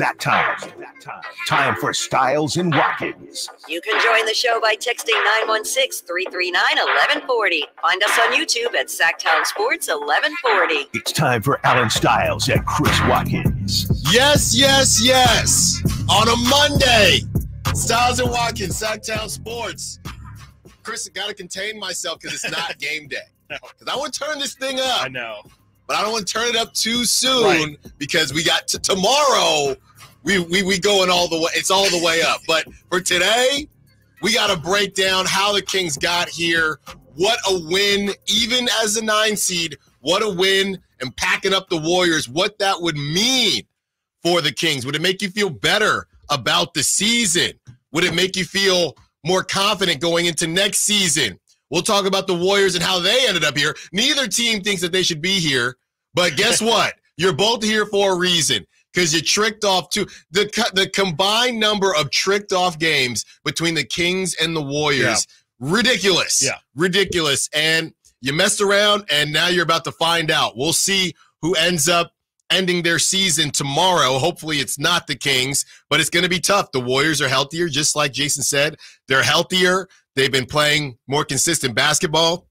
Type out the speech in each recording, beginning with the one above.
that time. Time for Stiles and Watkins. You can join the show by texting 916 339 1140. Find us on YouTube at Sactown Sports 1140. It's time for Alan Stiles and Chris Watkins. Yes, yes, yes. On a Monday, Stiles and Watkins, Sactown Sports. Chris, I got to contain myself because it's not game day. Because I want to turn this thing up. I know. but I don't want to turn it up too soon Right. because we got to tomorrow. We, we we going all the way. It's all the way up. But for today, we got to break down how the Kings got here. What a win, even as a nine seed. What a win, and packing up the Warriors. What that would mean for the Kings. Would it make you feel better about the season? Would it make you feel more confident going into next season? We'll talk about the Warriors and how they ended up here. Neither team thinks that they should be here, but guess what? You're both here for a reason because you tricked off two. The the combined number of tricked off games between the Kings and the Warriors, ridiculous. Yeah. ridiculous. And you messed around, and now you're about to find out. We'll see who ends up ending their season tomorrow. Hopefully, it's not the Kings, but it's going to be tough. The Warriors are healthier, just like Jason said. They're healthier. They've been playing more consistent basketball.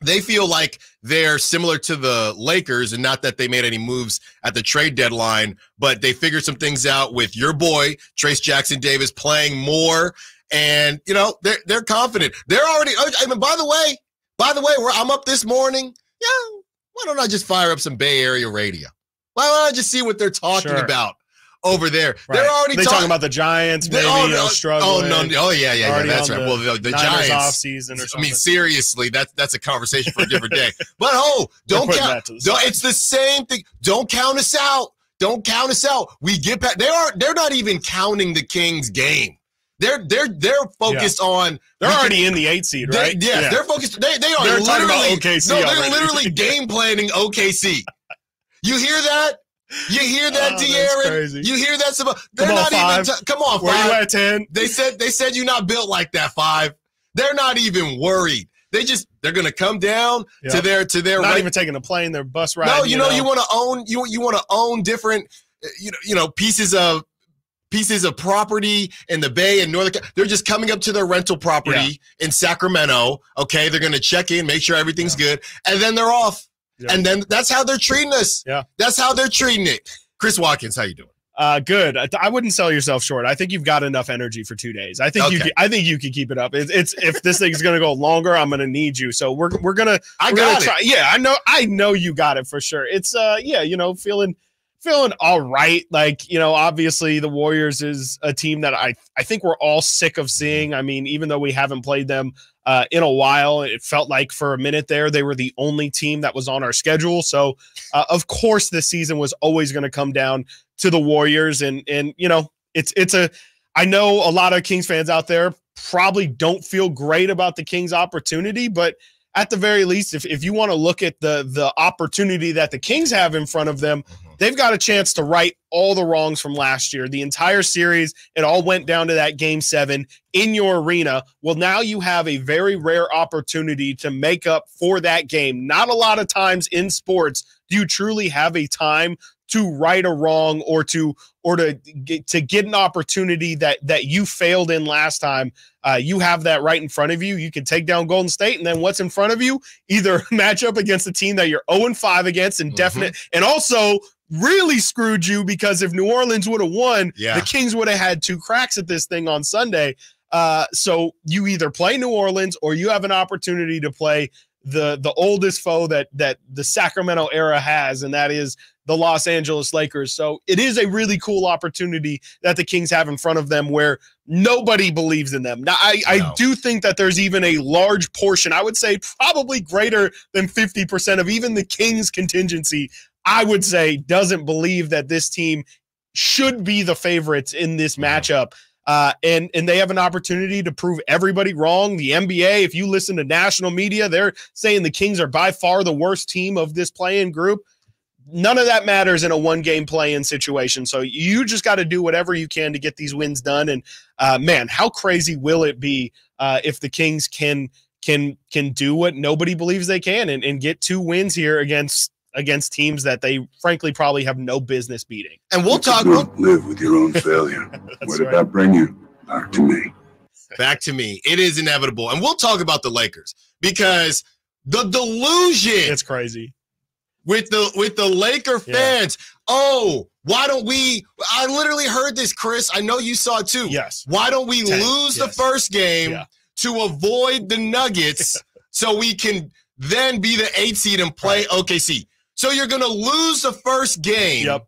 They feel like they're similar to the Lakers, and not that they made any moves at the trade deadline, but they figured some things out with your boy Trace Jackson Davis playing more, and you know they're they're confident. They're already. Oh, I mean, by the way, by the way, where I'm up this morning. Yeah, why don't I just fire up some Bay Area radio? Why don't I just see what they're talking Sure. about over there? Right. They're already they talking talking about the Giants, maybe oh, no, struggling. Oh no! Oh yeah, yeah, yeah. That's right. the Well, the, the Niners off season. or I mean, seriously, that's that's a conversation for a different day. But oh, don't count. Don't, it's the same thing. Don't count us out. Don't count us out. We get back. They are. They're not even counting the Kings game. They're they're they're focused on. They're we can- already in the eight seed, they- right? yeah, they're focused. They they are They're talking about literally OKC No, they're already. literally game planning OKC. You hear that? You hear that, Oh, De'Aaron? You hear that? They're Come on, not five. even. T- come on, Where five. you at ten? They said they said you're not built like that, five. They're not even worried. They just they're gonna come down to their to their Not right. even taking a plane. They're bus ride. no, you know, you want to own you you want to own different uh, you know you know pieces of pieces of property in the Bay and Northern. They're just coming up to their rental property in Sacramento. Okay, they're gonna check in, make sure everything's good, and then they're off. Yeah. And then that's how they're treating us. Yeah. that's how they're treating it. Chris Watkins, how you doing? Uh, good. I, I wouldn't sell yourself short. I think you've got enough energy for two days. I think you. Okay. Can, I think you can keep it up. It's, it's if this thing's gonna go longer, I'm gonna need you. So we're we're gonna. I we're got gonna it. try. Yeah, I know. I know you got it for sure. It's uh, yeah, you know, feeling feeling all right. Like you know, obviously the Warriors is a team that I I think we're all sick of seeing. I mean, even though we haven't played them uh, in a while, it felt like for a minute there they were the only team that was on our schedule. So uh, of course this season was always going to come down to the Warriors, and and you know, it's it's a. I know a lot of Kings fans out there probably don't feel great about the Kings opportunity, but at the very least, if, if you want to look at the the opportunity that the Kings have in front of them, they've got a chance to right all the wrongs from last year. The entire series, it all went down to that game seven in your arena. Well, now you have a very rare opportunity to make up for that game. Not a lot of times in sports do you truly have a time to right a wrong or to or to get to get an opportunity that that you failed in last time uh, you have that right in front of you. You can take down Golden State, and then what's in front of you? Either match up against a team that you're 0 5 against and Mhm. definite, and also really screwed you because if New Orleans would have won, Yeah. the Kings would have had two cracks at this thing on Sunday. Uh, so you either play New Orleans or you have an opportunity to play the the oldest foe that that the Sacramento era has, and that is the Los Angeles Lakers. So it is a really cool opportunity that the Kings have in front of them where nobody believes in them. Now, I, I do think that there's even a large portion, I would say probably greater than 50% of even the Kings contingency, I would say, doesn't believe that this team should be the favorites in this matchup. Uh, and and they have an opportunity to prove everybody wrong. The NBA, if you listen to national media, they're saying the Kings are by far the worst team of this play-in group. None of that matters in a one-game play-in situation. So you just got to do whatever you can to get these wins done. And uh, man, how crazy will it be uh, if the Kings can can can do what nobody believes they can and, and get two wins here against against teams that they frankly probably have no business beating. And we'll talk don't live with your own failure. That's Where did right. that bring you? Back to me. back to me. It is inevitable. And we'll talk about the Lakers because the delusion It's crazy. with the with the Laker Yeah. fans. Oh, why don't we? I literally heard this, Chris. I know you saw it too. Yes. Why don't we Ten, lose the first game Yeah. to avoid the Nuggets so we can then be the eight seed and play OKC? So you're going to lose the first game. Yep.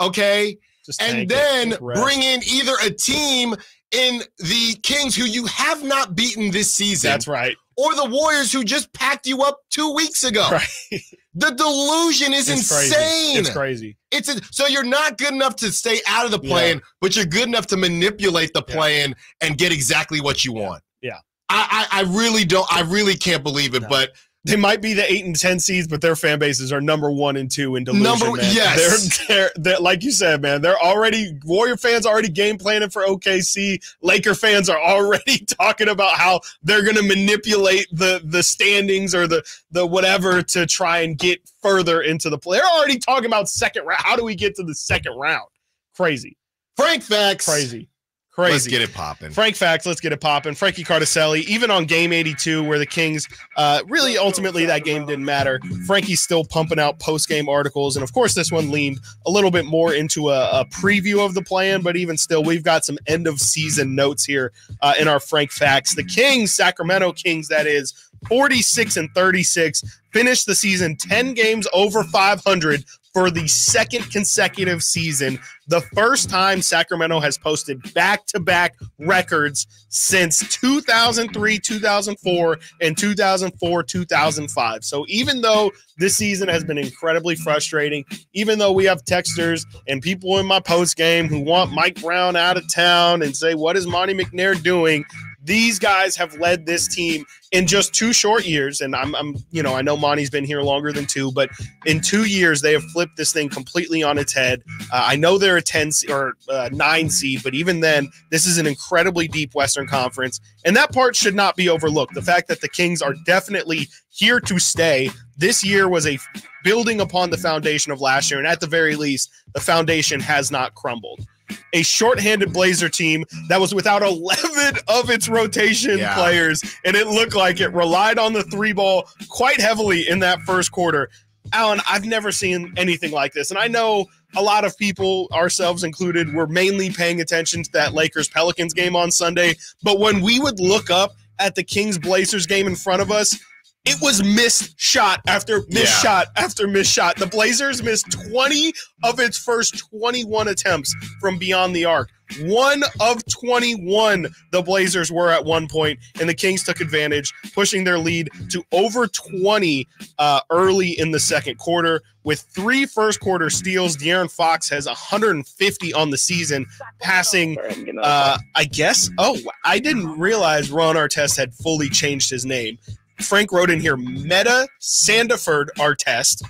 Okay. Just And it. then bring in either a team in the Kings who you have not beaten this season That's right. or the Warriors who just packed you up two weeks ago. Right. The delusion is It's crazy. insane. It's crazy. It's a, so you're not good enough to stay out of the Yeah. plan, but you're good enough to manipulate the Yeah. plan and get exactly what you want. Yeah. I, I, I really don't. I really can't believe it. No. But They might be the eight and ten seeds, but their fan bases are number one and two in delusion. Number- man. yes. they're, they're, they're like you said, man. They're already Warrior fans already game planning for OKC. Laker fans are already talking about how they're going to manipulate the the standings or the the whatever to try and get further into the play. They're already talking about second round. How do we get to the second round? Crazy, Frank Facts, crazy, crazy. Let's get it popping. Frank Facts, let's get it popping. Frankie Cardicelli, even on game 82, where the Kings uh, really ultimately that game didn't matter. Frankie's still pumping out post game articles. And of course, this one leaned a little bit more into a, a preview of the plan, but even still, we've got some end of season notes here uh, in our Frank Facts. The Kings, Sacramento Kings, that is 46 and 36, finished the season 10 games over 500 for the second consecutive season the first time Sacramento has posted back to back records since 2003, 2004, and 2004, 2005. So even though this season has been incredibly frustrating, even though we have texters and people in my post game who want Mike Brown out of town and say, What is Monte McNair doing? These guys have led this team in just two short years. And I'm, I'm, you know, I know Monte's been here longer than two, but in two years, they have flipped this thing completely on its head. Uh, I know they're a 10 se- or uh, 9 seed, but even then, this is an incredibly deep Western Conference. And that part should not be overlooked. The fact that the Kings are definitely here to stay. This year was a building upon the foundation of last year. And at the very least, the foundation has not crumbled. A shorthanded Blazer team that was without 11 of its rotation Yeah. players, and it looked like it relied on the three ball quite heavily in that first quarter. Alan, I've never seen anything like this. And I know a lot of people, ourselves included, were mainly paying attention to that Lakers Pelicans game on Sunday. But when we would look up at the Kings Blazers game in front of us, it was missed shot after missed Yeah. shot after missed shot. The Blazers missed 20 of its first 21 attempts from beyond the arc. One of 21 the Blazers were at one point, and the Kings took advantage, pushing their lead to over 20 uh, early in the second quarter. With three first quarter steals, De'Aaron Fox has 150 on the season, passing uh, I guess. Oh, I didn't realize Ron Artest had fully changed his name. Frank wrote in here Metta Sandiford Artest,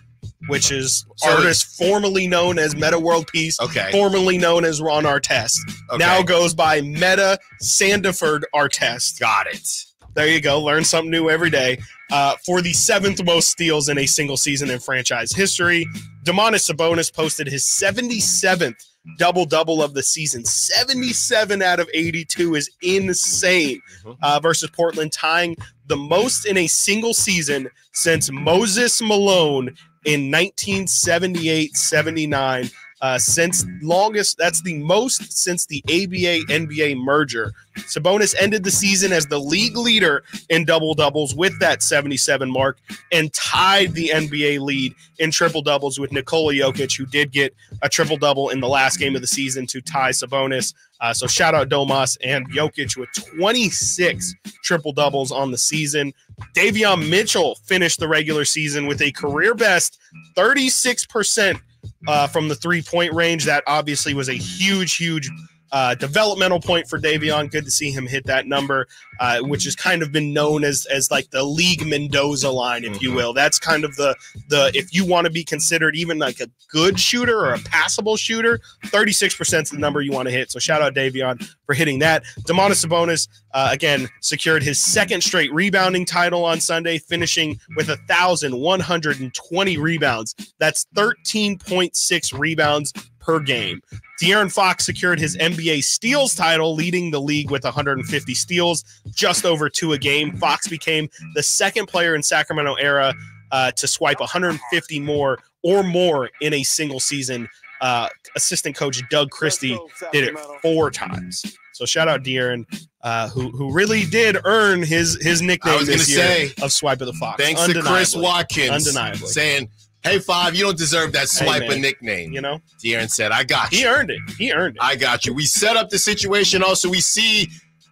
which is So- artist formerly known as Metta World Peace, Okay. formerly known as Ron Artest. okay. Now goes by Metta Sandiford Artest. got it. There you go. Learn something new every day. Uh, for the seventh most steals in a single season in franchise history, Domantas Sabonis posted his 77th double double of the season. 77 out of 82 is insane Mhm. uh, versus Portland, tying the most in a single season since Moses Malone in 1978 79. Uh, since longest, that's the most since the ABA NBA merger. Sabonis ended the season as the league leader in double doubles with that 77 mark and tied the NBA lead in triple doubles with Nikola Jokic, who did get a triple double in the last game of the season to tie Sabonis. Uh, so shout out Domas and Jokic with 26 triple doubles on the season. Davion Mitchell finished the regular season with a career best 36% uh, from the three point range. That obviously was a huge, huge uh, developmental point for Davion. Good to see him hit that number, uh, which has kind of been known as as like the league Mendoza line, if you Mhm. will. That's kind of the the if you want to be considered even like a good shooter or a passable shooter, 36% is the number you want to hit. So shout out Davion for hitting that. Domantas Sabonis uh, again secured his second straight rebounding title on Sunday, finishing with a thousand one hundred and twenty rebounds. That's 13.6 rebounds per game. De'Aaron Fox secured his NBA steals title, leading the league with 150 steals, just over two a game. Fox became the second player in Sacramento era uh, to swipe 150 more or more in a single season. Uh, assistant coach Doug Christie did it four times. So shout out De'Aaron, uh, who who really did earn his his nickname this year say, of Swipe of the Fox. Thanks to Chris Watkins Undeniably. saying, "Hey, five, you don't deserve that Hey, swipe man. a nickname." You know, De'Aaron said, "I got you." he earned it. He earned it. I got you." We set up the situation. Also, we see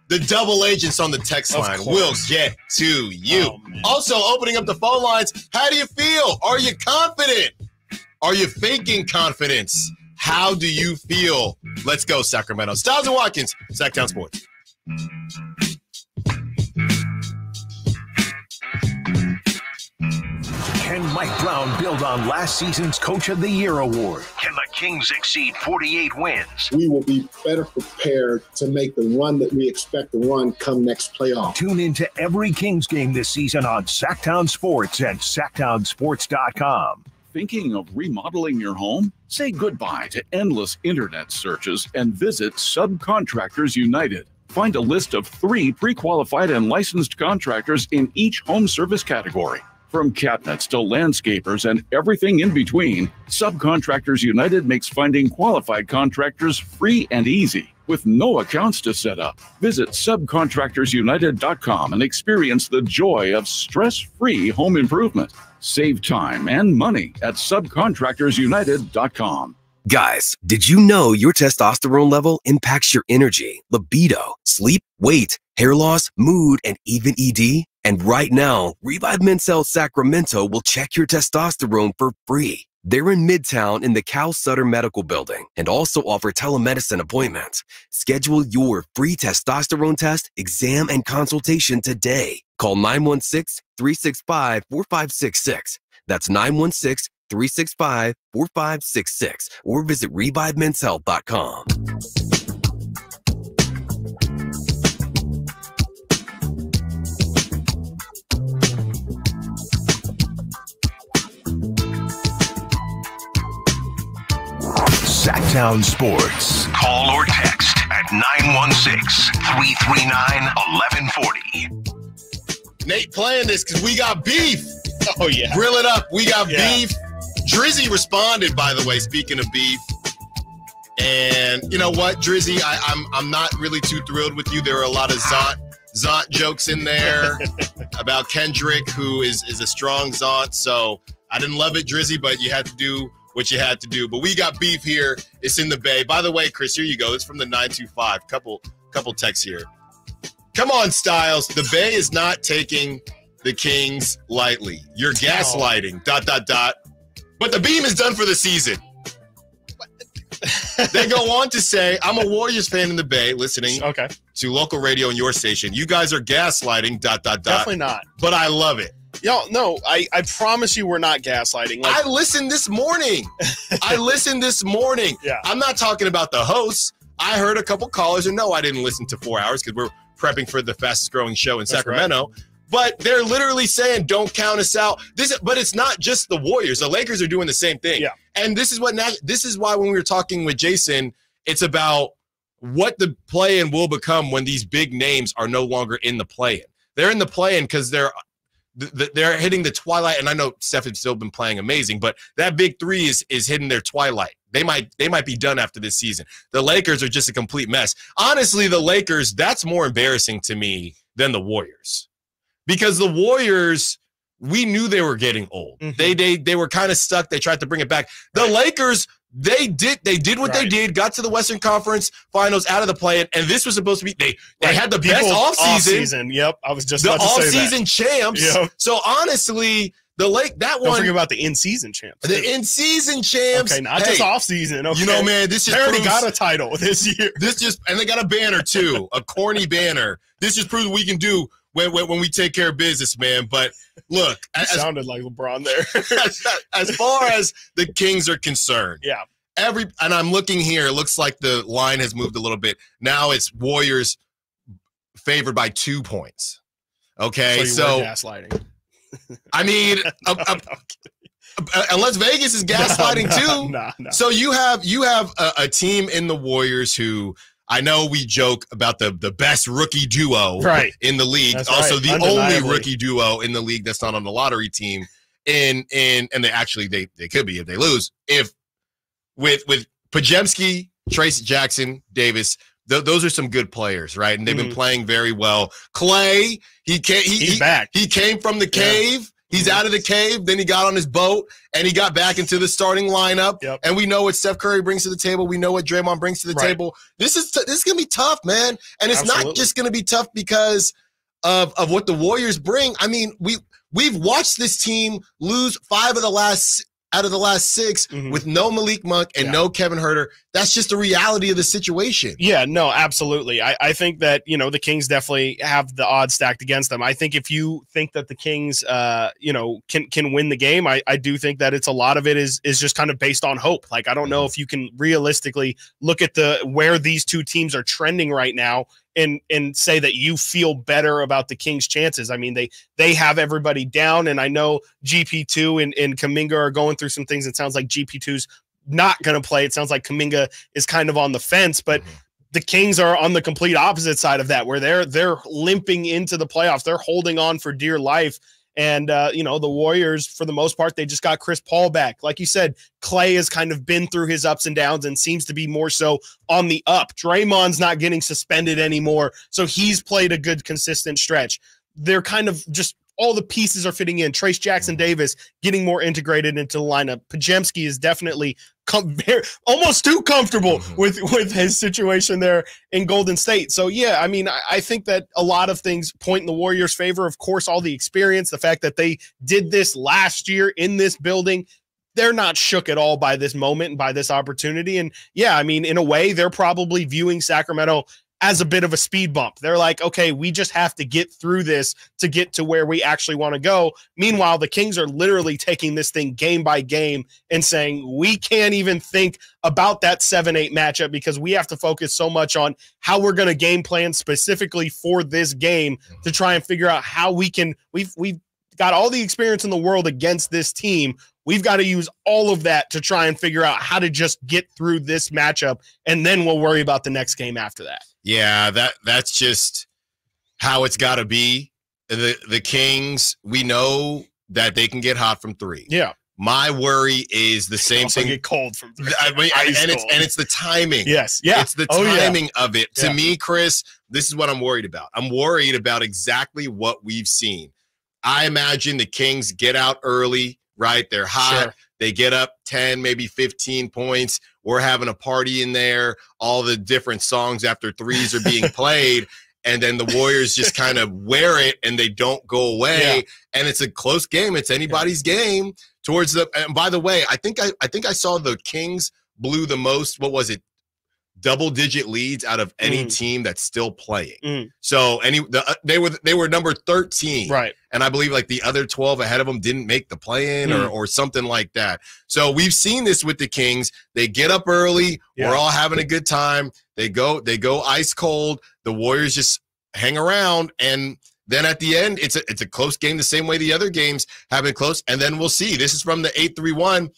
the double agents on the text line. We'll get to you. Oh. Also, opening up the phone lines. How do you feel? Are you confident? Are you faking confidence? How do you feel? Let's go, Sacramento. Stiles and Watkins, Sactown Sports. Can Mike Brown build on last season's Coach of the Year award? Can the Kings exceed 48 wins? we will be better prepared to make the run that we expect to run come next playoff. Tune into every Kings game this season on Sactown Sports and sactownsports.com. Thinking of remodeling your home? Say goodbye to endless internet searches and visit Subcontractors United. Find a list of three pre qualified and licensed contractors in each home service category. From cabinets to landscapers and everything in between, Subcontractors United makes finding qualified contractors free and easy with no accounts to set up. Visit subcontractorsunited.com and experience the joy of stress free home improvement. Save time and money at subcontractorsunited.com. Guys, did you know your testosterone level impacts your energy, libido, sleep, weight, hair loss, mood, and even ED? And right now, Revive Men's Health Sacramento will check your testosterone for free. They're in Midtown in the Cal Sutter Medical Building and also offer telemedicine appointments. Schedule your free testosterone test, exam, and consultation today. Call 916 365 4566. That's 916 365 4566 or visit revivemenshealth.com. Sactown Sports. Call or text at 916 339 1140. Nate playing this because we got beef. Oh yeah. Grill it up. We got Yeah. beef. Drizzy responded, by the way, speaking of beef. And you know what, Drizzy, I, I'm I'm not really too thrilled with you. There are a lot of Zont Zont jokes in there about Kendrick, who is is a strong Zont. So I didn't love it, Drizzy, but you had to do what you had to do. But we got beef here. It's in the bay. By the way, Chris, here you go. It's from the 925. Couple couple texts here. Come on, Stiles. The Bay is not taking the Kings lightly. You're gaslighting. Dot dot dot. But the beam is done for the season. they go on to say, I'm a Warriors fan in the Bay, listening Okay. to local radio and your station. You guys are gaslighting. Dot dot dot. Definitely not. But I love it. Yo, no, I, I promise you we're not gaslighting. Like, I listened this morning. I listened this morning. Yeah. I'm not talking about the hosts. I heard a couple callers, and no, I didn't listen to four hours because we're prepping for the fastest growing show in That's right. Sacramento. But they're literally saying, "Don't count us out." This, but it's not just the Warriors. The Lakers are doing the same thing. Yeah. And this is what now. This is why when we were talking with Jason, it's about what the play-in will become when these big names are no longer in the play-in. They're in the play-in because they're th- th- they're hitting the twilight. And I know Steph has still been playing amazing, but that big three is is hitting their twilight. They might they might be done after this season. The Lakers are just a complete mess. Honestly, the Lakers that's more embarrassing to me than the Warriors, because the Warriors we knew they were getting old. Mhm. They they they were kind of stuck. They tried to bring it back. The Lakers they did they did what they did. Got to the Western Conference Finals out of the play, and this was supposed to be they they Right. had the best People- offseason offseason. Yep. I was just the about to say that. all-season champs. Yep. So honestly, the Lake that Don't one, forget about the in-season champs. the in-season champs. okay, not hey, just off-season. Okay. You know, man, this they just already proves, got a title this year. this just and they got a banner too, a corny banner. This just proves we can do when, when when we take care of business, man. But look, as, sounded like LeBron there. as, as far as the Kings are concerned, yeah. every and I'm looking here. It looks like the line has moved a little bit. Now it's Warriors favored by two points. Okay, you so, gaslighting. I mean, uh, uh, uh, unless Vegas is gaslighting too. Nah, nah. So you have you have a, a team in the Warriors who I know we joke about the the best rookie duo Right. in the league. That's also, right, the only rookie duo in the league that's not on the lottery team. In in and they actually they they could be if they lose. If with with Podziemski, Trace Jackson, Davis. th- those are some good players, right? And they've been Mhm. playing very well. Clay, he came, he, He's he, back. he came from the Yeah. He's out of the cave. Then he got on his boat and he got back into the starting lineup. Yep. And we know what Steph Curry brings to the table. We know what Draymond brings to the Right. table. This is t- this is gonna be tough, man. And it's not just gonna be tough because of of what the Warriors bring. I mean, we we've watched this team lose five of the last out of the last 6 Mhm. with no Malik Monk and Yeah. no Kevin Huerter. That's just the reality of the situation. Yeah, no, absolutely. I, I think that, you know, the Kings definitely have the odds stacked against them. I think if you think that the Kings uh, you know, can can win the game, I, I do think that it's a lot of it is is just kind of based on hope. Like I don't know if you can realistically look at the where these two teams are trending right now and and say that you feel better about the Kings' chances. I mean, they they have everybody down, and I know GP2 and, and Kuminga are going through some things. It sounds like GP2's not going to play. It sounds like Kuminga is kind of on the fence, but mm-hmm. the Kings are on the complete opposite side of that, where they're they're limping into the playoffs. They're holding on for dear life. And uh, you know, the Warriors, for the most part, they just got Chris Paul back. Like you said, Clay has kind of been through his ups and downs and seems to be more so on the up. Draymond's not getting suspended anymore, so he's played a good, consistent stretch. They're kind of just all the pieces are fitting in. Trace Jackson Davis getting more integrated into the lineup. Podziemski is definitely com- very, almost too comfortable Mhm. with with his situation there in Golden State. So yeah, I mean, I, I think that a lot of things point in the Warriors' favor. Of course, all the experience, the fact that they did this last year in this building. They're not shook at all by this moment and by this opportunity. And yeah, I mean, in a way, they're probably viewing Sacramento as a bit of a speed bump. They're like, okay, we just have to get through this to get to where we actually want to go. Meanwhile, the Kings are literally taking this thing game by game and saying, we can't even think about that 7 8 matchup because we have to focus so much on how we're going to game plan specifically for this game to try and figure out how we can. We've, we've, Got all the experience in the world against this team. We've got to use all of that to try and figure out how to just get through this matchup, and then we'll worry about the next game after that. Yeah, that that's just how it's got to be. The the Kings, we know that they can get hot from three. Yeah, My worry is the same thing. get cold from three. I mean, and it's and it's the timing. yes, yeah, It's the Oh, yeah. timing of it. To me, Chris, this is what I'm worried about. I'm worried about exactly what we've seen. I imagine the Kings get out early, right? They're hot. Sure. They get up 10, maybe 15 points. We're having a party in there. All the different songs after threes are being played. And then the Warriors just kind of wear it and they don't go away. Yeah. And it's a close game. It's anybody's game towards the and by the way, I think I I think I saw the Kings blew the most, what was it? Double digit leads out of any Mm. team that's still playing. Mm. So any the, uh, they were they were number 13 right. and I believe like the other 12 ahead of them didn't make the play in or, Mm. or something like that. So we've seen this with the Kings. They get up early. Yeah. We're all having a good time. They go they go ice cold. The Warriors just hang around and then at the end it's a it's a close game the same way the other games have been close and then we'll see. This is from the 831.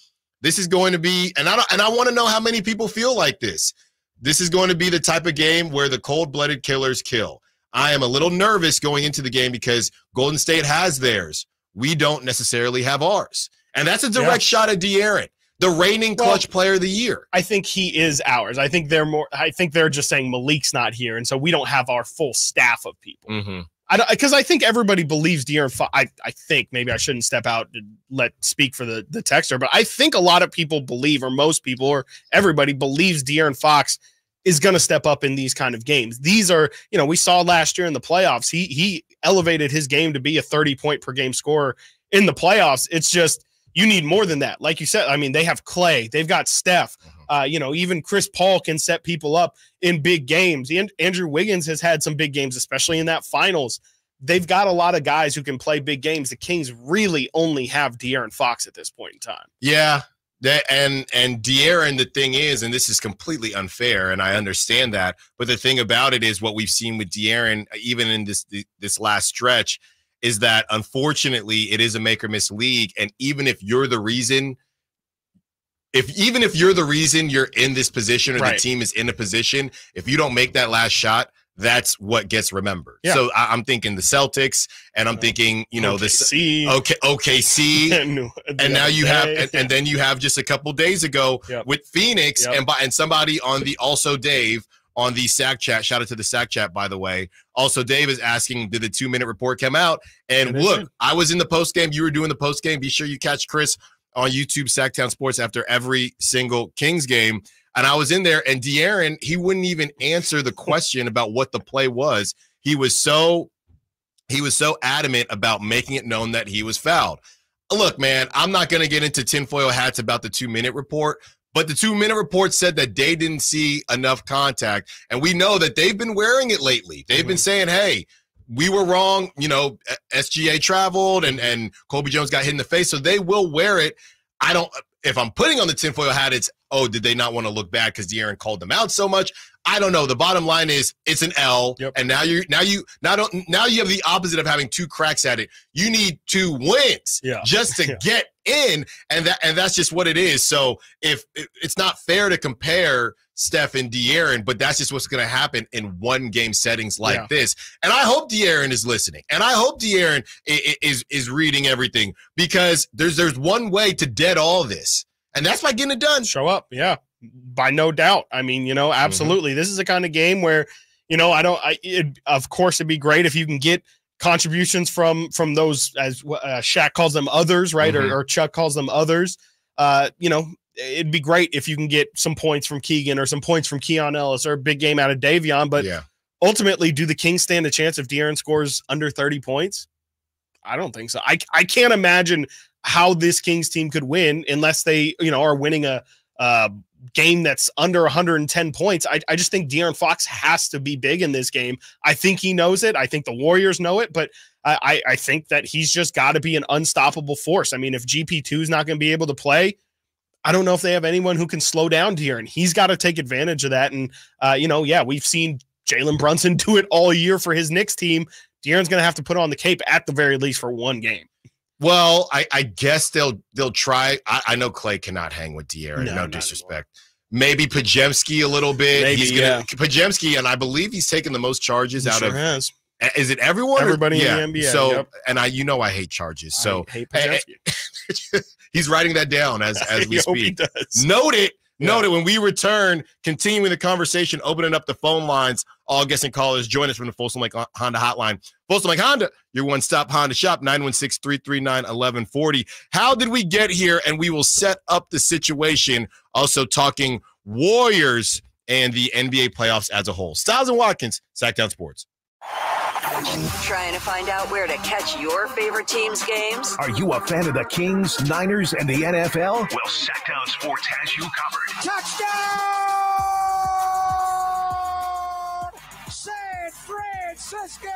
This is going to be and I don't, and I want to know how many people feel like this. This is going to be the type of game where the cold-blooded killers kill. I am a little nervous going into the game because Golden State has theirs. We don't necessarily have ours. And that's a direct shot at De'Aaron, the reigning Well- clutch player of the year. I think he is ours. I think they're more. I think they're just saying Malik's not here, and so we don't have our full staff of people. Mm-hmm. I don't because I think everybody believes De'Aaron. Fo- I I think maybe I shouldn't step out and let speak for the the texter, but I think a lot of people believe, or most people, or everybody believes De'Aaron Fox is going to step up in these kind of games. These are, you know, we saw last year in the playoffs. He he elevated his game to be a thirty point per game scorer in the playoffs. It's just you need more than that. Like you said, I mean, they have Clay, they've got Steph. Uh, you know, even Chris Paul can set people up in big games. And Andrew Wiggins has had some big games, especially in that finals. They've got a lot of guys who can play big games. The Kings really only have De'Aaron Fox at this point in time. Yeah, that and and De'Aaron, the thing is, and this is completely unfair, and I understand that. But the thing about it is, what we've seen with De'Aaron, even in this this last stretch, is that unfortunately it is a make or miss league, and even if you're the reason, if even if you're the reason you're in this position or Right. the team is in a position, if you don't make that last shot. That's what gets remembered. Yeah. So I, I'm thinking the Celtics, and I'm thinking, you know, this see, okay, OKC, and, and now you have and, and then you have just a couple days ago Yep. with Phoenix Yep. and by and somebody on the also Dave on the sack chat shout out to the sack chat by the way also Dave is asking did the two minute report come out and look. I was in the post game you were doing the post game be sure you catch Chris on YouTube Sactown Sports after every single Kings game and I was in there and De'Aaron he wouldn't even answer the question about what the play was he was so he was so adamant about making it known that he was fouled look, man, I'm not going to get into tinfoil hats about the two minute report, but the two minute report said that they didn't see enough contact. And we know that they've been wearing it lately. They've been mm-hmm. saying, hey, we were wrong. You know, SGA traveled and, and Colby Jones got hit in the face. So they will wear it. I don't, if I'm putting on the tinfoil hat, it's, oh, did they not want to look bad because De'Aaron called them out so much? I don't know. The bottom line is it's an L, Yep. and now you now you now don't now you have the opposite of having two cracks at it. You need two wins Yeah. just to Yeah. get in, and that and that's just what it is. So if it- it's not fair to compare Steph and De'Aaron, but that's just what's going to happen in one game settings like Yeah. this. And I hope De'Aaron is listening, and I hope De'Aaron is is reading everything because there's there's one way to dead all this, and that's by getting it done. show up. Yeah, by no doubt. I mean, you know, absolutely. This is the kind of game where, you know, I don't. I it, of course it'd be great if you can get contributions from from those as uh, Shaq calls them others, right, Mhm. or, or Chuck calls them others. Uh, you know, it'd be great if you can get some points from Keegan or some points from Keon Ellis or a big game out of Davion. But yeah, ultimately, do the Kings stand a chance if De'Aaron scores under 30 points? I don't think so. I I can't imagine how this Kings team could win unless they, you know, are winning a uh game that's under 110 points. I, I just think De'Aaron Fox has to be big in this game. I think he knows it. I think the Warriors know it, but I, I, I think that he's just got to be an unstoppable force. I mean, if GP2 is not going to be able to play, I don't know if they have anyone who can slow down De'Aaron. He's got to take advantage of that. And, uh, you know, yeah, we've seen Jalen Brunson do it all year for his Knicks team. De'Aaron's going to have to put on the cape at the very least for one game. Well, I, I guess they'll they'll try. I, I know Clay cannot hang with De'Aaron. No, No, disrespect. Maybe Podziemski a little bit. Maybe, he's gonna yeah. Podziemski, and I believe he's taken the most charges out Sure of. has. Is it everyone? or- Everybody in the NBA, So, yep. and I, you know, I hate charges. So hate he's writing that down as as we I hope he speak. Note it. Yeah. Note it. When we return, continuing the conversation, opening up the phone lines, all guests and callers join us from the Folsom Lake uh, Honda hotline. Folsom Lake Honda, your one stop Honda shop, 916 339 1140. How did we get here? And we will set up the situation. Also, talking Warriors and the NBA playoffs as a whole. Stiles and Watkins, Sactown Sports. Trying to find out where to catch your favorite team's games? Are you a fan of the Kings, Niners, and the NFL? Well, Sactown Sports has you covered. Touchdown! San Francisco!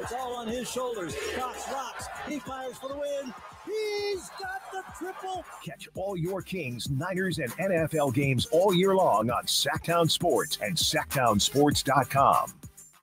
It's all on his shoulders. Cox rocks. He fires for the win. He's got the triple. Catch all your Kings, Niners, and NFL games all year long on Sactown Sports and SactownSports.com.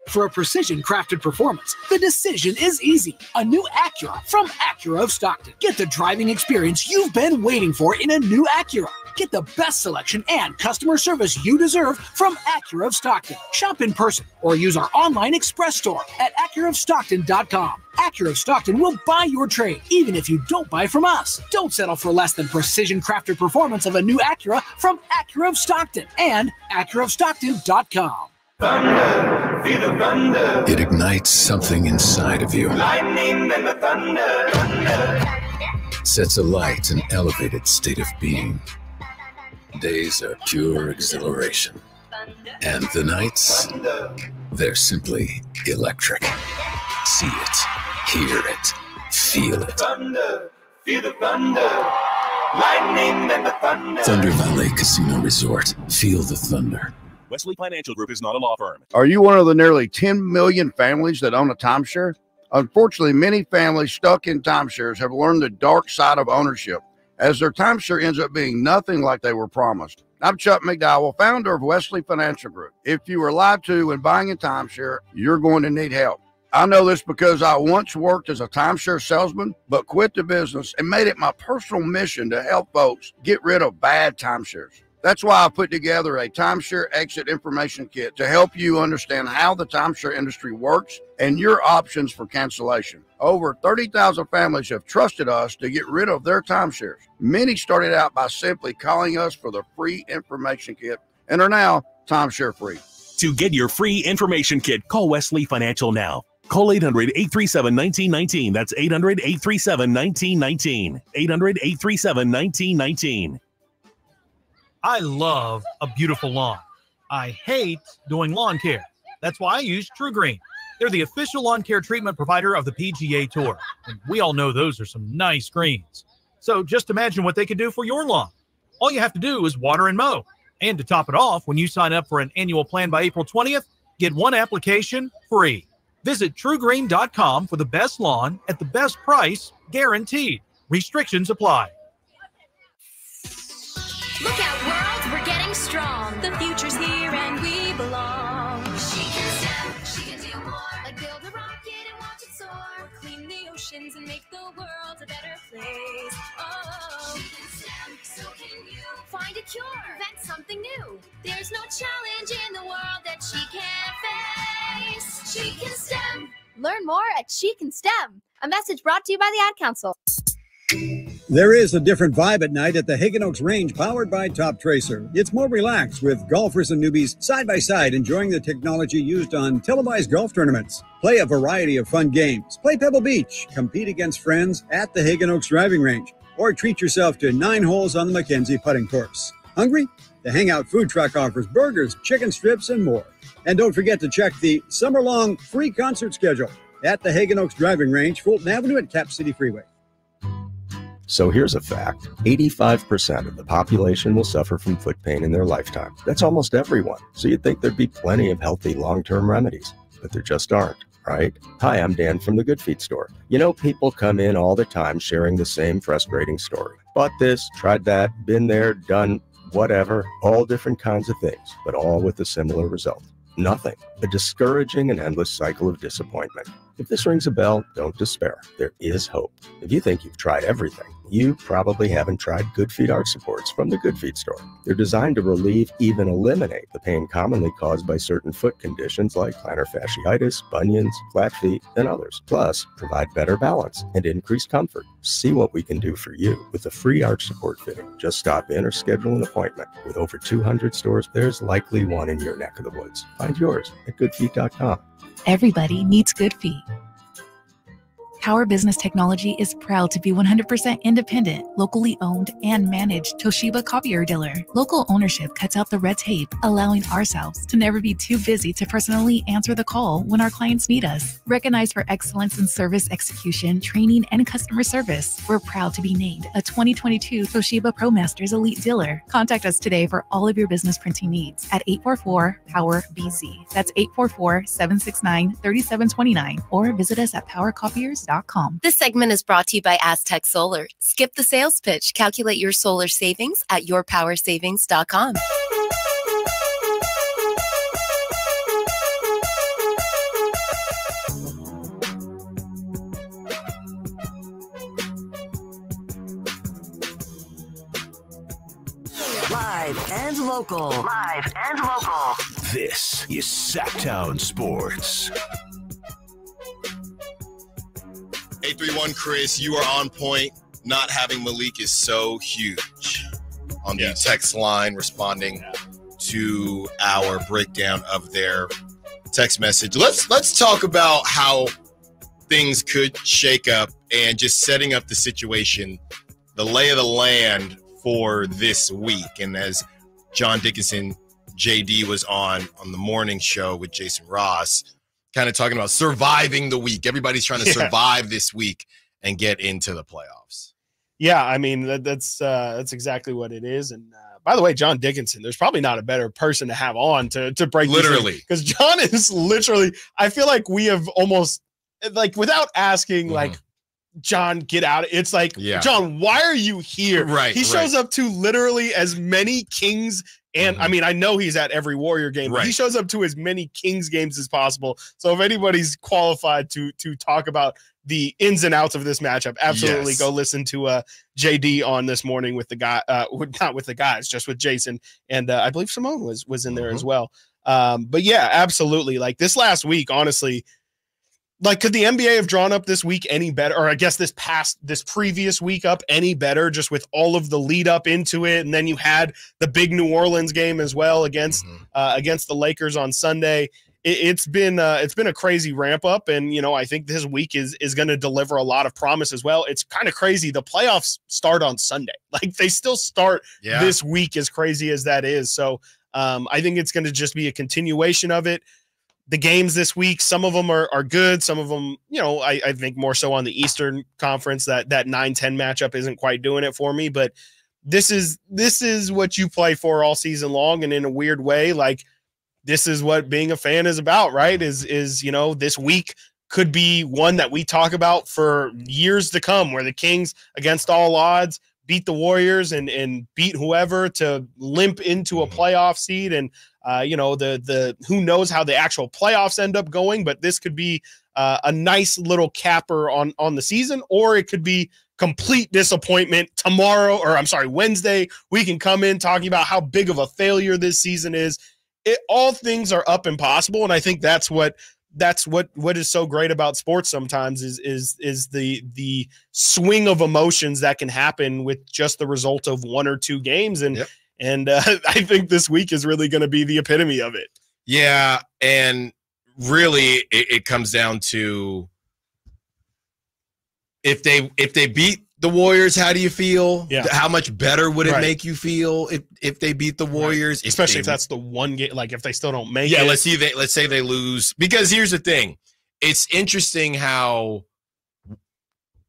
For a precision crafted performance, the decision is easy. A new Acura from Acura of Stockton. Get the driving experience you've been waiting for in a new Acura. Get the best selection and customer service you deserve from Acura of Stockton. Shop in person or use our online express store at AcuraofStockton.com. Acura of Stockton will buy your trade, even if you don't buy from us. Don't settle for less than precision crafted performance of a new Acura from Acura of Stockton and AcuraofStockton.com. It ignites something inside of you. lightning and the thunder Sets alight an elevated state of being. Days are pure exhilaration. And the nights, they're simply electric. See it, hear it, feel it. Thunder, feel the thunder. Lightning and the thunder. Thunder Valley Casino Resort. Feel the thunder. Wesley Financial Group is not a law firm. Are you one of the nearly 10 million families that own a timeshare? Unfortunately, many families stuck in timeshares have learned the dark side of ownership as their timeshare ends up being nothing like they were promised. I'm Chuck McDowell, founder of Wesley Financial Group. If you were lied to when buying a timeshare, you're going to need help. I know this because I once worked as a timeshare salesman, but quit the business and made it my personal mission to help folks get rid of bad timeshares. That's why I put together a timeshare exit information kit to help you understand how the timeshare industry works and your options for cancellation. Over 30,000 families have trusted us to get rid of their timeshares. Many started out by simply calling us for the free information kit and are now timeshare free. To get your free information kit, call Wesley Financial now. Call 800 837 1919. That's 800 837 1919. 800 837 1919. I love a beautiful lawn. I hate doing lawn care. That's why I use TruGreen. They're the official lawn care treatment provider of the PGA Tour. And we all know those are some nice greens. So just imagine what they could do for your lawn. All you have to do is water and mow. And to top it off, when you sign up for an annual plan by April 20th, get one application free. Visit trugreen.com for the best lawn at the best price, guaranteed. Restrictions apply. Look out, future's here and we belong. She can stand, she can do more. Like build a rocket and watch it soar. Clean the oceans and make the world a better place. Oh, she can stand, so can you. Find a cure, invent something new. There's no challenge in the world that she can't face. She can STEM. Learn more at She Can STEM. A message brought to you by the Ad Council. There is a different vibe at night at the Haggin Oaks Range powered by Toptracer. It's more relaxed with golfers and newbies side by side enjoying the technology used on televised golf tournaments. Play a variety of fun games. Play Pebble Beach. Compete against friends at the Haggin Oaks Driving Range. Or treat yourself to nine holes on the Mackenzie putting course. Hungry? The Hangout Food Truck offers burgers, chicken strips, and more. And don't forget to check the summer long free concert schedule at the Haggin Oaks Driving Range, Fulton Avenue at Cap City Freeway. So here's a fact 85% of the population will suffer from foot pain in their lifetime. That's almost everyone. So you'd think there'd be plenty of healthy long term remedies, but there just aren't. Right? Hi, I'm Dan from the Good Feet store. You know, people come in all the time sharing the same frustrating story. Bought this, tried that, been there, done whatever, all different kinds of things, but all with a similar result nothing. A discouraging and endless cycle of disappointment. If this rings a bell, don't despair. There is hope. If you think you've tried everything, you probably haven't tried Good Feet Arch Supports from the Good Feet store. They're designed to relieve, even eliminate the pain commonly caused by certain foot conditions like plantar fasciitis, bunions, flat feet, and others. Plus, provide better balance and increased comfort. See what we can do for you with a free arch support fitting. Just stop in or schedule an appointment. With over 200 stores, there's likely one in your neck of the woods. Find yours at goodfeet.com. Everybody needs good feet. Power Business Technology is proud to be 100% independent, locally owned, and managed Toshiba copier dealer. Local ownership cuts out the red tape, allowing ourselves to never be too busy to personally answer the call when our clients need us. Recognized for excellence in service execution, training, and customer service, we're proud to be named a 2022 Toshiba ProMasters Elite Dealer. Contact us today for all of your business printing needs at 844 Power BZ. That's 844 769 3729 or visit us at powercopiers.com. This segment is brought to you by Aztec Solar. Skip the sales pitch. Calculate your solar savings at yourpowersavings.com. Live and local. Live and local. This is Sactown Sports. 831 Chris, you are on point. Not having Malik is so huge on the text line responding to our breakdown of their text message. Let's let's talk about how things could shake up and just setting up the situation, the lay of the land for this week. And as John Dickinson JD was on on the morning show with Jason Ross, kind of talking about surviving the week. Everybody's trying to Yeah. survive this week and get into the playoffs. Yeah, I mean that, that's uh, that's exactly what it is. And uh, by the way, John Dickinson, there's probably not a better person to have on to to break Literally. because John is literally. I feel like we have almost like without asking, like John, get out. It's like Mm-hmm. Yeah. John, why are you here? Right, He shows right. up to literally as many Kings. And I mean, I know he's at every Warrior game, but he Mm-hmm. Shows up to as many Kings games as possible. So if anybody's qualified to to talk about the ins and outs of this matchup, absolutely Yes. go listen to uh JD on this morning with the guy, uh, with, not with the guys, just with Jason and uh, I believe Simone was was in there as well. Um, but yeah, absolutely. Like this last week, honestly, like could the NBA have drawn up this week any better, or I guess this past this previous week up any better, just with all of the lead up into it, and then you had the big New Orleans game as well against uh, against the Lakers on Sunday. It, it's been uh, it's been a crazy ramp up, and you know I think this week is is going to deliver a lot of promise as well. It's kind of crazy. The playoffs start on Sunday, like they still start Yeah. this week, as crazy as that is. So um, I think it's going to just be a continuation of it the games this week some of them are, are good some of them you know I, I think more so on the eastern conference that that 9-10 matchup isn't quite doing it for me but this is this is what you play for all season long and in a weird way like this is what being a fan is about right? Is is you know this week could be one that we talk about for years to come where the kings against all odds beat the warriors and and beat whoever to limp into a mm-hmm. playoff seed and uh, you know the the who knows how the actual playoffs end up going but this could be uh, a nice little capper on on the season or it could be complete disappointment tomorrow or i'm sorry wednesday. We can come in talking about how big of a failure this season is. It all things are up and possible and i think that's what that's what what is so great about sports sometimes is is is the the swing of emotions that can happen with just the result of one or two games. And and uh, i think this week is really going to be the epitome of it Yeah, and really, it, it comes down to if they if they beat the Warriors, how do you feel? Yeah. How much better would it Right. make you feel if if they beat the Warriors? especially they- if that's the one game like if they still don't make yeah. it Let's see. They let's say they lose because here's the thing. It's interesting how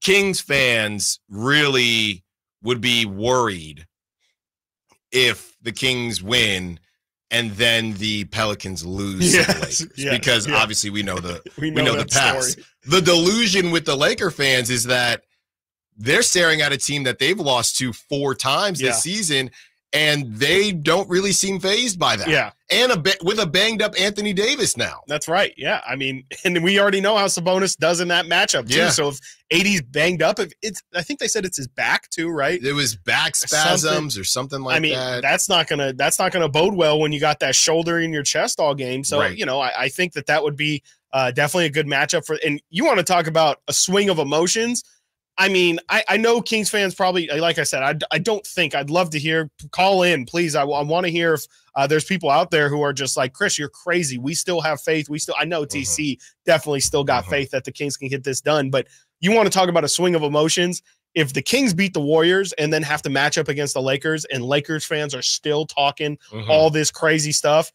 Kings fans really would be worried if the Kings win and then the Pelicans lose to the Yes, because yeah. obviously we know the We we know know, the past. story. The delusion with the Laker fans is that they're staring at a team that they've lost to four times Yeah. this season and they don't really seem phased by that. Yeah. And a with a banged up Anthony Davis now. That's right. Yeah. I mean, and we already know how Sabonis does in that matchup too. Yeah. So if AD's banged up, if it's I think they said it's his back too, right? It was back Something- spasms or something like I mean, that. that's not gonna that's not gonna bode well when you got that shoulder in your chest all game. So Right. you know, I, I think that that would be uh, definitely a good matchup for. And you want to talk about a swing of emotions. I mean, I, I know Kings fans probably, like I said, I, I don't think I'd love to hear, call in, please. I, want to hear if uh, there's people out there who are just like, Chris, you're crazy. We still have faith. We still, I know TC definitely still got faith that the Kings can get this done. But you want to talk about a swing of emotions. If the Kings beat the Warriors and then have to match up against the Lakers, and Lakers fans are still talking Mhm. all this crazy stuff,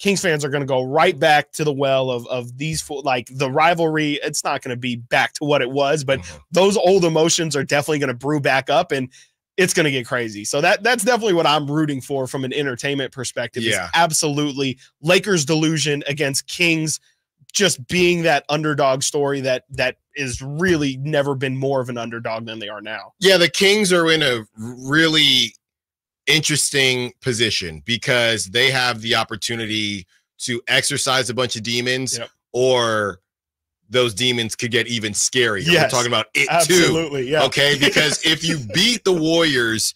Kings fans are going to go right back to the well of of these like the rivalry. It's not going to be back to what it was, but Mm-hmm. those old emotions are definitely going to brew back up, and it's going to get crazy. So that that's definitely what I'm rooting for from an entertainment perspective. Yeah. absolutely Lakers delusion against Kings, just being that underdog story that that is really never been more of an underdog than they are now. Yeah, the Kings are in a really interesting position because they have the opportunity to exercise a bunch of demons or those demons could get even scarier. We're talking about it absolutely, too. yeah. Okay. Because if you beat the Warriors,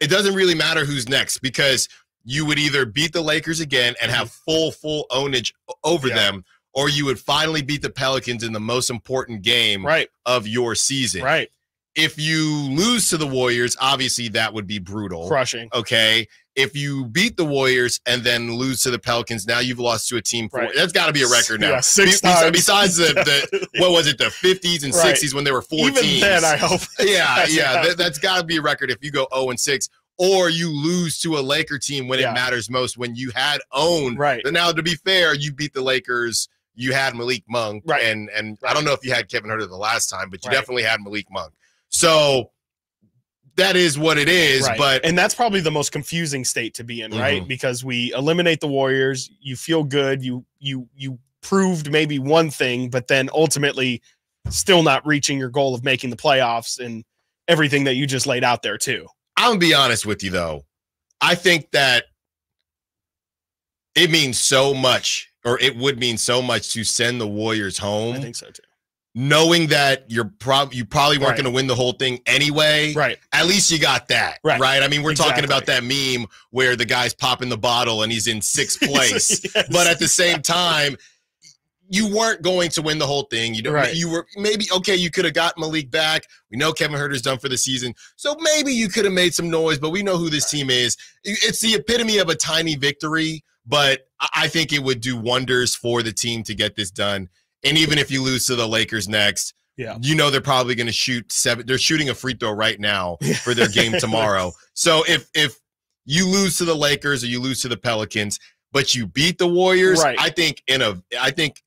it doesn't really matter who's next because you would either beat the Lakers again and have mm-hmm. full, full ownage over them, or you would finally beat the Pelicans in the most important game right. of your season. Right. If you lose to the Warriors, obviously that would be brutal. Crushing. Okay. If you beat the Warriors and then lose to the Pelicans, now you've lost to a team. For, Right. That's got to be a record now. Yeah, six Be- times. Besides the, the what was it, the 50s and Right. 60s when there were four Even teams. then, I hope Yeah, that's yeah. That, that's got to be a record if you go 0 and 6 or you lose to a Laker team when Yeah. it matters most when you had owned. Right. But now, to be fair, you beat the Lakers. you had Malik Monk, Right. and and I don't know if you had Kevin Huerter the last time, but you Right. definitely had Malik Monk. So that is what it is. Right. But and that's probably the most confusing state to be in, right? Mhm. Because we eliminate the Warriors, you feel good, you you you proved maybe one thing, but then ultimately still not reaching your goal of making the playoffs and everything that you just laid out there too. I'm gonna be honest with you though. I think that it means so much, or it would mean so much to send the Warriors home. I think so too. Knowing that you're prob you probably weren't Right. going to win the whole thing anyway. Right. At least you got that. Right. Right. I mean, we're talking about that meme where the guy's popping the bottle and he's in sixth place. Yes. But at the same time, you weren't going to win the whole thing. You don't Right. you were maybe okay, you could have got Malik back. We know Kevin Huerter's done for the season. So maybe you could have made some noise, but we know who this team is. It's the epitome of a tiny victory, but I think it would do wonders for the team to get this done. And even if you lose to the Lakers next, Yeah. you know they're probably going to shoot seven. They're shooting a free throw right now for their game tomorrow. So if if you lose to the Lakers or you lose to the Pelicans, but you beat the Warriors, Right. I think in a I think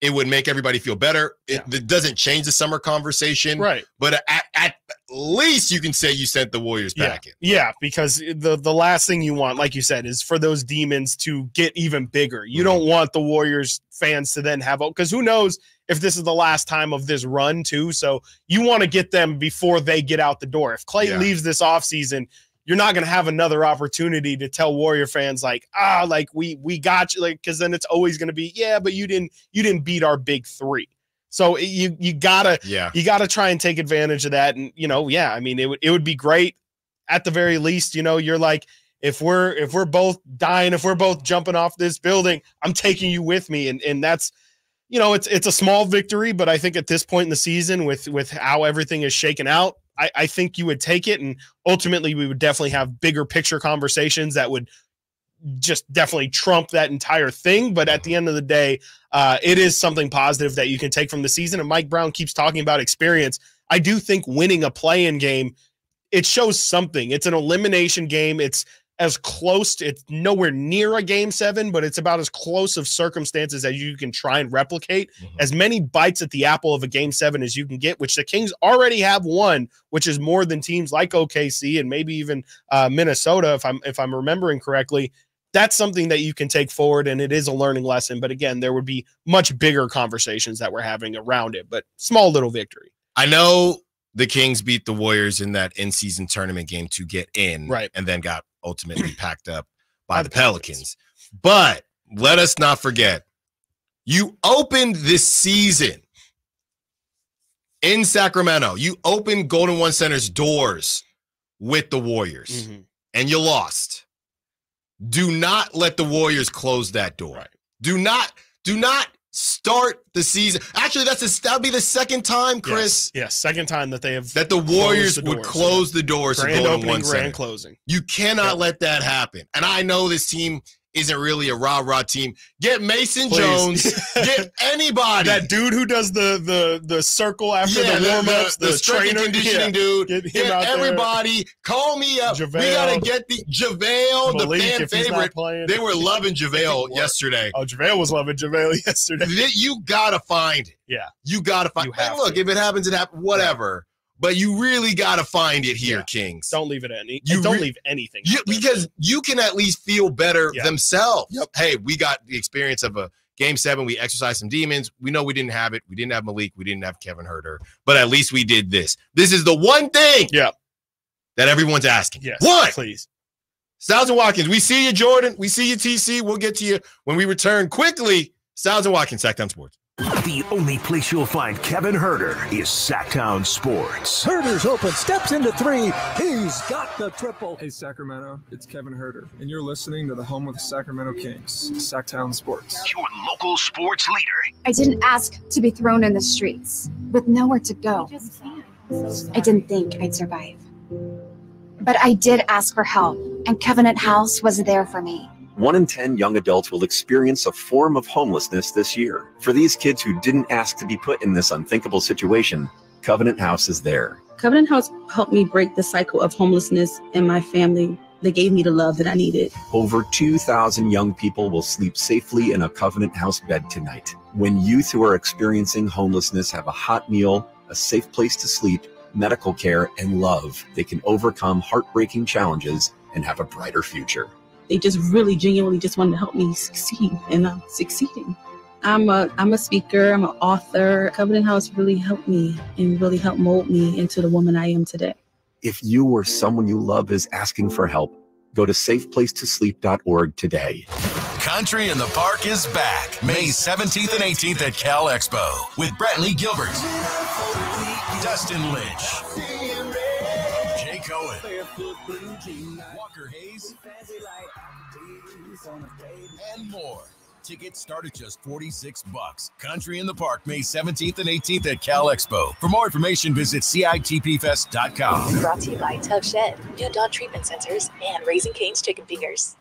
it would make everybody feel better. It, it doesn't change the summer conversation, Right. But at, at least you can say you sent the Warriors Yeah. back in. Yeah, because the the last thing you want, like you said, is for those demons to get even bigger. You mm-hmm. don't want the Warriors fans to then have because who knows if this is the last time of this run too. So you want to get them before they get out the door. If Clay Yeah. leaves this offseason, you're not going to have another opportunity to tell Warrior fans like, ah, like we we got you, like because then it's always going to be, yeah, but you didn't you didn't beat our big three. So you you gotta Yeah. you gotta try and take advantage of that, and you know, yeah, I mean, it would it would be great at the very least. You know, you're like, if we're if we're both dying, if we're both jumping off this building, I'm taking you with me, and and that's you know, it's it's a small victory, but I think at this point in the season, with with how everything is shaken out, I, I think you would take it, and ultimately we would definitely have bigger picture conversations that would just definitely trump that entire thing. But at the end of the day, uh, it is something positive that you can take from the season. And Mike Brown keeps talking about experience. I do think winning a play-in game, it shows something. It's an elimination game. It's as close to it's nowhere near a game seven, but it's about as close of circumstances as you can try and replicate. As many bites at the apple of a game seven as you can get, which the Kings already have won, which is more than teams like OKC and maybe even uh, Minnesota, if I'm if I'm remembering correctly. That's something that you can take forward, and it is a learning lesson. But again, there would be much bigger conversations that we're having around it. But small little victory. I know the Kings beat the Warriors in that in season tournament game to get in, Right. And then got ultimately packed up by the Pelicans. But let us not forget, you opened this season in Sacramento. You opened Golden One Center's doors with the Warriors, Mm-hmm. and you lost. Do not let the Warriors close that door. Do not, do not start the season. Actually, that's a, that'll be the second time, Chris, Yes, second time that they have that the Warriors the would close the doors to grand Golden opening, One grand Center. closing. You cannot let that happen. And I know this team isn't really a rah rah team. Get Mason Please. Jones. Get anybody. That dude who does the the the circle after Yeah, the warm ups, the, the, strength trainer, conditioning yeah. dude. Get Get, out there. everybody. Call me up. We gotta get the JaVale, the fan if he's not favorite. They were loving JaVale yesterday. Oh, JaVale was loving JaVale yesterday. You gotta find it. Yeah. You gotta find. You look, to. if it happens, it happens. Whatever. But you really gotta find it here, Kings. Don't leave it any. You don't leave anything. You, because you can at least feel better Yeah. themselves. Hey, we got the experience of a game seven. We exercised some demons. We know we didn't have it. We didn't have Malik. We didn't have Kevin Huerter. But at least we did this. This is the one thing yeah. that everyone's asking. Yes. One. Please. Stiles and Watkins. We see you, Jordan. We see you, TC. We'll get to you when we return quickly. Stiles and Watkins, Sactown Sports. The only place you'll find Kevin Huerter is Sactown Sports. Huerter's open, steps into three. He's got the triple. Hey Sacramento, it's Kevin Huerter, and you're listening to the home of the Sacramento Kings, Sactown Sports. Your local sports leader. I didn't ask to be thrown in the streets with nowhere to go. I didn't think I'd survive. But I did ask for help, and Covenant House was there for me. One in 10 young adults will experience a form of homelessness this year. For these kids who didn't ask to be put in this unthinkable situation, Covenant House is there. Covenant House helped me break the cycle of homelessness in my family They gave me the love that I needed. Over 2,000 young people will sleep safely in a Covenant House bed tonight. When youth who are experiencing homelessness have a hot meal, a safe place to sleep, medical care, and love, they can overcome heartbreaking challenges and have a brighter future. They just really genuinely just wanted to help me succeed, and I'm succeeding. I'm a I'm a speaker. I'm an author. Covenant House really helped me and really helped mold me into the woman I am today. If you or someone you love is asking for help, go to safeplacetosleep.org today. Country in the Park is back May 17th and 18th at Cal Expo with Brantley Gilbert, Dustin Lynch, Jay Cohen, Walker Hayes, and more. Tickets start at just 46 bucks. Country in the Park, May 17th and 18th at Cal Expo. For more information, visit CITPFest.com. Brought to you by Tub Shed, new dog treatment sensors, and Raising Cane's chicken fingers.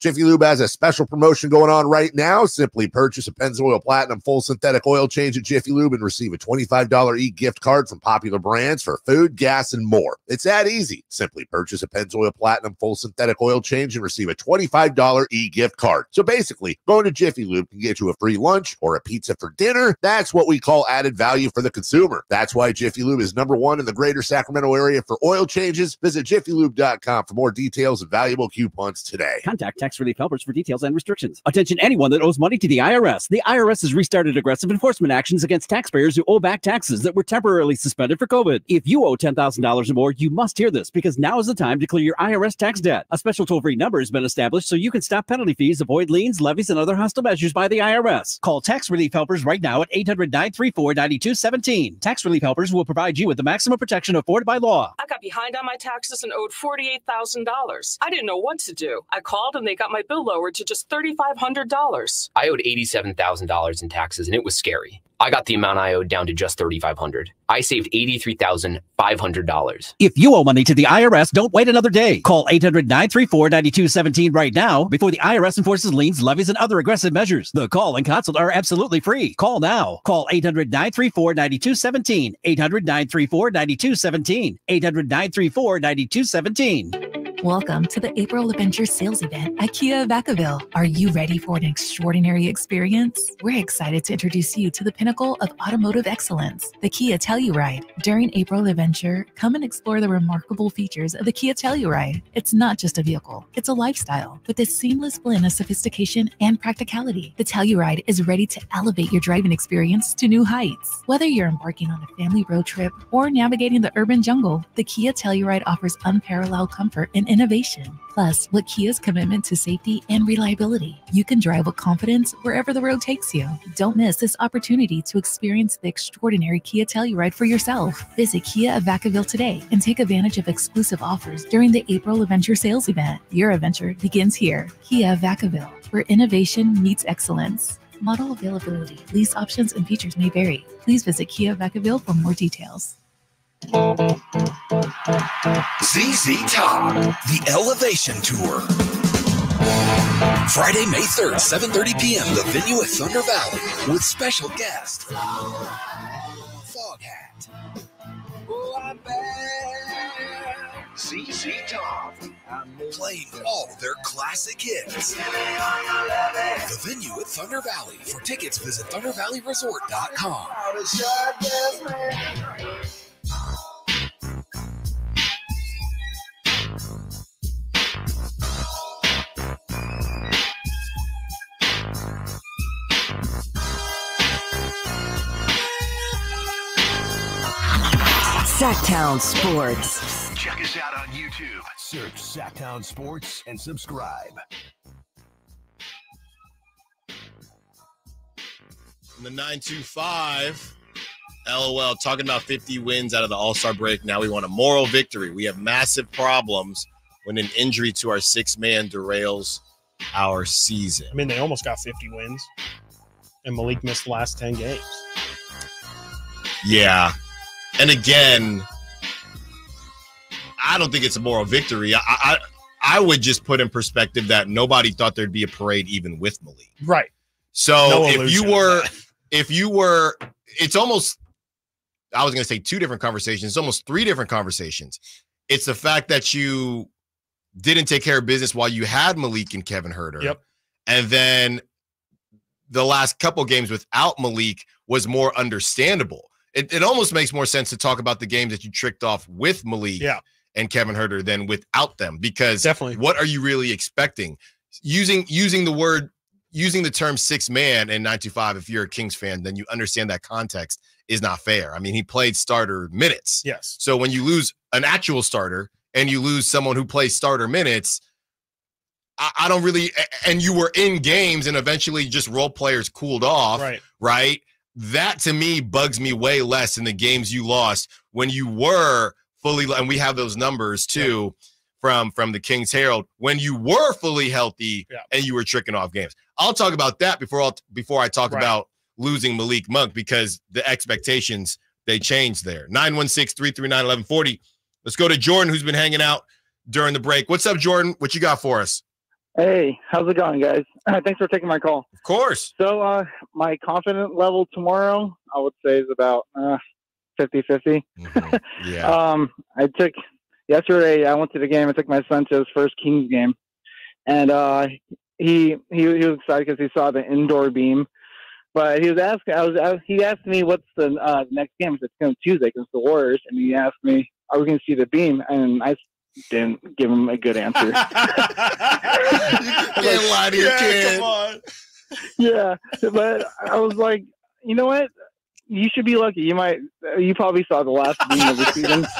Jiffy Lube has a special promotion going on right now. Simply purchase a Pennzoil Platinum full synthetic oil change at Jiffy Lube and receive a $25 e-gift card from popular brands for food, gas, and more. It's that easy. Simply purchase a Pennzoil Platinum full synthetic oil change and receive a $25 e-gift card. So basically, going to Jiffy Lube can get you a free lunch or a pizza for dinner. That's what we call added value for the consumer. That's why Jiffy Lube is number one in the greater Sacramento area for oil changes. Visit jiffylube.com for more details and valuable coupons today. Contact Tax Relief Helpers for details and restrictions. Attention anyone that owes money to the IRS. The IRS has restarted aggressive enforcement actions against taxpayers who owe back taxes that were temporarily suspended for COVID. If you owe $10,000 or more, you must hear this because now is the time to clear your IRS tax debt. A special toll-free number has been established so you can stop penalty fees, avoid liens, levies, and other hostile measures by the IRS. Call Tax Relief Helpers right now at 800-934-9217. Tax Relief Helpers will provide you with the maximum protection afforded by law. I got behind on my taxes and owed $48,000. I didn't know what to do. I called and they got my bill lowered to just $3,500. I owed $87,000 in taxes and it was scary. I got the amount I owed down to just 3,500. I saved $83,500. If you owe money to the IRS, don't wait another day. Call 800-934-9217 right now before the IRS enforces liens, levies, and other aggressive measures. The call and consult are absolutely free. Call now. Call 800-934-9217. 800-934-9217. 800-934-9217. Welcome to the April Adventure sales event at Kia Vacaville. Are you ready for an extraordinary experience? We're excited to introduce you to the pinnacle of automotive excellence, the Kia Telluride. During April Adventure, come and explore the remarkable features of the Kia Telluride. It's not just a vehicle, it's a lifestyle with a seamless blend of sophistication and practicality. The Telluride is ready to elevate your driving experience to new heights. Whether you're embarking on a family road trip or navigating the urban jungle, the Kia Telluride offers unparalleled comfort and innovation. Plus, with Kia's commitment to safety and reliability, you can drive with confidence wherever the road takes you. Don't miss this opportunity to experience the extraordinary Kia Telluride for yourself. Visit Kia of Vacaville today and take advantage of exclusive offers during the April Adventure sales event. Your adventure begins here. Kia of Vacaville, where innovation meets excellence. Model availability, lease options, and features may vary. Please visit Kia Vacaville for more details. ZZ Top, the Elevation Tour. Friday, May 3rd, 7.30 p.m., the venue at Thunder Valley with special guest, Foghat. ZZ Top, playing all their classic hits. The venue at Thunder Valley. For tickets, visit thundervalleyresort.com. Sactown Sports. Check us out on YouTube. Search Sactown Sports and subscribe. From the 925. LOL, talking about 50 wins out of the All Star break. Now we want a moral victory. We have massive problems when an injury to our six man derails our season. I mean, they almost got 50 wins, and Malik missed the last 10 games. Yeah. And again, I don't think it's a moral victory. I, I I would just put in perspective that nobody thought there'd be a parade even with Malik. Right. So No if you were, if you were, it's almost, I was going to say two different conversations, almost three different conversations. It's the fact that you didn't take care of business while you had Malik and Kevin Huerter. Yep. And then the last couple games without Malik was more understandable. It, it almost makes more sense to talk about the games that you tricked off with Malik Yeah. and Kevin Huerter than without them because Definitely. what are you really expecting? Using using the word using the term six man in 925 if you're a Kings fan then you understand that context is not fair. I mean he played starter minutes. Yes. So when you lose an actual starter and you lose someone who plays starter minutes I, I don't really and you were in games and eventually just role players cooled off Right. right? That to me bugs me way less in the games you lost when you were fully and we have those numbers too from from the Kings Herald when you were fully healthy Yeah. and you were tricking off games. I'll talk about that before I'll before I talk Right. about losing Malik Monk because the expectations they changed there. 916-339-1140. Let's go to Jordan who's been hanging out during the break. What's up Jordan? What you got for us? Hey, how's it going, guys? Thanks for taking my call. Of course. So, uh, my confidence level tomorrow, I would say, is about uh, 50 50. Yeah. Um, I took yesterday. I went to the game. I took my son to his first Kings game, and uh, he he he was excited because he saw the indoor beam. But he was asking. I was. I, he asked me, "What's the uh, next game?" I said, "It's going to Tuesday against the Warriors." And he asked me, "Are we going to see the beam?" And I didn't give him a good answer. Can't lie to your Yeah, kid. come on. yeah, but I was like, you know what? You should be lucky. You might. You probably saw the last beam of the season.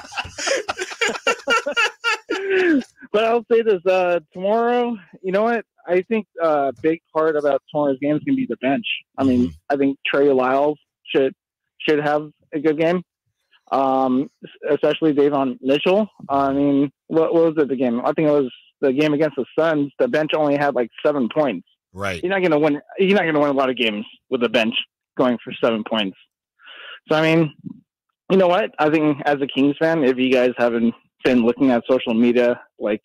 but I'll say this: uh, tomorrow, you know what? I think uh, a big part about tomorrow's game is going to be the bench. I mean, I think Trey Lyles should should have a good game, um, especially Davion Mitchell. I mean, what, what was it? The game? I think it was the game against the Suns. The bench only had like seven points. Right. You're not going to win. You're not going to win a lot of games with the bench going for seven points. So I mean, you know what? I think as a Kings fan, if you guys haven't been looking at social media like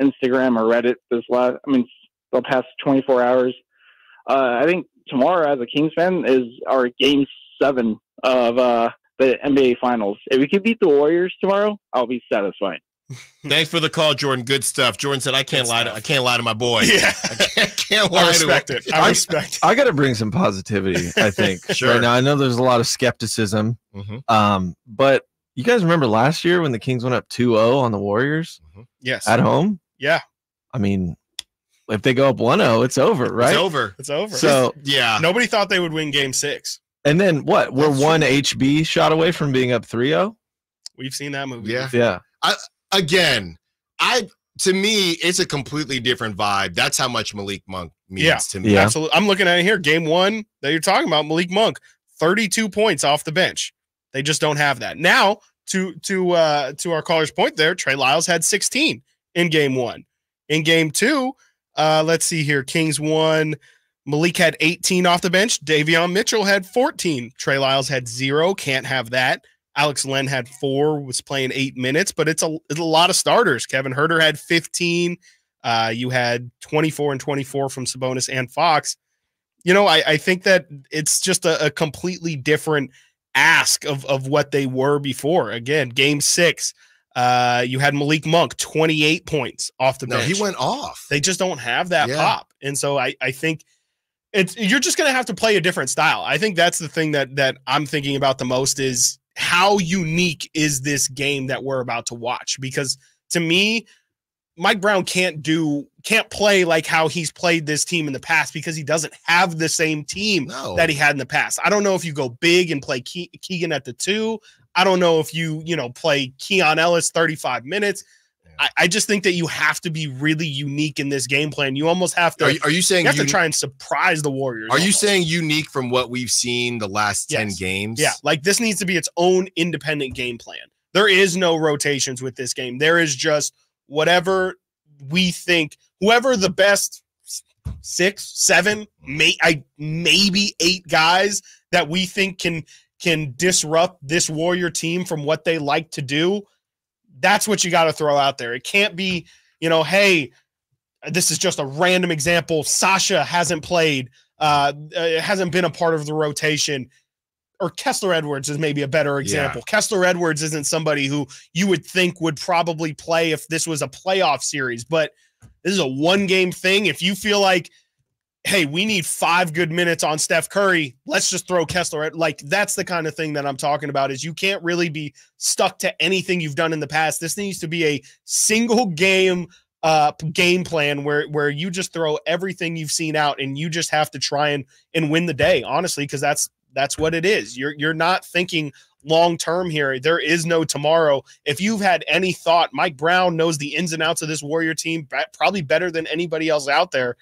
Instagram or Reddit this last, I mean, the past 24 hours, uh, I think tomorrow as a Kings fan is our game seven of uh, the NBA Finals. If we can beat the Warriors tomorrow, I'll be satisfied. Thanks for the call, Jordan. Good stuff. Jordan said, "I can't lie to I can't lie to my boy. Yeah, I can't, can't lie I respect to it. I respect. I got to bring some positivity. I think Sure. right now. I know there's a lot of skepticism, Mhm. um, but you guys remember last year when the Kings went up 2-0 on the Warriors mm-hmm. Yes. at home? Yeah. I mean, if they go up 1-0, it's over, right? It's over. It's over. So yeah, nobody thought they would win Game Six. and then what? We're one HB shot away from being up oh? 3-0. We've seen that movie. Yeah. Yeah. I again, I to me, it's a completely different vibe. That's how much Malik Monk means Yeah, to me. Yeah. absolutely. I'm looking at it here. Game one that you're talking about, Malik Monk, 32 points off the bench. They just don't have that now. To to uh to our caller's point there, Trey Lyles had 16 in game one. In game two, uh, let's see here. Kings won. Malik had 18 off the bench. Davion Mitchell had 14. Trey Lyles had zero. Can't have that. Alex Len had four, was playing eight minutes, but it's a, it's a lot of starters. Kevin Huerter had 15. Uh, you had 24 and 24 from Sabonis and Fox. You know, I, I think that it's just a, a completely different ask of, of what they were before. Again, game six, uh, you had Malik Monk, 28 points off the No, bench. he went off. They just don't have that Yeah. pop. And so I, I think it's you're just gonna have to play a different style. I think that's the thing that that I'm thinking about the most is how unique is this game that we're about to watch? Because to me, Mike Brown can't do can't play like how he's played this team in the past because he doesn't have the same team No. that he had in the past. I don't know if you go big and play Ke- Keegan at the two. I don't know if you you know play Keon Ellis 35 minutes. I, I just think that you have to be really unique in this game plan. You almost have to. Are you- are you saying you have to try and surprise the Warriors? Are you saying unique from what we've seen the last 10 Yes. games? Yeah, like this needs to be its own independent game plan. There is no rotations with this game. There is just whatever we think, whoever the best six, seven, may I maybe eight guys that we think can can disrupt this Warrior team from what they like to do. That's what you got to throw out there. It can't be, you know, hey, this is just a random example. Sasha hasn't played, uh, uh, hasn't been a part of the rotation or Kessler Edwards is maybe a better example. Kessler Edwards isn't somebody who you would think would probably play if this was a playoff series, but this is a one game thing. If you feel like, hey, we need five good minutes on Steph Curry, let's just throw Kessler. Ed- Like that's the kind of thing that I'm talking about. Is you can't really be stuck to anything you've done in the past. This needs to be a single game uh game plan where where you just throw everything you've seen out and you just have to try and and win the day honestly because that's that's what it is you're you're not thinking long term here there is no tomorrow if you've had any thought mike brown knows the ins and outs of this warrior team probably better than anybody else out there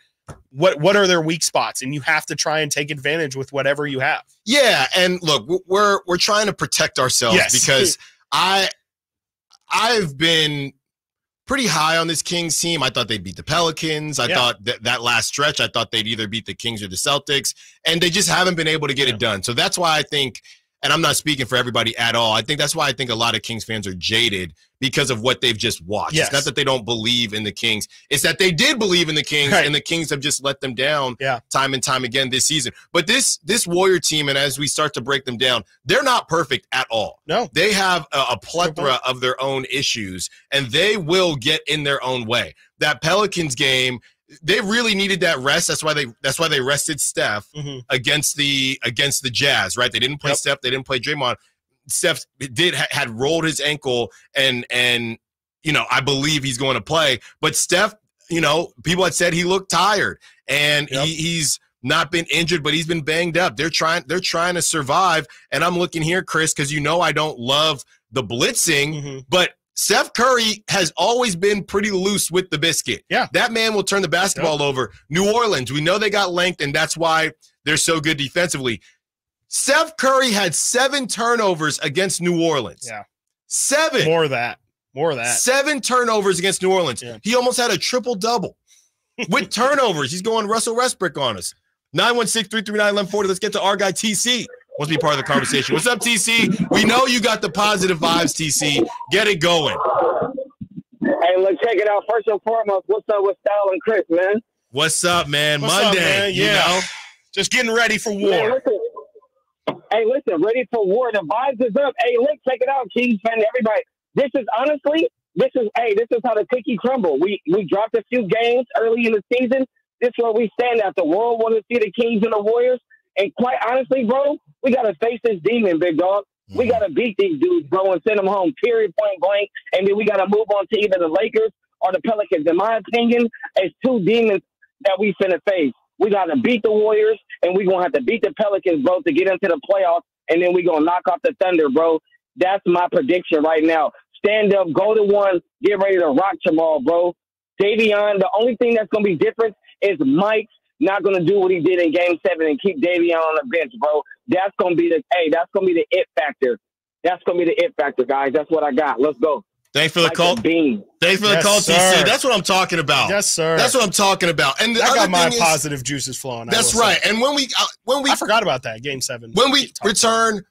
what what are their weak spots and you have to try and take advantage with whatever you have Yeah, and look, we're we're trying to protect ourselves Yes. because I I've been pretty high on this Kings team. I thought they'd beat the Pelicans. I Yeah. thought that that last stretch, I thought they'd either beat the Kings or the Celtics, and they just haven't been able to get it done. So that's why I think, and I'm not speaking for everybody at all. I think that's why I think a lot of Kings fans are jaded because of what they've just watched. Yes. It's not that they don't believe in the Kings; it's that they did believe in the Kings, Right. and the Kings have just let them down Yeah. time and time again this season. But this this Warrior team, and as we start to break them down, they're not perfect at all. No, they have a, a plethora of their own issues, and they will get in their own way. That Pelicans game, they really needed that rest. That's why they that's why they rested Steph Mhm. against the against the Jazz. Right? They didn't play Steph. They didn't play Draymond. Steph did ha- had rolled his ankle, and and you know I believe he's going to play. But Steph, you know, people had said he looked tired, and he, he's not been injured, but he's been banged up. They're trying they're trying to survive. And I'm looking here, Chris, because you know I don't love the blitzing, Mm-hmm. but Steph Curry has always been pretty loose with the biscuit. Yeah. That man will turn the basketball over. New Orleans, we know they got length, and that's why they're so good defensively. Steph Curry had seven turnovers against New Orleans. Yeah. Seven. more of that more of that Seven turnovers against New Orleans. He almost had a triple double with turnovers. He's going Russell Westbrook on us. 916 339 1140. Let's get to our guy, TC. Wants to be part of the conversation. What's up, TC? We know you got the positive vibes, TC. Get it going. Hey, look, check it out. First and foremost, what's up with Style and Chris, man? What's up, man? What's up, Monday. man? You know? just getting ready for war Man, listen. Hey, listen, ready for war. The vibes is up. Hey, look, check it out, Kings fan, everybody. This is honestly, this is hey, this is how the cookie crumble. We we dropped a few games early in the season. This is where we stand at. The world want to see the Kings and the Warriors. And quite honestly, bro, we gotta face this demon, big dog. We mm-hmm. gotta beat these dudes, bro, and send them home. Period, point blank. And then we gotta move on to either the Lakers or the Pelicans. In my opinion, it's two demons that we finna face. We gotta beat the Warriors, and we gonna have to beat the Pelicans, bro, to get into the playoffs. And then we gonna knock off the Thunder, bro. That's my prediction right now. Stand up, go to one, get ready to rock tomorrow, bro. Davion, the only thing that's gonna be different is Mike's not gonna do what he did in Game Seven and keep Davion on the bench, bro. That's gonna be the hey, that's gonna be the it factor. That's gonna be the it factor, guys. That's what I got. Let's go. Thanks for the Like call. bean. Thanks for the Yes, call, sir. TC. That's what I'm talking about. Yes, sir. That's what I'm talking about. And the I other got my thing is- positive juices flowing. That's will say. right. And when we uh, when we I forgot about that game seven. when we return,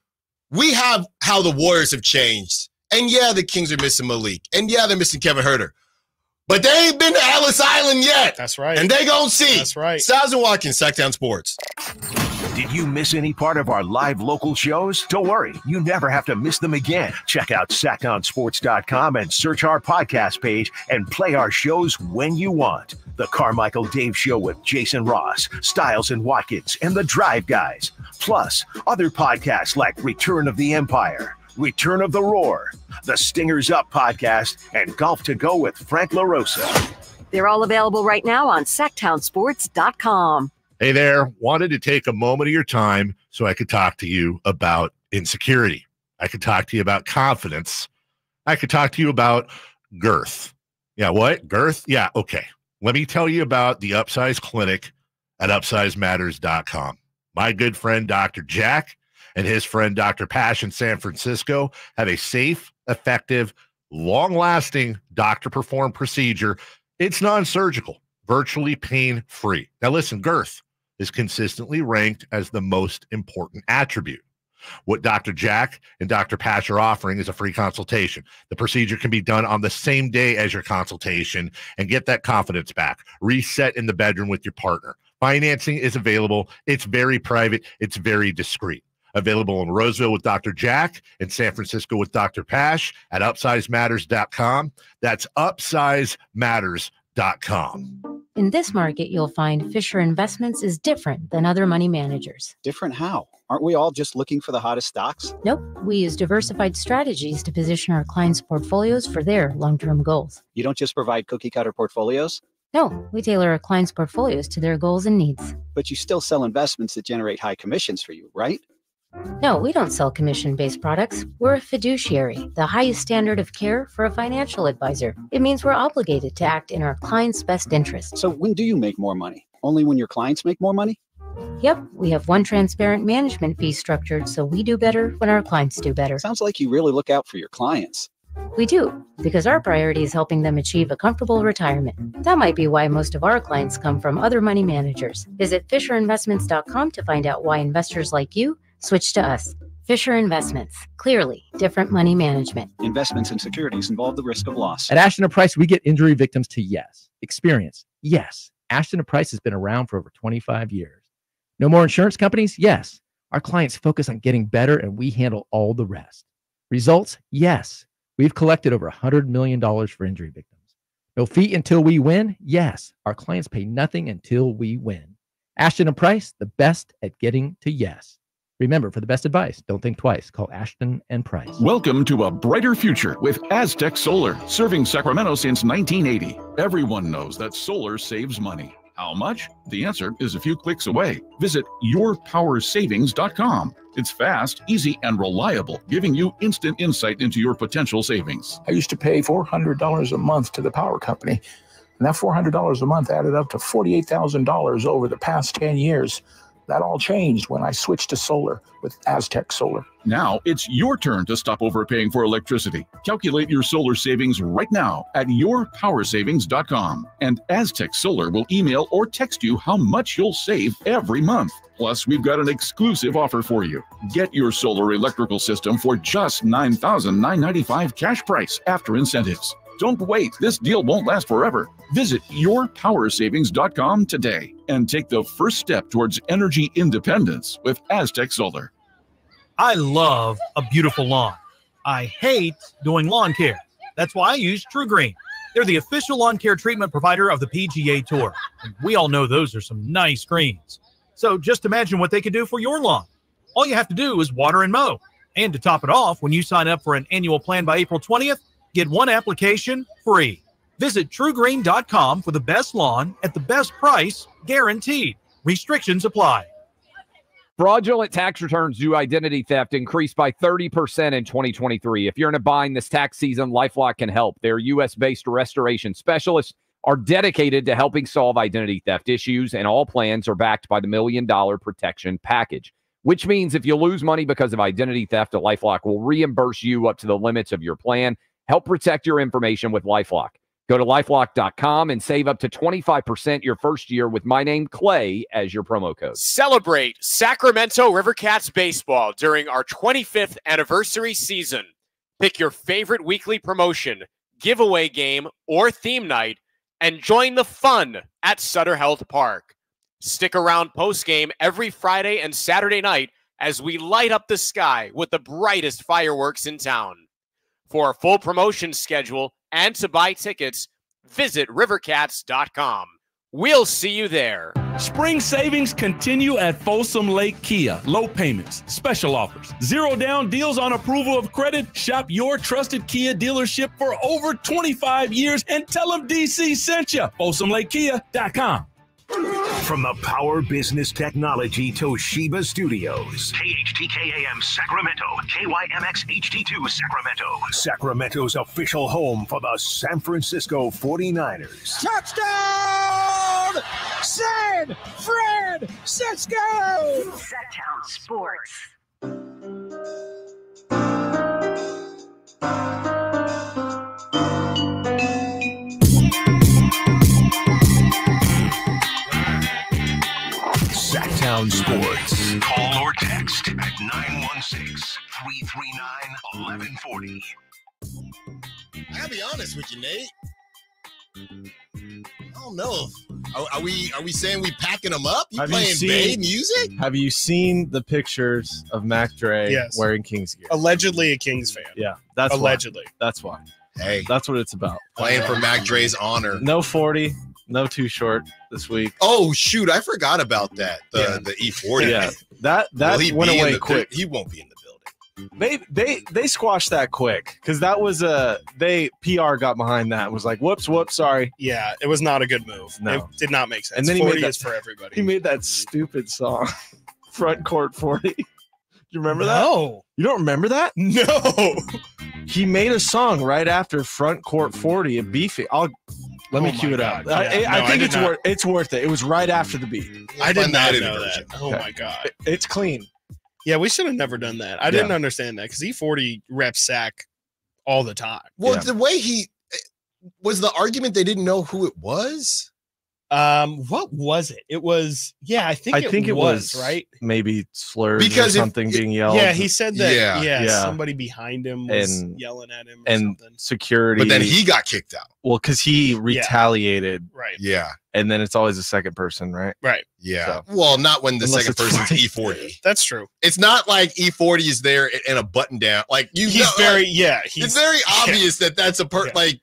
we have how the Warriors have changed. And yeah, the Kings are missing Malik. And yeah, they're missing Kevin Huerter. But they ain't been to Ellis Island yet. That's right. And they gonna see. That's right. Stiles and Watkins, Sactown Sports. Did you miss any part of our live local shows? Don't worry, you never have to miss them again. Check out sactownsports.com and search our podcast page and play our shows when you want. The Carmichael Dave Show with Jason Ross, Stiles and Watkins, and the Drive Guys. Plus, other podcasts like Return of the Empire, Return of the Roar, the Stingers Up podcast, and Golf to Go with Frank LaRosa. They're all available right now on SactownSports.com. Hey there, wanted to take a moment of your time so I could talk to you about insecurity. I could talk to you about confidence. I could talk to you about girth. Yeah, what? Girth? Yeah, okay. Let me tell you about the Upsize Clinic at upsizematters.com. My good friend, Dr. Jack, and his friend, Dr. Pash in San Francisco, have a safe, effective, long lasting doctor performed procedure. It's non surgical, virtually pain free. Now, listen, girth is consistently ranked as the most important attribute. What Dr. Jack and Dr. Pash are offering is a free consultation. The procedure can be done on the same day as your consultation and get that confidence back. Reset in the bedroom with your partner. Financing is available. It's very private, it's very discreet. Available in Roseville with Dr. Jack and San Francisco with Dr. Pash at upsizematters.com. That's upsizematters.com. In this market, you'll find Fisher Investments is different than other money managers. Different how? Aren't we all just looking for the hottest stocks? Nope, we use diversified strategies to position our clients' portfolios for their long term goals. You don't just provide cookie cutter portfolios, No, we tailor our clients' portfolios to their goals and needs. but you still sell investments that generate high commissions for you, right? No, we don't sell commission based products. We're a fiduciary, the highest standard of care for a financial advisor. It means we're obligated to act in our client's best interest. So when do you make more money? Only when your clients make more money? Yep, we have one transparent management fee structured so we do better when our clients do better. Sounds like you really look out for your clients. We do, because our priority is helping them achieve a comfortable retirement. That might be why most of our clients come from other money managers. Visit FisherInvestments.com to find out why investors like you switch to us. Fisher Investments, clearly different money management. Investments in securities involve the risk of loss. At Ashton and Price, we get injury victims to yes. Experience, yes. Ashton and Price has been around for over 25 years. No more insurance companies? Yes. Our clients focus on getting better and we handle all the rest. Results? Yes. We've collected over $100 million for injury victims. No fee until we win? Yes. Our clients pay nothing until we win. Ashton and Price, the best at getting to yes. Remember, for the best advice, don't think twice. Call Ashton and Price. Welcome to a brighter future with Aztec Solar, serving Sacramento since 1980. Everyone knows that solar saves money. How much? The answer is a few clicks away. Visit yourpowersavings.com. It's fast, easy, and reliable, giving you instant insight into your potential savings. I used to pay $400 a month to the power company, and that $400 a month added up to $48,000 over the past 10 years. That all changed when I switched to solar with Aztec Solar. Now it's your turn to stop overpaying for electricity. Calculate your solar savings right now at yourpowersavings.com. And Aztec Solar will email or text you how much you'll save every month. Plus, we've got an exclusive offer for you. Get your solar electrical system for just 9,995 cash price after incentives. Don't wait. This deal won't last forever. Visit yourpowersavings.com today and take the first step towards energy independence with Aztec Solar. I love a beautiful lawn. I hate doing lawn care. That's why I use TruGreen. They're the official lawn care treatment provider of the PGA Tour. And we all know those are some nice greens. So just imagine what they could do for your lawn. All you have to do is water and mow. And to top it off, when you sign up for an annual plan by April 20th, get one application free. Visit trugreen.com for the best lawn at the best price, guaranteed. Restrictions apply. Fraudulent tax returns due identity theft increased by 30% in 2023. If you're in a bind this tax season, Lifelock can help. Their US based restoration specialists are dedicated to helping solve identity theft issues, and all plans are backed by the Million Dollar Protection Package, which means if you lose money because of identity theft, a Lifelock will reimburse you up to the limits of your plan. Help protect your information with Lifelock. Go to lifelock.com and save up to 25% your first year with my name, Clay, as your promo code. Celebrate Sacramento Rivercats baseball during our 25th anniversary season. Pick your favorite weekly promotion, giveaway game, or theme night and join the fun at Sutter Health Park. Stick around post game every Friday and Saturday night as we light up the sky with the brightest fireworks in town. For a full promotion schedule and to buy tickets, visit rivercats.com. We'll see you there. Spring savings continue at Folsom Lake Kia. Low payments, special offers, zero down deals on approval of credit. Shop your trusted Kia dealership for over 25 years and tell them DC sent you. FolsomLakeKia.com. From the Power Business Technology Toshiba Studios. KHTKAM Sacramento, KYMX HD2 Sacramento. Sacramento's official home for the San Francisco 49ers. Touchdown! San Francisco! Sactown Sports. Sactown Sports. Call or text at 916 339 1140. I gotta be honest with you, Nate. I don't know. Are, are we are we saying we packing them up? You Have you playing seen- Bay music? Have you seen the pictures of Mac Dre Yes. wearing Kings gear? Allegedly a Kings fan. Yeah, that's why. allegedly. That's why. Hey, that's what it's about. Playing for Mac Dre's honor. No forty, no too short this week. Oh shoot, I forgot about that. The the E40. Yeah, that that he went away the- quick. He won't be in the building. They they they squashed that quick because that was a they PR got behind that and was like whoops whoops sorry Yeah, it was not a good move. No. It did not make sense. and then he 40 made that, is for everybody. He made that stupid song, Front Court Forty. Do you remember that? No. You don't remember that? No. He made a song right after Front Court Forty, a beefy. I'll let me Oh my cue it God, up. I, yeah. I No, think did it's worth it's worth it. It was right after the beat. I did not edited know that. Oh Okay. my god. It- It's clean. Yeah, we should have never done that. I didn't understand that because E40 reps sack all the time. Well, the way he eh, was the argument they didn't know who it was. Um, what was it? It was yeah, I think I it think it was, was right. maybe slurs Because or if- something being yelled. Yeah, he said that. Yeah. Yeah, Yeah. somebody behind him was And- yelling at him. Or and something. security. But then he got kicked out. well because he retaliated, Right. Yeah. and then it's always the second person, right? Right. Yeah. Well, not when the Unless second person's. E40. That's true. It's not like E40 is there in- in a button down. Like you, He's know, very like, yeah. He's it's very yeah. obvious that that's a per. Yeah. Like,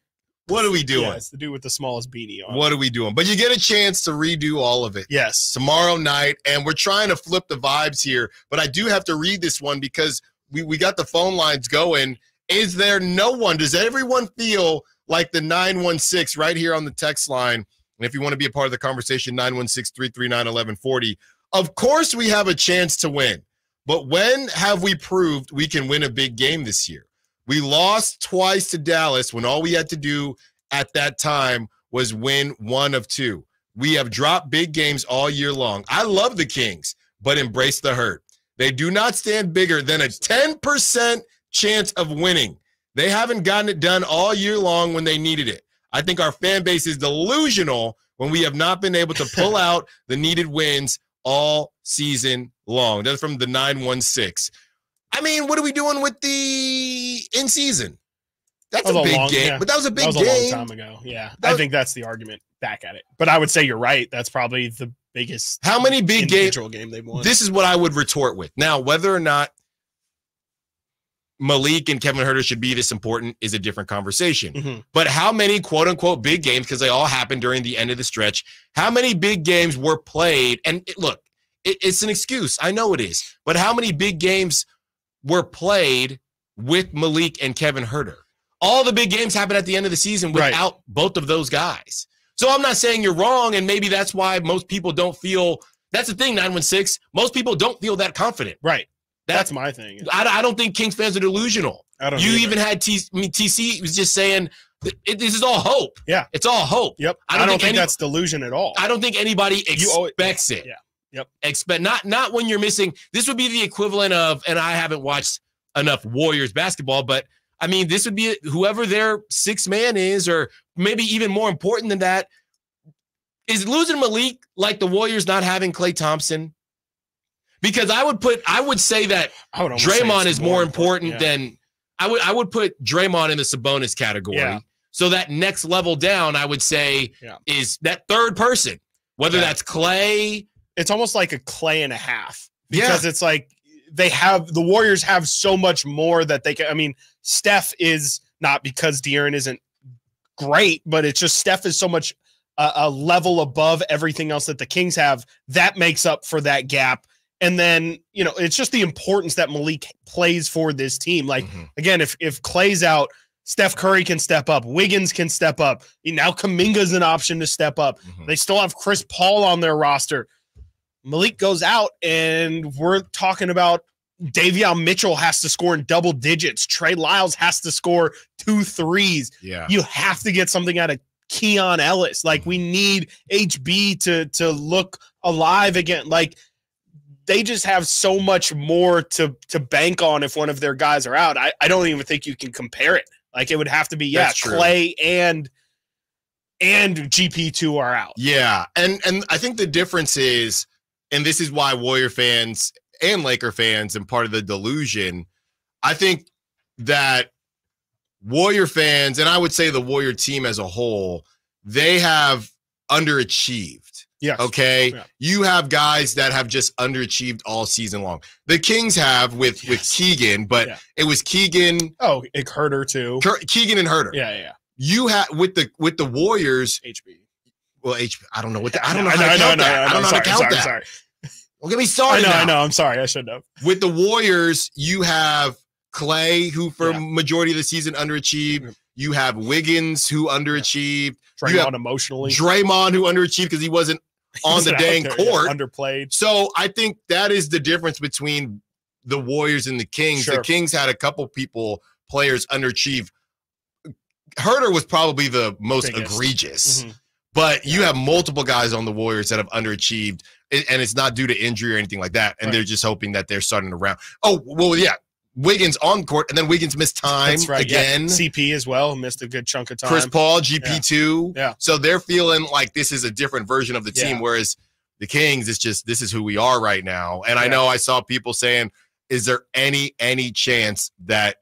what are we doing? Yeah, it's the dude with the smallest beanie on. What are we doing? But you get a chance to redo all of it. Yes. Tomorrow night, and we're trying to flip the vibes here. But I do have to read this one because we, we got the phone lines going. Is there no one? Does everyone feel like the 916 right here on the text line? And if you want to be a part of the conversation, 916 339 1140. Of course, we have a chance to win. But when have we proved we can win a big game this year? We lost twice to Dallas when all we had to do at that time was win one of two. We have dropped big games all year long. I love the Kings, but embrace the hurt. They do not stand bigger than a 10% chance of winning. They haven't gotten it done all year long when they needed it. I think our fan base is delusional when we have not been able to pull out the needed wins all season long. That's from the 916. I mean, what are we doing with the in season? That's That a big long- game, yeah. but that was a big that was game. a long time ago. Yeah, That I was- think that's the argument back at it. But I would say you're right. That's probably the biggest. How many big games? game they've won? This is what I would retort with. Now, whether or not Malik and Kevin Huerter should be this important is a different conversation. Mhm. But how many quote unquote big games, because they all happened during the end of the stretch, how many big games were played? And it- look, it- it's an excuse. I know it is. But how many big games were played with Malik and Kevin Huerter? All the big games happen at the end of the season Right. without both of those guys. So I'm not saying you're wrong, and maybe that's why most people don't feel. That's the thing, 916. Most people don't feel that confident. right. That- That's my thing. I, I don't think Kings fans are delusional. I don't You either. even had T, I mean, TC was just saying it, this is all hope. Yeah. It's all hope. Yep. I I don't don't, think think, any- that's delusion at all. I don't think anybody expects it. Yeah. Yep. Expect not not when you're missing. This would be the equivalent of, and I haven't watched enough Warriors basketball, but I mean, this would be whoever their six man is, or maybe even more important than that. Is losing Malik like the Warriors not having Klay Thompson? Because I would put, I would say that would say Draymond is more important, yeah. than I would. I would put Draymond in the Sabonis category. Yeah. So that next level down, I would say, Yeah. is that third person, whether that's Klay. It's almost like a Klay and a half Yeah. because it's like they have the Warriors have so much more that they can. I mean, Steph is not because De'Aaron isn't great, but it's just Steph is so much uh, a level above everything else that the Kings have. That makes up for that gap. And then you know it's just the importance that Malik plays for this team. Like Mm-hmm. again, if if Klay's out, Steph Curry can step up, Wiggins can step up. Now Kuminga's an option to step up. Mm-hmm. They still have Chris Paul on their roster. Malik goes out, and we're talking about Davion Mitchell has to score in double digits. Trey Lyles has to score two threes. Yeah. You have to get something out of Keon Ellis. Like we mm-hmm. need HB to to look alive again. Like they just have so much more to to bank on if one of their guys are out. I, I don't even think you can compare it. Like it would have to be yeah, Klay and and GP two are out. Yeah, and and I think the difference is, and this is why Warrior fans and Laker fans and part of the delusion, I think that Warrior fans and I would say the Warrior team as a whole, they have underachieved. Yes. Okay. Yeah. You have guys that have just underachieved all season long. The Kings have with with Keegan, but Yeah. it was Keegan, Oh, it hurt her too. Keegan and Huerter. Yeah, yeah, yeah. You have with the with the Warriors. HB. Well, H. I don't know what. The, I don't know I how know, to I know, count I know, that. I don't know how to count sorry, that. sorry. Well, get me sorry. I know, now. I know. I'm sorry. I shouldn't have. With the Warriors, you have Klay, who for majority of the season underachieved. You have Wiggins, who underachieved. you have Draymond emotionally. Draymond, who underachieved because he wasn't on the dang there, yeah, court. underplayed. So I think that is the difference between the Warriors and the Kings. The Kings had a couple people, players underachieve. Huerter was probably the most Biggest. egregious. Mhm. But you have multiple guys on the Warriors that have underachieved, and it's not due to injury or anything like that. And they're just hoping that they're starting to round. Oh, well, yeah. Wiggins on court, and then Wiggins missed time right. yeah. again. CP as well missed a good chunk of time. Chris Paul, GP2. Yeah. So they're feeling like this is a different version of the team, Yeah. whereas the Kings, it's just this is who we are right now. And I know I saw people saying, is there any any chance that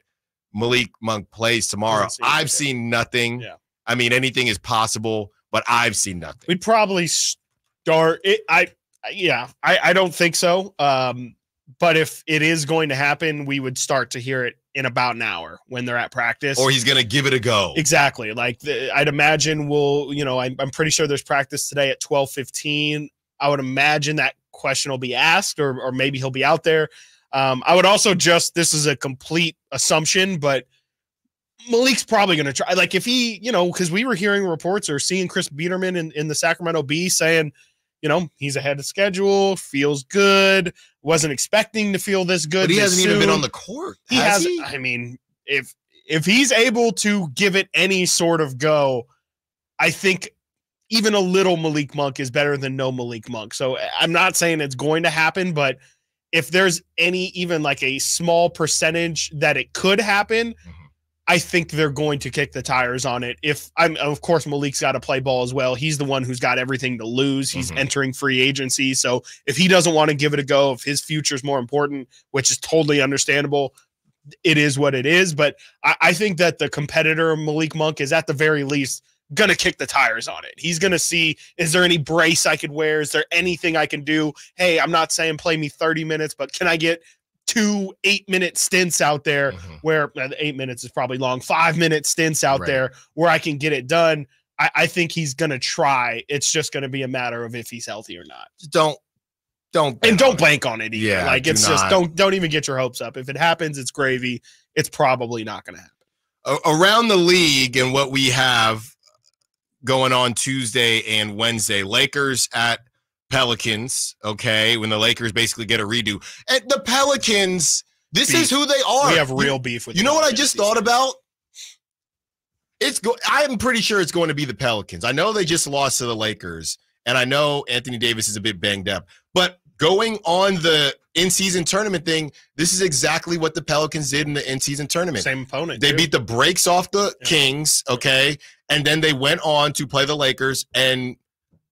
Malik Monk plays tomorrow? I've seen nothing. Yeah. I mean, anything is possible, but I've seen nothing. We'd probably start it. I yeah, I, I don't think so. Um, but if it is going to happen, we would start to hear it in about an hour when they're at practice. Or he's gonna give it a go. Exactly. Like the, I'd imagine we'll, you know, I'm, I'm pretty sure there's practice today at 12:15. I would imagine that question will be asked, or or maybe he'll be out there. Um, I would also just this is a complete assumption, but Malik's probably going to try. Like if he, you know, because we were hearing reports or seeing Chris Biderman in, in the Sacramento Bee saying, you know, he's ahead of schedule, feels good, wasn't expecting to feel this good. But he hasn't even been on the court. He has has. he? I mean, if if he's able to give it any sort of go, I think even a little Malik Monk is better than no Malik Monk. So I'm not saying it's going to happen, but if there's any even like a small percentage that it could happen, Mm-hmm. I think they're going to kick the tires on it. If I'm, of course, Malik's got to play ball as well. He's the one who's got everything to lose. He's Mhm. entering free agency. So if he doesn't want to give it a go, if his future is more important, which is totally understandable, it is what it is. But I, I think that the competitor Malik Monk is at the very least gonna kick the tires on it. He's gonna see is there any brace I could wear? Is there anything I can do? Hey, I'm not saying play me 30 minutes, but can I get two eight minute stints out there where uh, eight minutes is probably long, five minute stints out Right. there where I can get it done. I, I think he's gonna try. It's just gonna be a matter of if he's healthy or not. Don't don't and don't bank on it either. Yeah, like it's just not. don't don't even get your hopes up. If it happens, it's gravy. It's probably not gonna happen. Around the league and what we have going on Tuesday and Wednesday. Lakers at Pelicans, okay, when the Lakers basically get a redo. And the Pelicans, this is who they are. We have real beef with You know what I just thought about? It's go I'm pretty sure it's going to be the Pelicans. I know they just lost to the Lakers, and I know Anthony Davis is a bit banged up. But going on the in-season tournament thing, this is exactly what the Pelicans did in the in-season tournament. Same opponent. They too. beat the brakes off the Kings, okay, and then they went on to play the Lakers and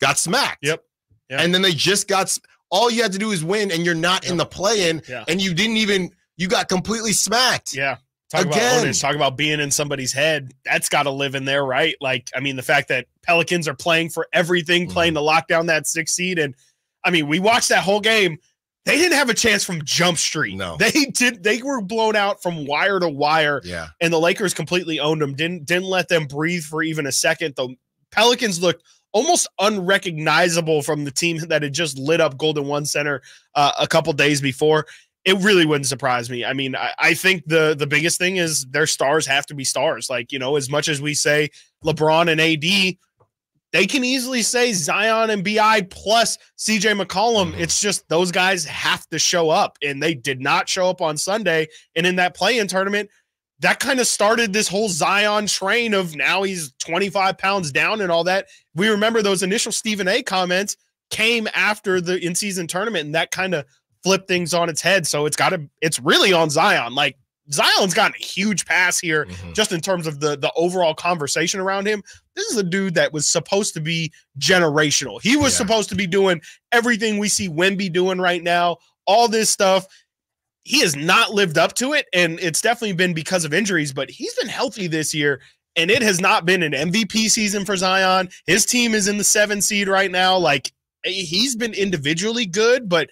got smacked. Yep. Yep. And then they just got. All you had to do is win, and you're not in the play-in, Yeah. and you didn't even. You got completely smacked. Yeah. Talk about Again. owners. Talk about being in somebody's head. That's got to live in there, right? Like, I mean, the fact that Pelicans are playing for everything, Mm-hmm. playing to lock down that six seed, and I mean, we watched that whole game. They didn't have a chance from Jump Street. No. they did. They were blown out from wire to wire. Yeah. and the Lakers completely owned them. Didn't didn't let them breathe for even a second. The Pelicans looked almost unrecognizable from the team that had just lit up Golden One Center uh, a couple days before. It really wouldn't surprise me. I mean, I, I think the the biggest thing is their stars have to be stars. Like you know, as much as we say LeBron and AD, they can easily say Zion and Bi plus CJ McCollum. It's just those guys have to show up, and they did not show up on Sunday. And in that play-in tournament, that kind of started this whole Zion train of now he's 25 pounds down and all that. We remember those initial Stephen A comments came after the in-season tournament, and that kind of flipped things on its head. So it's got to, it's really on Zion. Like Zion's gotten a huge pass here, mm-hmm. just in terms of the the overall conversation around him. This is a dude that was supposed to be generational. He was supposed to be doing everything we see Wemby doing right now, all this stuff he has not lived up to it and it's definitely been because of injuries but he's been healthy this year and it has not been an MVP season for Zion. His team is in the seven seed right now. Like eh, he's been individually good, but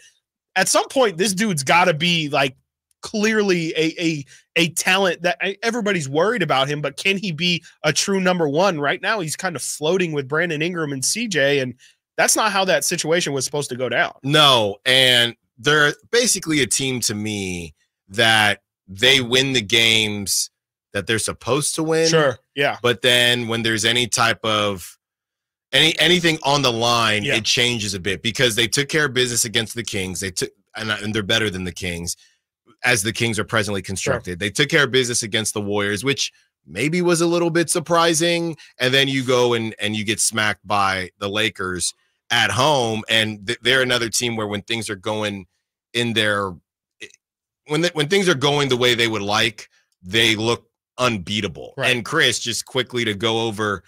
at some point, this dude's got to be like clearly a, a a talent that eh, everybody's worried about him. But can he be a true number one? Right now, he's kind of floating with Brandon Ingram and CJ, and that's not how that situation was supposed to go down. No, and they're basically a team to me that they win the games that they're supposed to win. Sure. Yeah. But then when there's any type of any anything on the line, Yeah. it changes a bit because they took care of business against the Kings. They took and, and they're better than the Kings as the Kings are presently constructed. They took care of business against the Warriors, which maybe was a little bit surprising. And then you go and and you get smacked by the Lakers at home, and th- they're another team where when things are going in their when the, when things are going the way they would like, they look unbeatable. And Chris, just quickly to go over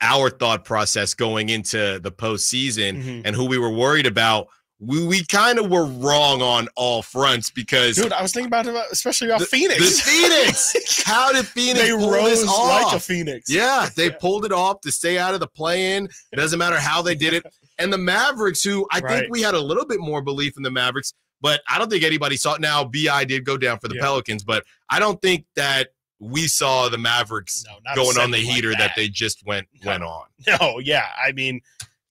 our thought process going into the postseason Mhm. and who we were worried about. We, we kind of were wrong on all fronts because Dude, I was thinking about especially about Phoenix. the Phoenix. How did Phoenix They pull rose this off? like a phoenix. Yeah, they pulled it off to stay out of the play-in. It doesn't matter how they did it. And the Mavericks, who I Right. think we had a little bit more belief in the Mavericks, but I don't think anybody saw it. Now, Bi did go down for the Yeah. Pelicans, but I don't think that we saw the Mavericks not going on the ascending like heater that. that. they just went went on. No, yeah. I mean,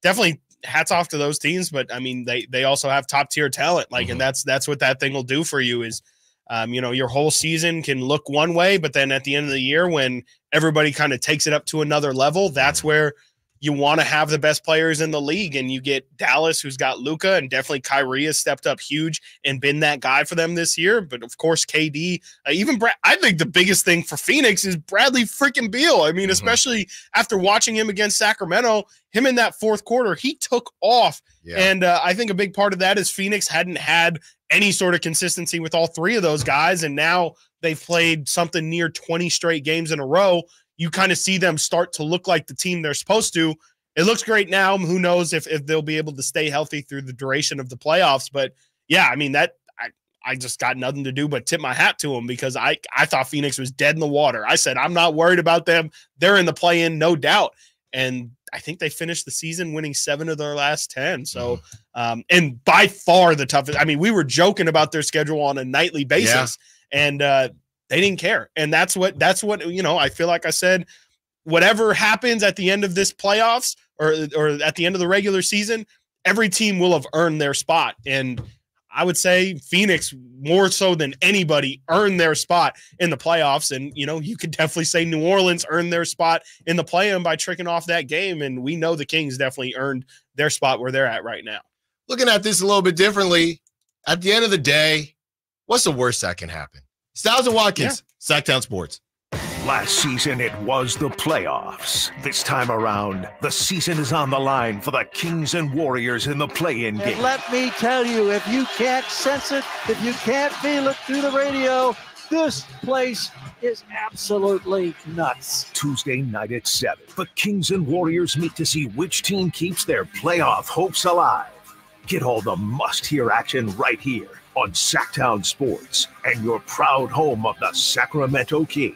definitely hats off to those teams, but I mean they they also have top tier talent. Like, and that's that's what that thing will do for you is um, you know, your whole season can look one way, but then at the end of the year, when everybody kind of takes it up to another level, that's where you want to have the best players in the league. And you get Dallas, who's got Luka, and definitely Kyrie has stepped up huge and been that guy for them this year. But of course, KD, uh, even Brad, I think the biggest thing for Phoenix is Bradley freaking Beal. I mean, especially after watching him against Sacramento, him in that fourth quarter, he took off. Yeah. And uh, I think a big part of that is Phoenix hadn't had any sort of consistency with all three of those guys. And now they've played something near 20 straight games in a row. You kind of see them start to look like the team they're supposed to. It looks great now. Who knows if, if they'll be able to stay healthy through the duration of the playoffs. But yeah, I mean, that I, I just got nothing to do but tip my hat to them because I, I thought Phoenix was dead in the water. I said, I'm not worried about them. They're in the play in, no doubt. And I think they finished the season winning seven of their last 10. So, um, and by far the toughest. I mean, we were joking about their schedule on a nightly basis, and uh, they didn't care. And that's what, that's what, you know, I feel like I said, whatever happens at the end of this playoffs or, or at the end of the regular season, every team will have earned their spot. And I would say Phoenix more so than anybody earned their spot in the playoffs. And, you know, you could definitely say New Orleans earned their spot in the play in by tricking off that game. And we know the Kings definitely earned their spot where they're at right now. Looking at this a little bit differently, at the end of the day, what's the worst that can happen? Stiles and Watkins, Sactown Sports. Last season, it was the playoffs. This time around, the season is on the line for the Kings and Warriors in the play-in And game. let me tell you, if you can't sense it, if you can't feel it through the radio, this place is absolutely nuts. Tuesday night at 7, the Kings and Warriors meet to see which team keeps their playoff hopes alive. Get all the must-hear action right here on Sactown Sports and your proud home of the Sacramento Kings.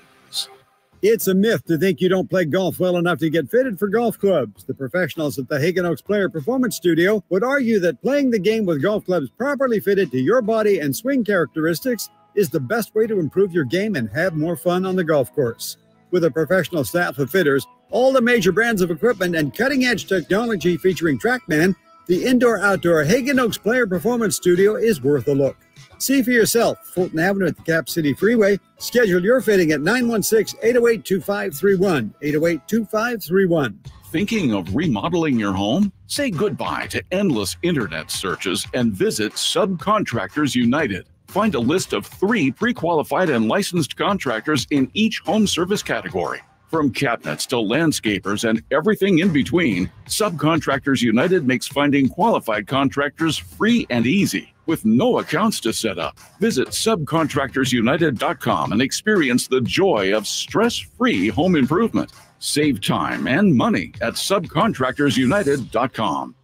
It's a myth to think you don't play golf well enough to get fitted for golf clubs. The professionals at the Haggin Oaks Player Performance Studio would argue that playing the game with golf clubs properly fitted to your body and swing characteristics is the best way to improve your game and have more fun on the golf course. With a professional staff of fitters, all the major brands of equipment, and cutting edge technology featuring Trackman, the indoor outdoor Haggin Oaks Player Performance Studio is worth a look. See for yourself, Fulton Avenue at the Cap City Freeway. Schedule your fitting at 916 808 2531. 808 2531. Thinking of remodeling your home? Say goodbye to endless internet searches and visit Subcontractors United. Find a list of three pre qualified and licensed contractors in each home service category. From cabinets to landscapers and everything in between, Subcontractors United makes finding qualified contractors free and easy with no accounts to set up. Visit subcontractorsunited.com and experience the joy of stress free home improvement. Save time and money at subcontractorsunited.com.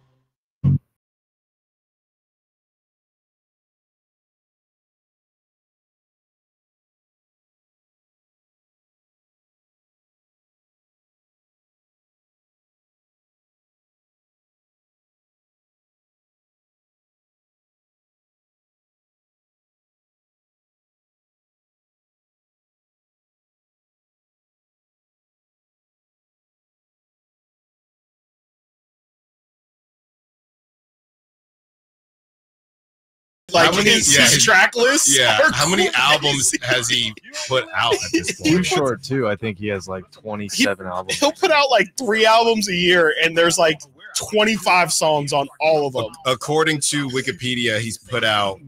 Like How many- his, yeah, his his- track lists. Yeah. are How many crazy. albums has he put out at this point? Too short too. I think he has like 27 albums. He'll put out like three albums a year, and there's like 25 songs on all of them. According to Wikipedia, he's put out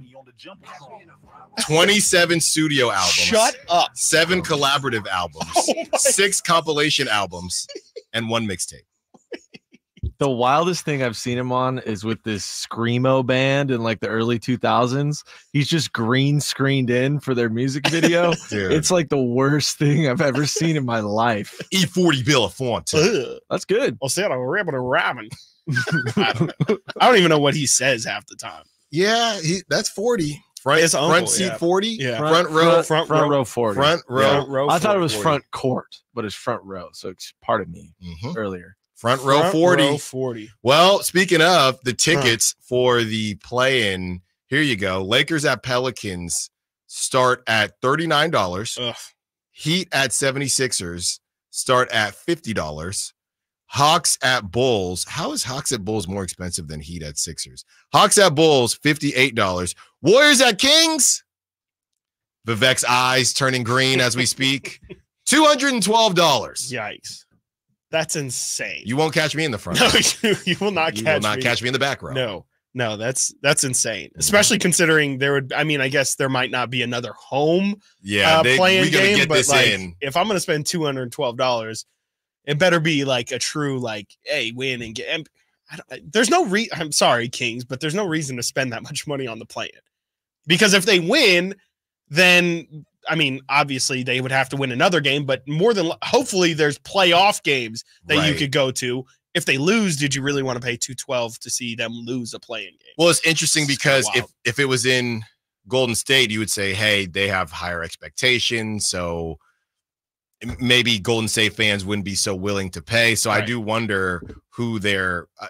27 studio albums. Shut up. Seven collaborative albums, oh six compilation albums, and one mixtape. The wildest thing I've seen him on is with this screamo band in like the early 2000s. He's just green screened in for their music video. It's like the worst thing I've ever seen in my life. E40 Belafonte. Ugh. That's good. Well, said a ribbon and rabbit. I don't know. I don't even know what he says half the time. Yeah, he, that's 40. Front, His uncle, front seat yeah. 40. Yeah. Front, row. front, front row 40. Front row. Yeah. Row I thought it 40. was front court, but it's front row. So it's part of me Mhm. earlier. Front row Front 40. row 40. Well, speaking of the tickets for the play in, here you go. Lakers at Pelicans start at $39. Ugh. Heat at 76ers start at $50. Hawks at Bulls. How is Hawks at Bulls more expensive than Heat at Sixers? Hawks at Bulls, $58. Warriors at Kings. Vivek's eyes turning green as we speak. $212. Yikes. That's insane. You won't catch me in the front. no, you, you will not You catch will not me. catch me in the back row. No, no, that's that's insane. Especially considering there would. I mean, I guess there might not be another home Yeah, uh, they, playing game, get but this like, in. if I'm going to spend two hundred twelve dollars, it better be like a true like, hey, win and get. And I don't, there's no re. I'm sorry, Kings, but there's no reason to spend that much money on the play in, because if they win, then I mean, obviously they would have to win another game, but more than hopefully there's playoff games that you could go to. If they lose, did you really want to pay 212 to see them lose a playing game? Well, it's interesting It's because if if it was in Golden State, you would say, "Hey, they have higher expectations, so maybe Golden State fans wouldn't be so willing to pay." So I do wonder who they're. I-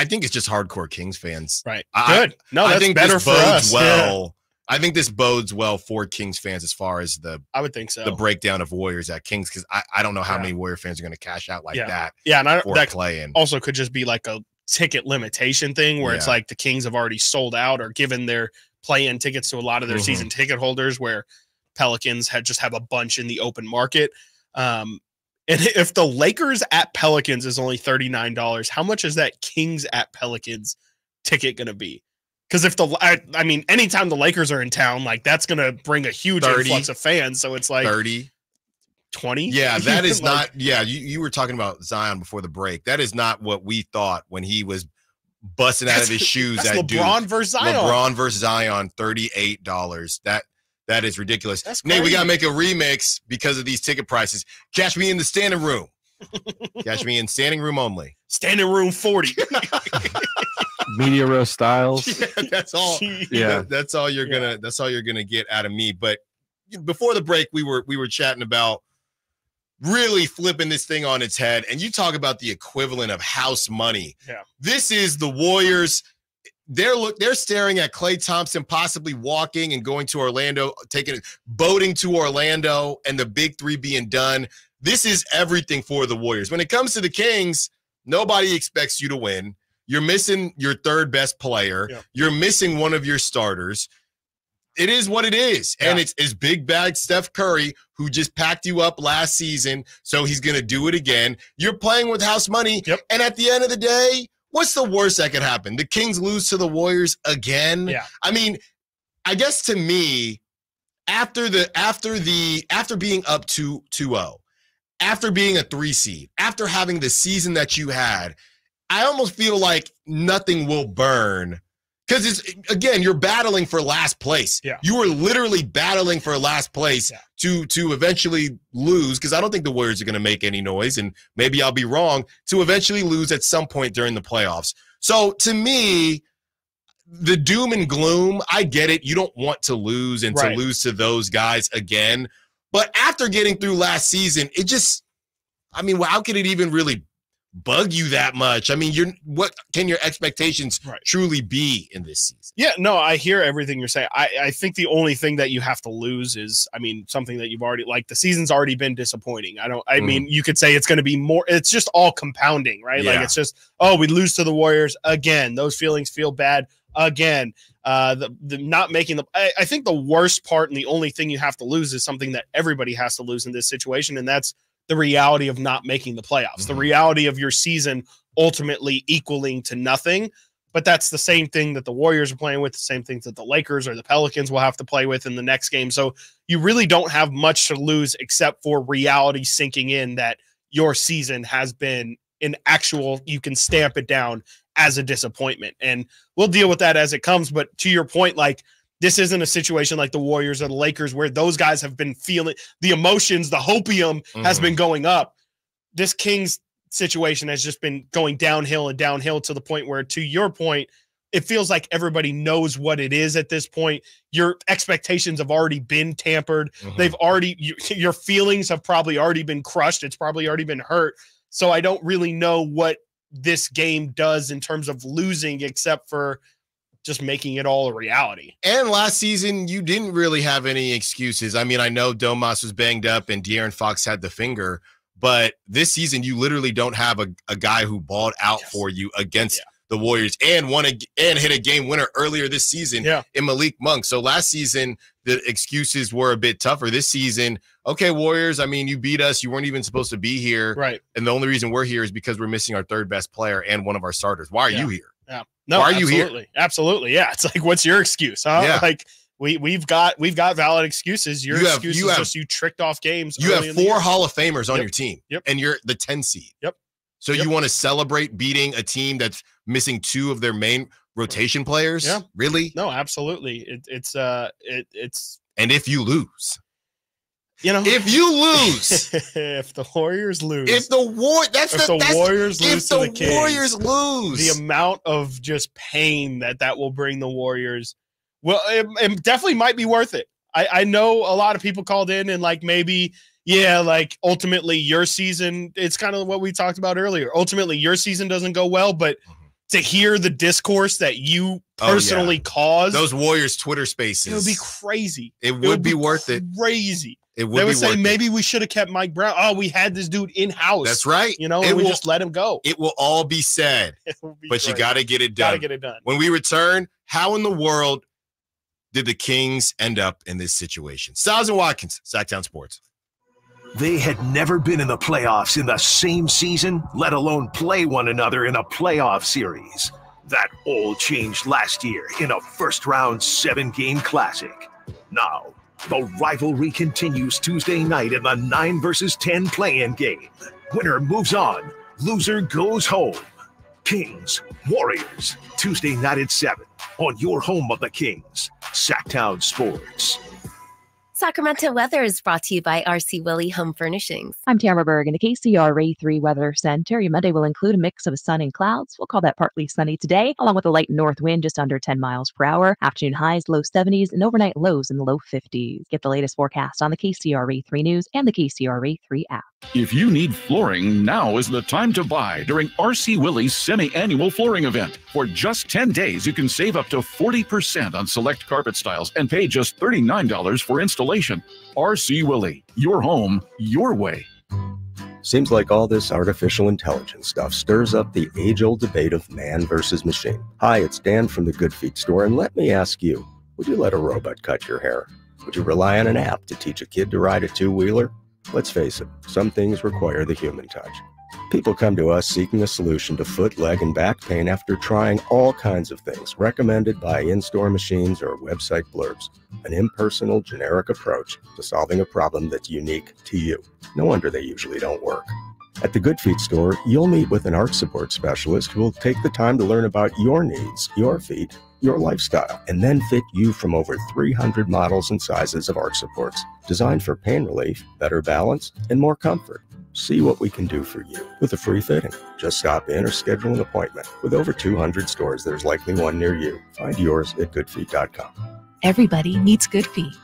I think it's just hardcore Kings fans. Right. I- Good. No, I that's think better for us. Well, I think this bodes well for Kings fans as far as the I would think so. the breakdown of Warriors at Kings because I, I don't know how Yeah. many Warrior fans are going to cash out like Yeah. that. yeah, and I, that playing. also could just be like a ticket limitation thing where it's like the Kings have already sold out or given their play-in tickets to a lot of their Mhm. season ticket holders where Pelicans had just have a bunch in the open market. Um, and if the Lakers at Pelicans is only $39, how much is that Kings at Pelicans ticket going to be? Because if the, I, I mean, anytime the Lakers are in town, like that's going to bring a huge 30. influx of fans. So it's like 30. 20. Yeah, that is Like, not. Yeah, you, you were talking about Zion before the break. That is not what we thought when he was busting out of his shoes That's at Duke. LeBron versus Zion. LeBron versus Zion, thirty-eight dollars. That that is ridiculous. That's Nate, we gotta make a remix because of these ticket prices. Catch me in the standing room. Catch me in standing room only. Standing room 40. Media row Stiles. Yeah, that's all. Yeah. that- that's all you're gonna. That's all you're gonna get out of me. But before the break, we were we were chatting about really flipping this thing on its head, and you talk about the equivalent of house money. Yeah. This is the Warriors. They're look. They're staring at Klay Thompson possibly walking and going to Orlando, taking boating to Orlando, and the big three being done. This is everything for the Warriors. When it comes to the Kings, nobody expects you to win. You're missing your third best player. Yeah. You're missing one of your starters. It is what it is. And it's, it's big bag Steph Curry, who just packed you up last season. So he's going to do it again. You're playing with house money. Yep. And at the end of the day, what's the worst that could happen? The Kings lose to the Warriors again. Yeah. I mean, I guess to me, after the after the after being up to 2-0, after being a three seed, after having the season that you had, I almost feel like nothing will burn. Because it's again, you're battling for last place. Yeah. You were literally battling for last place Yeah. to to eventually lose. Because I don't think the Warriors are going to make any noise, and maybe I'll be wrong. To eventually lose at some point during the playoffs. So to me, the doom and gloom, I get it. You don't want to lose and Right. to lose to those guys again. But after getting through last season, it just, I mean, how could it even really bug you that much? I mean, you're what can your expectations Right. truly be in this season? Yeah, no, I hear everything you're saying. I, I think the only thing that you have to lose is, I mean, something that you've already like the season's already been disappointing. I don't, I Mhm. mean, you could say it's going to be more. It's just all compounding, right? Like it's just, oh, we lose to the Warriors again. Those feelings feel bad again. Uh, the, the not making the I, I think the worst part and the only thing you have to lose is something that everybody has to lose in this situation, and that's the reality of not making the playoffs, the mm-hmm. reality of your season ultimately equaling to nothing. But that's the same thing that the Warriors are playing with, the same things that the Lakers or the Pelicans will have to play with in the next game. So you really don't have much to lose except for reality sinking in that your season has been an actual, you can stamp it down as a disappointment. And we'll deal with that as it comes. But to your point, like, this isn't a situation like the Warriors or the Lakers where those guys have been feeling the emotions, the hopium has Mhm. been going up. This Kings situation has just been going downhill and downhill to the point where, to your point, it feels like everybody knows what it is at this point. Your expectations have already been tampered. They've already, you, your feelings have probably already been crushed. It's probably already been hurt. So I don't really know what this game does in terms of losing, except for just making it all a reality. And last season, you didn't really have any excuses. I mean, I know Domas was banged up and De'Aaron Fox had the finger, but this season, you literally don't have a, a guy who balled out for you against the Warriors and won a, and hit a game winner earlier this season Yeah. in Malik Monk. So last season, the excuses were a bit tougher. This season, okay, Warriors, I mean, you beat us. You weren't even supposed to be here. Right. And the only reason we're here is because we're missing our third best player and one of our starters. Why are Yeah. you here? No, Why are you here? absolutely. Absolutely. Yeah. It's like, what's your excuse? Huh? Yeah. Like we we've got we've got valid excuses. Your You have- excuse you is have- just you tricked off games. You have four. Hall of Famers on Yep. your team. Yep. And you're the 10 seed. Yep. So you want to celebrate beating a team that's missing two of their main rotation players? Yeah. Really? No, absolutely. It, it's uh it, it's And if you lose, you know if you lose, if the Warriors lose, if the war that's if the, the that's, Warriors if lose to the the Kings, Warriors lose, the amount of just pain that that will bring the Warriors, well, it, it definitely might be worth it. I, I know a lot of people called in and like maybe, yeah, like ultimately your season, it's kind of what we talked about earlier. Ultimately, your season doesn't go well, but to hear the discourse that you Mm-hmm. Oh, yeah. personally caused, those Warriors Twitter spaces. it would be crazy. It would be worth it. Crazy. It would they be would say worth it. maybe we should have kept Mike Brown. Oh, we had this dude in house. That's right. You know, It and we will- just let him go. It will all be said, be but you got to get it done. Gotta get it done. When we return, how in the world did the Kings end up in this situation? Stiles and Watkins, Sactown Sports. They had never been in the playoffs in the same season, let alone play one another in a playoff series. That all changed last year in a first round seven game classic. Now, the rivalry continues Tuesday night in the 9 versus 10 play in game. Winner moves on, loser goes home. Kings, Warriors, Tuesday night at 7 on your home of the Kings, Sactown Sports. Sacramento weather is brought to you by RC Willey Home Furnishings. I'm Tamara Berg in the KCRA 3 Weather Center. Your Monday will include a mix of sun and clouds. We'll call that partly sunny today, along with a light north wind just under 10 miles per hour. Afternoon highs low 70s and overnight lows in the low 50s. Get the latest forecast on the KCRA 3 News and the KCRA 3 app. If you need flooring, now is the time to buy during RC Willey's semi annual flooring event. For just 10 days, you can save up to 40% on select carpet styles and pay just $39 for installation. RC Willey, your home, your way. Seems like all this artificial intelligence stuff stirs up the age old debate of man versus machine. Hi, it's Dan from the Good Feet store, and let me ask you would you let a robot cut your hair? Would you rely on an app to teach a kid to ride a two wheeler? Let's face it, some things require the human touch. People come to us seeking a solution to foot, leg, and back pain after trying all kinds of things recommended by in store machines or website blurbs. An impersonal, generic approach to solving a problem that's unique to you. No wonder they usually don't work. At the Good Feet store, you'll meet with an arch support specialist who will take the time to learn about your needs, your feet, your lifestyle, and then fit you from over 300 models and sizes of arch supports, designed for pain relief, better balance, and more comfort. See what we can do for you with a free fitting. Just stop in or schedule an appointment. With over 200 stores, there's likely one near you. Find yours at goodfeet.com. Everybody needs good feet.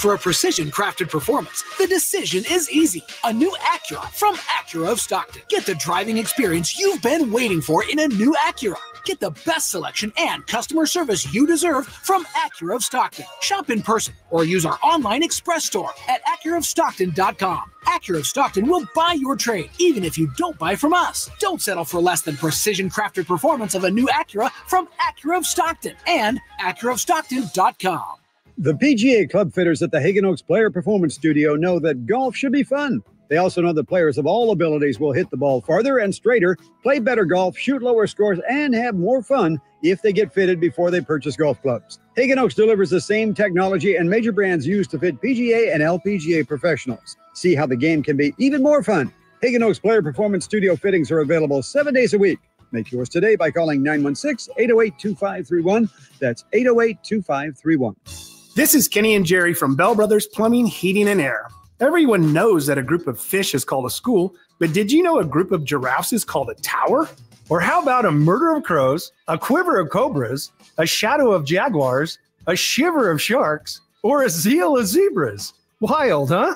For a precision crafted performance, the decision is easy. A new Acura from Acura of Stockton. Get the driving experience you've been waiting for in a new Acura. Get the best selection and customer service you deserve from Acura of Stockton. Shop in person or use our online express store at AcuraofStockton.com. Acura of Stockton will buy your trade, even if you don't buy from us. Don't settle for less than precision crafted performance of a new Acura from Acura of Stockton and AcuraofStockton.com. The PGA Club fitters at the Haggin Oaks Player Performance Studio know that golf should be fun. They also know that players of all abilities will hit the ball farther and straighter, play better golf, shoot lower scores, and have more fun if they get fitted before they purchase golf clubs. Haggin Oaks delivers the same technology and major brands used to fit PGA and LPGA professionals. See how the game can be even more fun. Haggin Oaks Player Performance Studio fittings are available seven days a week. Make yours today by calling 916 808 2531. That's 808 2531. This is Kenny and Jerry from Bell Brothers Plumbing, Heating, and Air. Everyone knows that a group of fish is called a school, but did you know a group of giraffes is called a tower? Or how about a murder of crows, a quiver of cobras, a shadow of jaguars, a shiver of sharks, or a zeal of zebras? Wild, huh?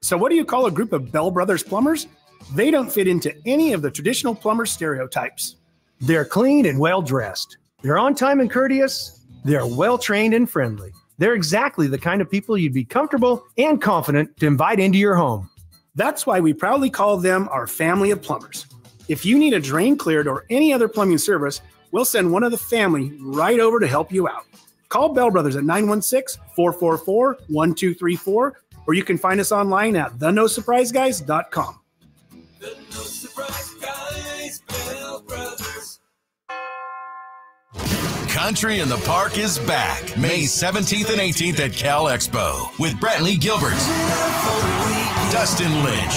So, what do you call a group of Bell Brothers plumbers? They don't fit into any of the traditional plumber stereotypes. They're clean and well dressed. They're on time and courteous. They're well trained and friendly. They're exactly the kind of people you'd be comfortable and confident to invite into your home. That's why we proudly call them our family of plumbers. If you need a drain cleared or any other plumbing service, we'll send one of the family right over to help you out. Call Bell Brothers at 916 444 1234, or you can find us online at thenosurpriseguys.com. Country in the Park is back May 17th and 18th at Cal Expo with Brantley Gilbert, Dustin Lynch,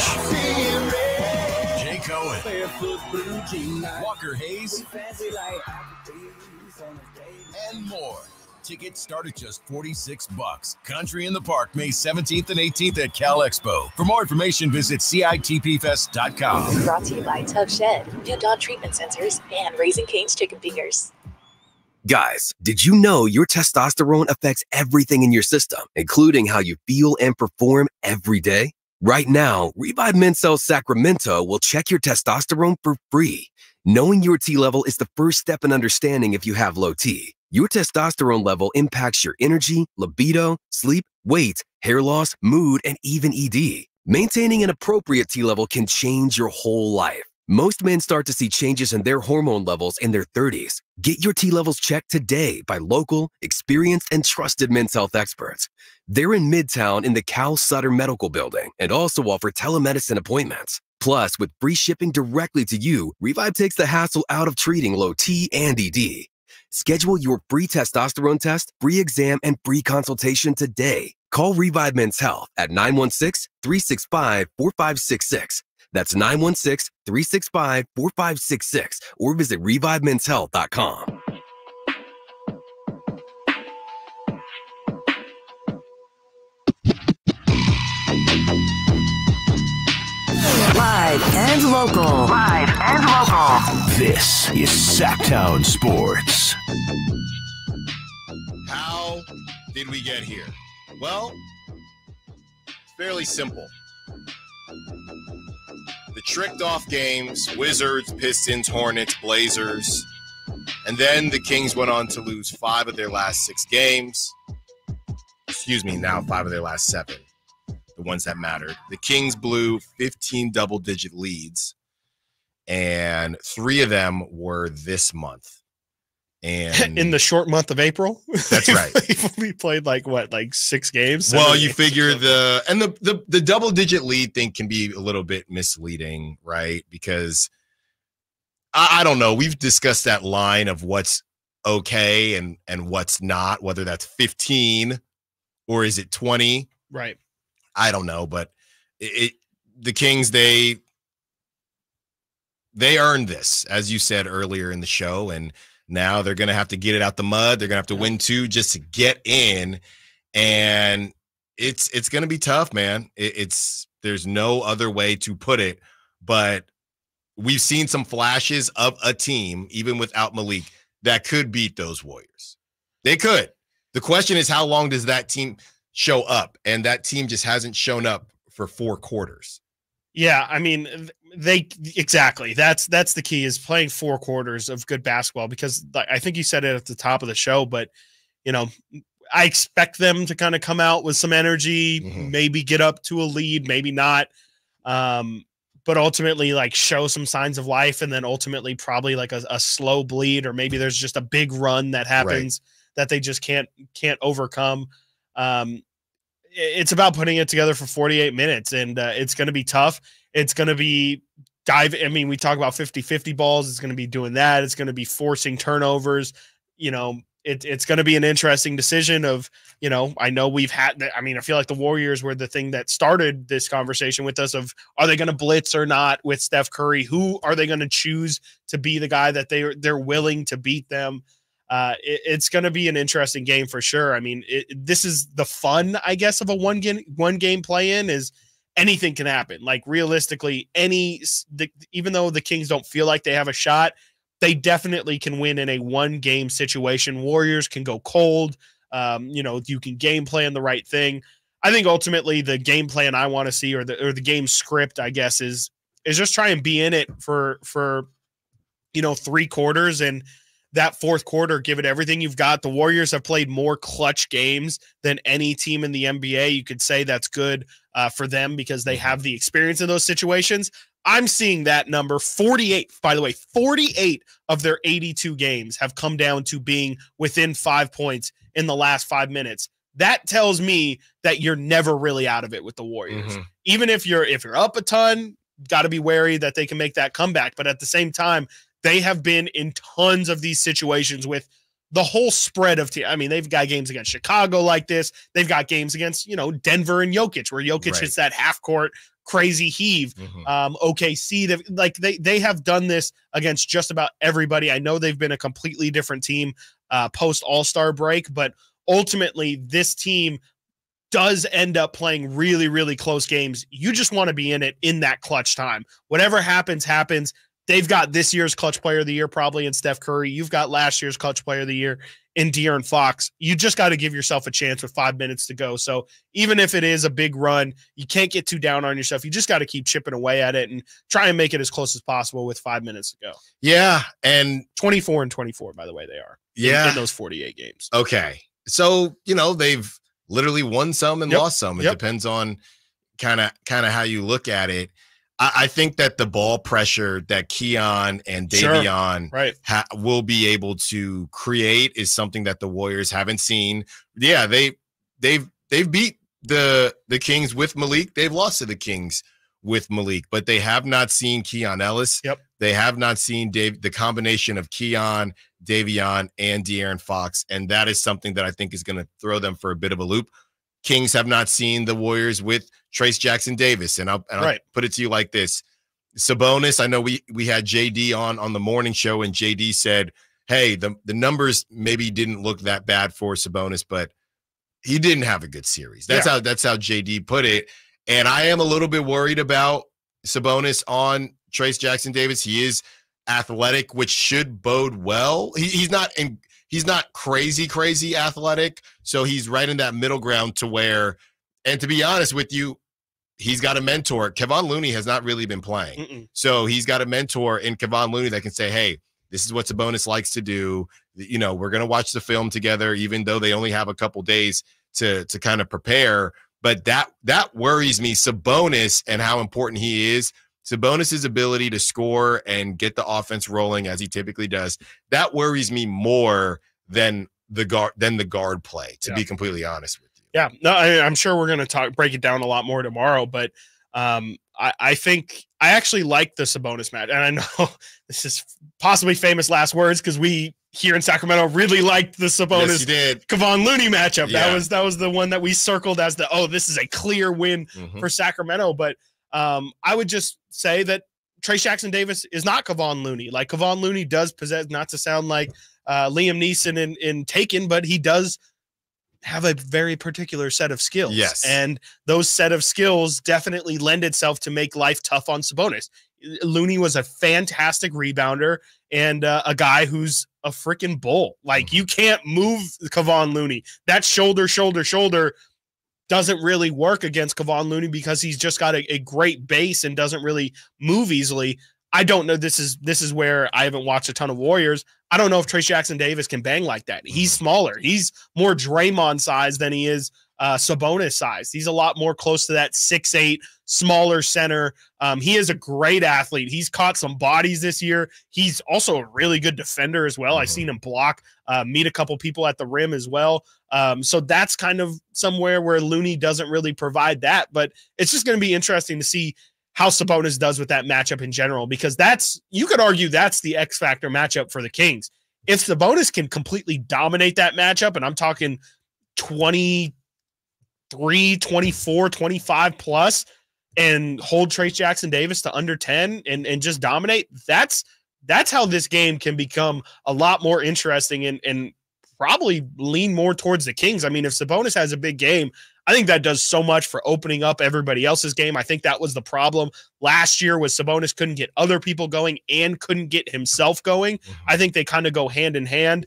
Jake Owen, Walker Hayes, and more. Tickets start at just 46 bucks. Country in the Park, May 17th and 18th at Cal Expo. For more information, visit CITPFest.com. Brought to you by Tuff Shed, New Dawn Treatment Centers, and Raising Cane's Chicken Fingers. Guys, did you know your testosterone affects everything in your system, including how you feel and perform every day? Right now, Revive Men's Health Sacramento will check your testosterone for free. Knowing your T level is the first step in understanding if you have low T. Your testosterone level impacts your energy, libido, sleep, weight, hair loss, mood, and even ED. Maintaining an appropriate T level can change your whole life. Most men start to see changes in their hormone levels in their 30s. Get your T levels checked today by local, experienced, and trusted men's health experts. They're in Midtown in the Cal Sutter Medical Building and also offer telemedicine appointments. Plus, with free shipping directly to you, Revive takes the hassle out of treating low T and ED. Schedule your free testosterone test, free exam, and free consultation today. Call Revive Men's Health at 916 365 4566. That's 916 365 4566 or visit revivemenshealth.com. Live and local. Live and local. This is Sactown Sports. How did we get here? Well, it's fairly simple. The tricked off games Wizards, Pistons, Hornets, Blazers. And then the Kings went on to lose five of their last six games. Excuse me, now five of their last seven, the ones that mattered. The Kings blew 15 double digit leads, and three of them were this month. And in the short month of April. That's right. we played like what, like six games? Well, you games? figure the and the, the the double digit lead thing can be a little bit misleading, right? Because I, I don't know. We've discussed that line of what's okay and and what's not, whether that's 15 or is it 20. right. I don't know, but it, it the Kings they they earned this, as you said earlier in the show, and now they're gonna have to get it out the mud. They're gonna have to win two just to get in, and it's it's gonna be tough, man. It, it's there's no other way to put it, but we've seen some flashes of a team, even without Malik, that could beat those Warriors. They could. The question is, how long does that team show up? And that team just hasn't shown up for four quarters. Yeah, I mean they exactly. That's that's the key is playing four quarters of good basketball because I think you said it at the top of the show, but you know, I expect them to kind of come out with some energy, maybe get up to a lead, maybe not. Um, but ultimately, like show some signs of life, and then ultimately probably like a, a slow bleed, or maybe there's just a big run that happens that they just can't can't overcome. Um, it's about putting it together for 48 minutes, and uh, it's going to be tough. It's going to be dive. I mean, we talk about 50 50 balls. It's going to be doing that. It's going to be forcing turnovers. You know, it, it's going to be an interesting decision of, you know, I know we've had, I mean, I feel like the Warriors were the thing that started this conversation with us of are they going to blitz or not with Steph Curry? Who are they going to choose to be the guy that they they're willing to beat them? Uh, it- it's going to be an interesting game for sure. I mean, it, this is the fun, I guess, of a one game one game play in is anything can happen. Like realistically, any the, even though the Kings don't feel like they have a shot, they definitely can win in a one game situation. Warriors can go cold. Um, you know, you can game plan the right thing. I think ultimately the game plan I want to see or the or the game script, I guess, is is just try and be in it for for you know three quarters and that fourth quarter give it everything you've got the warriors have played more clutch games than any team in the nba you could say that's good uh, for them because they have the experience in those situations. I'm seeing that number 48 by the way 48 of their 82 games have come down to being within five points in the last five minutes. That tells me that you're never really out of it with the warriors. Mm-hmm. even if you're if you're up a ton got to be wary that they can make that comeback. But at the same time they have been in tons of these situations with the whole spread of team. I mean, they've got games against Chicago like this. They've got games against, you know, Denver and Jokic, where Jokic Right. hits that half court crazy heave. Um, OKC, they've like they they have done this against just about everybody. I know they've been a completely different team uh, post All Star break, but ultimately, this team does end up playing really, really close games. You just want to be in it in that clutch time. Whatever happens, happens. They've got this year's clutch player of the year probably in Steph Curry. You've got last year's clutch player of the year in De'Aaron Fox. You just got to give yourself a chance with five minutes to go. So even if it is a big run, you can't get too down on yourself. You just got to keep chipping away at it and try and make it as close as possible with five minutes to go. Yeah, and 24 and 24, by the way, they are. in- Yeah. in those 48 games. Okay. So, you know, they've literally won some and Yep. lost some. It Yep. depends on kind of kind of how you look at it. I, I think that the ball pressure that Keon and Sure. Davion Right. ha- will be able to create is something that the Warriors haven't seen. Yeah, they they've they've beat the the Kings with Malik. They've lost to the Kings with Malik, but they have not seen Keon Ellis. Yep. They have not seen Dave the combination of Keon, Davion, and De'Aaron Fox, and that is something that I think is going to throw them for a bit of a loop. Kings have not seen the Warriors with Trayce Jackson Davis, and I'll, and I'll Right. put it to you like this: Sabonis. I know we we had JD on on the morning show, and JD said, "Hey, the the numbers maybe didn't look that bad for Sabonis, but he didn't have a good series." That's Yeah. how that's how JD put it. And I am a little bit worried about Sabonis on Trayce Jackson Davis. He is athletic, which should bode well. He, he's not in he's not crazy, crazy athletic. So he's right in that middle ground to where, and to be honest with you, he's got a mentor. Kevon Looney has not really been playing. Mm-mm. So he's got a mentor in Kevon Looney that can say, hey, this is what Sabonis likes to do. You know, we're gonna watch the film together, even though they only have a couple days to to kind of prepare. But that that worries me. Sabonis and how important he is. Sabonis's ability to score and get the offense rolling as he typically does. That worries me more than the guard than the guard play. To Yeah. be completely honest with you. Yeah, no, I, I'm sure we're going to talk break it down a lot more tomorrow, but um, I, I think I actually like the Sabonis match, and I know this is possibly famous last words because we here in Sacramento really liked the Sabonis Yes. Kevon Looney matchup. That was that was the one that we circled as the oh, this is a clear win Mhm. for Sacramento. But um, I would just say that Trayce Jackson Davis is not Kevon Looney. Like Kevon Looney does possess, not to sound like uh, Liam Neeson in, in Taken, but he does have a very particular set of skills. Yes. And those set of skills definitely lend itself to make life tough on Sabonis. Looney was a fantastic rebounder and uh, a guy who's a freaking bull. Like you can't move Kevon Looney. That shoulder, shoulder, shoulder doesn't really work against Kevon Looney because he's just got a, a great base and doesn't really move easily. I don't know. This is this is where I haven't watched a ton of Warriors. I don't know if Trayce Jackson Davis can bang like that. He's smaller. He's more Draymond size than he is uh, Sabonis size. He's a lot more close to that six eight smaller center. Um, he is a great athlete. He's caught some bodies this year. He's also a really good defender as well. I've seen him block, uh, meet a couple people at the rim as well. Um, so that's kind of somewhere where Looney doesn't really provide that. But it's just going to be interesting to see how Sabonis does with that matchup in general, because that's you could argue that's the X factor matchup for the Kings. If Sabonis can completely dominate that matchup, and I'm talking 23, 24, 25 plus, and hold Trayce Jackson Davis to under 10 and, and just dominate, that's that's how this game can become a lot more interesting and, and probably lean more towards the Kings. I mean, if Sabonis has a big game, I think that does so much for opening up everybody else's game. I think that was the problem last year was Sabonis couldn't get other people going and couldn't get himself going. Mm-hmm. I think they kind of go hand in hand.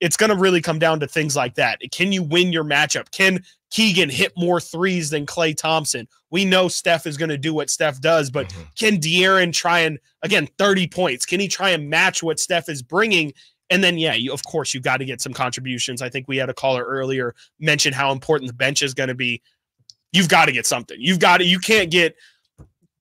It's going to really come down to things like that. Can you win your matchup? Can Keegan hit more threes than Klay Thompson? We know Steph is going to do what Steph does, but mm-hmm. can De'Aaron try and again 30 points? Can he try and match what Steph is bringing? And then, yeah, you, of course, you've got to get some contributions. I think we had a caller earlier mention how important the bench is going to be. You've got to get something. You've got to, you can't get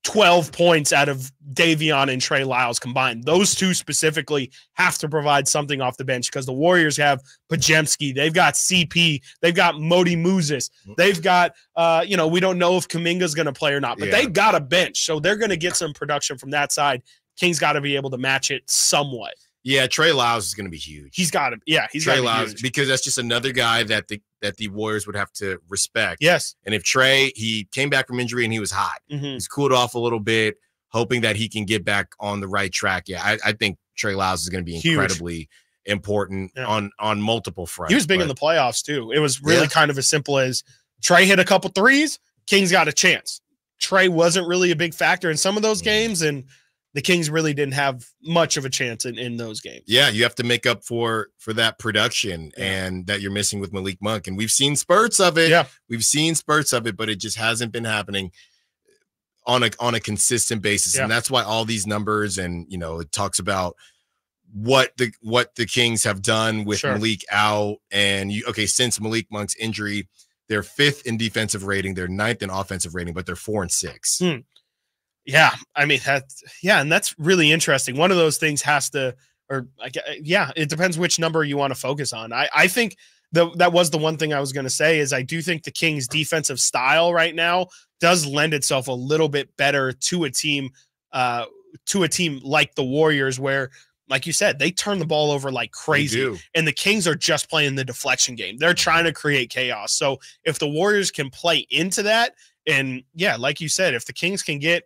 12 points out of Davion and Trey Lyles combined. Those two specifically have to provide something off the bench because the Warriors have Podziemski, they've got CP, they've got Modi Moses, they've got uh, you know, we don't know if Kuminga's gonna play or not, but Yeah. they've got a bench. So they're gonna get some production from that side. King's got to be able to match it somewhat. Yeah, Trey Lyles is going to be huge. He's got to, yeah, he's Trey Lyles huge. because that's just another guy that the that the Warriors would have to respect. Yes. And if Trey he came back from injury and he was hot, Mhm. he's cooled off a little bit, hoping that he can get back on the right track. Yeah, I, I think Trey Lyles is going to be Huge. incredibly important Yeah. on on multiple fronts. He was big in the playoffs too. It was really Yeah. kind of as simple as Trey hit a couple threes, Kings got a chance. Trey wasn't really a big factor in some of Mm-hmm. those games, and the Kings really didn't have much of a chance in, in those games. Yeah, you have to make up for for that production and that you're missing with Malik Monk. And we've seen spurts of it. Yeah. We've seen spurts of it, but it just hasn't been happening on a on a consistent basis. And that's why all these numbers and you know, it talks about what the what the Kings have done with Sure. Malik out. And you okay, since Malik Monk's injury, they're fifth in defensive rating, they're ninth in offensive rating, but they're four and six. Hmm. Yeah, I mean that's yeah, and that's really interesting. One of those things has to, or yeah, it depends which number you want to focus on. I I think the that was the one thing I was going to say is I do think the Kings' defensive style right now does lend itself a little bit better to a team, uh, to a team like the Warriors, where like you said, they turn the ball over like crazy, and the Kings are just playing the deflection game. They're trying to create chaos. So if the Warriors can play into that, and yeah, like you said, if the Kings can get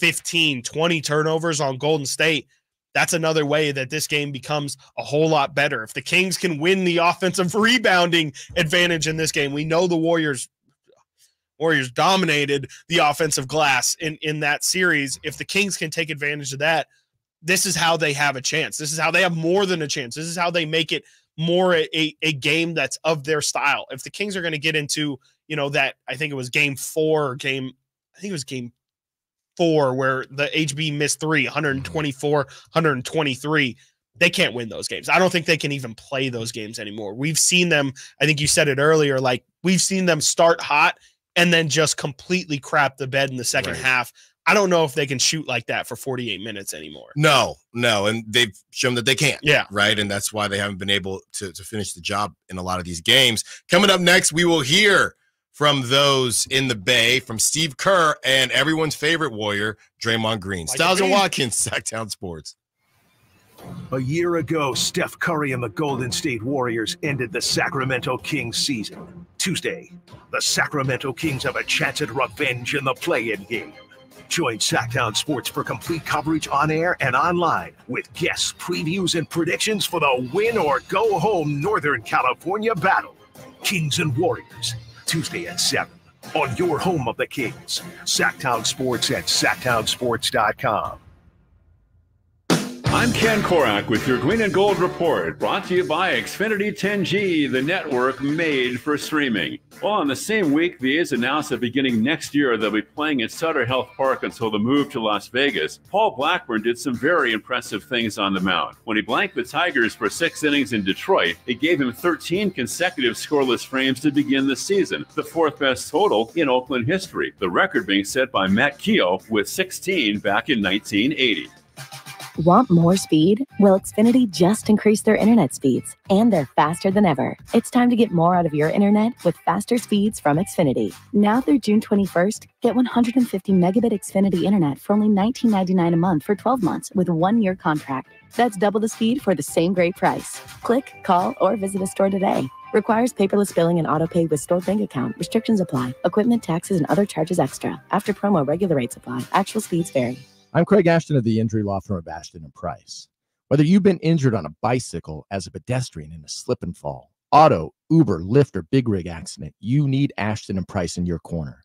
15, 20 turnovers on Golden State, that's another way that this game becomes a whole lot better. If the Kings can win the offensive rebounding advantage in this game, we know the Warriors Warriors dominated the offensive glass in in that series. If the Kings can take advantage of that, this is how they have a chance. This is how they have more than a chance. This is how they make it more a, a, game that's of their style. If the Kings are going to get into, you know, that I think it was game four game, I think it was game four where the HB missed three, 124, 123. They can't win those games. I don't think they can even play those games anymore. We've seen them, I think you said it earlier, like we've seen them start hot and then just completely crap the bed in the second Right. half. I don't know if they can shoot like that for 48 minutes anymore. No, no, and they've shown that they can't. Yeah. right, and that's why they haven't been able to to finish the job in a lot of these games. Coming up next, we will hear from those in the Bay, from Steve Kerr and everyone's favorite Warrior, Draymond Green. Like Stiles and Watkins, Sactown Sports. A year ago, Steph Curry and the Golden State Warriors ended the Sacramento Kings season. Tuesday, the Sacramento Kings have a chance at revenge in the play-in game. Join Sactown Sports for complete coverage on air and online with guests, previews, and predictions for the win or go home Northern California battle. Kings and Warriors, Tuesday at 7 on your home of the Kings. Sactown Sports at sactownsports.com. I'm Ken Korach with your Green and Gold Report, brought to you by Xfinity 10G, the network made for streaming. Well, in the same week, the A's announced that beginning next year they'll be playing at Sutter Health Park until the move to Las Vegas. Paul Blackburn did some very impressive things on the mound. When he blanked the Tigers for six innings in Detroit, it gave him 13 consecutive scoreless frames to begin the season, the fourth best total in Oakland history. The record being set by Matt Keough with 16 back in 1980. Want more speed? Well, Xfinity just increased their internet speeds, and they're faster than ever. It's time to get more out of your internet with faster speeds from Xfinity. Now through June 21st, get 150 megabit Xfinity internet for only $19.99 a month for 12 months with one year contract. That's double the speed for the same great price. Click, call, or visit a store today. Requires paperless billing and auto pay with stored bank account. Restrictions apply. Equipment taxes and other charges extra. After promo, regular rates apply. Actual speeds vary. I'm Craig Ashton of the injury law firm of Ashton and Price. Whether you've been injured on a bicycle, as a pedestrian in a slip and fall, auto, Uber, Lyft, or big rig accident, you need Ashton and Price in your corner.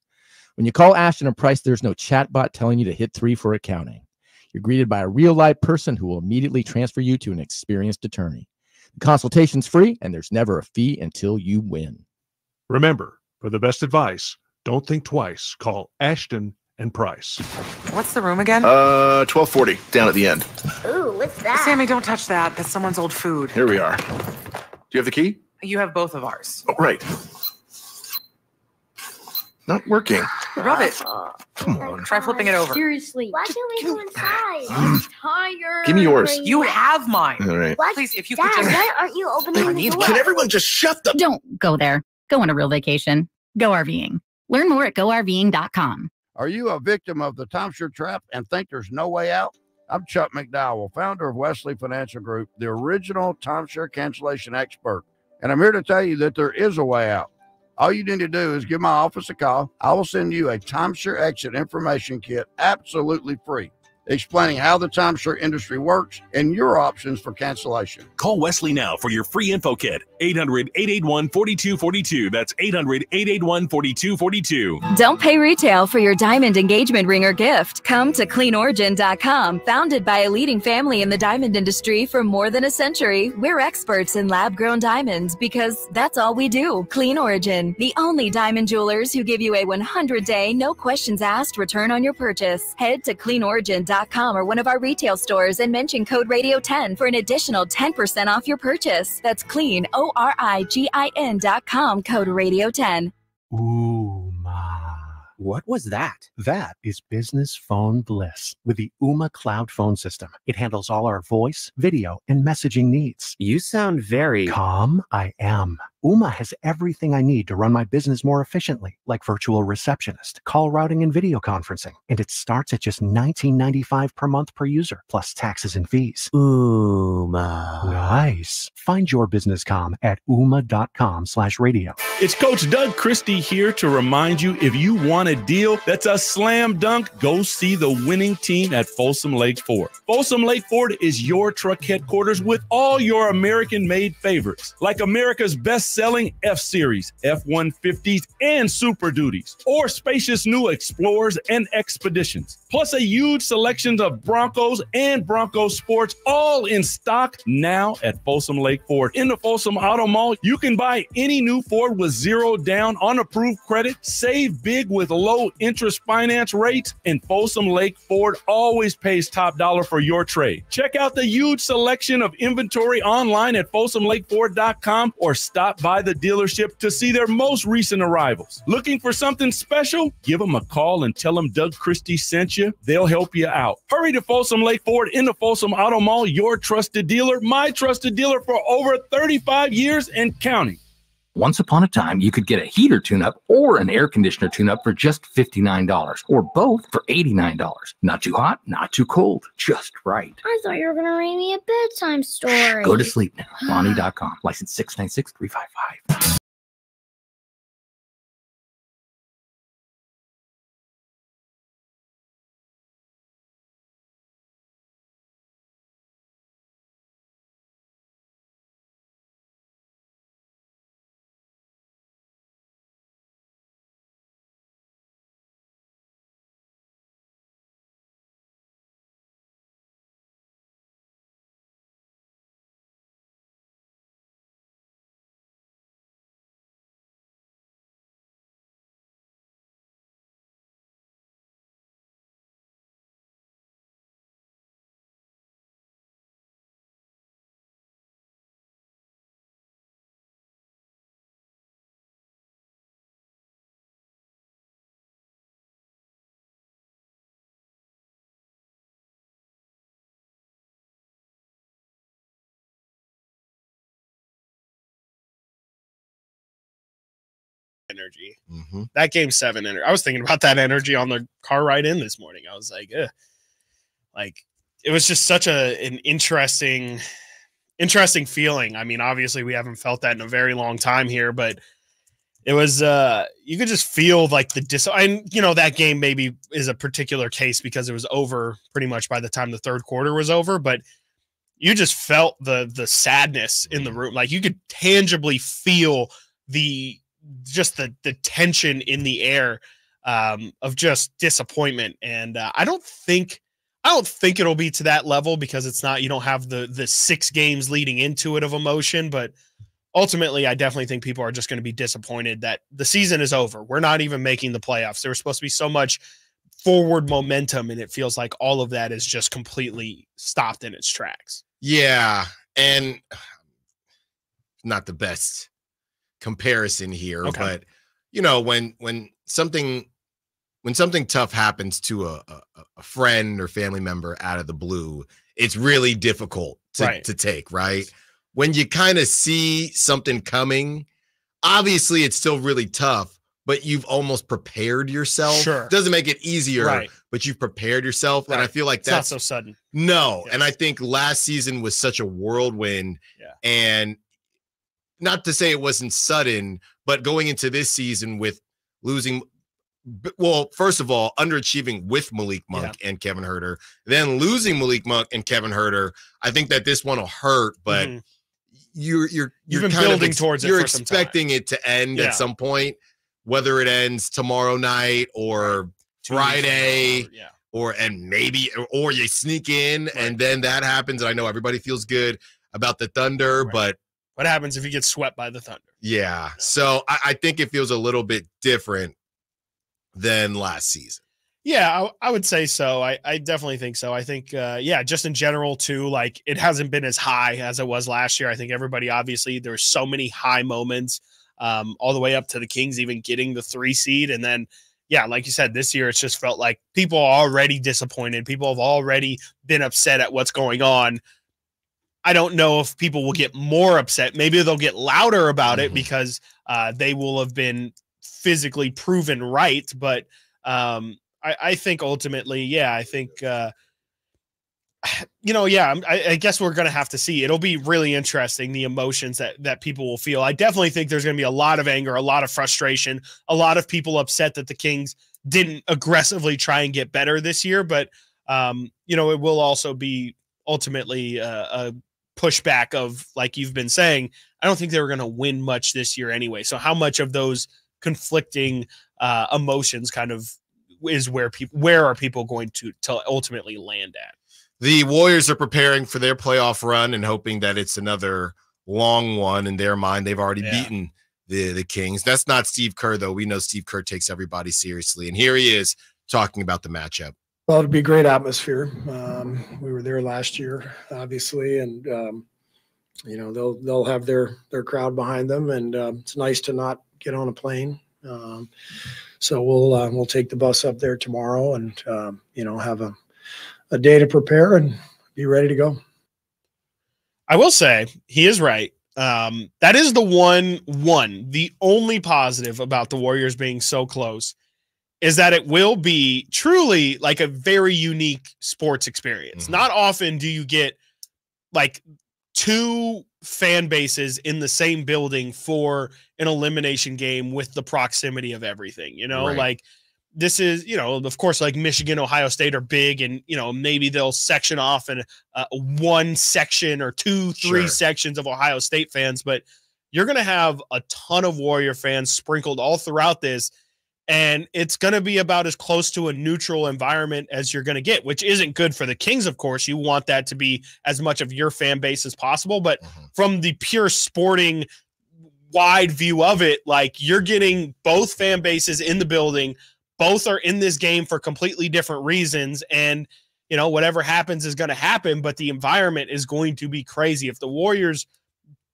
When you call Ashton and Price, there's no chatbot telling you to hit three for accounting. You're greeted by a real live person who will immediately transfer you to an experienced attorney. The consultation's free, and there's never a fee until you win. Remember, for the best advice, don't think twice. Call Ashton and Price. What's the room again? Uh, 1240, down at the end. Ooh, what's that? Sammy, don't touch that. That's someone's old food. Here we are. Do you have the key? You have both of ours. Oh, right. Not working. Rub it. Come on. Try flipping it over. Seriously. Why can't we go inside? I'm tired. Give me yours. You have mine. All right. What? Please, if you Dad, could just. why aren't you opening the door? Can everyone just shut the. Don't go there. Go on a real vacation. Go RVing. Learn more at GoRVing.com. Are you a victim of the timeshare trap and think there's no way out? I'm Chuck McDowell, founder of Wesley Financial Group, the original timeshare cancellation expert. And I'm here to tell you that there is a way out. All you need to do is give my office a call. I will send you a timeshare exit information kit absolutely free, explaining how the timeshare industry works and your options for cancellation. Call Wesley now for your free info kit. 800 881 4242. That's 800 881 4242. Don't pay retail for your diamond engagement ring or gift. Come to cleanorigin.com. Founded by a leading family in the diamond industry for more than a century, we're experts in lab grown diamonds because that's all we do. Clean Origin, the only diamond jewelers who give you a 100 day, no questions asked return on your purchase. Head to cleanorigin.com or one of our retail stores and mention code radio10 for an additional 10% off your purchase. That's clean, O R I G I N dot com, code radio 10. Ooh, ma. What was that? That is business phone bliss with the Ooma Cloud phone system. It handles all our voice, video, and messaging needs. You sound very calm. I am. Ooma has everything I need to run my business more efficiently, like virtual receptionist, call routing, and video conferencing. And it starts at just $19.95 per month per user, plus taxes and fees. Ooma. Nice. Find your business com at ooma.com slash radio. It's Coach Doug Christie here to remind you if you want a deal that's a slam dunk, go see the winning team at Folsom Lake Ford. Folsom Lake Ford is your truck headquarters with all your American made favorites, like America's best selling F Series, F 150s, and Super Duties, or spacious new Explorers and Expeditions, plus a huge selection of Broncos and Broncos Sports, all in stock now at Folsom Lake Ford. In the Folsom Auto Mall, you can buy any new Ford with zero down on approved credit, save big with low interest finance rates, and Folsom Lake Ford always pays top dollar for your trade. Check out the huge selection of inventory online at folsomlakeford.com or stop by the dealership to see their most recent arrivals. Looking for something special? Give them a call and tell them Doug Christie sent you. They'll help you out. Hurry to Folsom Lake Ford in the Folsom Auto Mall, your trusted dealer, my trusted dealer for over 35 years and counting. Once upon a time, you could get a heater tune up or an air conditioner tune up for just $59, or both for $89. Not too hot, not too cold, just right. I thought you were going to read me a bedtime story. Go to sleep now. Bonney.com, license 696355. Energy. Mm-hmm. That game seven energy. I was thinking about that energy on the car ride in this morning. I was like, Ugh. like it was just such a an interesting, interesting feeling. I mean, obviously we haven't felt that in a very long time here, but it was uh you could just feel like the dis and you know that game maybe is a particular case because it was over pretty much by the time the third quarter was over, but you just felt the the sadness in the room. Like you could tangibly feel the just the the tension in the air um, of just disappointment. And uh, I don't think I don't think it'll be to that level because it's not you don't have the the six games leading into it of emotion, but ultimately I definitely think people are just going to be disappointed that the season is over. We're not even making the playoffs. There was supposed to be so much forward momentum and it feels like all of that is just completely stopped in its tracks. Yeah, and not the best comparison here, Okay. but you know when when something when something tough happens to a, a a friend or family member out of the blue, it's really difficult to, Right. to take, right? When you kind of see something coming, obviously it's still really tough, but you've almost prepared yourself. Sure. Doesn't make it easier, Right. but you've prepared yourself. And I feel like It's not that's so sudden. no, and I think last season was such a whirlwind. Yeah. And not to say it wasn't sudden, but going into this season with losing, well, first of all, underachieving with Malik Monk and Kevin Huerter, then losing Malik Monk and Kevin Huerter, I think that this one will hurt, but Mhm. you're you're you're kind of building ex- towards You're for some time. expecting it to end Yeah. at some point, whether it ends tomorrow night or Two weeks from now, Friday or- yeah. or and maybe or, or you sneak in and then that happens and i know everybody feels good about the thunder but What happens if you get swept by the Thunder? yeah so I, I think it feels a little bit different than last season Yeah, I, I would say so. I, I definitely think so. I think, uh, yeah, just in general too. Like it hasn't been as high as it was last year. I think everybody obviously there were so many high moments, um, all the way up to the Kings even getting the three seed, and then yeah, like you said, this year it's just felt like people are already disappointed. People have already been upset at what's going on. I don't know if people will get more upset. Maybe they'll get louder about it because uh, they will have been physically proven right. But um, I, I think ultimately, yeah, I think uh, you know, yeah, I, I guess we're gonna have to see. It'll be really interesting the emotions that that people will feel. I definitely think there's gonna be a lot of anger, a lot of frustration, a lot of people upset that the Kings didn't aggressively try and get better this year. But um, you know, it will also be ultimately uh, a pushback of like you've been saying. I don't think they were gonna win much this year anyway. So how much of those conflicting uh, emotions kind of is where people where are people going to to ultimately land at? the warriors are preparing for their playoff run and hoping that it's another long one in their mind they've already Yeah. beaten the the kings that's not steve kerr though we know steve kerr takes everybody seriously and here he is talking about the matchup Well, it'd be a great atmosphere. Um, we were there last year, obviously, and um, you know they'll they'll have their their crowd behind them, and um, it's nice to not get on a plane. Um, so we'll uh, we'll take the bus up there tomorrow, and um, you know have a a day to prepare and be ready to go. I will say he is right. Um, that is the one one, the only positive about the Warriors being so close is that it will be truly like a very unique sports experience. Not often do you get like two fan bases in the same building for an elimination game with the proximity of everything, you know, Right. like this is, you know, of course, like Michigan, Ohio State are big, and you know maybe they'll section off in uh, one section or two, three Sure. sections of Ohio State fans, but you're going to have a ton of Warrior fans sprinkled all throughout this, and it's going to be about as close to a neutral environment as you're going to get, which isn't good for the Kings. Of course, you want that to be as much of your fan base as possible, but mm-hmm. from the pure sporting wide view of it, like you're getting both fan bases in the building. Both are in this game for completely different reasons. And, you know, whatever happens is going to happen, but the environment is going to be crazy. If the Warriors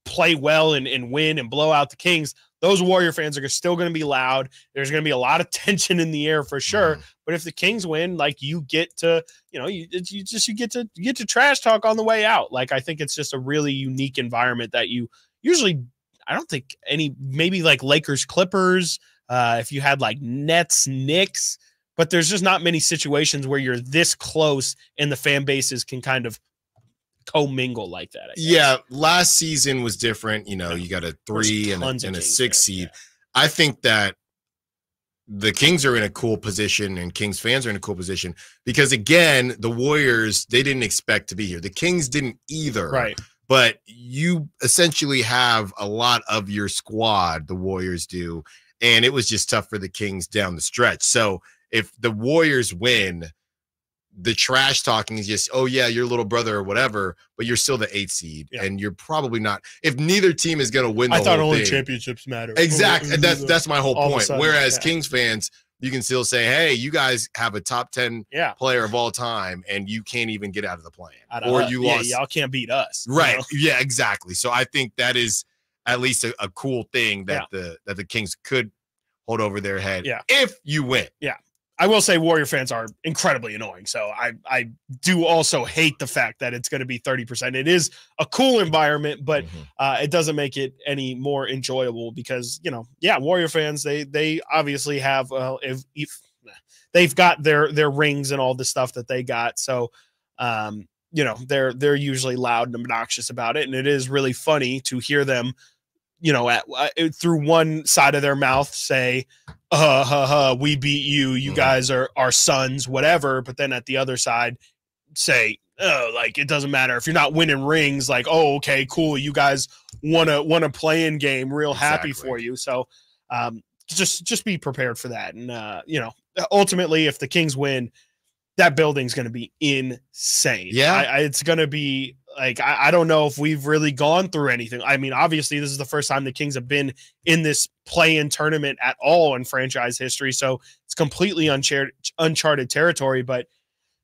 play well and, and win and blow out the Kings, those Warrior fans are still going to be loud. There's going to be a lot of tension in the air for sure. But if the Kings win, like you get to, you know, you, you just you get to you get to trash talk on the way out. Like I think it's just a really unique environment that you usually I don't think any maybe like Lakers Clippers. Uh, if you had like Nets Knicks, but there's just not many situations where you're this close and the fan bases can kind of commingle like that. I guess. Yeah, last season was different. You know, you got a three and a, and a six seed. I think that the Kings are in a cool position and Kings fans are in a cool position because again, the Warriors they didn't expect to be here. The Kings didn't either. Right. But you essentially have a lot of your squad, the Warriors do, and it was just tough for the Kings down the stretch. So if the Warriors win, the trash talking is just, oh yeah, your little brother or whatever, but you're still the eighth seed, and you're probably not. If neither team is going to win, the I thought only thing- championships matter. Exactly. And that's that's my whole All point. Whereas yeah. Kings fans, you can still say, "Hey, you guys have a top ten Yeah. player of all time, and you can't even get out of the plan, or you Yeah, lost." y'all can't beat us. you Right. know? Yeah. Exactly. So I think that is at least a, a cool thing that the that the Kings could hold over their head. Yeah. If you win. Yeah. I will say Warrior fans are incredibly annoying. So I I do also hate the fact that it's going to be 30%. It is a cool environment, but Mm-hmm. uh, it doesn't make it any more enjoyable because, you know, yeah, Warrior fans, they they obviously have uh, if, if they've got their their rings and all the stuff that they got. So um you know, they're they're usually loud and obnoxious about it and it is really funny to hear them you know, at uh, through one side of their mouth say, uh, huh, huh, we beat you, you guys are our sons, whatever. But then at the other side, say, oh, like it doesn't matter if you're not winning rings. Like, oh, okay, cool, you guys want to want to play in game, real happy for you. So, um, just just be prepared for that. And uh, you know, ultimately, if the Kings win, that building's going to be insane. Yeah. I, I, it's going to be like I, I don't know if we've really gone through anything. I mean, obviously, this is the first time the Kings have been in this play-in tournament at all in franchise history, so it's completely uncharted uncharted territory. But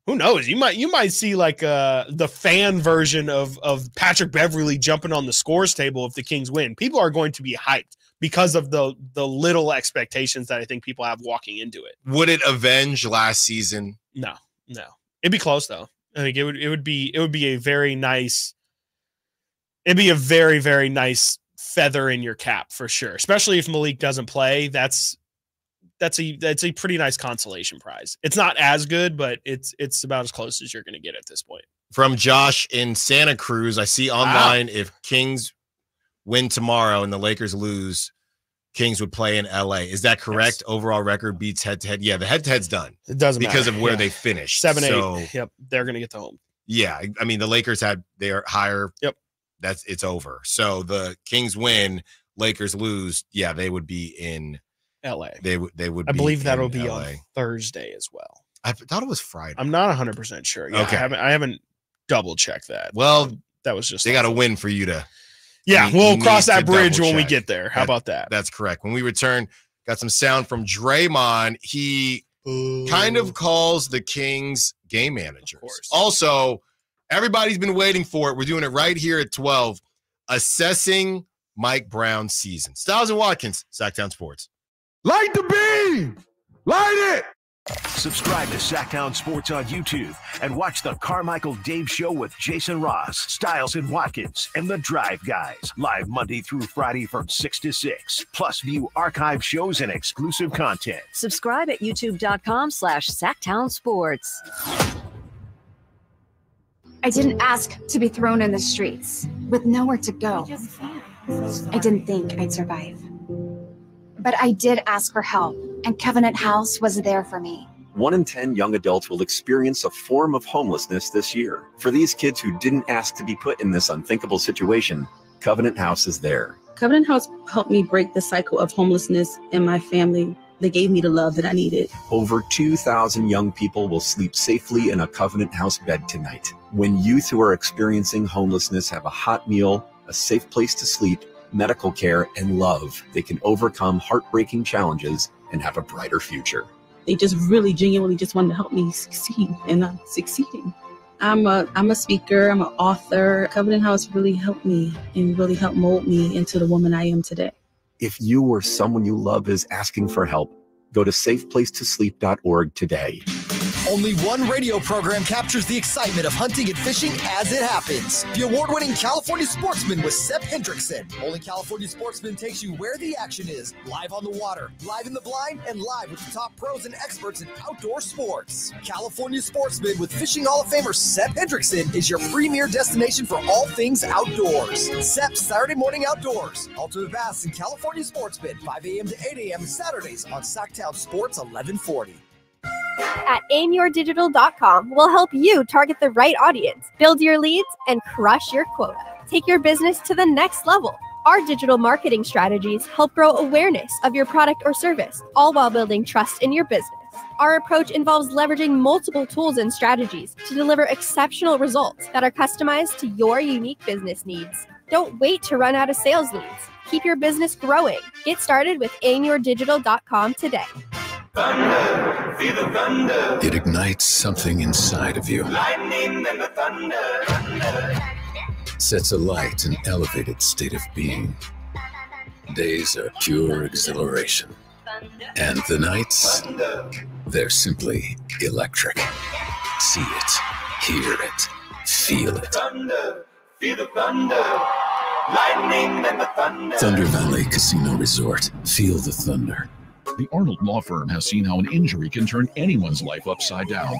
who knows? You might you might see like uh the fan version of of Patrick Beverley jumping on the scores table if the Kings win. People are going to be hyped because of the the little expectations that I think people have walking into it. Would it avenge last season? No, no. It'd be close though. I think it would it would be it would be a very nice it'd be a very, very nice feather in your cap for sure. Especially if Malik doesn't play. That's that's a that's a pretty nice consolation prize. It's not as good, but it's it's about as close as you're gonna get at this point. From Josh in Santa Cruz, I see online if Kings win tomorrow and the Lakers lose, Kings would play in LA. Is that correct? Overall record beats head to head. Yeah, the head to head's done. It doesn't because matter. of where Yeah. they finished. Seven So, eight. Yep. They're gonna get the home. Yeah, I- I mean the Lakers had their higher. Yep. That's it's over. So the Kings win, Lakers lose. Yeah, they would be in LA. They would they would. I be believe that'll be LA. on Thursday as well. I thought it was Friday. I'm not 100 percent sure. Yeah, Okay. I haven't I haven't double checked that. Well, that was just they got a win for you to. Yeah, you- we'll cross that bridge when we get there. How about that? That's correct. When we return, got some sound from Draymond. He kind of calls the Kings game managers. Also, everybody's been waiting for it. We're doing it right here at 12, assessing Mike Brown's season. Stiles and Watkins, Sactown Sports. Light the beam! Light it! Subscribe to Sactown Sports on YouTube and watch the Carmichael Dave Show with Jason Ross, Stiles and Watkins, and the Drive Guys live Monday through Friday from 6 to 6. Plus, view archive shows and exclusive content. Subscribe at youtube.com slash Sactown Sports. I didn't ask to be thrown in the streets with nowhere to go. I didn't think I'd survive. But I did ask for help, and Covenant House was there for me. One in 10 young adults will experience a form of homelessness this year. For these kids who didn't ask to be put in this unthinkable situation, Covenant House is there. Covenant House helped me break the cycle of homelessness in my family. They gave me the love that I needed. Over 2,000 young people will sleep safely in a Covenant House bed tonight. When youth who are experiencing homelessness have a hot meal, a safe place to sleep, medical care, and love, they can overcome heartbreaking challenges and have a brighter future. They just really genuinely just wanted to help me succeed, and I'm succeeding. I'm a I'm a speaker. I'm an author. Covenant House really helped me and really helped mold me into the woman I am today. If you or someone you love is asking for help, go to safeplacetosleep.org today. Only one radio program captures the excitement of hunting and fishing as it happens. The award winning California Sportsman with Sep Hendrickson. Only California Sportsman takes you where the action is live on the water, live in the blind, and live with the top pros and experts in outdoor sports. California Sportsman with Fishing Hall of Famer Sep Hendrickson is your premier destination for all things outdoors. Sep's Saturday Morning Outdoors. Ultimate Bass and California Sportsman, 5 a.m. to 8 a.m. Saturdays on Sactown Sports 1140 at aimyourdigital.com will help you target the right audience, build your leads, and crush your quota. Take your business to the next level. Our digital marketing strategies help grow awareness of your product or service, all while building trust in your business. Our approach involves leveraging multiple tools and strategies to deliver exceptional results that are customized to your unique business needs. Don't wait to run out of sales leads. Keep your business growing. Get started with aimyourdigital.com today. Thunder, feel the thunder. It ignites something inside of you. Lightning and the thunder, thunder. Sets alight an elevated state of being. Days are pure exhilaration. And the nights, they're simply electric. See it, hear it, feel it. Thunder, feel the thunder. Lightning and the thunder. Thunder Valley Casino Resort. Feel the thunder. The Arnold Law Firm has seen how an injury can turn anyone's life upside down.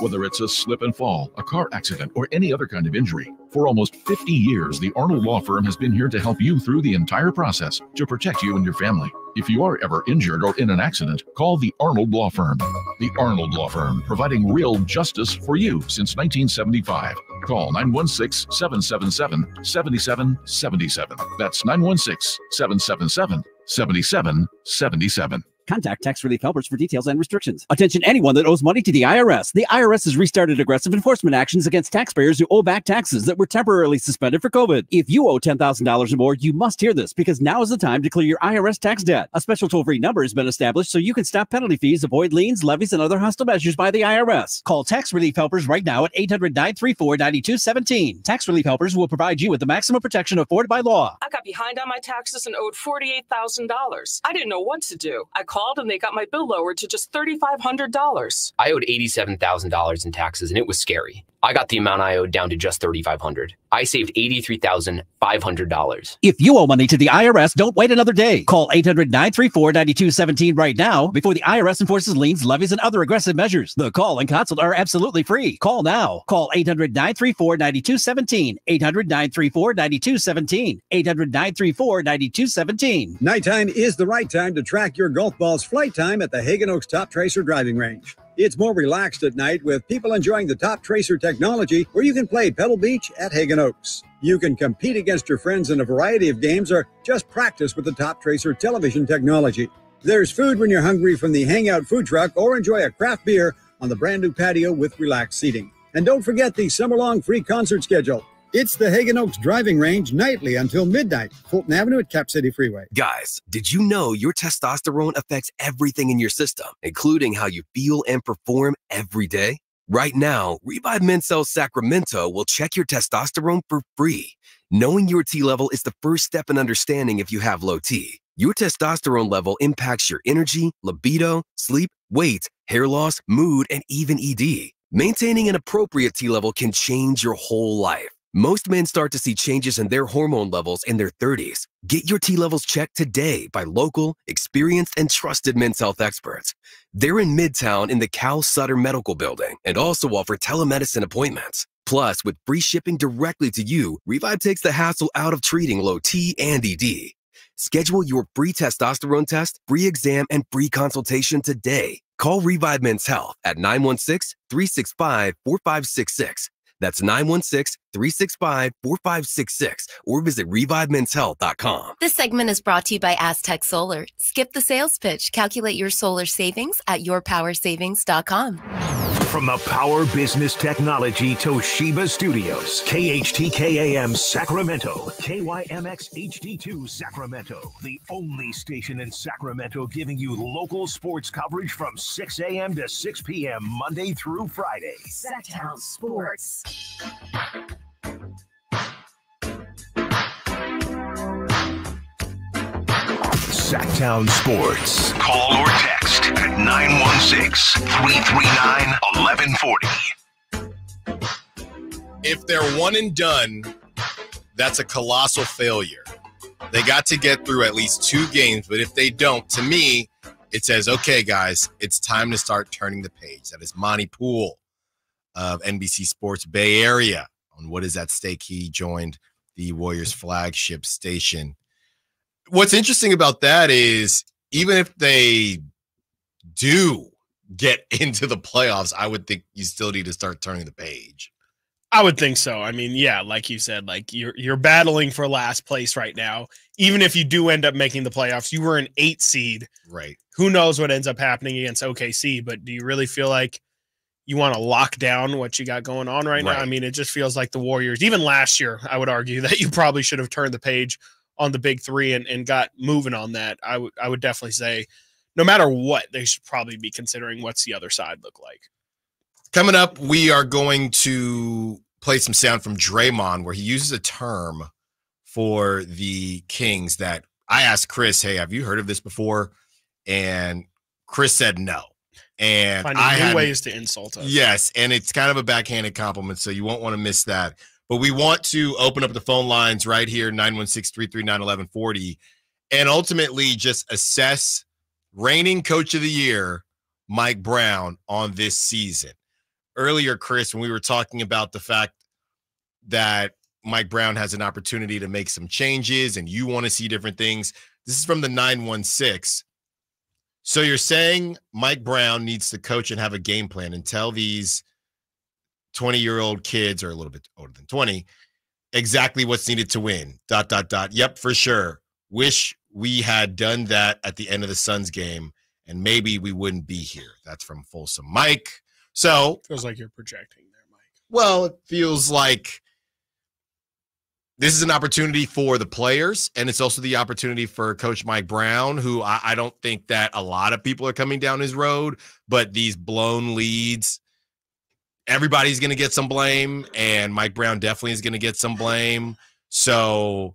Whether it's a slip and fall, a car accident, or any other kind of injury. For almost 50 years, the Arnold Law Firm has been here to help you through the entire process to protect you and your family. If you are ever injured or in an accident, call the Arnold Law Firm. The Arnold Law Firm, providing real justice for you since 1975. Call 916 777 7777. That's 916 777 7777. Contact Tax Relief Helpers for details and restrictions. Attention anyone that owes money to the IRS. The IRS has restarted aggressive enforcement actions against taxpayers who owe back taxes that were temporarily suspended for COVID. If you owe $10,000 or more, you must hear this because now is the time to clear your IRS tax debt. A special toll-free number has been established so you can stop penalty fees, avoid liens, levies, and other hostile measures by the IRS. Call Tax Relief Helpers right now at 800-934-9217. Tax Relief Helpers will provide you with the maximum protection afforded by law. I got behind on my taxes and owed $48,000. I didn't know what to do. I called and they got my bill lowered to just $3,500. I owed $87,000 in taxes and it was scary. I got the amount I owed down to just 3,500. I saved $83,500. If you owe money to the IRS, don't wait another day. Call 800-934-9217 right now before the IRS enforces liens, levies, and other aggressive measures. The call and consult are absolutely free. Call now. Call 800-934-9217. 800-934-9217. 800-934-9217. Nighttime is the right time to track your golf ball's flight time at the Haggin Oaks Toptracer driving range. It's more relaxed at night with people enjoying the Toptracer technology where you can play Pebble Beach at Haggin Oaks. You can compete against your friends in a variety of games or just practice with the Toptracer television technology. There's food when you're hungry from the Hangout food truck or enjoy a craft beer on the brand new patio with relaxed seating. And don't forget the summer long free concert schedule. It's the Haggin Oaks driving range nightly until midnight, Fulton Avenue at Cap City Freeway. Guys, did you know your testosterone affects everything in your system, including how you feel and perform every day? Right now, Revive Men's Health Sacramento will check your testosterone for free. Knowing your T level is the first step in understanding if you have low T. Your testosterone level impacts your energy, libido, sleep, weight, hair loss, mood, and even ED. Maintaining an appropriate T level can change your whole life. Most men start to see changes in their hormone levels in their 30s. Get your T levels checked today by local, experienced, and trusted men's health experts. They're in Midtown in the Cal Sutter Medical Building and also offer telemedicine appointments. Plus, with free shipping directly to you, Revive takes the hassle out of treating low T and ED. Schedule your free testosterone test, free exam, and free consultation today. Call Revive Men's Health at 916 365 4566. That's 916 365 4566 or visit revivemenshealth.com. This segment is brought to you by Aztec Solar. Skip the sales pitch. Calculate your solar savings at yourpowersavings.com. From the Power Business Technology Toshiba Studios, KHTKAM Sacramento, KYMX HD2 Sacramento, the only station in Sacramento giving you local sports coverage from 6 a.m. to 6 p.m. Monday through Friday. Sactown Sports. Sactown Sports. Call or text at 916 339 1140. If they're one and done, that's a colossal failure. They got to get through at least two games, but if they don't, to me, it says, okay, guys, it's time to start turning the page. That is Monte Poole of NBC Sports Bay Area on what is at stake. He joined the Warriors flagship station. What's interesting about that is even if they do get into the playoffs, I would think you still need to start turning the page. I would think so. I mean, yeah, like you said, like you're you're battling for last place right now. Even if you do end up making the playoffs, you were an eight seed. Right. Who knows what ends up happening against OKC? But do you really feel like you want to lock down what you got going on right, now? I mean, it just feels like the Warriors, even last year, I would argue that you probably should have turned the page on the big three and, and got moving on that. I would I would definitely say no matter what, they should probably be considering what's the other side look like. Coming up, we are going to play some sound from Draymond where he uses a term for the Kings that I asked Chris, hey, have you heard of this before? And Chris said no. And Finding I new hadn't- ways to insult us. Yes, and it's kind of a backhanded compliment, so you won't want to miss that. But we want to open up the phone lines right here 916-339-1140 and ultimately just assess reigning coach of the year Mike Brown on this season. Earlier Chris when we were talking about the fact that Mike Brown has an opportunity to make some changes and you want to see different things. This is from the 916 so you're saying Mike Brown needs to coach and have a game plan and tell these 20 year old kids or a little bit older than 20 exactly what's needed to win. Dot dot dot. Yep, for sure. Wish we had done that at the end of the Suns game and maybe we wouldn't be here. That's from Folsom Mike. So Feels like you're projecting there, Mike. well, it feels like this is an opportunity for the players, and it's also the opportunity for Coach Mike Brown, who I, I don't think that a lot of people are coming down his road, but these blown leads, everybody's going to get some blame, and Mike Brown definitely is going to get some blame. So,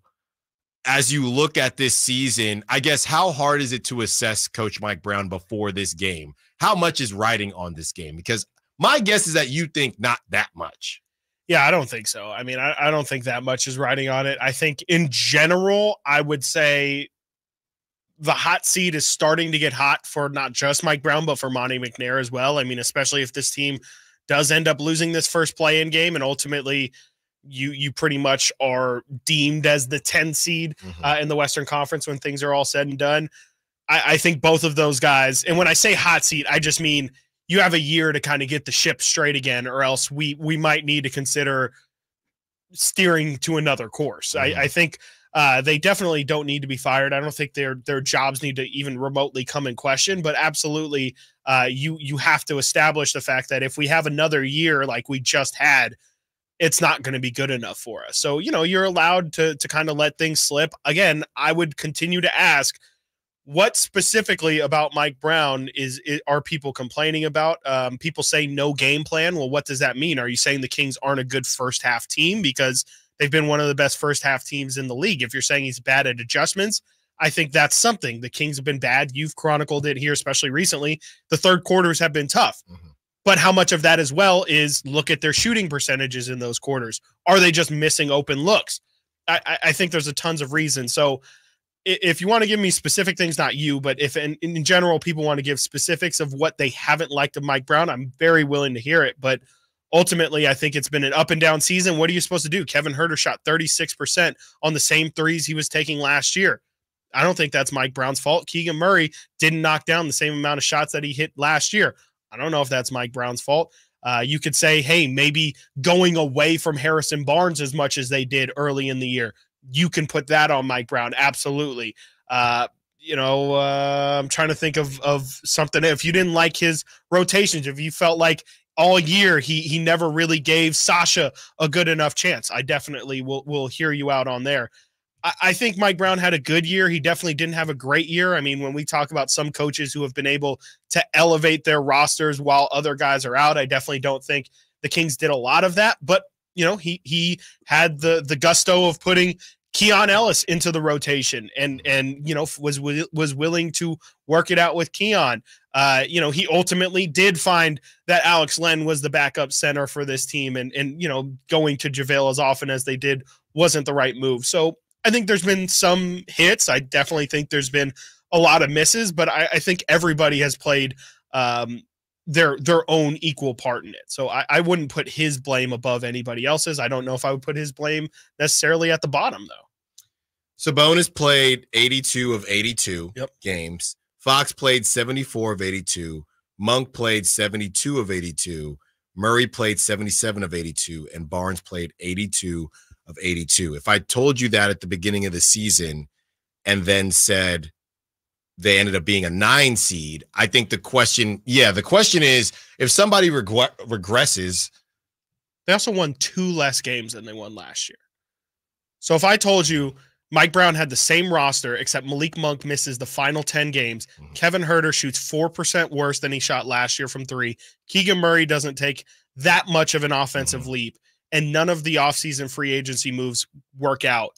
as you look at this season, I guess how hard is it to assess Coach Mike Brown before this game? How much is riding on this game? Because my guess is that you think not that much. Yeah, I don't think so. I mean, I, I don't think that much is riding on it. I think in general, I would say the hot seat is starting to get hot for not just Mike Brown, but for Monte McNair as well. I mean, especially if this team does end up losing this first play in game and ultimately you you pretty much are deemed as the 10 seed uh, in the Western Conference when things are all said and done. I, I think both of those guys, and when I say hot seat, I just mean you have a year to kind of get the ship straight again, or else we we might need to consider steering to another course. I, I think uh, they definitely don't need to be fired. I don't think their their jobs need to even remotely come in question. But absolutely, uh, you you have to establish the fact that if we have another year like we just had, it's not going to be good enough for us. So you know you're allowed to to kind of let things slip. Again, I would continue to ask what specifically about Mike Brown is, i are people complaining about? Um, people say no game plan. Well, what does that mean? Are you saying the Kings aren't a good first half team because they've been one of the best first half teams in the league? If you're saying he's bad at adjustments, I think that's something. The Kings have been bad. You've chronicled it here, especially recently. The third quarters have been tough. Mm-hmm. But how much of that as well is look at their shooting percentages in those quarters? Are they just missing open looks? I, I- I think there's a tons of reasons. So if you want to give me specific things, not you, but if in, in general people want to give specifics of what they haven't liked of Mike Brown, I'm very willing to hear it. But ultimately, I think it's been an up and down season. What are you supposed to do? Kevin Huerter shot 36% on the same threes he was taking last year. I don't think that's Mike Brown's fault. Keegan Murray didn't knock down the same amount of shots that he hit last year. I don't know if that's Mike Brown's fault. Uh, you could say, hey, maybe going away from Harrison Barnes as much as they did early in the year. You can put that on Mike Brown. Absolutely. Uh, you know, uh, I'm trying to think of of something. If you didn't like his rotations, if you felt like all year he he never really gave Sasha a good enough chance, I definitely will will hear you out on there. I, think Mike Brown had a good year. He definitely didn't have a great year. I mean, when we talk about some coaches who have been able to elevate their rosters while other guys are out, I definitely don't think the Kings did a lot of that. But you know, he he had the the gusto of putting Keon Ellis into the rotation and and you know was was willing to work it out with Keon. Uh, you know, he ultimately did find that Alex Len was the backup center for this team, and and you know, going to JaVale as often as they did wasn't the right move. So I think there's been some hits. I definitely think there's been a lot of misses, but I, I think everybody has played um, their their own equal part in it. So I, I wouldn't put his blame above anybody else's. I don't know if I would put his blame necessarily at the bottom though. Sabonis played 82 of 82 yep. games. Fox played 74 of 82. Monk played 72 of 82. Murray played 77 of 82. And Barnes played 82 of 82. If I told you that at the beginning of the season and then said they ended up being a nine seed, I think the question, yeah, the question is if somebody reg- regresses. They also won two less games than they won last year. So if I told you Mike Brown had the same roster, except Malik Monk misses the final 10 games. Mm-hmm. Kevin Huerter shoots 4% worse than he shot last year from three. Keegan Murray doesn't take that much of an offensive mm-hmm. leap, and none of the offseason free agency moves work out.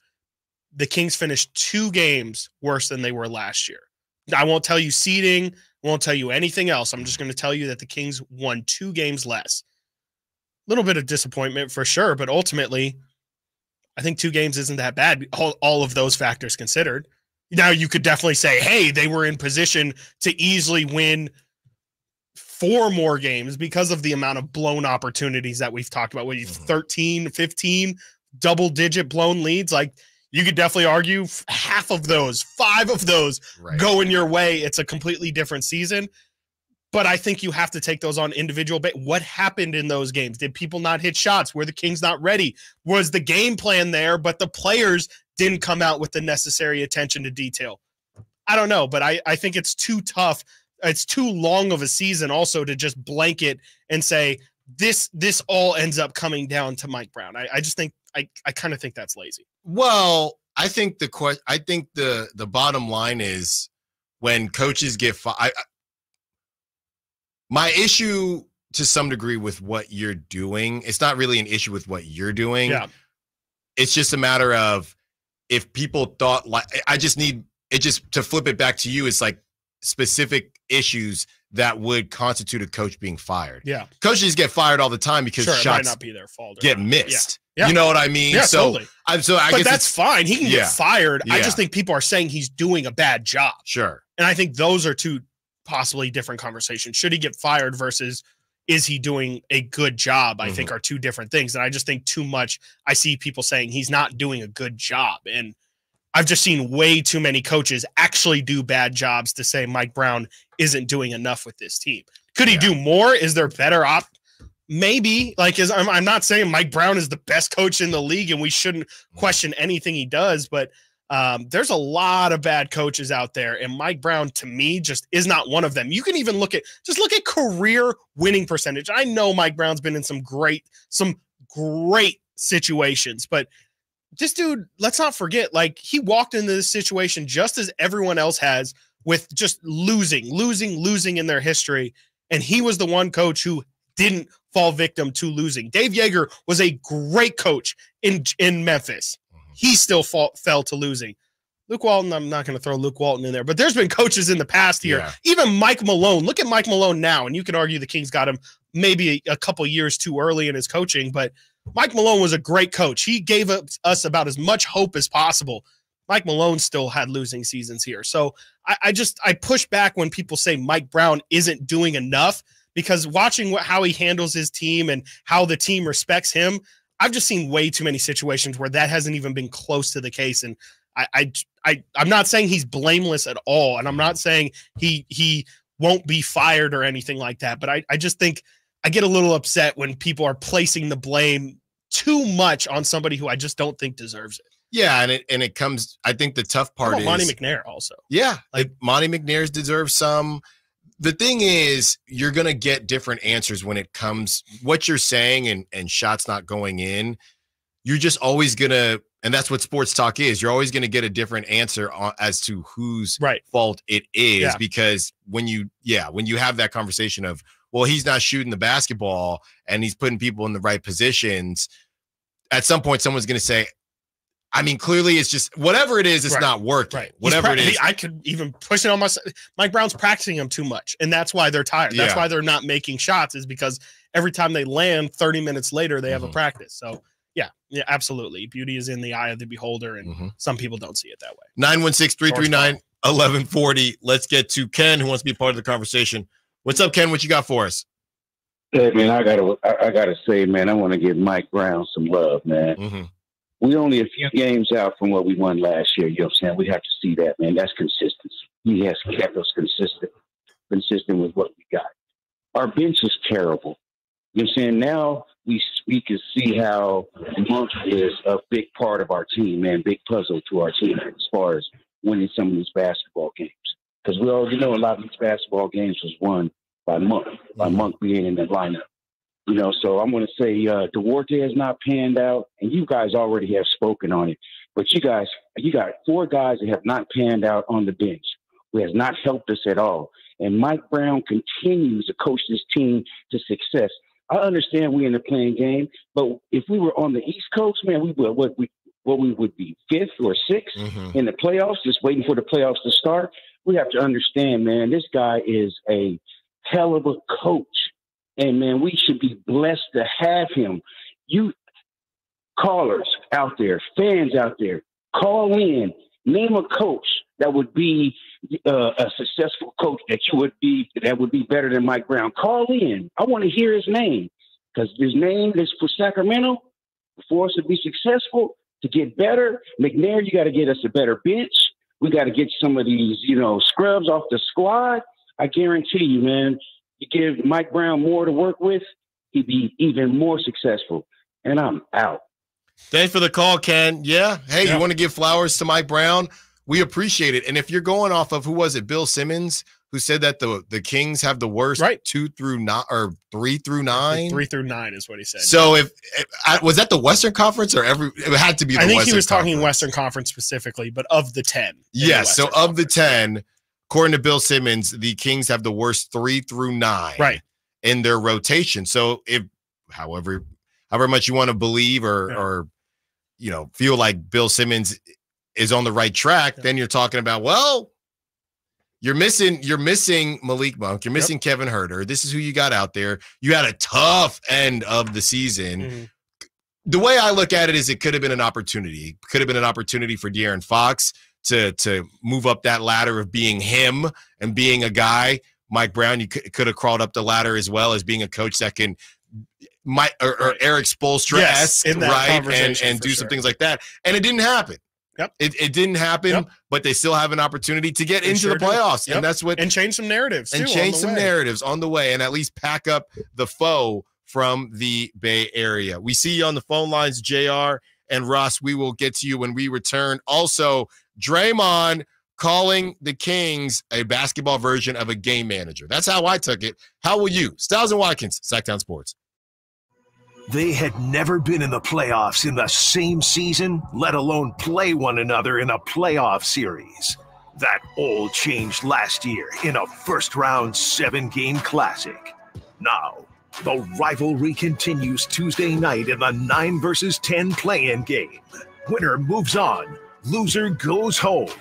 The Kings finished two games worse than they were last year. I won't tell you seeding, won't tell you anything else. I'm just going to tell you that the Kings won two games less. A little bit of disappointment for sure, but ultimately, I think two games isn't that bad, all, all of those factors considered. Now, you could definitely say, hey, they were in position to easily win four more games because of the amount of blown opportunities that we've talked about. What you mm-hmm. 13, 15 double digit blown leads? Like you could definitely argue half of those, five of those right. going your way. It's a completely different season. But I think you have to take those on individual. But what happened in those games? Did people not hit shots? Were the Kings not ready? Was the game plan there, but the players didn't come out with the necessary attention to detail? I don't know, but I, I think it's too tough. It's too long of a season also to just blanket and say this this all ends up coming down to Mike Brown. I, I just think I, I kind of think that's lazy. Well, I think the question I think the the bottom line is when coaches get fi- my issue to some degree with what you're doing, it's not really an issue with what you're doing. Yeah. It's just a matter of if people thought like I just need it just to flip it back to you, it's like specific issues that would constitute a coach being fired. Yeah. Coaches get fired all the time because sure, shots not be their fault get missed. Yeah. You know what I mean? Yeah, so totally. I'm so I but guess that's fine. He can yeah. get fired. I just think people are saying he's doing a bad job. Sure. And I think those are two possibly different conversations. Should he get fired versus is he doing a good job? I think mm-hmm. are two different things. And I just think too much. I see people saying he's not doing a good job. And I've just seen way too many coaches actually do bad jobs to say Mike Brown isn't doing enough with this team. Could he do more? Is there better op? Maybe. Like, is I'm, I'm not saying Mike Brown is the best coach in the league and we shouldn't question anything he does, but um, there's a lot of bad coaches out there, and Mike Brown to me just is not one of them. You can even look at just look at career winning percentage. I know Mike Brown's been in some great, some great situations, but this dude, let's not forget, like he walked into this situation just as everyone else has with just losing, losing, losing in their history. And he was the one coach who didn't fall victim to losing. Dave Joerger was a great coach in in Memphis. Mm-hmm. He still fall, fell to losing. Luke Walton, I'm not going to throw Luke Walton in there, but there's been coaches in the past here. Yeah. Even Mike Malone. Look at Mike Malone now, and you can argue the Kings got him maybe a, a couple years too early in his coaching, but Mike Malone was a great coach. He gave us about as much hope as possible. Mike Malone still had losing seasons here. So I, I just I push back when people say Mike Brown isn't doing enough because watching what, how he handles his team and how the team respects him, I've just seen way too many situations where that hasn't even been close to the case. And I, I, I I'm not saying he's blameless at all, and I'm not saying he he won't be fired or anything like that. But I, I just think I get a little upset when people are placing the blame too much on somebody who I just don't think deserves it. Yeah, and it and it comes. I think the tough part is Monte McNair also. Yeah, like Monte McNair's deserves some. The thing is, you're gonna get different answers when it comes what you're saying and and shots not going in. You're just always gonna, and that's what sports talk is. You're always gonna get a different answer on, as to whose right. fault it is Yeah. because when you, yeah, when you have that conversation of, well, he's not shooting the basketball and he's putting people in the right positions. At some point, someone's gonna say, I mean, clearly it's just whatever it is, it's Right. not working. Right. Whatever pra- it is. I could even push it on myself. Mike Brown's practicing them too much, and that's why they're tired. That's Yeah. why they're not making shots. Is because every time they land, thirty minutes later, they have Mm-hmm. a practice. So yeah, yeah, absolutely. Beauty is in the eye of the beholder, and Mm-hmm. some people don't see it that way. 916 339 1140. Let's get to Ken, who wants to be part of the conversation. What's up, Ken? What you got for us? Hey man, I gotta I, I gotta say, man, I want to give Mike Brown some love, man. Mm-hmm. We only a few games out from what we won last year. You know what I'm saying? We have to see that, man. That's consistency. He has kept us consistent, consistent with what we got. Our bench is terrible. You know what I'm saying? Now we we can see how Monk is a big part of our team, man. Big puzzle to our team as far as winning some of these basketball games. Because we already know a lot of these basketball games was won by Monk, by Monk being in the lineup. You know, so I'm going to say uh, Duarte has not panned out, and you guys already have spoken on it. But you guys, you got four guys that have not panned out on the bench, who has not helped us at all. And Mike Brown continues to coach this team to success. I understand we're in the playing game, but if we were on the East Coast, man, we would what we what we would be fifth or 6th Mm-hmm. in the playoffs, just waiting for the playoffs to start. We have to understand, man, this guy is a hell of a coach. And man, we should be blessed to have him. You callers out there, fans out there, call in, name a coach that would be uh, a successful coach that you would be that would be better than Mike Brown. Call in. I want to hear his name because his name is for Sacramento. For us to be successful, to get better, McNair, you got to get us a better bench. We got to get some of these, you know, scrubs off the squad. I guarantee you, man, you give Mike Brown more to work with, he'd be even more successful. And I'm out. Thanks for the call, Ken. Yeah. Hey, Yeah. you want to give flowers to Mike Brown? We appreciate it. And if you're going off of who was it, Bill Simmons, who said that the the Kings have the worst Right. two through nine or three through nine. Three through nine is what he said. So if, if I, was that the Western Conference or every it had to be the I think Western he was talking Western Conference specifically, but of the ten. the Yes. So Western of the 10, according to Bill Simmons, the Kings have the worst three through nine Right. in their rotation. So if however however much you want to believe or or you know feel like Bill Simmons is on the right track, then you're talking about, well, you're missing you're missing Malik Monk, you're missing Kevin Huerter. This is who you got out there. You had a tough end of the season Mm-hmm. the way I look at it is it could have been an opportunity. Could have been an opportunity for De'Aaron Fox to to move up that ladder of being him and being a guy. Mike Brown, you could, could have crawled up the ladder as well as being a coach that can Mike or, or Erik Spoelstra Yes, in that right and and do sure. some things like that. And it didn't happen. Yep. It, it didn't happen, but they still have an opportunity to get They into sure the playoffs. Yep. And that's what and change some narratives and too, change some way. narratives on the way and at least pack up the foe from the Bay Area. We see you on the phone lines, JR and Russ. We will get to you when we return. Also, Draymond calling the Kings a basketball version of a game manager. That's how I took it. How will you? Stiles and Watkins, Sactown Sports. They had never been in the playoffs in the same season, let alone play one another in a playoff series. That all changed last year in a first round seven game classic. Now, the rivalry continues Tuesday night in the 9 versus 10 play in game. Winner moves on, loser goes home.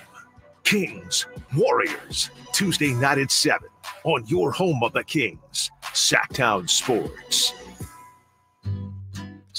Kings, Warriors, Tuesday night at 7 on your home of the Kings, Sactown Sports.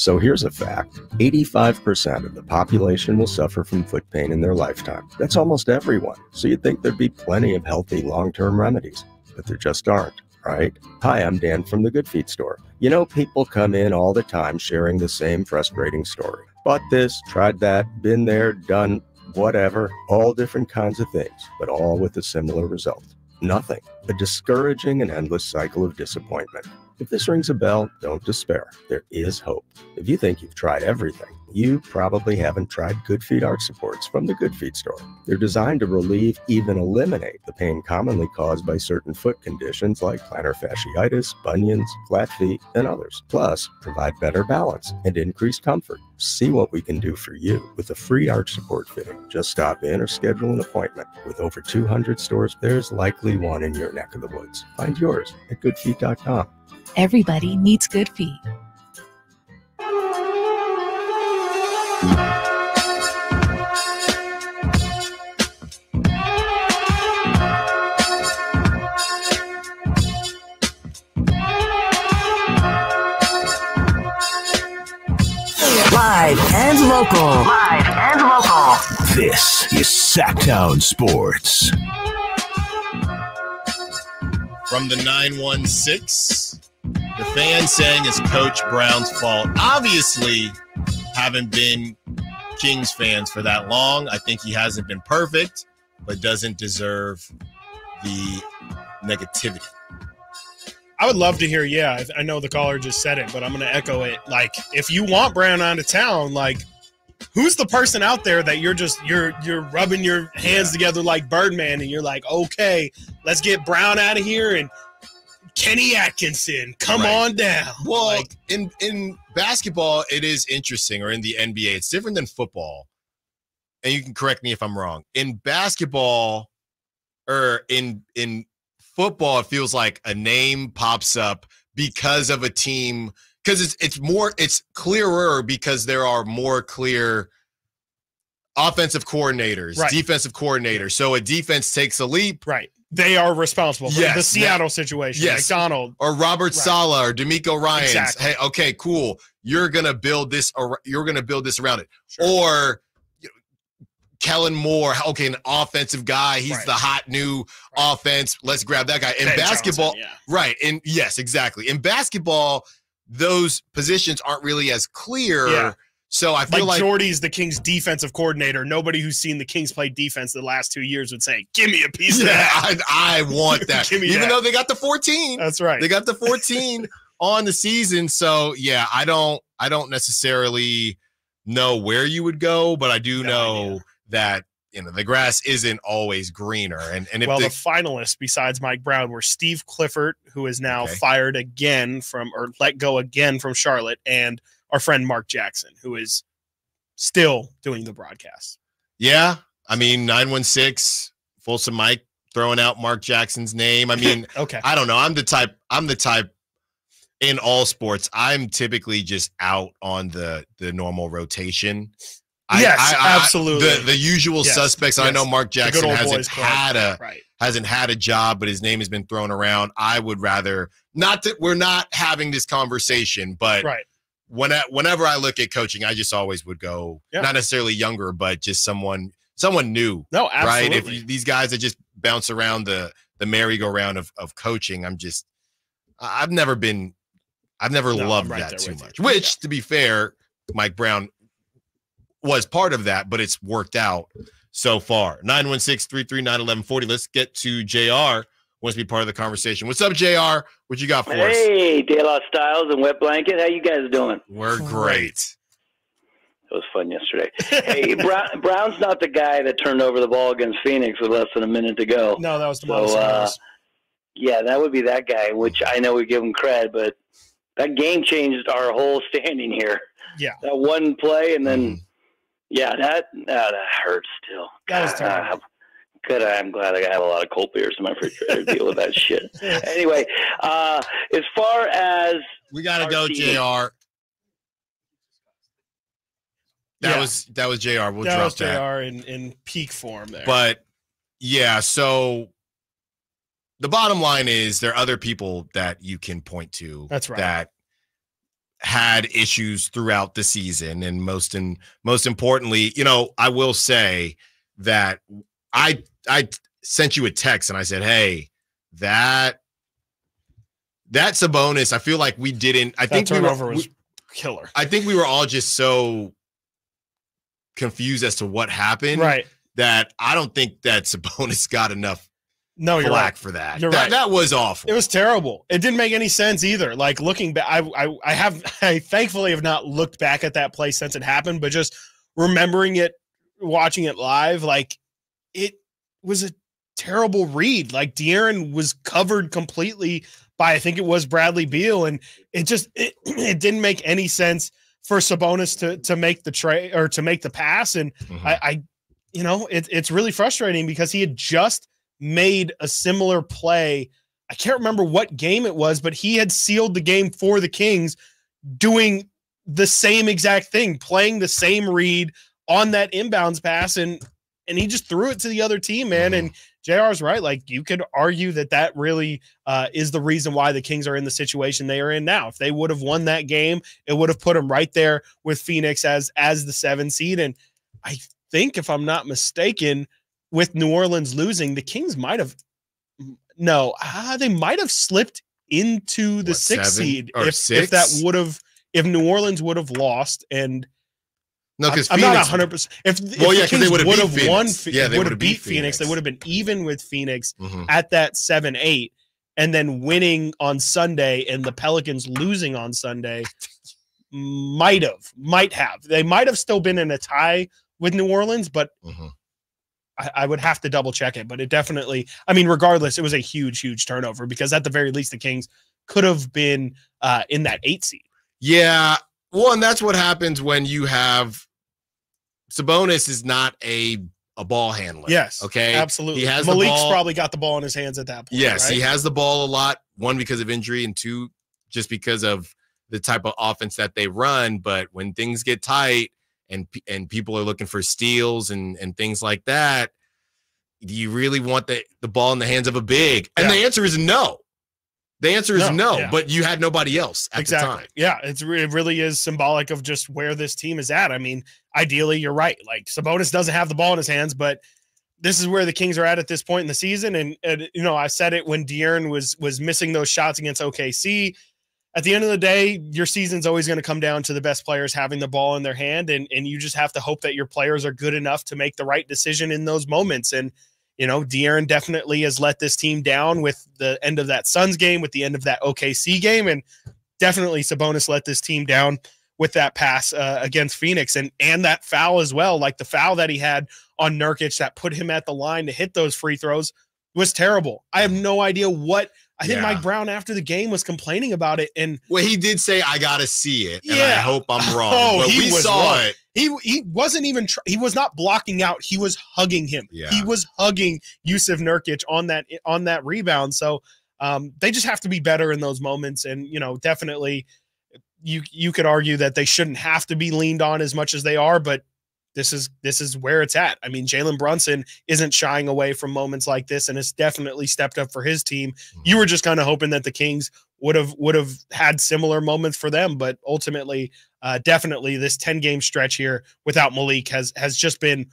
So here's a fact 85% of the population will suffer from foot pain in their lifetime. That's almost everyone. So you'd think there'd be plenty of healthy long term remedies, but there just aren't, right? Hi, I'm Dan from the Good Feet store. You know, people come in all the time sharing the same frustrating story. Bought this, tried that, been there, done whatever, all different kinds of things, but all with a similar result. Nothing. A discouraging and endless cycle of disappointment. If this rings a bell, don't despair. There is hope. If you think you've tried everything, you probably haven't tried Good Feet Arch Supports from the Good Feet store. They're designed to relieve, even eliminate the pain commonly caused by certain foot conditions like plantar fasciitis, bunions, flat feet, and others. Plus, provide better balance and increased comfort. See what we can do for you with a free arch support fitting. Just stop in or schedule an appointment. With over 200 stores, there's likely one in your neck of the woods. Find yours at goodfeet.com. Everybody needs good feet. Live and local. Live and local. This is Sactown Sports. From the 916 the fan saying it's Coach Brown's fault. Obviously, haven't been Kings fans for that long. I think he hasn't been perfect, but doesn't deserve the negativity. I would love to hear. Yeah, I, know the caller just said it, but I'm going to echo it. Like, if you want Brown out of town, like, who's the person out there that you're just you're you're rubbing your hands together like Birdman, and you're like, okay, let's get Brown out of here and Kenny Atkinson, come Right. on down. Well, like, in in basketball, it is interesting, or in the NBA, it's different than football. And you can correct me if I'm wrong. In basketball, or in in football, it feels like a name pops up because of a team. Because it's it's more it's clearer because there are more clear offensive coordinators, Right. defensive coordinators. So a defense takes a leap. right. They are responsible for Yes, the that- Seattle situation. yes. McDonald. or Robert Right. Saleh or DeMeco Ryan. Exactly. Hey, okay, cool. You're gonna build this. You're gonna build this around it. Or you know, Kellen Moore. Okay, an offensive guy. He's Right. the hot new offense. Let's grab that guy. In Ben basketball, Johnson, right? And yes, exactly. In basketball, those positions aren't really as clear. Yeah. So I feel Like, like, Jordi's the Kings defensive coordinator. Nobody who's seen the Kings play defense the last two years would say, "Give me a piece of that." I, I want that. Even that. though they got the 14. That's right. They got the 14 on the season. So yeah, I don't I don't necessarily know where you would go, but I do know that you know the grass isn't always greener. And and if well, the, the finalists besides Mike Brown were Steve Clifford, who is now Okay. fired again from or let go again from Charlotte, and our friend Mark Jackson, who is still doing the broadcast. yeah, I mean 916 Folsom Mike throwing out Mark Jackson's name. I mean, Okay. I don't know. I'm the type I'm the type in all sports, I'm typically just out on the the normal rotation. Yes, absolutely. The, the usual Yes, suspects. I know Mark Jackson hasn't club. had a Right. hasn't had a job, but his name has been thrown around. I would rather not that we're not having this conversation, but Right. When I, whenever I look at coaching, I just always would go Yeah. not necessarily younger, but just someone someone new. No, Right? If you, these guys that just bounce around the the merry-go-round of of coaching, I'm just I've never been I've never No, loved right that too with you. much. Which, to be fair, Mike Brown was part of that, but it's worked out so far. 916-339-1140. Let's get to JR. Wants to be part of the conversation. What's up, JR? What you got for us? Hey, De La Styles and Wet Blanket. How you guys doing? We're great. It was fun yesterday. hey, Brown, Brown's not the guy that turned over the ball against Phoenix with less than a minute to go. No, that was So, Demonis uh, yeah, that would be that guy, which I know we give him cred, but that game changed our whole standing here. Yeah. That one play, and then, Mm-hmm. yeah, that uh, that hurts still. That was God, terrible. Good. I'm glad I have a lot of cold beers in my refrigerator to deal with that shit. Anyway, uh, as far as we gotta go, season- JR. That Yeah. was that was JR. We'll that drop was that. JR in, in peak form there. But yeah, so the bottom line is there are other people that you can point to That's right. that had issues throughout the season and most and most importantly, you know, I will say that I I sent you a text and I said, "Hey, that that's a bonus." I feel like we didn't I that think we were- turnover was we- killer. I think we were all just so confused as to what happened. Right. That I don't think that Sabonis got enough No, you're right. for that. You're that, right. that was awful. It was terrible. It didn't make any sense either. Like looking back, I, I, I have, I thankfully have not looked back at that play since it happened, but just remembering it, watching it live, like it was a terrible read. Like De'Aaron was covered completely by, I think it was Bradley Beal, and it just, it, it didn't make any sense for Sabonis to to make the trade or to make the pass. And Mm-hmm. I, I, you know, it, it's really frustrating because he had just made a similar play. I can't remember what game it was, but he had sealed the game for the Kings doing the same exact thing, playing the same read on that inbounds pass and and he just threw it to the other team, man. And JR's right. Like you could argue that that really uh, is the reason why the Kings are in the situation they are in now. If they would have won that game, it would have put them right there with Phoenix as as the seven seed. And I think, if I'm not mistaken, with New Orleans losing, the Kings might have no, ah, they might have slipped into the What, sixth seed if, if that would have if New Orleans would have lost and No, I'm- 'cause I'm, not Phoenix- 100. percent If, if Well, the yeah, Kings would've beat won, Phoenix. Yeah, they would would've beat beat Phoenix. They would have been even with Phoenix Mhm. at that seven eight, and then winning on Sunday, and the Pelicans losing on Sunday. Might have, might have. They might have still been in a tie with New Orleans, but Mm-hmm. I, I would have to double check it. But it definitely, I mean, regardless, it was a huge, huge turnover because at the very least, the Kings could have been uh, in that eight seed. Yeah. Well, and that's what happens when you have Sabonis is not a a ball handler. Yes. Okay. Absolutely. He has Malik's probably got the ball in his hands at that point. Yes, he has the ball a lot. One because of injury, and two just because of the type of offense that they run. But when things get tight and and people are looking for steals and and things like that, do you really want the the ball in the hands of a big? And the answer is no. The answer is No, no. yeah. But you had nobody else at the time. Yeah, it's it really is symbolic of just where this team is at. I mean, ideally, you're right. Like Sabonis doesn't have the ball in his hands, but this is where the Kings are at at this point in the season. And, and you know, I said it when De'Aaron was was missing those shots against OKC. At the end of the day, your season's always going to come down to the best players having the ball in their hand, and and you just have to hope that your players are good enough to make the right decision in those moments. And you know, De'Aaron definitely has let this team down with the end of that Suns game, with the end of that OKC game, and definitely Sabonis let this team down with that pass uh, against Phoenix and and that foul as well. Like the foul that he had on Nurkic that put him at the line to hit those free throws was terrible. I have no idea what. I think Yeah. Mike Brown after the game was complaining about it, and Well, he did say, "I gotta see it," and I hope I'm wrong. Oh, but he we was saw wrong. it. He he wasn't even tr- he was not blocking out. He was hugging him. Yeah. He was hugging Jusuf Nurkic on that on that rebound. So um, they just have to be better in those moments. And you know, definitely, you you could argue that they shouldn't have to be leaned on as much as they are, but this is this is where it's at. I mean, Jalen Brunson isn't shying away from moments like this, and has definitely stepped up for his team. You were just kind of hoping that the Kings would have would have had similar moments for them, but ultimately, uh, definitely this ten game stretch here without Malik has has just been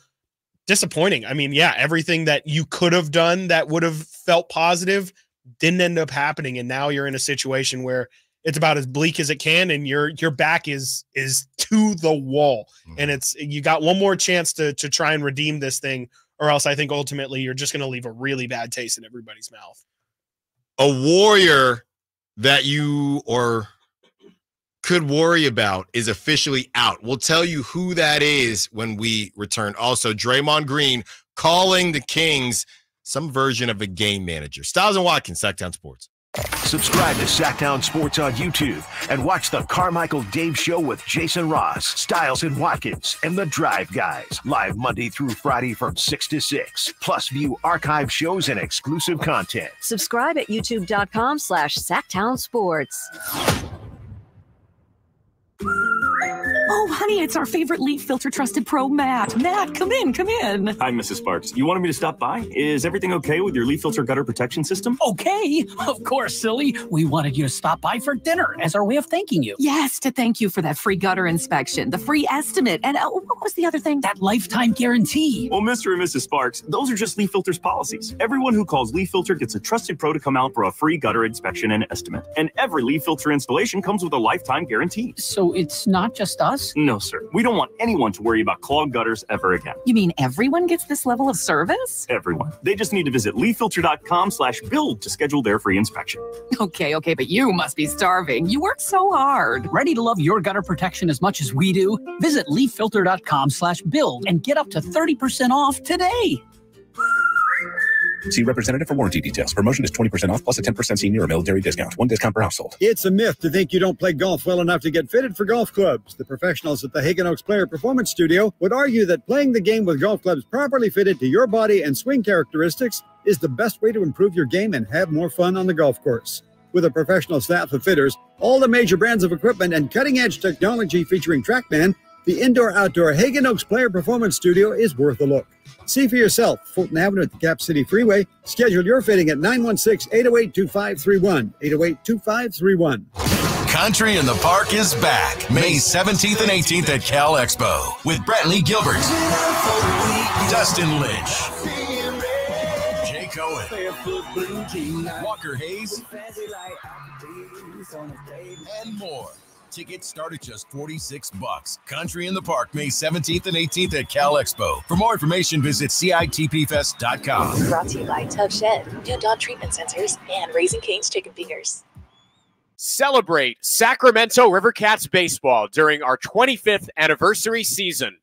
disappointing. I mean, yeah, everything that you could have done that would have felt positive didn't end up happening, and now you're in a situation where it's about as bleak as it can, and your your back is is to the wall, mm-hmm. and it's you got one more chance to to try and redeem this thing, or else I think ultimately you're just going to leave a really bad taste in everybody's mouth. a warrior that you or could worry about is officially out. We'll tell you who that is when we return. Also, Draymond Green calling the Kings some version of a game manager. Stiles and Watkins, Sactown Sports. Subscribe to Sactown Sports on YouTube and watch the Carmichael Dave Show with Jason Ross, Stiles and Watkins, and the Drive Guys live Monday through Friday from 6 to 6. Plus, view archive shows and exclusive content. Subscribe at youtube.com slash Sactown Sports. Oh, honey, it's our favorite leaf filter trusted pro, Matt. Matt, come in, come in. Hi, Mrs. Sparks. You wanted me to stop by? Is everything okay with your leaf filter gutter protection system? Okay, of course, silly. We wanted you to stop by for dinner as our way of thanking you. Yes, to thank you for that free gutter inspection, the free estimate, and uh, what was the other thing? That lifetime guarantee. Well, Mr. and Mrs. Sparks, those are just Leaf Filter's policies. Everyone who calls Leaf Filter gets a trusted pro to come out for a free gutter inspection and estimate. And every Leaf Filter installation comes with a lifetime guarantee. So it's not just us? No, sir. We don't want anyone to worry about clogged gutters ever again. You mean everyone gets this level of service? Everyone. They just need to visit leaffilter.com slash build to schedule their free inspection. Okay, okay, but you must be starving. You work so hard. Ready to love your gutter protection as much as we do? Visit leaffilter.com slash build and get up to 30% off today. See representative for warranty details. Promotion is 20% off plus a 10% senior or military discount. One discount per household. It's a myth to think you don't play golf well enough to get fitted for golf clubs. The professionals at the Haggin Oaks Player Performance Studio would argue that playing the game with golf clubs properly fitted to your body and swing characteristics is the best way to improve your game and have more fun on the golf course. With a professional staff of fitters, all the major brands of equipment, and cutting edge technology featuring TrackMan, The indoor outdoor Haggin Oaks Player Performance Studio is worth a look. See for yourself, Fulton Avenue at the Cap City Freeway. Schedule your fitting at 916 808 2531. 808 2531. Country in the Park is back May 17th and 18th at Cal Expo with Brantley Gilbert, Dustin Lynch, Jake Owen, Walker Hayes, and more. Tickets start at just 46 bucks. Country in the Park, May 17th and 18th at Cal Expo. For more information, visit CITPFest.com. Brought to you by Tuff Shed, new dog treatment sensors, and Raising Cane's chicken fingers. Celebrate Sacramento River Cats baseball during our 25th anniversary season.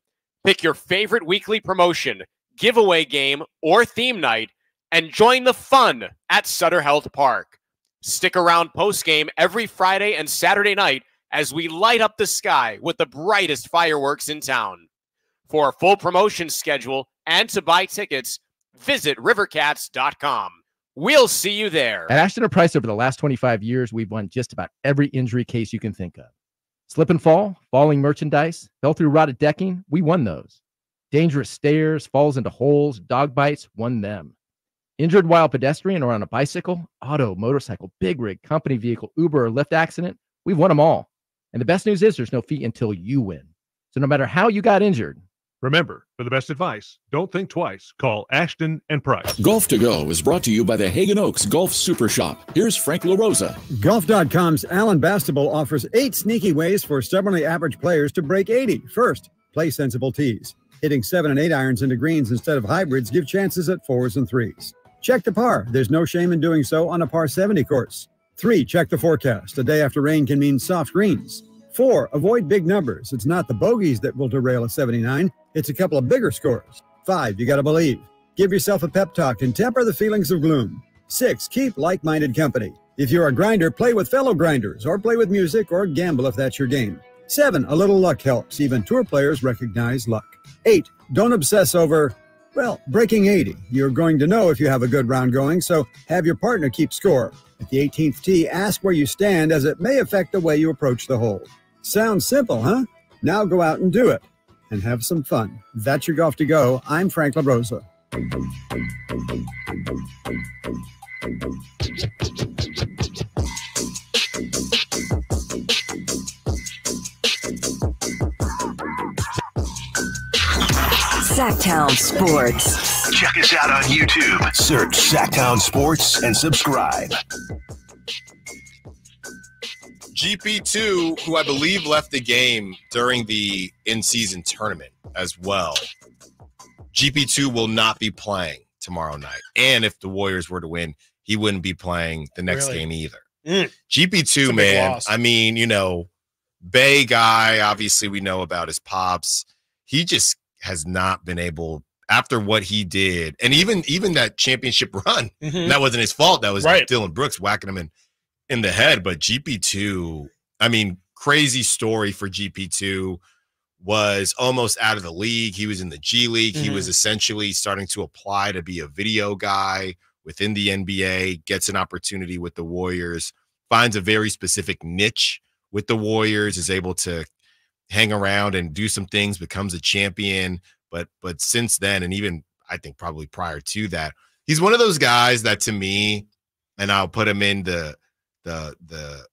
Pick your favorite weekly promotion, giveaway game, or theme night, and join the fun at Sutter Health Park. Stick around post game every Friday and Saturday night as we light up the sky with the brightest fireworks in town. For a full promotion schedule and to buy tickets, visit rivercats.com. We'll see you there. At Ashton and Price, over the last 25 years, we've won just about every injury case you can think of. Slip and fall, falling merchandise, fell through rotted decking, we won those. Dangerous stairs, falls into holes, dog bites, won them. Injured while pedestrian or on a bicycle, auto, motorcycle, big rig, company vehicle, Uber, or Lyft accident, we've won them all. And the best news is there's no fee until you win. So no matter how you got injured, Remember, for the best advice, don't think twice. Call Ashton and Price. Golf to Go is brought to you by the Haggin Oaks Golf Super Shop. Here's Frank LaRosa. Golf.com's Alan Bastable offers eight sneaky ways for stubbornly average players to break 80. First, play sensible tees. Hitting seven and eight irons into greens instead of hybrids give chances at fours and threes. Check the par. There's no shame in doing so on a par 70 course. Three, check the forecast. A day after rain can mean soft greens. Four, avoid big numbers. It's not the bogeys that will derail a 79, it's a couple of bigger scores. Five, you got to believe. Give yourself a pep talk and temper the feelings of gloom. Six, keep like minded company. If you're a grinder, play with fellow grinders, or play with music, or gamble if that's your game. Seven, a little luck helps. Even tour players recognize luck. Eight, don't obsess over, well, breaking 80. You're going to know if you have a good round going, so have your partner keep score. At the 18th tee, ask where you stand as it may affect the way you approach the hole. Sounds simple, huh? Now go out and do it and have some fun. That's your golf to go. I'm Frank LaRosa. Sactown Sports. Check us out on YouTube. Search Sactown Sports and subscribe. GP2, who I believe left the game during the in season tournament as well. GP2 will not be playing tomorrow night. And if the Warriors were to win, he wouldn't be playing the next Really? game either. Mm. GP2, It's a big man. loss. I mean, you know, Bay guy, obviously we know about his pops. He just has not been able after what he did, and even even that championship run, Mhm. that wasn't his fault. That was Right. Dillon Brooks whacking him in in the head. But GP2, I mean, crazy story for GP2 was almost out of the league. He was in the G League. He Mhm. was essentially starting to apply to be a video guy within the NBA, gets an opportunity with the Warriors, finds a very specific niche with the Warriors, is able to hang around and do some things, becomes a champion. But but since then, and even I think probably prior to that, he's one of those guys that to me, and I'll put him in the the the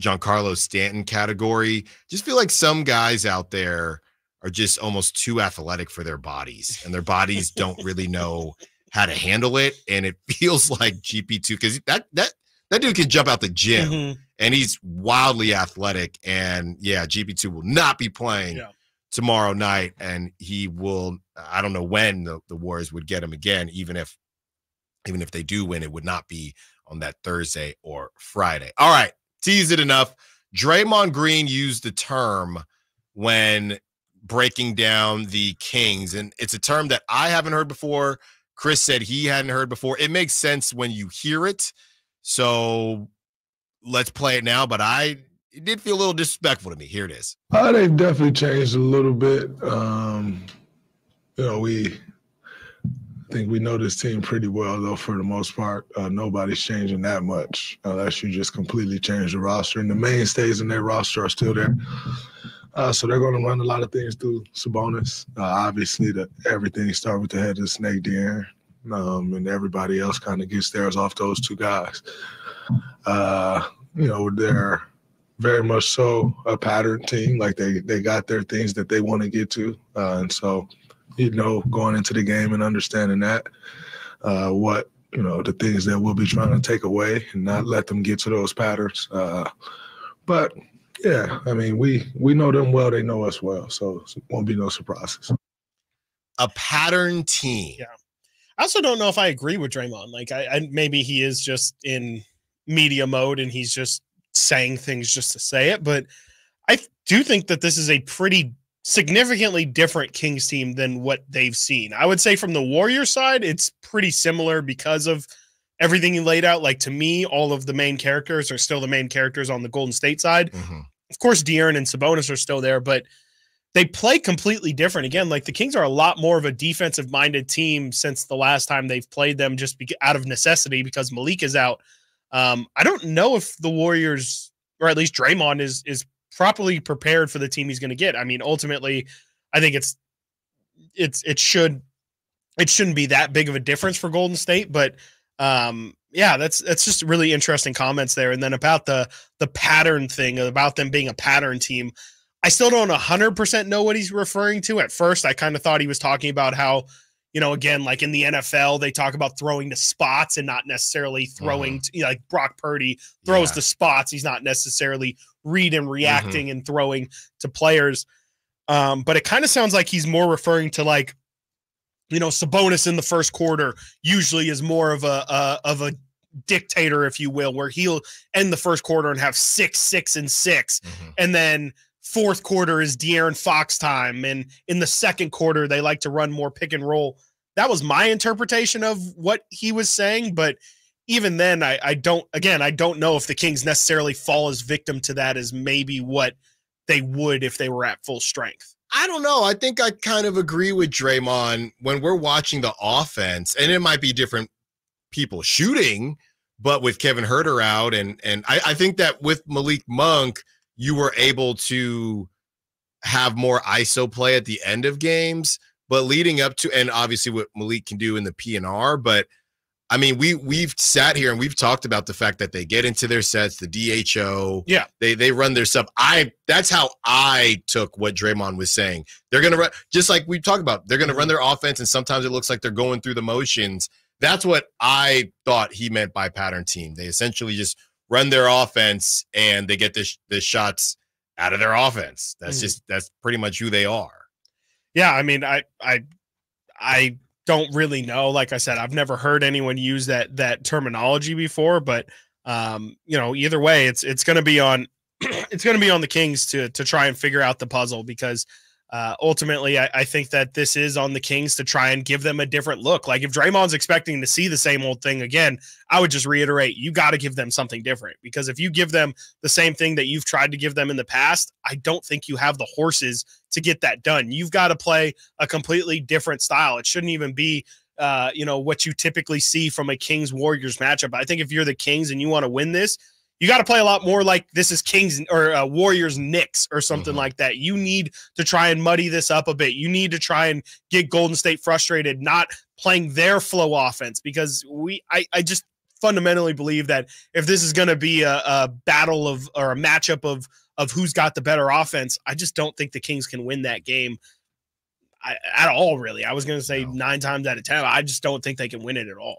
Giancarlo Stanton category. Just feel like some guys out there are just almost too athletic for their bodies, and their bodies don't really know how to handle it. And it feels like GP2 because that that that dude can jump out the gym Mhm. and he's wildly athletic. And yeah, GP2 will not be playing Yeah. Tomorrow night, and he will. I don't know when the, the Warriors would get him again, even if even if they do win, it would not be on that Thursday or Friday. All right, tease it enough. Draymond Green used the term when breaking down the Kings, and it's a term that I haven't heard before. Chris said he hadn't heard before. It makes sense when you hear it. So let's play it now. But I it did feel a little disrespectful to me. Here it is. Uh, they've definitely changed a little bit. Um, you know, we I think we know this team pretty well, though, for the most part. Uh, nobody's changing that much unless you just completely change the roster. And the mainstays in their roster are still there. Uh, so they're going to run a lot of things through Sabonis. Uh, obviously, the everything starts with the head of Snake De'Aaron, um, and everybody else kind of gets theirs off those two guys. Uh, you know, they're very much so a pattern team. Like they they got their things that they want to get to, uh, and so you know, going into the game and understanding that uh, what you know the things that we'll be trying to take away and not let them get to those patterns. Uh, but yeah, I mean, we we know them well; they know us well, so it won't be no surprises. A pattern team. Yeah. I also don't know if I agree with Draymond. Like, I, I maybe he is just in media mode and he's just saying things just to say it. But I do think that this is a pretty significantly different Kings team than what they've seen. I would say from the Warrior side, it's pretty similar because of everything you laid out. Like to me, all of the main characters are still the main characters on the Golden State side. Mm-hmm. Of course, De'Aaron and Sabonis are still there, but they play completely different. Again, like the Kings are a lot more of a defensive minded team since the last time they've played them, just be- out of necessity because Malik is out. Um, I don't know if the Warriors, or at least Draymond, is is properly prepared for the team he's going to get. I mean, ultimately, I think it's it's it should it shouldn't be that big of a difference for Golden State, but um yeah, that's that's just really interesting comments there. And then about the the pattern thing about them being a pattern team, I still don't 100% know what he's referring to. At first, I kind of thought he was talking about how you know, again, like in the NFL, they talk about throwing to spots and not necessarily throwing. To, you know, like Brock Purdy throws Yeah. to spots. He's not necessarily reading, and mm-hmm. reacting, and throwing to players. Um, but it kind of sounds like he's more referring to like, you know, Sabonis in the first quarter usually is more of a, a of a dictator, if you will, where he'll end the first quarter and have six, six, and 6 mm-hmm. and then fourth quarter is De'Aaron Fox time, and in the second quarter they like to run more pick and roll. That was my interpretation of what he was saying, but even then, I, I don't. Again, I don't know if the Kings necessarily fall as victim to that as maybe what they would if they were at full strength. I don't know. I think I kind of agree with Draymond when we're watching the offense, and it might be different people shooting, but with Kevin Huerter out, and and I, I think that with Malik Monk, you were able to have more ISO play at the end of games, but leading up to, and obviously what Malik can do in the PNR, but I mean, we we've sat here and we've talked about the fact that they get into their sets, the DHO, Yeah. they they run their stuff. I that's how I took what Draymond was saying. They're gonna run just like we talked about. They're gonna run their offense, and sometimes it looks like they're going through the motions. That's what I thought he meant by pattern team. They essentially just run their offense and they get the the shots out of their offense. That's Mhm. just that's pretty much who they are. Yeah, I mean, I I I don't really know. Like I said, I've never heard anyone use that that terminology before, but um, you know, either way, it's it's going to be on it's going to be on the Kings to to try and figure out the puzzle because uh, ultimately, I, I think that this is on the Kings to try and give them a different look. Like if Draymond's expecting to see the same old thing again, I would just reiterate: you got to give them something different because if you give them the same thing that you've tried to give them in the past, I don't think you have the horses to get that done. You've got to play a completely different style. It shouldn't even be uh, you know, what you typically see from a Kings Warriors matchup. I think if you're the Kings and you want to win this, you got to play a lot more like this is Kings or uh, Warriors Knicks or something like that. You need to try and muddy this up a bit. You need to try and get Golden State frustrated, not playing their flow offense because we, I, I just fundamentally believe that if this is going to be a, a battle of or a matchup of of who's got the better offense, I just don't think the Kings can win that game I, at all. Really, I was going to say nine times out of ten. I just don't think they can win it at all.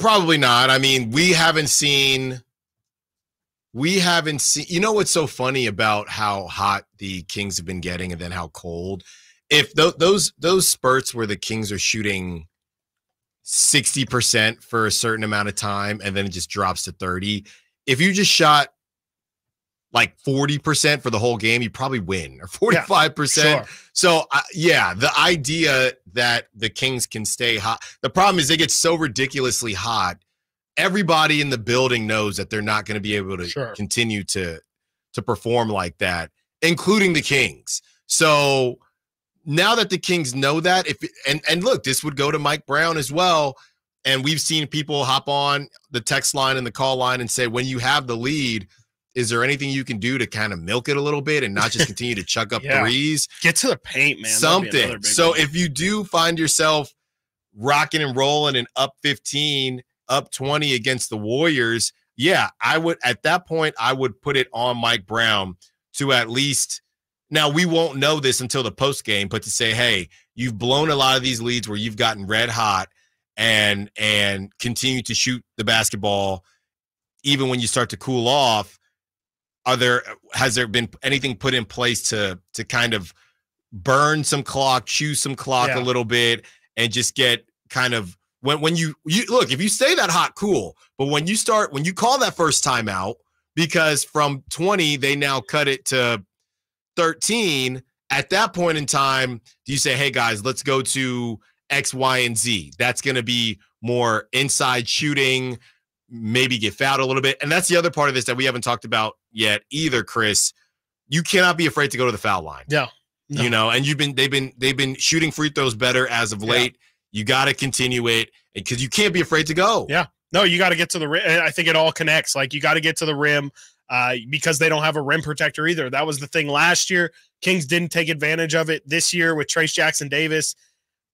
Probably not. I mean, we haven't seen we haven't seen you know what's so funny about how hot the Kings have been getting and then how cold. If th- those those spurts where the Kings are shooting 60% for a certain amount of time and then it just drops to 30, if you just shot like 40% for the whole game, you probably win or 45%. sure. So, uh, yeah, the idea that the Kings can stay hot. The problem is they get so ridiculously hot. Everybody in the building knows that they're not going to be able to Sure. continue to to perform like that, including the Kings. So, now that the Kings know that if and and look, this would go to Mike Brown as well. And we've seen people hop on the text line and the call line and say, when you have the lead, is there anything you can do to kind of milk it a little bit and not just continue to chuck up Yeah. threes? Get to the paint, man. That'd be another Something. So one. if you do find yourself rocking and rolling and up 15, up 20 against the Warriors, yeah, I would at that point I would put it on Mike Brown to at least now we won't know this until the post game, but to say, hey, you've blown a lot of these leads where you've gotten red hot and and continue to shoot the basketball even when you start to cool off are there has there been anything put in place to to kind of burn some clock chew some clock Yeah. a little bit and just get kind of when when you you look if you stay that hot cool but when you start when you call that first timeout because from 20 they now cut it to 13 at that point in time do you say hey guys let's go to x y and z. That's going to be more inside shooting maybe get fouled a little bit and that's the other part of this that we haven't talked about yet either chris. You cannot be afraid to go to the foul line. Yeah. you know and you've been they've been they've been shooting free throws better as of late you got to continue it because you can't be afraid to go Yeah. No, you got to get to the rim. I think it all connects. Like you got to get to the rim uh, because they don't have a rim protector either. That was the thing last year. Kings didn't take advantage of it this year with Trayce Jackson Davis.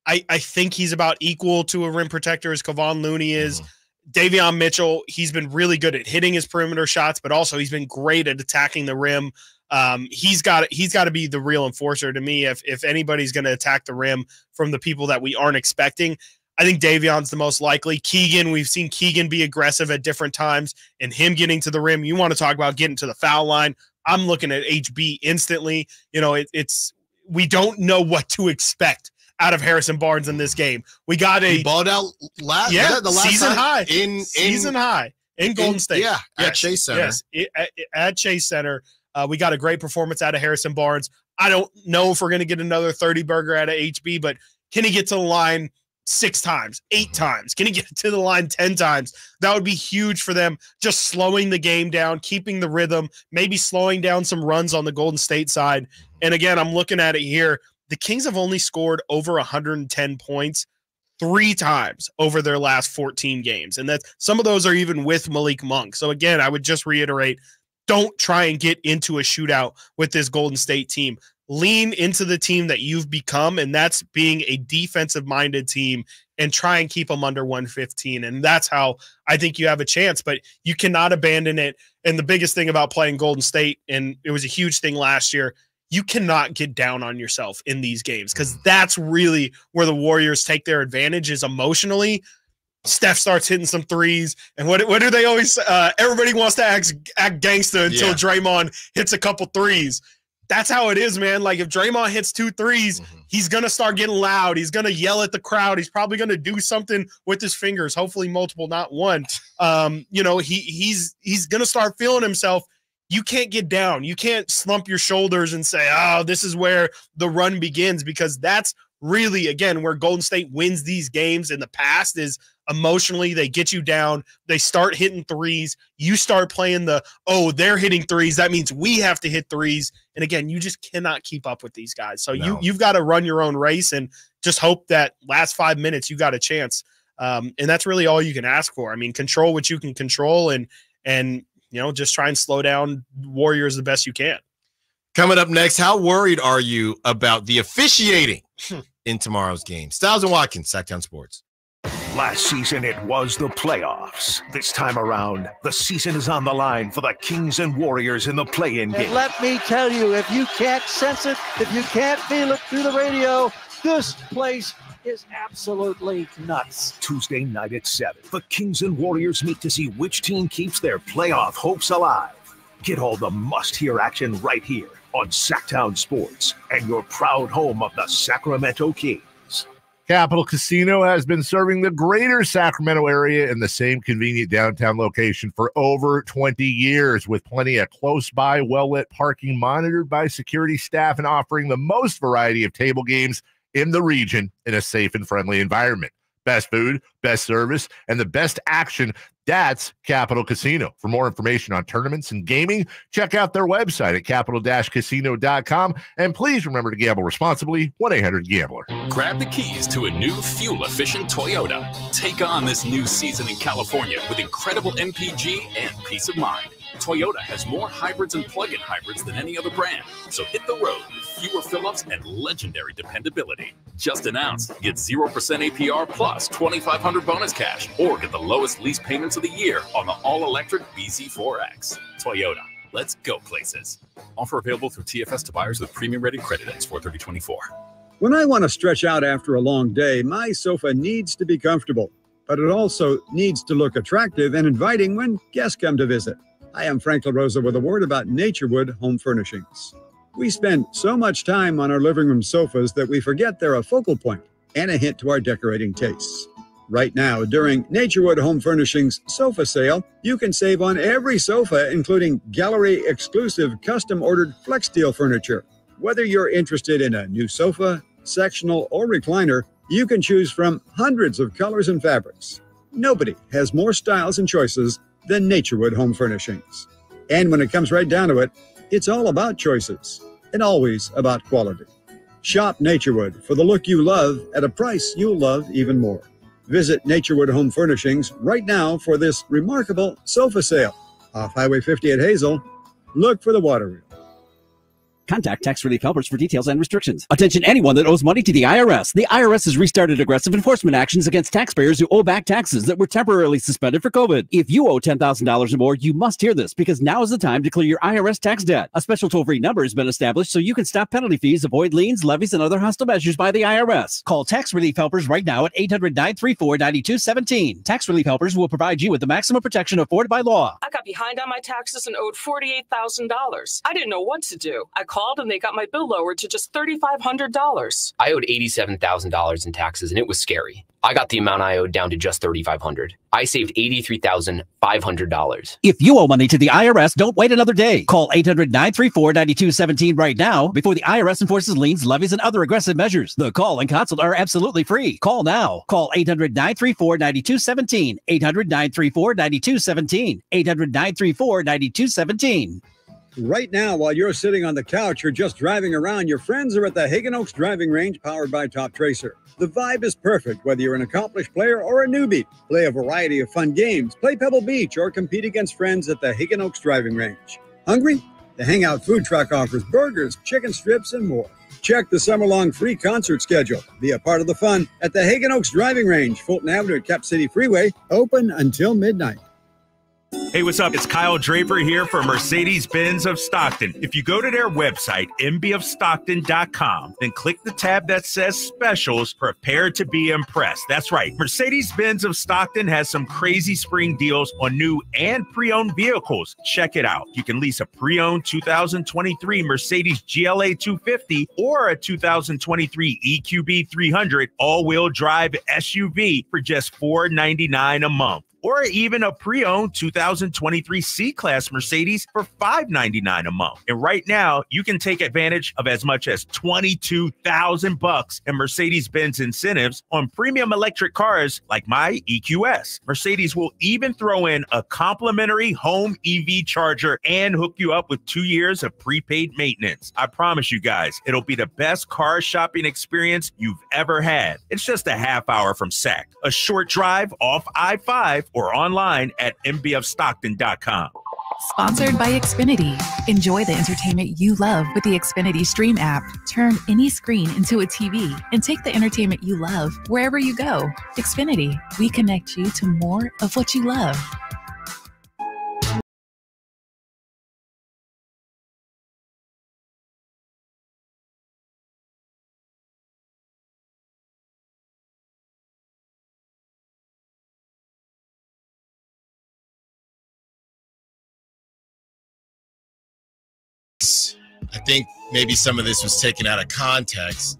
I, I think he's about equal to a rim protector as Kevon Looney is. Davion Mitchell, he's been really good at hitting his perimeter shots, but also he's been great at attacking the rim. Um, he's got he's got to be the real enforcer to me. If if anybody's going to attack the rim from the people that we aren't expecting, I think Davion's the most likely. Keegan, we've seen Keegan be aggressive at different times, and him getting to the rim. You want to talk about getting to the foul line? I'm looking at HB instantly. You know, it, it's we don't know what to expect out of Harrison Barnes in this game. We got a he balled out last yeah, the last season high in in season high in Golden in- State. yeah, at Chase Center. Yes, i- at, at Chase Center. Uh, we got a great performance out of Harrison Barnes. I don't know if we're going to get another 30 burger out of HB, but can he get to the line six times, eight times? Can he get to the line 10 times? That would be huge for them, just slowing the game down, keeping the rhythm, maybe slowing down some runs on the Golden State side. And again, I'm looking at it here. The Kings have only scored over 110 points three times over their last 14 games. And that some of those are even with Malik Monk. So again, I would just reiterate don't try and get into a shootout with this Golden State team. Lean into the team that you've become, and that's being a defensive minded team and try and keep them under 115. And that's how I think you have a chance, but you cannot abandon it. And the biggest thing about playing Golden State, and it was a huge thing last year, you cannot get down on yourself in these games because mm. that's really where the Warriors take their advantage is emotionally. Steph starts hitting some threes, and what what do they always? Uh, everybody wants to act act gangster until Yeah. Draymond hits a couple threes. That's how it is, man. Like if Draymond hits two threes, he's gonna start getting loud. He's gonna yell at the crowd. He's probably gonna do something with his fingers. Hopefully, multiple, not one. Um, you know, he he's he's gonna start feeling himself. You can't get down. You can't slump your shoulders and say, "Oh, this is where the run begins," because that's really again where Golden State wins these games in the past is emotionally they get you down they start hitting threes you start playing the oh they're hitting threes that means we have to hit threes and again you just cannot keep up with these guys so you No. you've got to run your own race and just hope that last 5 minutes you got a chance um, and that's really all you can ask for i mean control what you can control and and you know just try and slow down warriors the best you can Coming up next, how worried are you about the officiating Hmm. in tomorrow's game? Stiles and Watkins, Sactown Sports. Last season, it was the playoffs. This time around, the season is on the line for the Kings and Warriors in the play-in And game. let me tell you, if you can't sense it, if you can't feel it through the radio, this place is absolutely nuts. Tuesday night at 7, the Kings and Warriors meet to see which team keeps their playoff hopes alive. Get all the must-hear action right here on Sactown Sports and your proud home of the Sacramento Kings. Capital Casino has been serving the greater Sacramento area in the same convenient downtown location for over 20 years, with plenty of close by, well lit parking monitored by security staff and offering the most variety of table games in the region in a safe and friendly environment. Best food, best service, and the best action. That's Capital Casino. For more information on tournaments and gaming, check out their website at capital casino.com. And please remember to gamble responsibly. 1 800 Gambler. Grab the keys to a new fuel efficient Toyota. Take on this new season in California with incredible MPG and peace of mind. Toyota has more hybrids and plug-in hybrids than any other brand. So hit the road with fewer fill-ups and legendary dependability. Just announced, get 0% APR plus 2500 bonus cash or get the lowest lease payments of the year on the all-electric BZ4X. Toyota. Let's go places. Offer available through TFS to buyers with premium rated credit ends 43024. When I want to stretch out after a long day, my sofa needs to be comfortable, but it also needs to look attractive and inviting when guests come to visit. I am Frank LaRosa with a word about Naturewood Home Furnishings. We spend so much time on our living room sofas that we forget they're a focal point and a hint to our decorating tastes. Right now, during Naturewood Home Furnishings sofa sale, you can save on every sofa, including gallery exclusive custom ordered flex steel furniture. Whether you're interested in a new sofa, sectional, or recliner, you can choose from hundreds of colors and fabrics. Nobody has more styles and choices than Naturewood Home Furnishings. And when it comes right down to it, it's all about choices and always about quality. Shop Naturewood for the look you love at a price you'll love even more. Visit Naturewood Home Furnishings right now for this remarkable sofa sale off Highway 50 at Hazel. Look for the water wheel. Contact Tax Relief Helpers for details and restrictions. Attention anyone that owes money to the IRS. The IRS has restarted aggressive enforcement actions against taxpayers who owe back taxes that were temporarily suspended for COVID. If you owe $10,000 or more, you must hear this because now is the time to clear your IRS tax debt. A special toll-free number has been established so you can stop penalty fees, avoid liens, levies, and other hostile measures by the IRS. Call Tax Relief Helpers right now at 800-934-9217. Tax Relief Helpers will provide you with the maximum protection afforded by law. I got behind on my taxes and owed $48,000. I didn't know what to do. I called and they got my bill lowered to just $3,500. I owed $87,000 in taxes and it was scary. I got the amount I owed down to just 3,500. I saved $83,500. If you owe money to the IRS, don't wait another day. Call 800 934 9217 right now before the IRS enforces liens, levies, and other aggressive measures. The call and consult are absolutely free. Call now. Call 800 934 9217. 800 934 9217. 800 934 9217. Right now, while you're sitting on the couch or just driving around, your friends are at the Haggin Oaks driving range powered by Toptracer. The vibe is perfect whether you're an accomplished player or a newbie. Play a variety of fun games, play Pebble Beach, or compete against friends at the Haggin Oaks driving range. Hungry? The Hangout Food Truck offers burgers, chicken strips, and more. Check the summer long free concert schedule. Be a part of the fun at the Haggin Oaks driving range, Fulton Avenue at Cap City Freeway, open until midnight. Hey, what's up? It's Kyle Draper here for Mercedes Benz of Stockton. If you go to their website, mbofstockton.com, then click the tab that says specials, prepare to be impressed. That's right. Mercedes Benz of Stockton has some crazy spring deals on new and pre owned vehicles. Check it out. You can lease a pre owned 2023 Mercedes GLA 250 or a 2023 EQB 300 all wheel drive SUV for just 499 a month or even a pre-owned 2023 C-Class Mercedes for 599 a month. And right now, you can take advantage of as much as 22,000 bucks in Mercedes-Benz incentives on premium electric cars like my EQS. Mercedes will even throw in a complimentary home EV charger and hook you up with 2 years of prepaid maintenance. I promise you guys, it'll be the best car shopping experience you've ever had. It's just a half hour from SAC, a short drive off I-5 or online at mbfstockton.com. Sponsored by Xfinity. Enjoy the entertainment you love with the Xfinity Stream app. Turn any screen into a TV and take the entertainment you love wherever you go. Xfinity, we connect you to more of what you love. I think maybe some of this was taken out of context.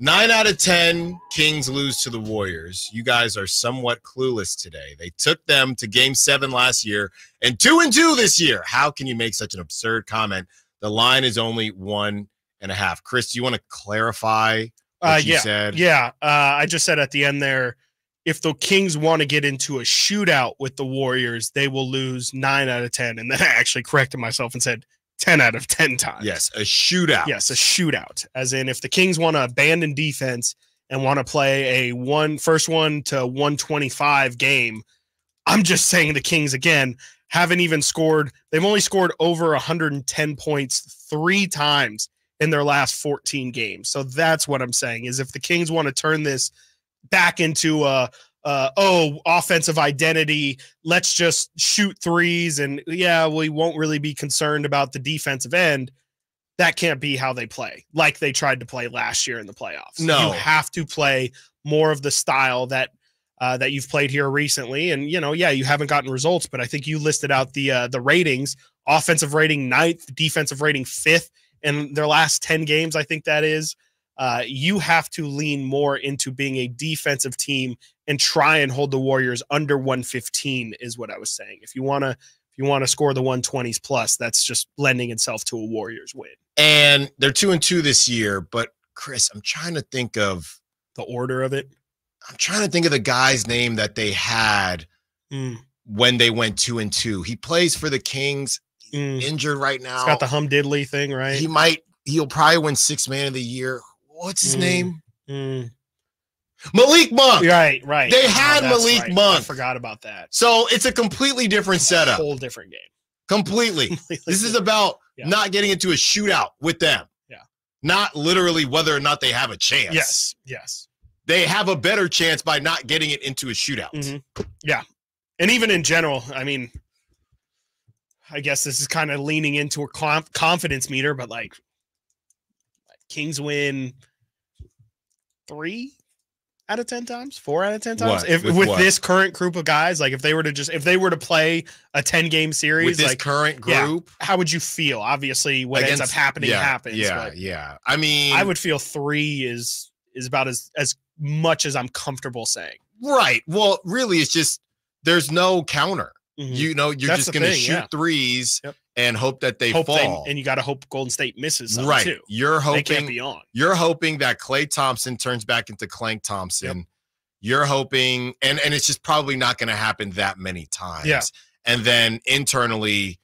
Nine out of 10 Kings lose to the Warriors. You guys are somewhat clueless today. They took them to game seven last year and two and two this year. How can you make such an absurd comment? The line is only one and a half. Chris, do you want to clarify what Uh, you yeah, said? yeah. Uh, I just said at the end there, if the Kings want to get into a shootout with the Warriors, they will lose nine out of ten. And then I actually corrected myself and said ten out of ten times. Yes, a shootout. Yes, a shootout. As in, if the Kings want to abandon defense and want to play a one first one to one twenty five game, I'm just saying the Kings again haven't even scored. They've only scored over 110 points three times in their last 14 games. So that's what I'm saying is if the Kings want to turn this back into a uh, oh, offensive identity. Let's just shoot threes. And yeah, we won't really be concerned about the defensive end. That can't be how they play, like they tried to play last year in the playoffs. No. You have to play more of the style that uh, that you've played here recently. And you know, yeah, you haven't gotten results, but I think you listed out the uh, the ratings: offensive rating ninth, defensive rating fifth in their last ten games. I think that is. Uh, you have to lean more into being a defensive team and try and hold the Warriors under 115 is what I was saying. If you want to if you want to score the 120s plus, that's just lending itself to a Warriors win. And they're two and two this year, but Chris, I'm trying to think of the order of it. I'm trying to think of the guy's name that they had Mm. when they went two and two. He plays for the Kings. Mm. injured right now. It's got the hum diddly thing, right? He might. He'll probably win six man of the year. What's his Mm. name? Malik Monk. Right, right. They Oh, had that's Malik right. I Monk. forgot about that. So it's a completely different setup. Whole different game. Completely. this is about Yeah. not getting into a shootout with them. Yeah. Not literally whether or not they have a chance. Yes, yes. They have a better chance by not getting it into a shootout. Mhm. Yeah. And even in general, I mean, I guess this is kind of leaning into a conf- confidence meter, but like Kings win three out of 10 times, four out of 10 times. What? If With with, this current group of guys, like if they were to just, if they were to play a 10 game series, With this like current yeah, group? how would you feel? Obviously, what ends up happening yeah, happens. Yeah, yeah. I mean, I would feel three is, is about as, as much as I'm comfortable saying. Right. Well, really, it's just there's no counter. Mhm. You know, you're That's just going to shoot yeah. threes Yep. and hope that they Hope fall. and you got to hope Golden State misses right. too. You're They hoping can't be on. You're hoping that Klay Thompson turns back into Clank Thompson. You're hoping, and and it's just probably not going to happen that many times. Yeah. And then internally,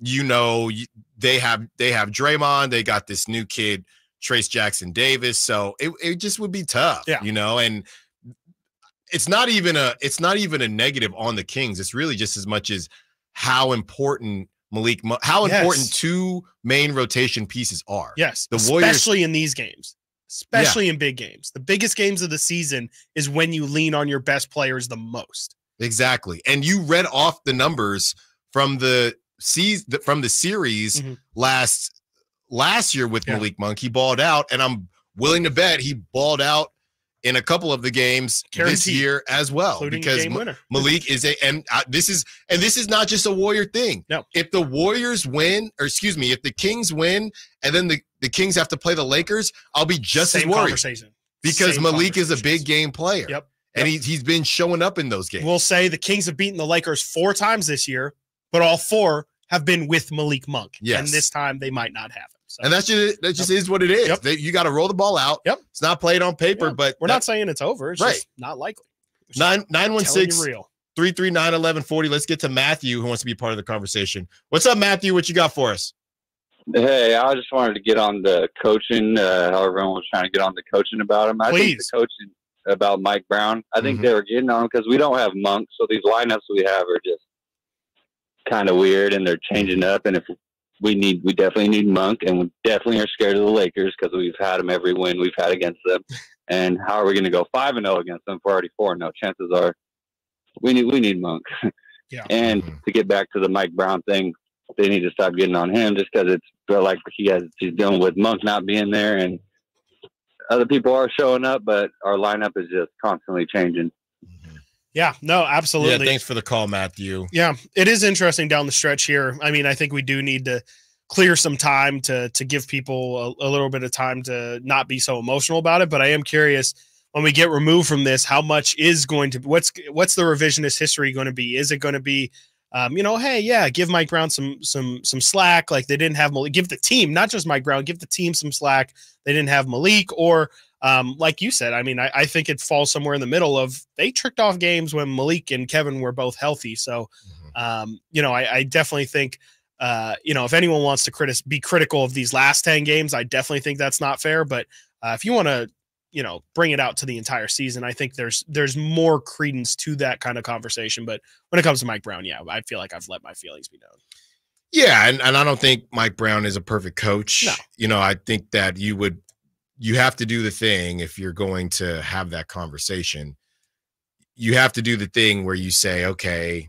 you know, they have they have Draymond. They got this new kid, Trayce Jackson Davis. So it it just would be tough. Yeah. You know, and it's not even a it's not even a negative on the Kings. It's really just as much as how important Malik, how Yes. important two main rotation pieces are. Yes, the Warriors. especially in these games, especially in big games. The biggest games of the season is when you lean on your best players the most. Exactly. And you read off the numbers from the season from the series Mhm. last last year with Yeah. Malik Monk. He balled out, and I'm willing to bet he balled out in a couple of the games this year as well. Because game Ma- winner. Malik is a and uh, this is and this is not just a Warrior thing. No. If the Warriors win, or excuse me, if the Kings win, and then the the Kings have to play the Lakers, I'll be just Same as worried because Same Malik is a big game player. Yep. And he, he's been showing up in those games. We'll say the Kings have beaten the Lakers four times this year, but all four have been with Malik Monk. Yes. And this time they might not have him. So And that's just that just is what it is. They- you got to roll the ball out. Yep. It's not played on paper, but we're not saying it's over. It's Right. just not likely. nine nine one Telling six you real. three three nine eleven forty. Let's get to Matthew who wants to be part of the conversation. What's up, Matthew? What you got for us? Hey, I just wanted to get on the coaching. Uh, how everyone was trying to get on the coaching about him. I think the coaching about Mike Brown. I think Mhm. they were getting on because we don't have Monk, so these lineups we have are just kind of weird, and they're changing up. And if we need, we definitely need Monk, and we definitely are scared of the Lakers because we've had them every win we've had against them. And how are we going to go five and zero against them? If we're already four. No oh? chances are we need we need Monk. Yeah. And mm-hmm. to get back to the Mike Brown thing, they need to stop getting on him just because it's like he has he's dealing with Monk not being there and other people are showing up, but our lineup is just constantly changing. Yeah, no, absolutely. Yeah, thanks for the call, Matthew. Yeah, it is interesting down the stretch here. I mean, I think we do need to clear some time to to give people a, a little bit of time to not be so emotional about it. But I am curious when we get removed from this, how much is going to what's what's the revisionist history going to be? Is it going to be um, you know, hey, yeah, give Mike Brown some some some slack. Like they didn't have Malik. Give the team, not just Mike Brown, give the team some slack. They didn't have Malik, or um, like you said, I mean, I, I think it falls somewhere in the middle of they tricked off games when Malik and Kevin were both healthy. So, um, you know, I, I definitely think, uh, you know, if anyone wants to critis- be critical of these last 10 games, I definitely think that's not fair. But uh, if you want to you know bring it out to the entire season. I think there's there's more credence to that kind of conversation. But when it comes to Mike Brown, yeah, I feel like I've let my feelings be known. Yeah, and, and I don't think Mike Brown is a perfect coach. No. You know, I think that you would you have to do the thing if you're going to have that conversation. You have to do the thing where you say, okay,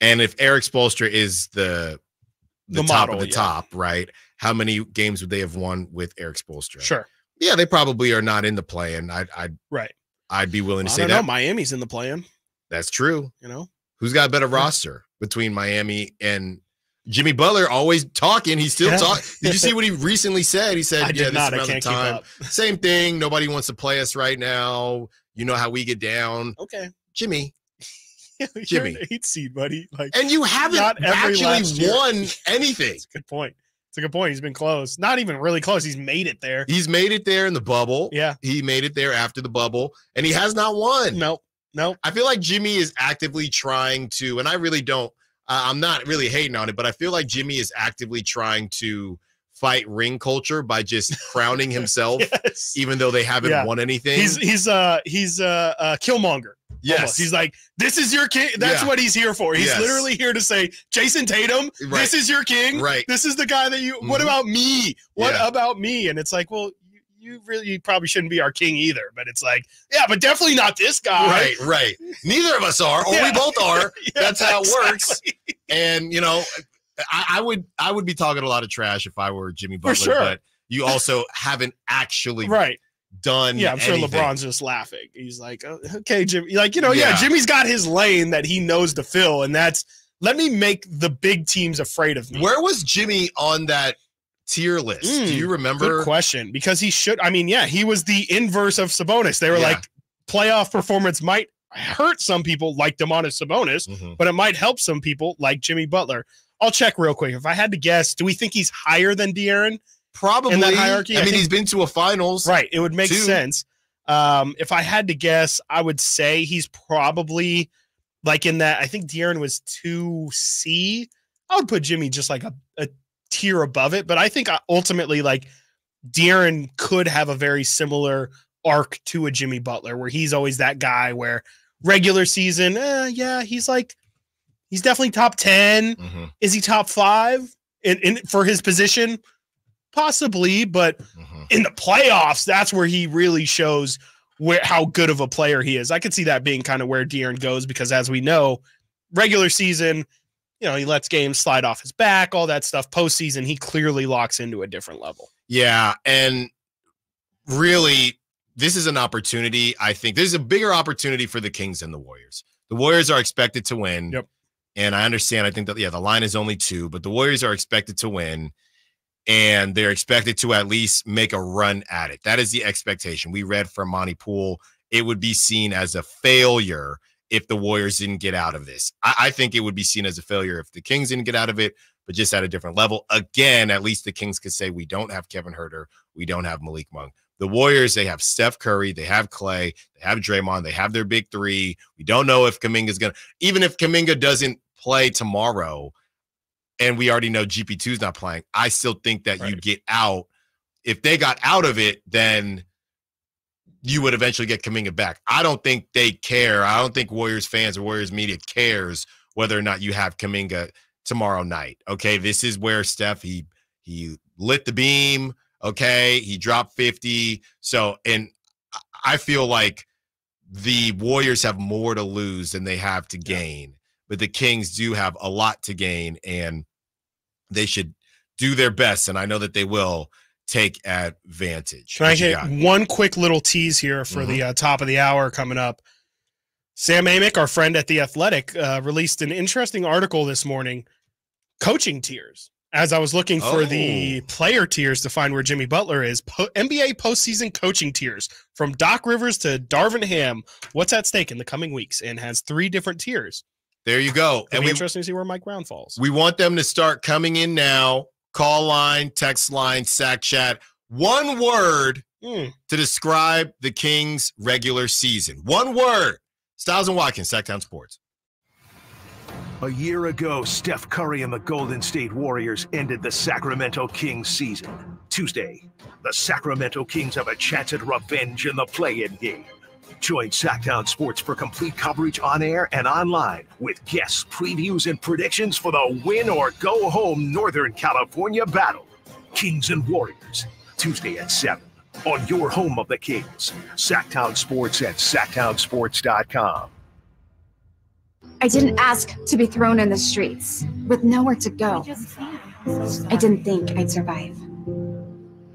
and if Erik Spoelstra is the the, The top model, of the yeah. top, right? How many games would they have won with Erik Spoelstra? Sure, Yeah, they probably are not in the play, and I'd I'd right. I'd be willing to I say don't that. know. Miami's in the plan. That's true. You know, Who's got a better roster between Miami and Jimmy Butler? Always talking. He's still Yeah. talking. Did you see what he recently said? He said, I "Yeah, this not. Is around the time. Same thing. Nobody wants to play us right now. You know how we get down, okay, Jimmy." Jimmy. eight seed, buddy. Like, And you haven't actually won anything. It's a good point. It's a good point. He's been close. Not even really close. He's made it there. He's made it there in the bubble. Yeah. He made it there after the bubble, and he has not won. Nope. Nope. I feel like Jimmy is actively trying to, and I really don't. Uh, I'm not really hating on it, but I feel like Jimmy is actively trying to fight ring culture by just crowning himself, Yes. even though they haven't Yeah. won anything. He's he's uh he's uh, uh Killmonger. Yes. almost. He's like, this is your king. That's Yeah. what he's here for. He's Yes. literally here to say, Jayson Tatum, Right. this is your king. Right. This is the guy that you. What Mhm. about me? What Yeah. about me? And it's like, well, you, really you probably shouldn't be our king either. But it's like, yeah, but definitely not this guy. right, right. Neither of us are, or Yeah. we both are. Yeah, That's how it works. And you know, I, I would I would be talking a lot of trash if I were Jimmy Butler, sure. but you also haven't actually Right. done. Yeah, I'm sure anything. LeBron's just laughing. He's like, oh, okay, Jimmy. Like, you know, yeah. Yeah. Jimmy's got his lane that he knows to fill, and that's let me make the big teams afraid of me. Where was Jimmy on that tier list? Mm, Do you remember? Good question. Because he should. I mean, yeah, he was the inverse of Sabonis. They were Yeah. like, playoff performance might hurt some people like Domantas Sabonis, Mhm. but it might help some people like Jimmy Butler. I'll check real quick. If I had to guess, do we think he's higher than De'Aaron? Probably in that hierarchy. I, mean, think- he's been to a finals, Right. It would make Two. sense. Um, if I had to guess, I would say he's probably like in that. I think De'Aaron was two C. I would put Jimmy just like a, a tier above it, but I think uh, ultimately like De'Aaron could have a very similar arc to a Jimmy Butler, where he's always that guy where regular season, eh, yeah, he's like he's definitely top 10 Mhm. Is he top five in, in for his position? Possibly, but Mhm. in the playoffs, that's where he really shows where how good of a player he is. I could see that being kind of where De'Aaron goes because, as we know, regular season, you know, he lets games slide off his back, all that stuff. Postseason, he clearly locks into a different level. Yeah, and really, this is an opportunity. I think this is a bigger opportunity for the Kings than the Warriors. The Warriors are expected to win. Yep. And I understand. I think that yeah, the line is only two, but the Warriors are expected to win, and they're expected to at least make a run at it. That is the expectation. We read from Monte Poole. It would be seen as a failure if the Warriors didn't get out of this. I, I think it would be seen as a failure if the Kings didn't get out of it, but just at a different level. Again, at least the Kings could say we don't have Kevin Huerter, we don't have Malik Monk. The Warriors, they have Steph Curry, they have Klay, they have Draymond, they have their big three. We don't know if Kuminga's gonna, even if Kuminga doesn't play tomorrow, and we already know GP2 is not playing, I still think that you get out. If they got out of it, then you would eventually get Kuminga back. I don't think they care. I don't think Warriors fans or Warriors media cares whether or not you have Kuminga tomorrow night. Okay, this is where Steph he he lit the beam. Okay, he dropped 50. So, and I- I feel like the Warriors have more to lose than they have to gain, but the Kings do have a lot to gain, and they should do their best. And I know that they will take advantage. Can I get one quick little tease here for the uh, top of the hour coming up? Sam Amick, our friend at the Athletic, uh, released an interesting article this morning, coaching tiers. As I was looking for the Oh. player tiers to find where Jimmy Butler is, po- NBA postseason coaching tiers from Doc Rivers to Darvin Ham. What's at stake in the coming weeks? And has three different tiers. There you go. It'll And be we interesting to see where Mike Brown falls. We want them to start coming in now. Call line, text line, sack chat. One word Hmm. to describe the Kings' regular season. One word. Stiles and Watkins, Sactown Sports. A year ago, Steph Curry and the Golden State Warriors ended the Sacramento Kings season. Tuesday, the Sacramento Kings have a chance at revenge in the play-in game. Join Sactown Sports for complete coverage on air and online with guests, previews, and predictions for the win or go home Northern California battle. Kings and Warriors, Tuesday at 7 on your home of the Kings. Sactown Sports at sactownsports.com. I didn't ask to be thrown in the streets with nowhere to go. I didn't think I'd survive.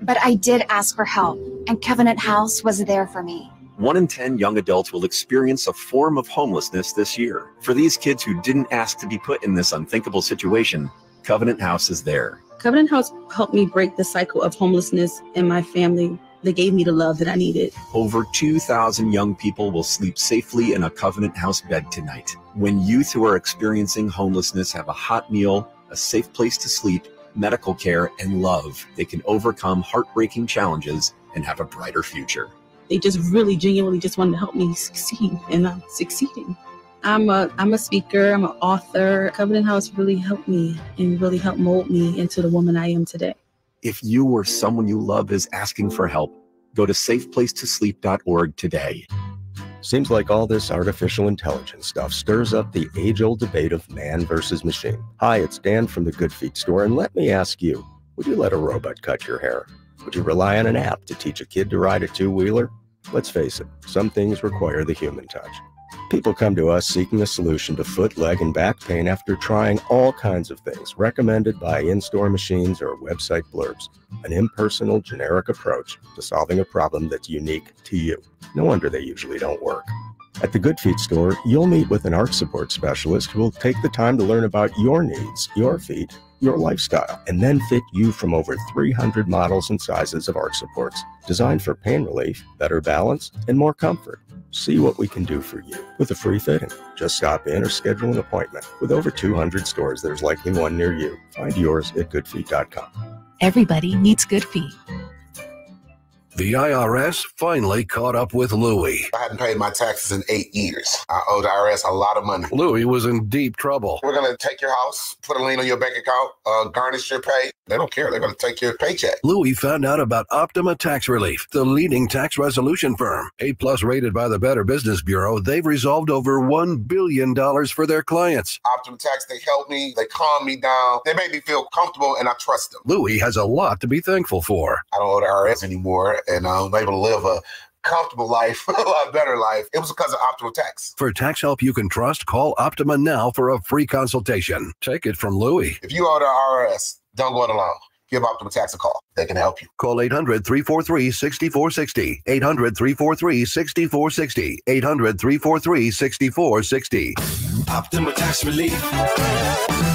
But I did ask for help, and Covenant House was there for me. One in 10 young adults will experience a form of homelessness this year. For these kids who didn't ask to be put in this unthinkable situation, Covenant House is there. Covenant House helped me break the cycle of homelessness in my family. They gave me the love that I needed. Over 2,000 young people will sleep safely in a Covenant House bed tonight. When youth who are experiencing homelessness have a hot meal, a safe place to sleep, medical care, and love, they can overcome heartbreaking challenges and have a brighter future. They just really genuinely just wanted to help me succeed, and I'm succeeding. I'm a I'm a speaker. I'm an author. Covenant House really helped me and really helped mold me into the woman I am today. If you or someone you love is asking for help, go to safeplacetosleep.org today. Seems like all this artificial intelligence stuff stirs up the age old debate of man versus machine. Hi, it's Dan from the Good Feet store, and let me ask you would you let a robot cut your hair? Would you rely on an app to teach a kid to ride a two wheeler? Let's face it, some things require the human touch. People come to us seeking a solution to foot, leg, and back pain after trying all kinds of things recommended by in store machines or website blurbs. An impersonal, generic approach to solving a problem that's unique to you. No wonder they usually don't work. At the Good Feet store, you'll meet with an arch support specialist who will take the time to learn about your needs, your feet, your lifestyle, and then fit you from over 300 models and sizes of arch supports designed for pain relief, better balance, and more comfort. See what we can do for you with a free fitting. Just stop in or schedule an appointment. With over 200 stores, there's likely one near you. Find yours at goodfeet.com. Everybody needs good feet. The IRS finally caught up with Louie. I hadn't paid my taxes in eight years. I owe the IRS a lot of money. Louie was in deep trouble. We're going to take your house, put a lien on your bank account, uh, garnish your pay. They don't care. They're going to take your paycheck. Louie found out about Optima Tax Relief, the leading tax resolution firm. A plus rated by the Better Business Bureau, they've resolved over $1 billion for their clients. Optima Tax, they help me. They calm me down. They made me feel comfortable, and I trust them. Louie has a lot to be thankful for. I don't owe the IRS anymore, and I'm able to live a comfortable life, a lot better life. It was because of Optima Tax. For tax help you can trust, call Optima now for a free consultation. Take it from Louie. If you owe the IRS, don't go it alone. Give Optima Tax a call. They can help you. Call 800 343 6460. 800 343 6460. 800 343 6460. Optima Tax Relief.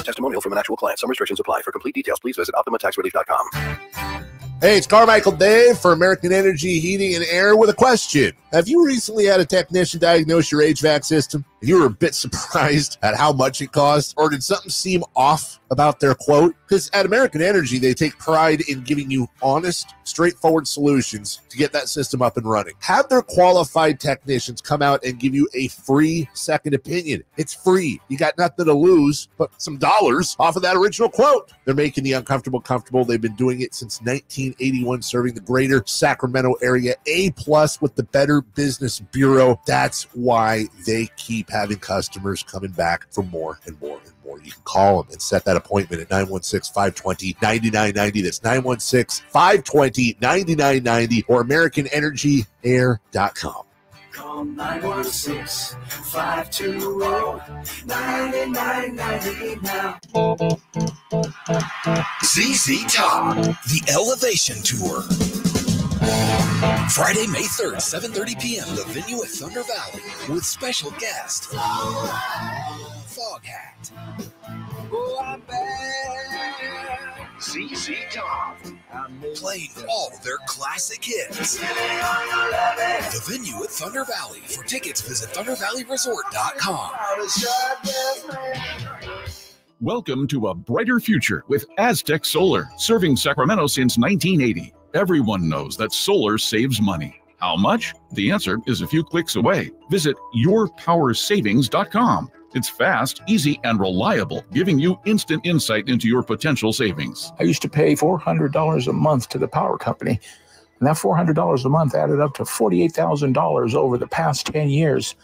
Testimonial from an actual client. Some restrictions apply. For complete details, please visit OptimaTaxRelief.com. Hey, it's Carmichael Dave for American Energy Heating and Air with a question. Have you recently had a technician diagnose your HVAC system? You were a bit surprised at how much it cost? Or did something seem off about their quote? Because at American Energy, they take pride in giving you honest, straightforward solutions to get that system up and running. Have their qualified technicians come out and give you a free second opinion. It's free. You got nothing to lose but some dollars off of that original quote. They're making the uncomfortable comfortable. They've been doing it since 1981, serving the greater Sacramento area. A plus with the Better Business Bureau. That's why they keep having customers coming back for more and more and more. You can call them and set that appointment at 916 520 9990. That's 916 520 9990 or AmericanEnergyAir.com. Call 916 520 9990 now. ZZ Top, the Elevation Tour. Friday, May 3rd, 7.30 p.m., the venue at Thunder Valley with special guest, Foghat. ZZ Top. Playing all their classic hits. The venue at Thunder Valley. For tickets, visit ThunderValleyResort.com. Welcome to a brighter future with Aztec Solar, serving Sacramento since 1980. Everyone knows that solar saves money. How much? The answer is a few clicks away. Visit yourpowersavings.com. It's fast, easy, and reliable, giving you instant insight into your potential savings. I used to pay $400 a month to the power company. And that $400 a month added up to $48,000 over the past 10 years.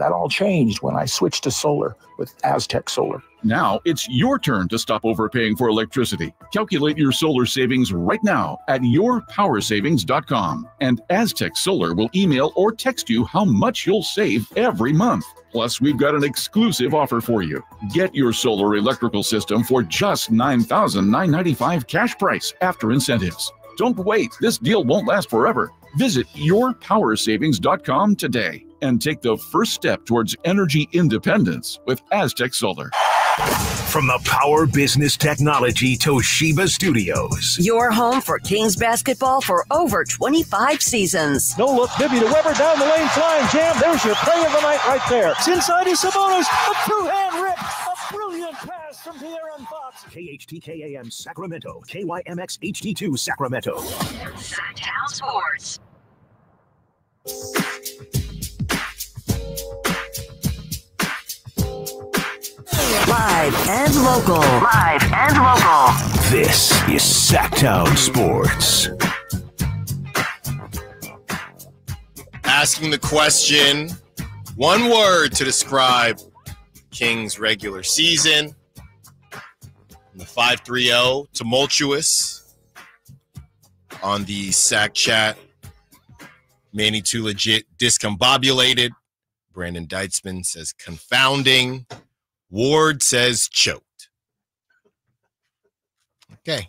That all changed when I switched to solar with Aztec Solar. Now it's your turn to stop overpaying for electricity. Calculate your solar savings right now at yourpowersavings.com. And Aztec Solar will email or text you how much you'll save every month. Plus, we've got an exclusive offer for you. Get your solar electrical system for just 9,995 cash price after incentives. Don't wait, this deal won't last forever. Visit yourpowersavings.com today and take the first step towards energy independence with Aztec Solar. From the Power Business Technology Toshiba Studios. Your home for Kings basketball for over 25 seasons. No look, Bibby to Webber down the lane, flying jam. There's your play of the night right there. It's inside is Sabonis, a two-hand rip, a brilliant pass from De'Aaron Fox. KHTKAM Sacramento, KYMX HD2 Sacramento. Town Sports. Live and local. Live and local. This is Sactown Sports. Asking the question, one word to describe Kings regular season. The 530 tumultuous on the sack chat. Manny too legit discombobulated. Brandon Deitzman says confounding. Ward says choked. Okay.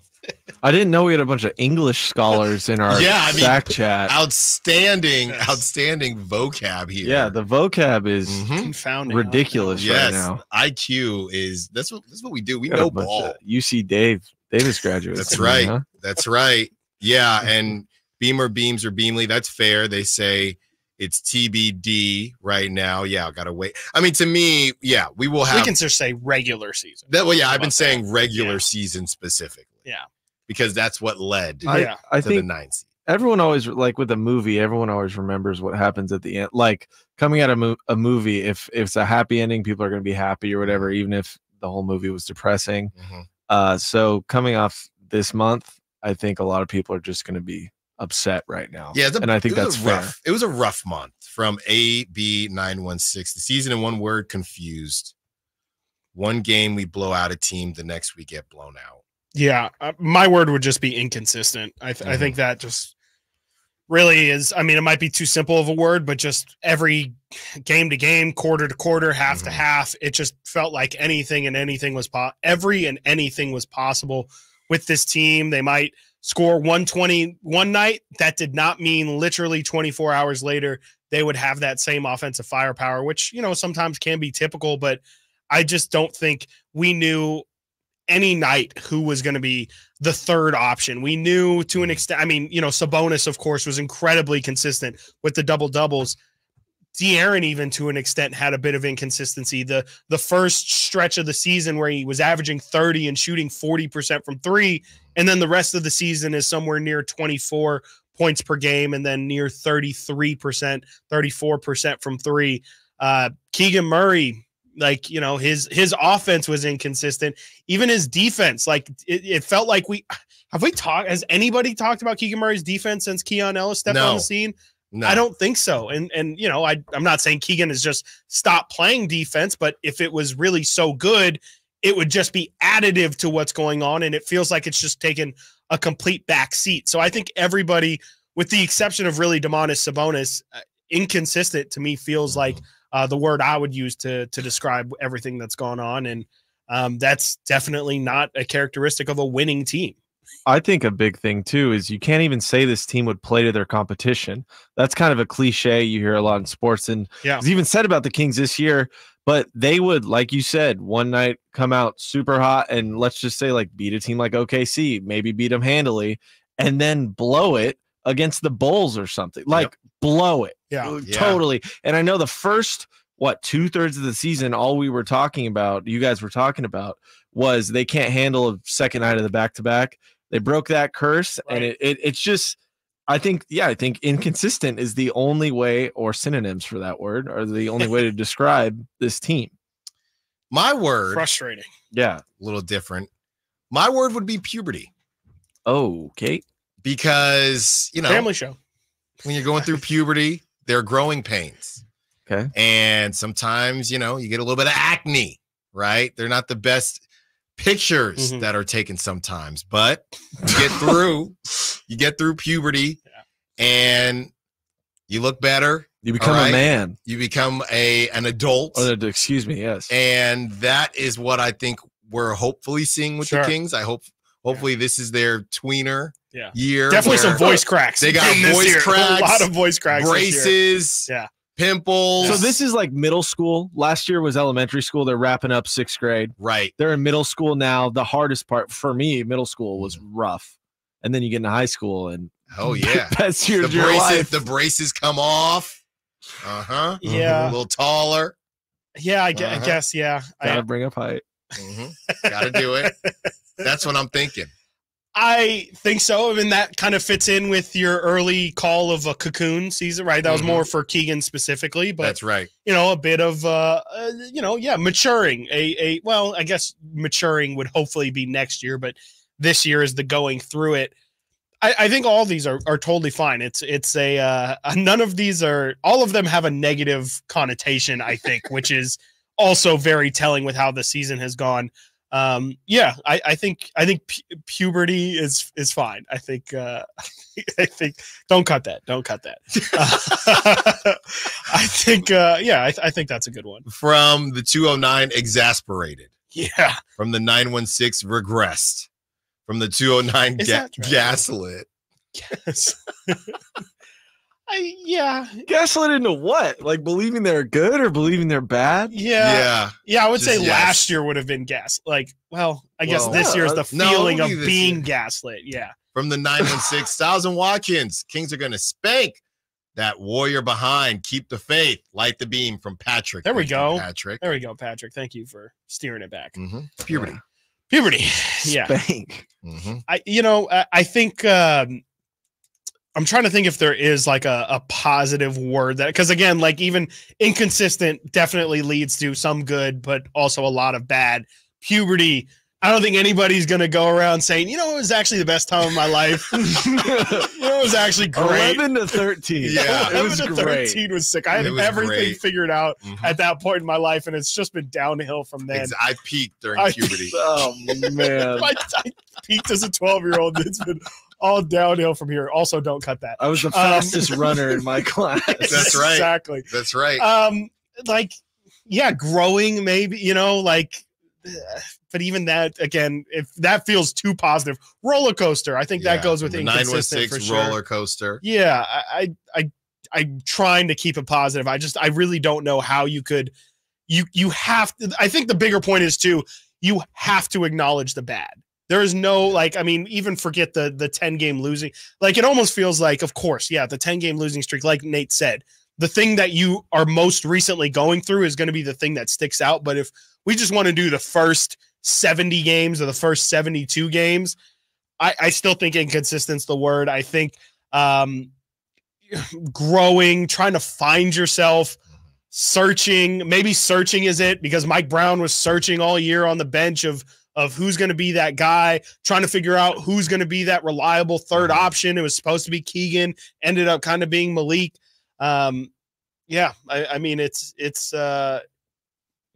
I didn't know we had a bunch of English scholars in our yeah, I mean, Sack chat. outstanding, outstanding vocab here. Yeah, the vocab is mm-hmm. Confounding. ridiculous yes, right now. IQ is that's what that's what we do. We Got a know ball. UC Dave Davis graduates. That's in right. huh? That's right. Yeah, and Beamer Beams or Beamley. That's fair. They say it's TBD right now. Yeah, I gotta wait. I mean, to me, yeah, we will have we can just say regular season. that. Well, yeah, I've been about saying regular season specifically Yeah. because that's what led I, I to think the ninth. everyone always like with a movie everyone always remembers what happens at the end like coming out of mo- a movie if, if it's a happy ending people are going to be happy or whatever even if the whole movie was depressing Mhm. uh so coming off this month i think a lot of people are just going to be upset right now Yeah, the- and i think that's a fair rough. It was a rough month from AB nine one six. The season in one word confused. One game we blow out a team, the next we get blown out. Yeah, uh, my word would just be inconsistent. I, th- I think that just really is. I mean, it might be too simple of a word, but just every game to game, quarter to quarter, half to half, it just felt like anything and anything was po- every and anything was possible with this team. They might score 120 one night. That did not mean literally 24 hours later they would have that same offensive firepower, which you know sometimes can be typical, but I just don't think we knew any night who was going to be the third option. We knew to an mm. extent. I mean, you know, Sabonis, of course, was incredibly consistent with the double doubles. De'Aaron, even to an extent, had a bit of inconsistency. The the first stretch of the season where he was averaging 30 and shooting 40% from three, and then the rest of the season is somewhere near 24 points per game, and then near 33%, 34% from three. Uh, Keegan Murray, like you know, his his offense was inconsistent. Even his defense, like it, it felt like we have we talked. Has anybody talked about Keegan Murray's defense since Keon Ellis stepped on the scene? No. I don't think so. And and you know, I I'm not saying Keegan has just stopped playing defense, but if it was really so good, it would just be additive to what's going on. And it feels like it's just taken a complete back seat. So I think everybody, with the exception of really Domantas Sabonis, uh, inconsistent to me feels like uh, the word I would use to to describe everything that's gone on. And um, that's definitely not a characteristic of a winning team. I think a big thing too is you can't even say this team would play to their competition. That's kind of a cliche you hear a lot in sports, and Yeah. it's even said about the Kings this year. But they would, like you said, one night come out super hot and let's just say like beat a team like OKC, maybe beat them handily, and then blow it against the Bulls or something. Like blow it, Yeah. Uh, Yeah. totally. And I know the first what two thirds of the season, all we were talking about, you guys were talking about, was they can't handle a second night of the back to back. They broke that curse, and it, it it's just I think, yeah, I think inconsistent is the only way, or synonyms for that word, are the only way to describe this team. My word, Frustrating. Yeah. a little different. My word would be puberty Oh, okay. because you know Family show. when you're going through puberty, there are growing pains. Okay. And sometimes, you know, you get a little bit of acne, right? They're not the best pictures Mhm. that are taken sometimes, but you get through, you get through puberty and you look better. You become all a man. You become a an adult. Oh, excuse me. Yes. And that is what I think we're hopefully seeing with Sure. the Kings. I hope hopefully this is their tweener Yeah. year. Definitely some voice cracks. They got in voice year. cracks, A lot of voice cracks. this year. braces, Yeah. Pimples. So this is like middle school. Last year was elementary school. They're wrapping up sixth grade. right. They're in middle school now. The hardest part for me, middle school, was rough. And then you get into high school and Oh yeah. that's year the of your life. the braces come off. Uh huh. Yeah. A little taller. Yeah, I, gue- I Uh-huh. guess. Yeah. I, Gotta bring up height. Got to do it. That's what I'm thinking. I think so. I mean, that kind of fits in with your early call of a cocoon season, right? That was Mhm. more for Keegan specifically, but That's right. you know, a bit of uh, uh you know, yeah, maturing. A a well, I guess maturing would hopefully be next year, but this year is the going through it. I, I think all these are, are totally fine. It's it's a uh, none of these are all of them have a negative connotation. I think, which is also very telling with how the season has gone. Um, yeah, I, I think I think pu- puberty is is fine. I think uh, I think don't cut that. Don't cut that. I think uh, yeah, I, th- I think that's a good one. From the 209, exasperated. Yeah. From the 916, regressed. From the 209, ga- right? gaslit. Yes. I, yeah. Gaslit into what? Like believing they're good or believing they're bad? Yeah. Yeah. Yeah, I would say yes. last year would have been gas. Like, well, I guess Well, this year is the no, feeling of being year. gaslit. Yeah. From the 916, Thousand Watkins. Kings are going to spank that warrior behind. Keep the faith. Light the beam from Patrick. There we Thank you, go. Patrick. There we go, Patrick. Thank you for steering it back. Mhm. Puberty. Puberty. Yeah. Spank. Mm-hmm. I you know, I, I think um I'm trying to think if there is like a, a positive word that because again, like even inconsistent definitely leads to some good, but also a lot of bad. Puberty. I don't think anybody's gonna go around saying, you know, it was actually the best time of my life. you know, it was actually great. 11 to 13. Yeah. it was 11 to great. 13 was sick. I had everything great. figured out Mhm. at that point in my life, and it's just been downhill from then. I peaked during I- puberty. Oh man. I, I peaked as a 12 year old. It's been all downhill from here. Also, don't cut that. I was the Um, fastest runner in my class. That's right. Exactly. That's right. Um, like, yeah, growing maybe, you know, like, but even that again, if that feels too positive, roller coaster. I think that goes with the inconsistent for 916 sure. roller coaster. Yeah, I, I, I, I'm trying to keep it positive. I just, I really don't know how you could. You, you have. To, I think the bigger point is too. You have to acknowledge the bad. There is no like. I mean, even forget the the ten game losing. Like it almost feels like, of course, yeah, the ten game losing streak. Like Nate said, the thing that you are most recently going through is going to be the thing that sticks out. But if we just want to do the first 70 games or the first 72 games, I, I still think inconsistent's the word. I think um, growing, trying to find yourself, searching. Maybe searching is it because Mike Brown was searching all year on the bench of of who's going to be that guy, trying to figure out who's going to be that reliable third option. It was supposed to be Keegan, ended up kind of being Malik. Um, yeah, I, I mean it's it's uh,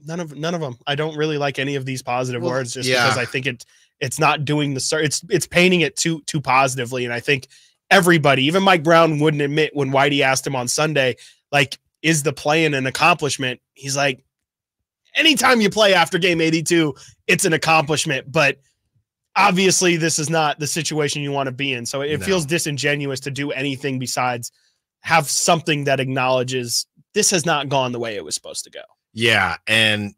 none of none of them. I don't really like any of these positive Well, words just yeah. because I think it it's not doing the ser- it's it's painting it too too positively, and I think everybody, even Mike Brown, wouldn't admit when Whitey asked him on Sunday, like, is the play-in an accomplishment? He's like, anytime you play after game 82, it's an accomplishment, but obviously this is not the situation you want to be in. So it No. feels disingenuous to do anything besides have something that acknowledges this has not gone the way it was supposed to go. Yeah, and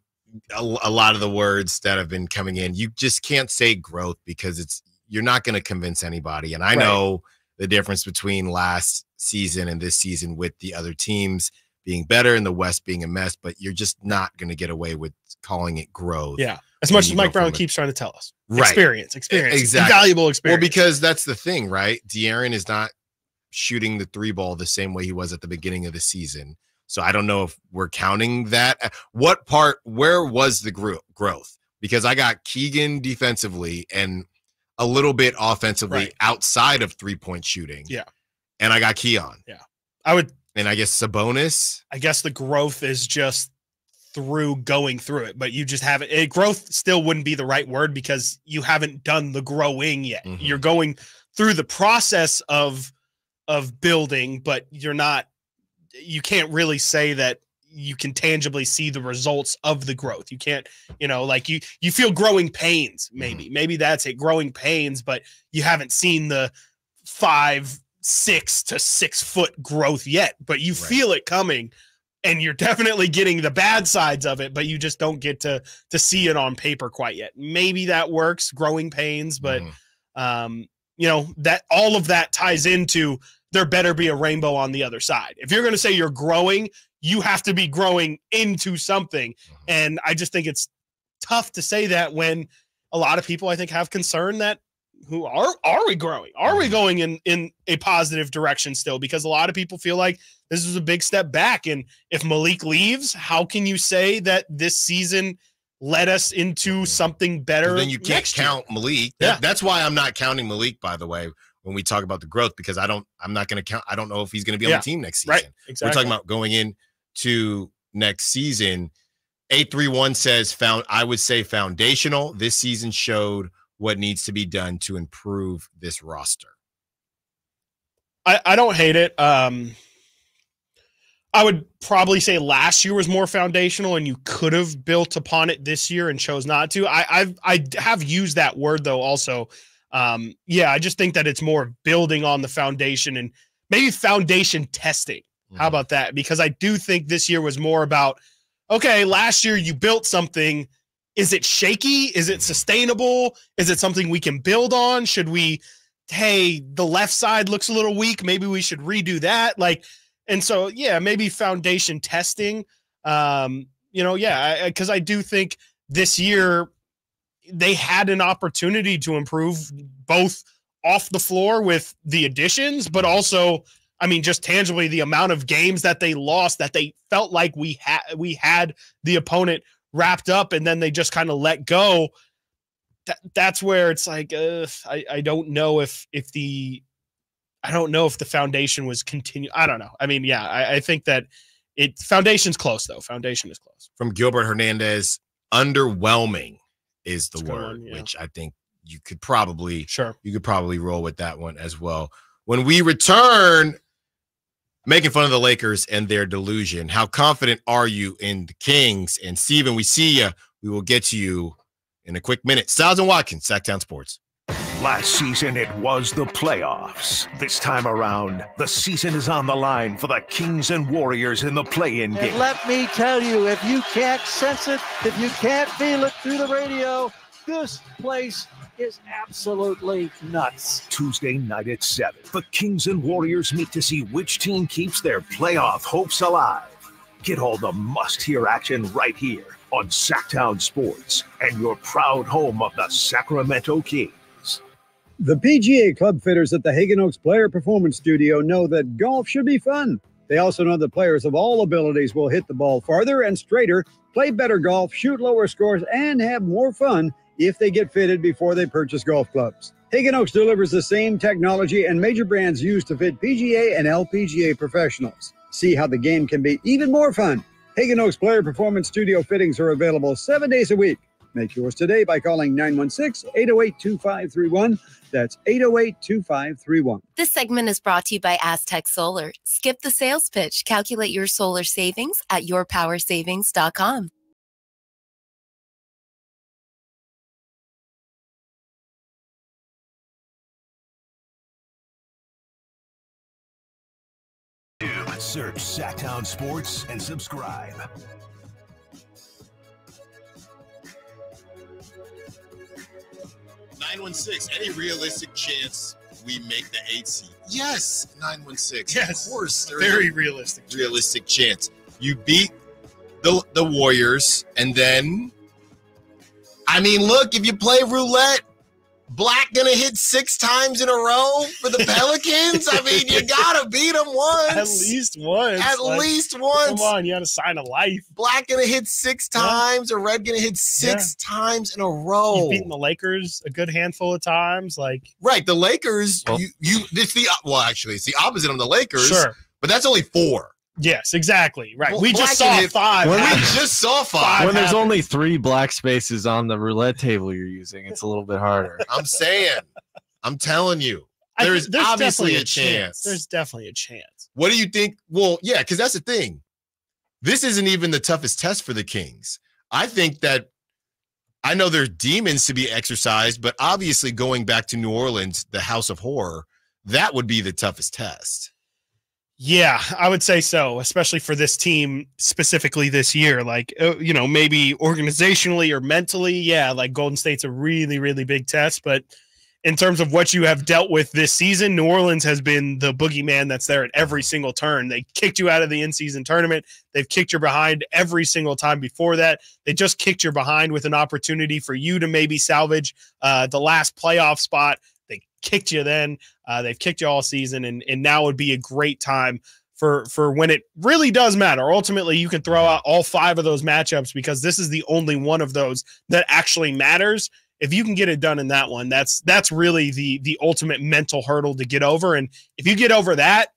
a, a lot of the words that have been coming in, you just can't say growth because it's you're not going to convince anybody. And I Right. know the difference between last season and this season with the other teams being better and the West being a mess, but you're just not going to get away with calling it growth. Yeah. As much as Mike Brown keeps trying to tell us. Right. Experience, experience. Exactly. Valuable experience. Well, because that's the thing, right? De'Aaron is not shooting the three ball the same way he was at the beginning of the season. So I don't know if we're counting that. Eh, what part? Where was the gro- growth? Because I got Keegan defensively and a little bit offensively Right. outside of three point shooting. Yeah. and I got Keon. Yeah. I would and I guess Sabonis. I guess the growth is just through going through it, but you just haven't. It, growth still wouldn't be the right word because you haven't done the growing yet. Mm-hmm. You're going through the process of of building, but you're not. You can't really say that you can tangibly see the results of the growth. You can't, you know, like you you feel growing pains. Maybe maybe that's it, growing pains, but you haven't seen the five six to six foot growth yet, but you feel it coming and you're definitely getting the bad sides of it, but you just don't get to to see it on paper quite yet. Maybe that works, growing pains, but um, you know, that all of that ties into there better be a rainbow on the other side. If you're gonna say you're growing, you have to be growing into something. And I just think it's tough to say that when a lot of people I think have concern that who are are we growing? Are we mm-hmm. going in in a positive direction still? Because a lot of people feel like this is a big step back. And if Malik leaves, how can you say that this season led us into something better? then you can't next year? count Malik. Yeah. That's why I'm not counting Malik. By the way, when we talk about the growth, because I don't, I'm not going to count. I don't know if he's going to be on Yeah. the team next season. Right. Exactly. We're talking about going in to next season. Eight three one says found. I would say foundational. This season showed what needs to be done to improve this roster. I, I don't hate it. Um, I would probably say last year was more foundational, and you could have built upon it this year and chose not to. I I've, I have used that word though. Also, um, yeah, I just think that it's more building on the foundation and maybe foundation testing. How about that? Because I do think this year was more about okay, last year you built something. Is it shaky? Is it sustainable? Is it something we can build on? Should we, hey, the left side looks a little weak. Maybe we should redo that. Like, and so, yeah, maybe foundation testing. Um, you know, yeah, because I, do think this year they had an opportunity to improve both off the floor with the additions, but also, I mean, just tangibly the amount of games that they lost that they felt like we had we had the opponent wrapped up and then they just kind of let go. That, that's where it's like uh, I I don't know if if the I don't know if the foundation was continue. I don't know. I mean, yeah, I, I think that it foundation's close though. Foundation is close. From Gilbert Hernandez, underwhelming is the word, one, yeah. which I think you could probably sure you could probably roll with that one as well. When we return, making fun of the Lakers and their delusion. How confident are you in the Kings? And Steven, we see you. We will get to you in a quick minute. Stiles and Watkins, Sactown Sports. Last season, it was the playoffs. This time around, the season is on the line for the Kings and Warriors in the play-in game. And let me tell you, if you can't sense it, if you can't feel it through the radio, this place is absolutely nuts. Tuesday night at 7. The Kings and Warriors meet to see which team keeps their playoff hopes alive. Get all the must hear action right here on Sactown Sports and your proud home of the Sacramento Kings. The PGA club fitters at the Haggin Oaks Player Performance Studio know that golf should be fun. They also know that players of all abilities will hit the ball farther and straighter, play better golf, shoot lower scores, and have more fun if they get fitted before they purchase golf clubs. Haggin Oaks delivers the same technology and major brands used to fit PGA and LPGA professionals. See how the game can be even more fun. Haggin Oaks Player Performance Studio fittings are available seven days a week. Make yours today by calling 916 808 2531. That's 808 2531. This segment is brought to you by Aztec Solar. Skip the sales pitch. Calculate your solar savings at yourpowersavings.com. Search Sactown Sports and subscribe. Nine one six. Any realistic chance we make the eight seed? Yes, nine one six. Yes, of course. very is a realistic. Realistic chance. You beat the the Warriors, and then, I mean, look, if you play roulette, Black gonna hit six times in a row for the Pelicans. I mean, you gotta beat them once. At least once. At Like, least once. Come on, you got to sign a life. Black gonna hit six times, or Red gonna hit six times in a row. You've beaten the Lakers a good handful of times. Like Right, the Lakers. you, you. It's the well, actually, it's the opposite on the Lakers. Sure. but that's only four. Yes, exactly. Right. Well, we just saw hit- five. When we just saw five. when there's happen. only three black spaces on the roulette table you're using, it's a little bit harder. I'm saying, I'm telling you, there's, there's obviously definitely a chance. There's definitely a chance. What do you think? Well, yeah, because that's the thing. This isn't even the toughest test for the Kings. I think that I know there's demons to be exercised, but obviously going back to New Orleans, the house of horror, that would be the toughest test. Yeah, I would say so, especially for this team specifically this year. Like, uh, you know, maybe organizationally or mentally, yeah, like Golden State's a really, really big test. But in terms of what you have dealt with this season, New Orleans has been the boogeyman that's there at every single turn. They kicked you out of the in season tournament. They've kicked your behind every single time before that. They just kicked your behind with an opportunity for you to maybe salvage uh, the last playoff spot. Kicked you then. Uh, they've kicked you all season, and and now would be a great time for for when it really does matter. Ultimately, you can throw out all five of those matchups because this is the only one of those that actually matters. If you can get it done in that one, that's that's really the the ultimate mental hurdle to get over. And if you get over that,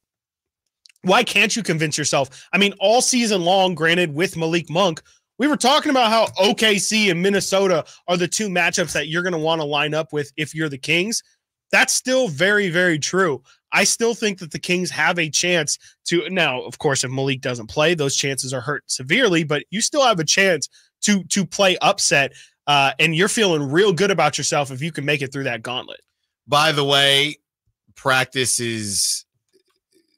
why can't you convince yourself? I mean, all season long, granted, with Malik Monk, we were talking about how OKC and Minnesota are the two matchups that you're going to want to line up with if you're the Kings. That's still very, very true. I still think that the Kings have a chance to now, of course, if Malik doesn't play, those chances are hurt severely, but you still have a chance to to play upset. Uh, and you're feeling real good about yourself if you can make it through that gauntlet. By the way, practice is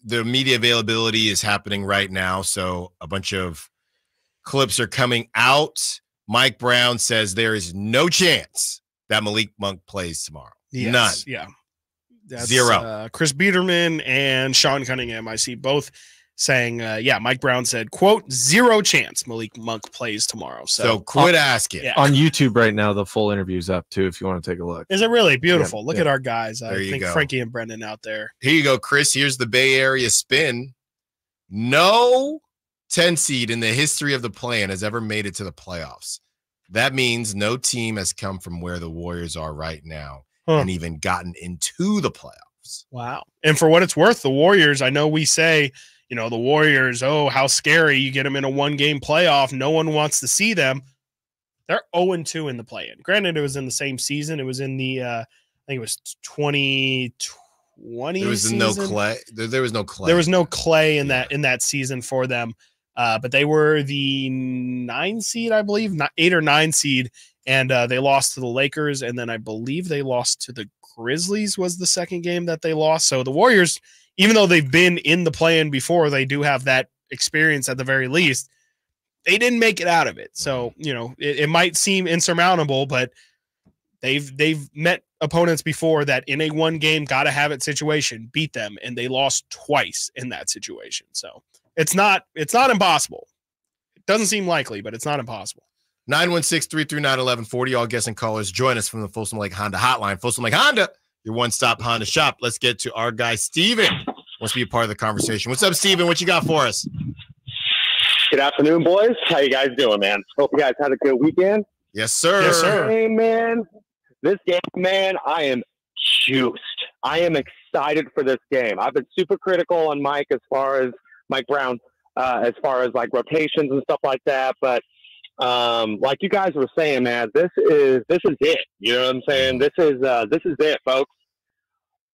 the media availability is happening right now. So a bunch of clips are coming out. Mike Brown says there is no chance that Malik Monk plays tomorrow. None. Yeah. That's, Zero. Uh, Chris Biderman and Sean Cunningham, I see both saying, uh, yeah, Mike Brown said, quote, zero chance Malik Monk plays tomorrow. So, So quit asking. Yeah. On YouTube right now, the full interview's up too. If you want to take a look. Is it really beautiful? Yeah, Look yeah. at our guys. I There you think go. Frankie and Brendan out there. Here you go, Chris. Here's the Bay Area spin. No 10 seed in the history of the plan has ever made it to the playoffs. That means no team has come from where the Warriors are right now Huh. and even gotten into the playoffs. Wow. And for what it's worth, the Warriors, I know we say, you know, the Warriors, oh, how scary. You get them in a one game playoff. No one wants to see them. They're 0 2 in the play in. Granted, it was in the same season. It was in the, uh, I think it was 2020. There was no Klay. There, there was no Klay. There was no Klay in that in that season for them. Uh, but they were the nine seed, I believe, not eight or nine seed, and uh, they lost to the Lakers, and then I believe they lost to the Grizzlies. Was the second game that they lost. So the Warriors, even though they've been in the play-in before, they do have that experience at the very least. They didn't make it out of it. So you know it, it might seem insurmountable, but they've they've met opponents before that in a one game gotta have it situation beat them and they lost twice in that situation so it's not it's not impossible it doesn't seem likely but it's not impossible 916-339-1140. All guests and callers join us from the Folsom Lake Honda hotline. Folsom Lake Honda, your one-stop Honda shop. Let's get to our guy Steven. Wants to be a part of the conversation. What's up, Steven? What you got for us? Good afternoon, boys. How you guys doing, man? Hope you guys had a good weekend. Yes, sir. Hey, man. This game, man, I am juiced. I am excited for this game. I've been super critical on Mike as far as Mike Brown, uh, as far as like rotations and stuff like that. But um, like you guys were saying, man, this is this is it. You know what I'm saying? This is uh, this is it, folks.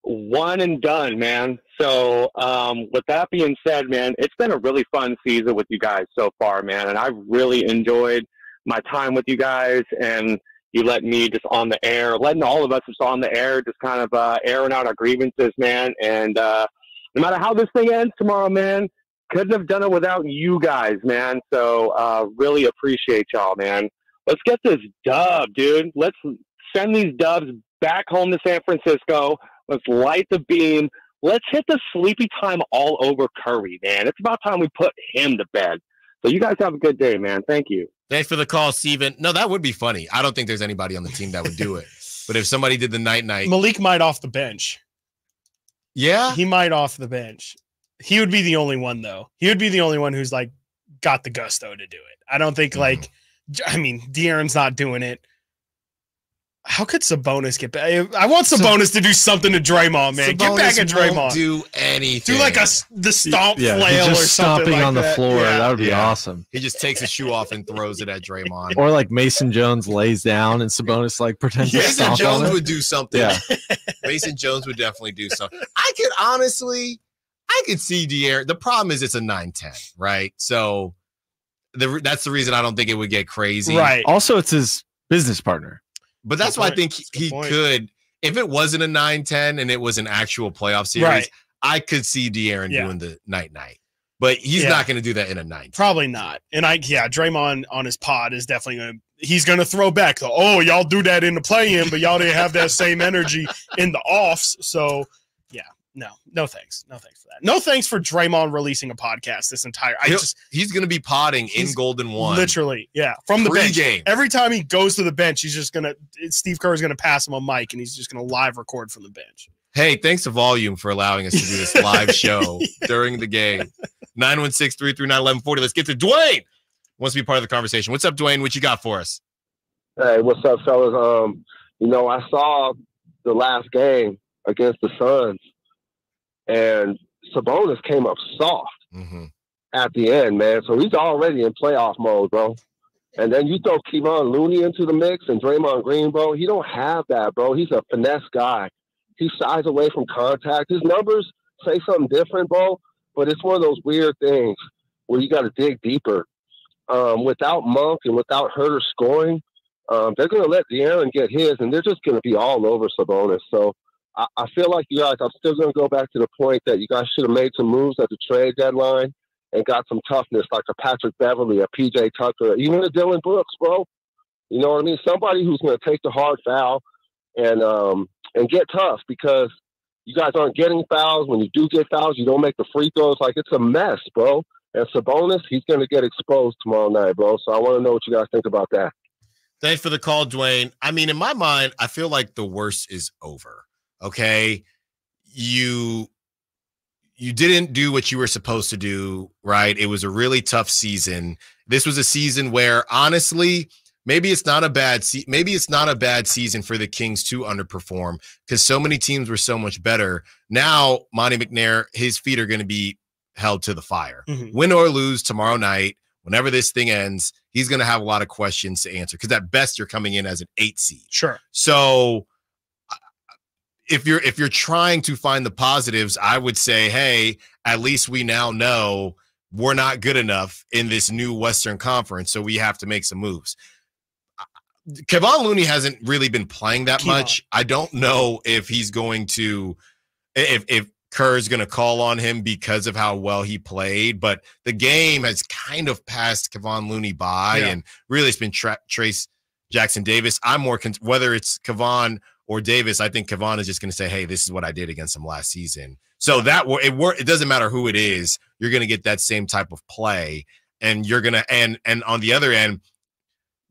One and done, man. So um, with that being said, man, it's been a really fun season with you guys so far, man, and I've really enjoyed my time with you guys and you let me just on the air, letting all of us just on the air, just kind of uh, airing out our grievances, man. And uh, no matter how this thing ends tomorrow, man, couldn't have done it without you guys, man. So uh, really appreciate y'all, man. Let's get this dub, dude. Let's send these dubs back home to San Francisco. Let's light the beam. Let's hit the sleepy time all over Curry, man. It's about time we put him to bed. So you guys have a good day, man. Thank you. Thanks for the call, Steven. No, that would be funny. I don't think there's anybody on the team that would do it. But if somebody did the night night, Malik might off the bench. yeah, He might off the bench. He would be the only one though. He would be the only one who's like got the gusto to do it. I don't think Mm-hmm. like I mean De'Aaron's not doing it. How could Sabonis get back? I want Sabonis to do something to Draymond, man. get back Sabonis at won't Draymond. Do anything? Do like a the stomp Yeah, he's flail or just something stomping like on the floor. Yeah. That would be Yeah. awesome. He just takes his shoe off and throws it at Draymond. Or like Mason Jones lays down and Sabonis like pretends to Mason stomp on Jones would do something. Yeah. Mason Jones would definitely do something. I could honestly, I could see De'Aaron. The problem is it's a 9-10, right? So the that's the reason I don't think it would get crazy. Right. Also, it's his business partner. But that's Good why I think That's a he could, if it wasn't a 9-10 and it was an actual playoff series, Right. I could see De'Aaron Yeah. doing the night night. But he's Yeah. not going to do that in a 9 Probably not. And I yeah, Draymond on his pod is definitely gonna he's gonna throw back the oh y'all do that in the play in, but y'all didn't have that same energy in the offs. So yeah, no, no thanks. No thanks for that. No thanks for Draymond releasing a podcast this entire I He'll- just he's going to be potting in Golden One. literally, yeah, from the bench. Pre-game. Every time he goes to the bench, he's just gonna Steve Kerr's gonna pass him a mic and he's just gonna live record from the bench. Hey, thanks to Volume for allowing us to do this live show during the game. 916 339 1140. Let's get to Dwayne. Wants to be part of the conversation. What's up, Dwayne? What you got for us? Hey, what's up, fellas? Um, you know, I saw the last game against the Suns, and Sabonis came up soft at the end, man. So he's already in playoff mode, bro. And then you throw Kevon Looney into the mix and Draymond Green, bro. He don't have that, bro. He's a finesse guy. He shies away from contact. His numbers say something different, bro. But it's one of those weird things where you got to dig deeper. Um, without Monk and without Huerter scoring, um, they're going to let De'Aaron get his, and they're just going to be all over Sabonis. So I, I feel like you guys, I'm still going to go back to the point that you guys should have made some moves at the trade deadline and got some toughness, like a Patrick Beverley, a PJ Tucker, even a Dillon Brooks, bro. You know what I mean? Somebody who's going to take the hard foul and um, and get tough because you guys aren't getting fouls. When you do get fouls, you don't make the free throws. Like it's a mess, bro. And Sabonis, he's going to get exposed tomorrow night, bro. So I want to know what you guys think about that. Thanks for the call, Dwayne. I mean, in my mind, I feel like the worst is over. Okay. You you didn't do what you were supposed to do, right? It was a really tough season. This was a season where honestly, maybe it's not a bad se- maybe it's not a bad season for the Kings to underperform because so many teams were so much better. Now, Monte McNair, his feet are going to be held to the fire. Mhm. Win or lose tomorrow night, whenever this thing ends, he's going to have a lot of questions to answer because at best you're coming in as an eight seed. Sure. So if you're if you're trying to find the positives, I would say, hey, at least we now know we're not good enough in this new Western Conference, so we have to make some moves. Kevon Looney hasn't really been playing that Kevon. much. I don't know if he's going to if if Kerr's going to call on him because of how well he played, but the game has kind of passed Kevon Looney by, Yeah. and really it's been tra- Trayce Jackson Davis. I'm more con- whether it's Kevon or Davis. I think Kevon is just going to say, "Hey, this is what I did against him last season." So that it it doesn't matter who it is, you're going to get that same type of play, and you're gonna and and on the other end.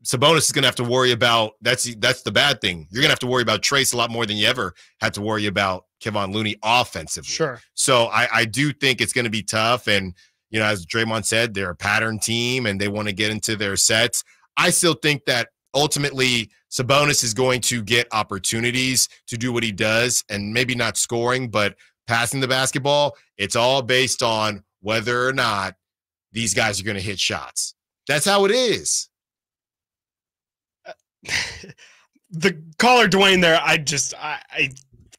Sabonis is going to have to worry about that's that's the bad thing. You're going to have to worry about Trayce a lot more than you ever had to worry about Kevon Looney offensively. Sure. So I, I do think it's going to be tough. And, you know, as Draymond said, they're a pattern team and they want to get into their sets. I still think that ultimately Sabonis is going to get opportunities to do what he does and maybe not scoring, but passing the basketball. It's all based on whether or not these guys are going to hit shots. That's how it is. the caller Dwayne there, I just I, I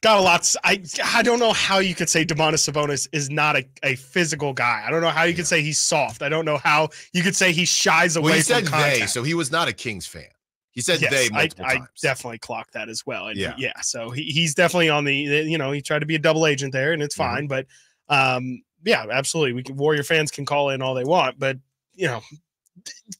got a lot. I I don't know how you could say Domantas Sabonis is not a, a physical guy. I don't know how you could say he's soft. I don't know how you could say he shies away Well, he said they, so he was not a Kings fan. He said Yes, they I, I definitely clocked that as well. And Yeah. yeah. So he, he's definitely on the, you know, he tried to be a double agent there and it's Mm-hmm. fine. But um, yeah, absolutely. We can, Warrior fans can call in all they want. But, you know,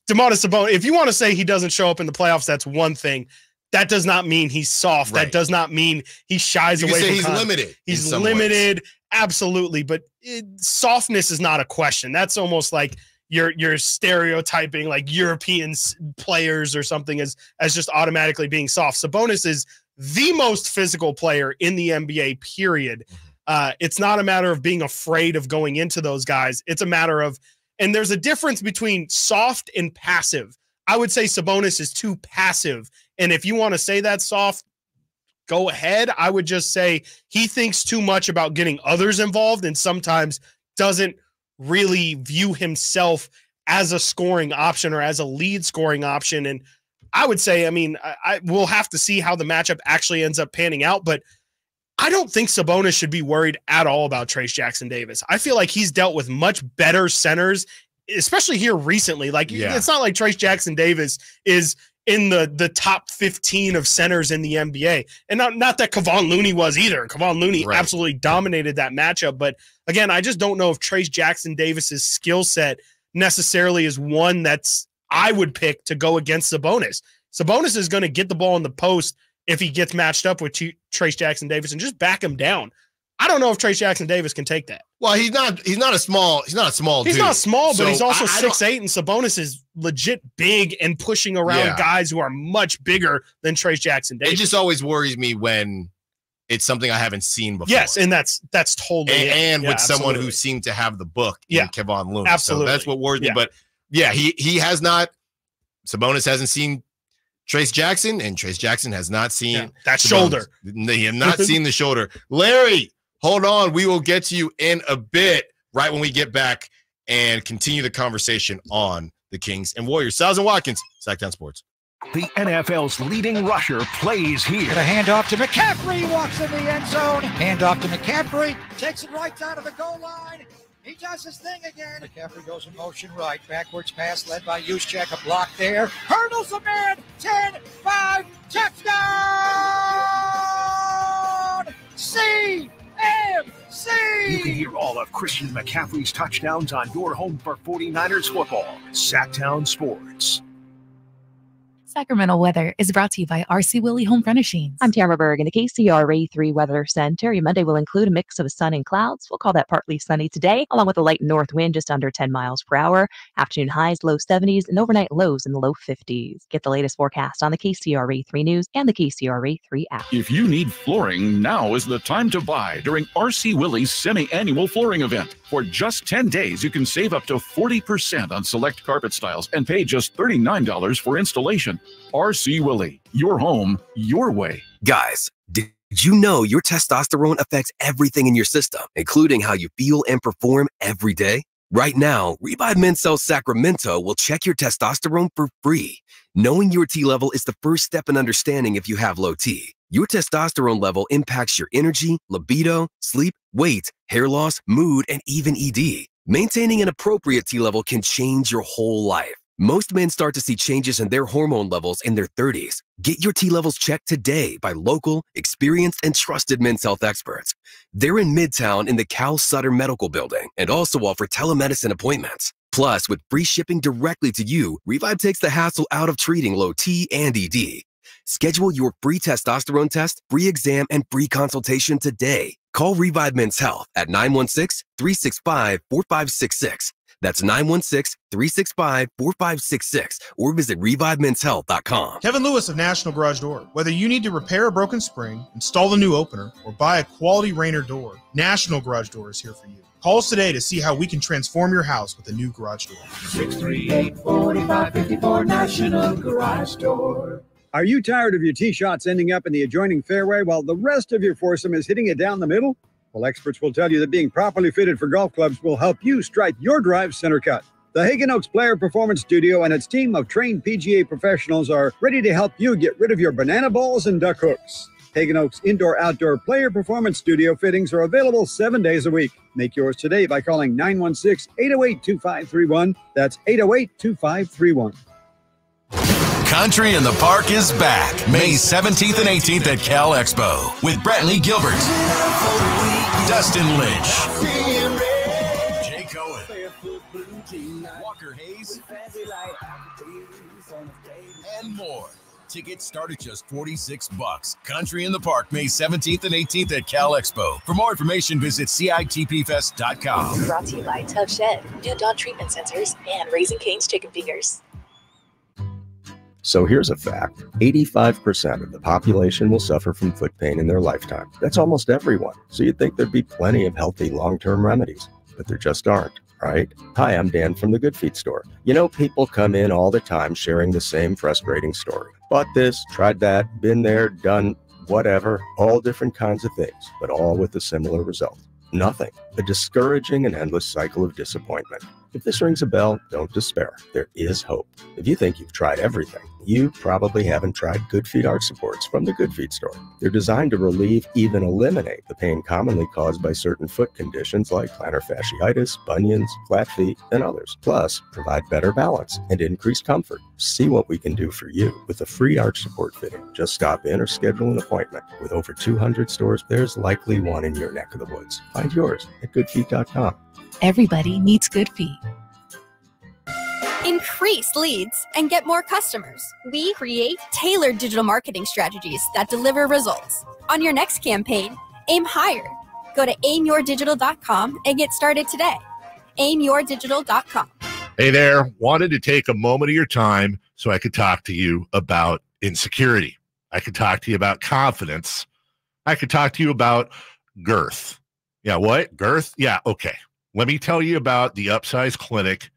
Domantas Sabonis, if you want to say he doesn't show up in the playoffs, that's one thing. That does not mean he's soft. Right. That does not mean he shies away he's contact. limited He's some ways. limited, absolutely. But it, softness is not a question. That's almost like you're you're stereotyping like European players or something as as just automatically being soft. Sabonis is the most physical player in the NBA, period. Uh, it's not a matter of being afraid of going into those guys. It's a matter of, and there's a difference between soft and passive. I would say Sabonis is too passive. And if you want to say that soft, go ahead. I would just say he thinks too much about getting others involved and sometimes doesn't really view himself as a scoring option or as a lead scoring option. And I would say, I mean, I, I will have to see how the matchup actually ends up panning out, but I don't think Sabonis should be worried at all about Trayce Jackson Davis. I feel like he's dealt with much better centers, especially here recently. Like Yeah. it's not like Trayce Jackson Davis is in the the top 15 of centers in the NBA. And not not that Kevon Looney was either. Kevon Looney Right. absolutely dominated that matchup. But again, I just don't know if Trayce Jackson Davis's skill set necessarily is one that's I would pick to go against Sabonis. Sabonis is going to get the ball in the post if he gets matched up with Trayce Jackson Davis and just back him down. I don't know if Trayce Jackson Davis can take that. Well, he's not. He's not a small. He's not a small. He's dude. not small, but So he's also I- I six eight, and Sabonis is legit big and pushing around Yeah. guys who are much bigger than Trayce Jackson Davis. It just always worries me when it's something I haven't seen before. yes, and that's that's totally and, and Yeah, with someone who seemed to have the book Yeah. Kevon Looney. Absolutely. So that's what worries Yeah. me. But yeah, he he has not. Sabonis hasn't seen Trayce Jackson, and Trayce Jackson has not seen Yeah, that Sabonis. shoulder. They have not seen the shoulder. Larry, hold on. We will get to you in a bit, right when we get back and continue the conversation on the Kings and Warriors. Stiles and Watkins, Sactown Sports. The NFL's leading rusher plays here. Get a handoff to McCaffrey, walks in the end zone. Handoff to McCaffrey, takes it right down to the goal line. He does his thing again. McCaffrey goes in motion right. Backwards pass led by Juszczyk. A block there. Hurdles a man. 10, 5, touchdown! C M C. You can hear all of Christian McCaffrey's touchdowns on your home for 49ers football. Sactown Sports. Sacramento weather is brought to you by RC Willey Home Furnishings. I'm Tamara Berg in the KCRA 3 Weather Center. Your Monday will include a mix of sun and clouds. We'll call that partly sunny today, along with a light north wind just under 10 miles per hour. Afternoon highs low 70s and overnight lows in the low 50s. Get the latest forecast on the KCRA 3 News and the KCRA 3 app. If you need flooring, now is the time to buy during RC Willey's semi annual flooring event. For just 10 days, you can save up to 40% on select carpet styles and pay just $39 for installation. RC Willey, your home, your way. Guys, did you know your testosterone affects everything in your system, including how you feel and perform every day? Right now, Revive Men's Health Sacramento will check your testosterone for free. Knowing your T level is the first step in understanding if you have low T. Your testosterone level impacts your energy, libido, sleep, weight, hair loss, mood, and even ED. Maintaining an appropriate T level can change your whole life. Most men start to see changes in their hormone levels in their 30s. Get your T levels checked today by local, experienced, and trusted men's health experts. They're in Midtown in the Cal Sutter Medical Building and also offer telemedicine appointments. Plus, with free shipping directly to you, Revive takes the hassle out of treating low T and ED. Schedule your free testosterone test, free exam, and free consultation today. Call Revive Men's Health at 916 365 4566. That's 916 365 4566 or visit revivemenshealth.com. Kevin Lewis of National Garage Door. Whether you need to repair a broken spring, install a new opener, or buy a quality Raynor door, National Garage Door is here for you. Call us today to see how we can transform your house with a new garage door. 638 4554 National Garage Door. Are you tired of your tee shots ending up in the adjoining fairway while the rest of your foursome is hitting it down the middle? Well, experts will tell you that being properly fitted for golf clubs will help you strike your drive center cut. The Haggin Oaks Player Performance Studio and its team of trained PGA professionals are ready to help you get rid of your banana balls and duck hooks. Haggin Oaks Indoor Outdoor Player Performance Studio fittings are available seven days a week. Make yours today by calling 916 808 2531. That's 808 2531. Country in the Park is back May 17th and 18th at Cal Expo with Brantley Gilbert, Dustin Lynch, Jake Owen, Walker Hayes, and more. Tickets start at just 46 bucks. Country in the Park, May 17th and 18th at Cal Expo. For more information, visit CITPFest.com. Brought to you by Tuff Shed, New Dawn Treatment Centers, and Raising Cane's Chicken Fingers. So here's a fact 85% of the population will suffer from foot pain in their lifetime. That's almost everyone. So you'd think there'd be plenty of healthy long term remedies, but there just aren't. Right? Hi, I'm Dan from the Good Feet store. You know, people come in all the time sharing the same frustrating story. Bought this, tried that, been there, done whatever, all different kinds of things, but all with a similar result. Nothing. A discouraging and endless cycle of disappointment. If this rings a bell, don't despair. There is hope. If you think you've tried everything, you probably haven't tried Good Feet arch supports from the Good Feet store. They're designed to relieve, even eliminate, the pain commonly caused by certain foot conditions like plantar fasciitis, bunions, flat feet, and others. Plus, provide better balance and increased comfort. See what we can do for you with a free arch support fitting. Just stop in or schedule an appointment. With over 200 stores, there's likely one in your neck of the woods. Find yours at goodfeet.com. Everybody needs good feet. Increase leads and get more customers. We create tailored digital marketing strategies that deliver results. On your next campaign, aim higher. Go to aimyourdigital.com and get started today. aimyourdigital.com. Hey there, wanted to take a moment of your time so I could talk to you about insecurity. I could talk to you about confidence. I could talk to you about girth. Yeah, what? Girth? Yeah, okay. Let me tell you about the Upsize Clinic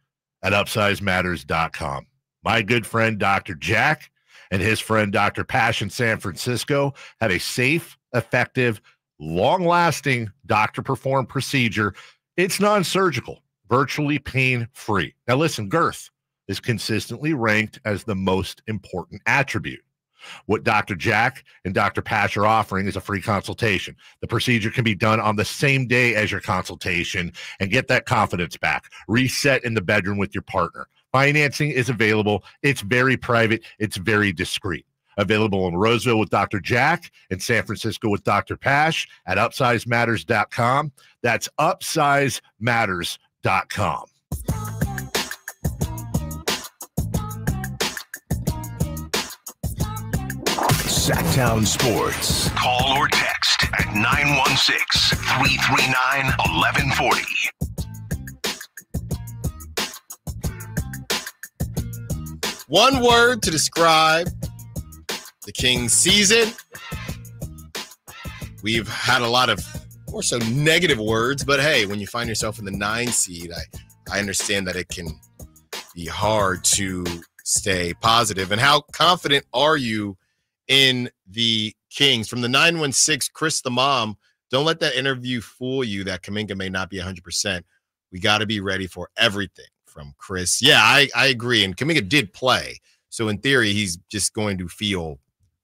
at upsizematters.com. My good friend, Dr. Jack, and his friend, Dr. Pash in San Francisco, have a safe, effective, long lasting doctor performed procedure. It's non surgical, virtually pain free. Now, listen, girth is consistently ranked as the most important attribute. What Dr. Jack and Dr. Pash are offering is a free consultation. The procedure can be done on the same day as your consultation and get that confidence back. Reset in the bedroom with your partner. Financing is available. It's very private, it's very discreet. Available in Roseville with Dr. Jack and San Francisco with Dr. Pash at upsizematters.com. That's upsizematters.com. Sactown Sports. Call or text at 916 339 1140. One word to describe the Kings season. We've had a lot of more so negative words, but hey, when you find yourself in the nine seed, I, I understand that it can be hard to stay positive. And how confident are you in the Kings? From the 916, Chris the mom, don't let that interview fool you that Kuminga may not be 100%. We got to be ready for everything from Chris. Yeah, I, I agree. And Kuminga did play. So in theory, he's just going to feel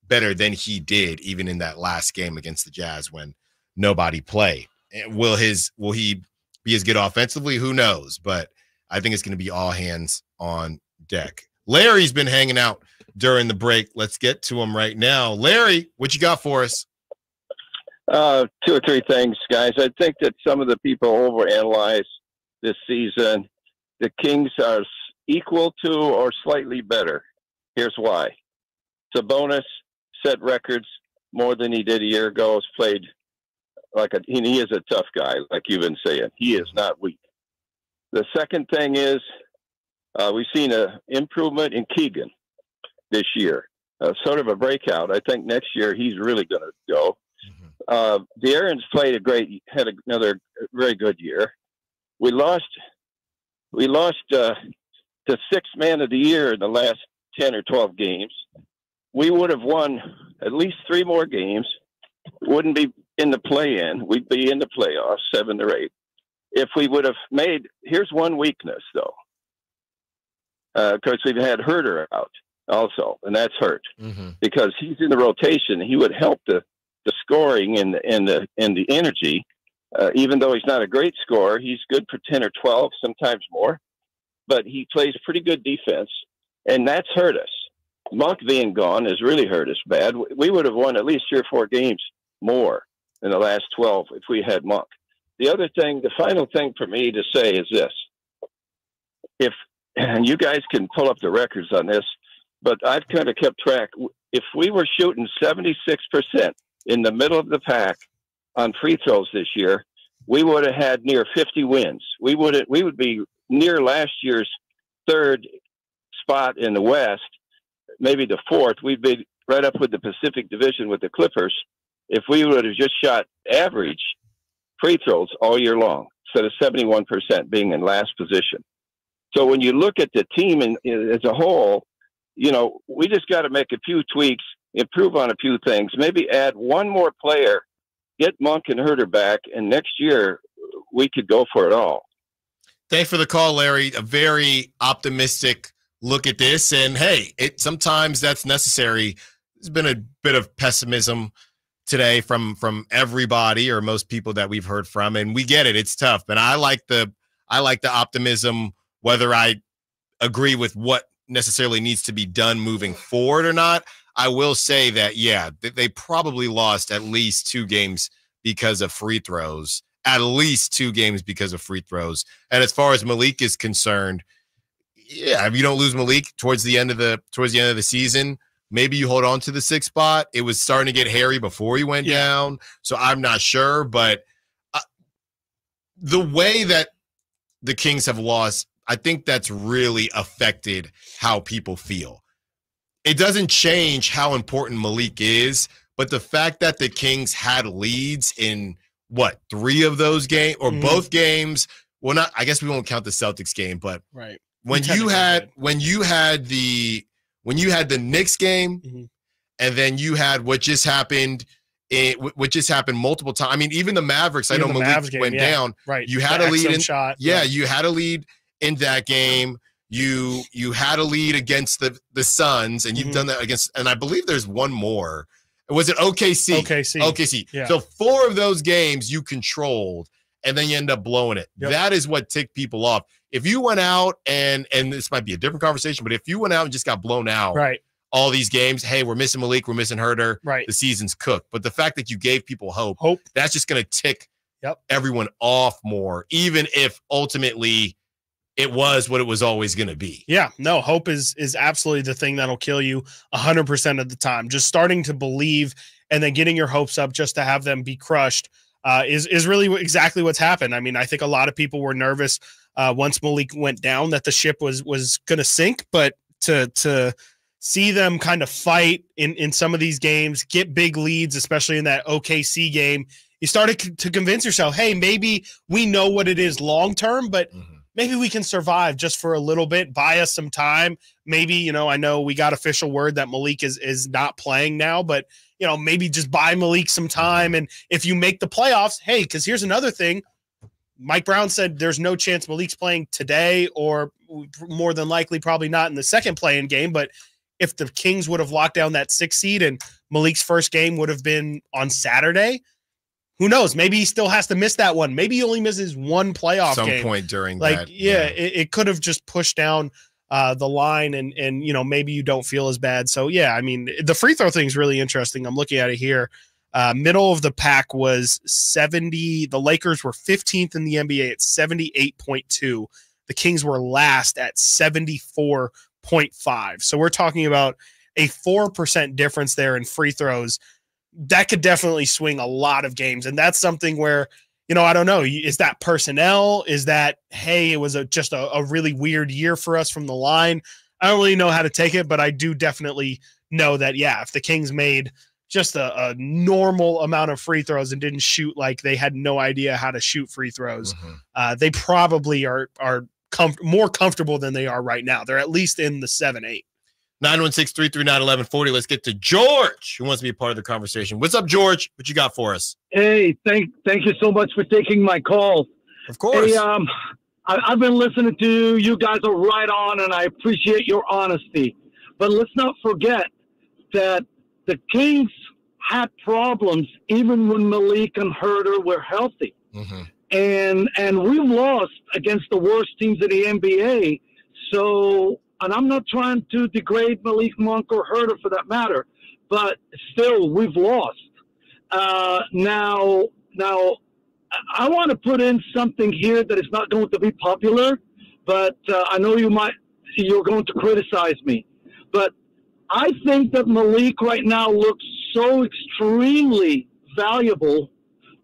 better than he did even in that last game against the Jazz when nobody played. Eh, will his will he be as good offensively? Who knows? But I think it's going to be all hands on deck. Larry's been hanging out during the break. Let's get to him right now. Larry, what you got for us? Uh, two or three things, guys. I think that some of the people overanalyze this season. The Kings are equal to or slightly better. Here's why. Sabonis set records more than he did a year ago. Has played like a he is a tough guy, like you've been saying. He is not weak. The second thing is uh, we've seen an improvement in Keegan this year, uh, sort of a breakout. I think next year he's really going to go. Mm-hmm. Uh, De'Aaron's played a great, had another very good year. We lost, we lost uh, the sixth man of the year in the last ten or twelve games. We would have won at least three more games. Wouldn't be in the play-in. We'd be in the playoffs, seven or eight. If we would have made, here's one weakness though, because uh, we've had Huerter out also, and that's hurt mm-hmm. because he's in the rotation. He would help the the scoring and the and the and the energy. Uh, even though he's not a great scorer, he's good for ten or twelve, sometimes more. But he plays pretty good defense, and that's hurt us. Monk being gone has really hurt us bad. We would have won at least three or four games more in the last twelve if we had Monk. The other thing, the final thing for me to say is this: if and you guys can pull up the records on this, but I've kind of kept track. If we were shooting 76% in the middle of the pack on free throws this year, we would have had near 50 wins. We would we would be near last year's third spot in the West, maybe the fourth, we'd be right up with the Pacific Division with the Clippers if we would have just shot average free throws all year long instead of 71% being in last position. So when you look at the team in, in, as a whole, you know, we just got to make a few tweaks, improve on a few things, maybe add one more player, get Monk and Huerter back, and next year we could go for it all. Thanks for the call, Larry. A very optimistic look at this, and hey, it sometimes that's necessary. There's been a bit of pessimism today from from everybody or most people that we've heard from, and we get it. It's tough, but I like the I like the optimism. Whether I agree with what necessarily needs to be done moving forward or not, I will say that yeah, they probably lost at least two games because of free throws at least two games because of free throws. And as far as Malik is concerned, yeah, if you don't lose Malik towards the end of the towards the end of the season, maybe you hold on to the sixth spot. It was starting to get hairy before he went yeah. down, so I'm not sure. But uh, the way that the Kings have lost, I think that's really affected how people feel. It doesn't change how important Malik is, but the fact that the Kings had leads in what three of those games or mm. both games. Well, not I guess we won't count the Celtics game, but right when you had did. when you had the when you had the Knicks game, mm-hmm. and then you had what just happened. It, what just happened multiple times. I mean, even the Mavericks. Even I know Malik game, went yeah. down. Right. You had the a lead in shot. Yeah, right. you had a lead in that game. You you had a lead against the the Suns, and you've mm-hmm. done that against. And I believe there's one more was it OKC? OKC. OKC. Yeah. So four of those games you controlled, and then you end up blowing it. Yep. That is what ticked people off. If you went out and and this might be a different conversation, but if you went out and just got blown out, right? All these games, hey, we're missing Malik, we're missing Huerter, right? The season's cooked. But the fact that you gave people hope, hope, that's just going to tick yep. everyone off more, even if ultimately it was what it was always going to be. Yeah, no, hope is is absolutely the thing that'll kill you 100% of the time. Just starting to believe and then getting your hopes up just to have them be crushed uh, is is really exactly what's happened. I mean, I think a lot of people were nervous uh, once Malik went down that the ship was was going to sink, but to to see them kind of fight in in some of these games, get big leads, especially in that OKC game, you started to convince yourself, hey, maybe we know what it is long term, but mm-hmm maybe we can survive just for a little bit, buy us some time. Maybe, you know, I know we got official word that Malik is is not playing now, but you know, maybe just buy Malik some time. And if you make the playoffs, hey, because here's another thing. Mike Brown said there's no chance Malik's playing today, or more than likely, probably not in the second playing game. But if the Kings would have locked down that six seed and Malik's first game would have been on Saturday, who knows? Maybe he still has to miss that one. Maybe he only misses one playoff At some game. point during like that, yeah, yeah. It, it, could have just pushed down uh, the line and and you know maybe you don't feel as bad. So yeah, I mean the free throw thing is really interesting. I'm looking at it here. Uh, middle of the pack was 70. The Lakers were 15th in the NBA at 78.2. The Kings were last at 74.5. So we're talking about a 4% difference there in free throws that could definitely swing a lot of games. And that's something where, you know, I don't know. Is that personnel? Is that, hey, it was a, just a, a really weird year for us from the line? I don't really know how to take it, but I do definitely know that, yeah, if the Kings made just a, a normal amount of free throws and didn't shoot like they had no idea how to shoot free throws, mm-hmm. uh, they probably are, are more comfortable than they are right now. They're at least in the seven, eight. 916 339 1140. Let's get to George, who wants to be a part of the conversation. What's up, George? What you got for us? Hey, thank thank you so much for taking my call. Of course. Hey, um, I, I've been listening to you guys are right on, and I appreciate your honesty. But let's not forget that the Kings had problems even when Malik and Huerter were healthy. Mm-hmm. And and we've lost against the worst teams in the NBA. So and I'm not trying to degrade Malik Monk or Huerter for that matter, but still, we've lost. Uh, now, now, I want to put in something here that is not going to be popular, but uh, I know you might you're going to criticize me, but I think that Malik right now looks so extremely valuable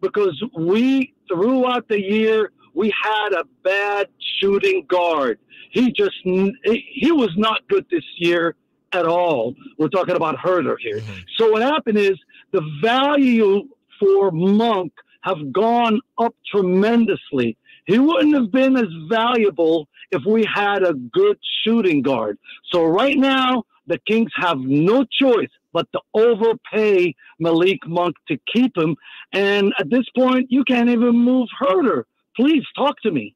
because we throughout the year we had a bad shooting guard he just he was not good this year at all. We're talking about Huerter here. Mm-hmm. So what happened is the value for Monk have gone up tremendously. He wouldn't have been as valuable if we had a good shooting guard. So right now, the Kings have no choice but to overpay Malik Monk to keep him. And at this point, you can't even move Huerter. Please talk to me.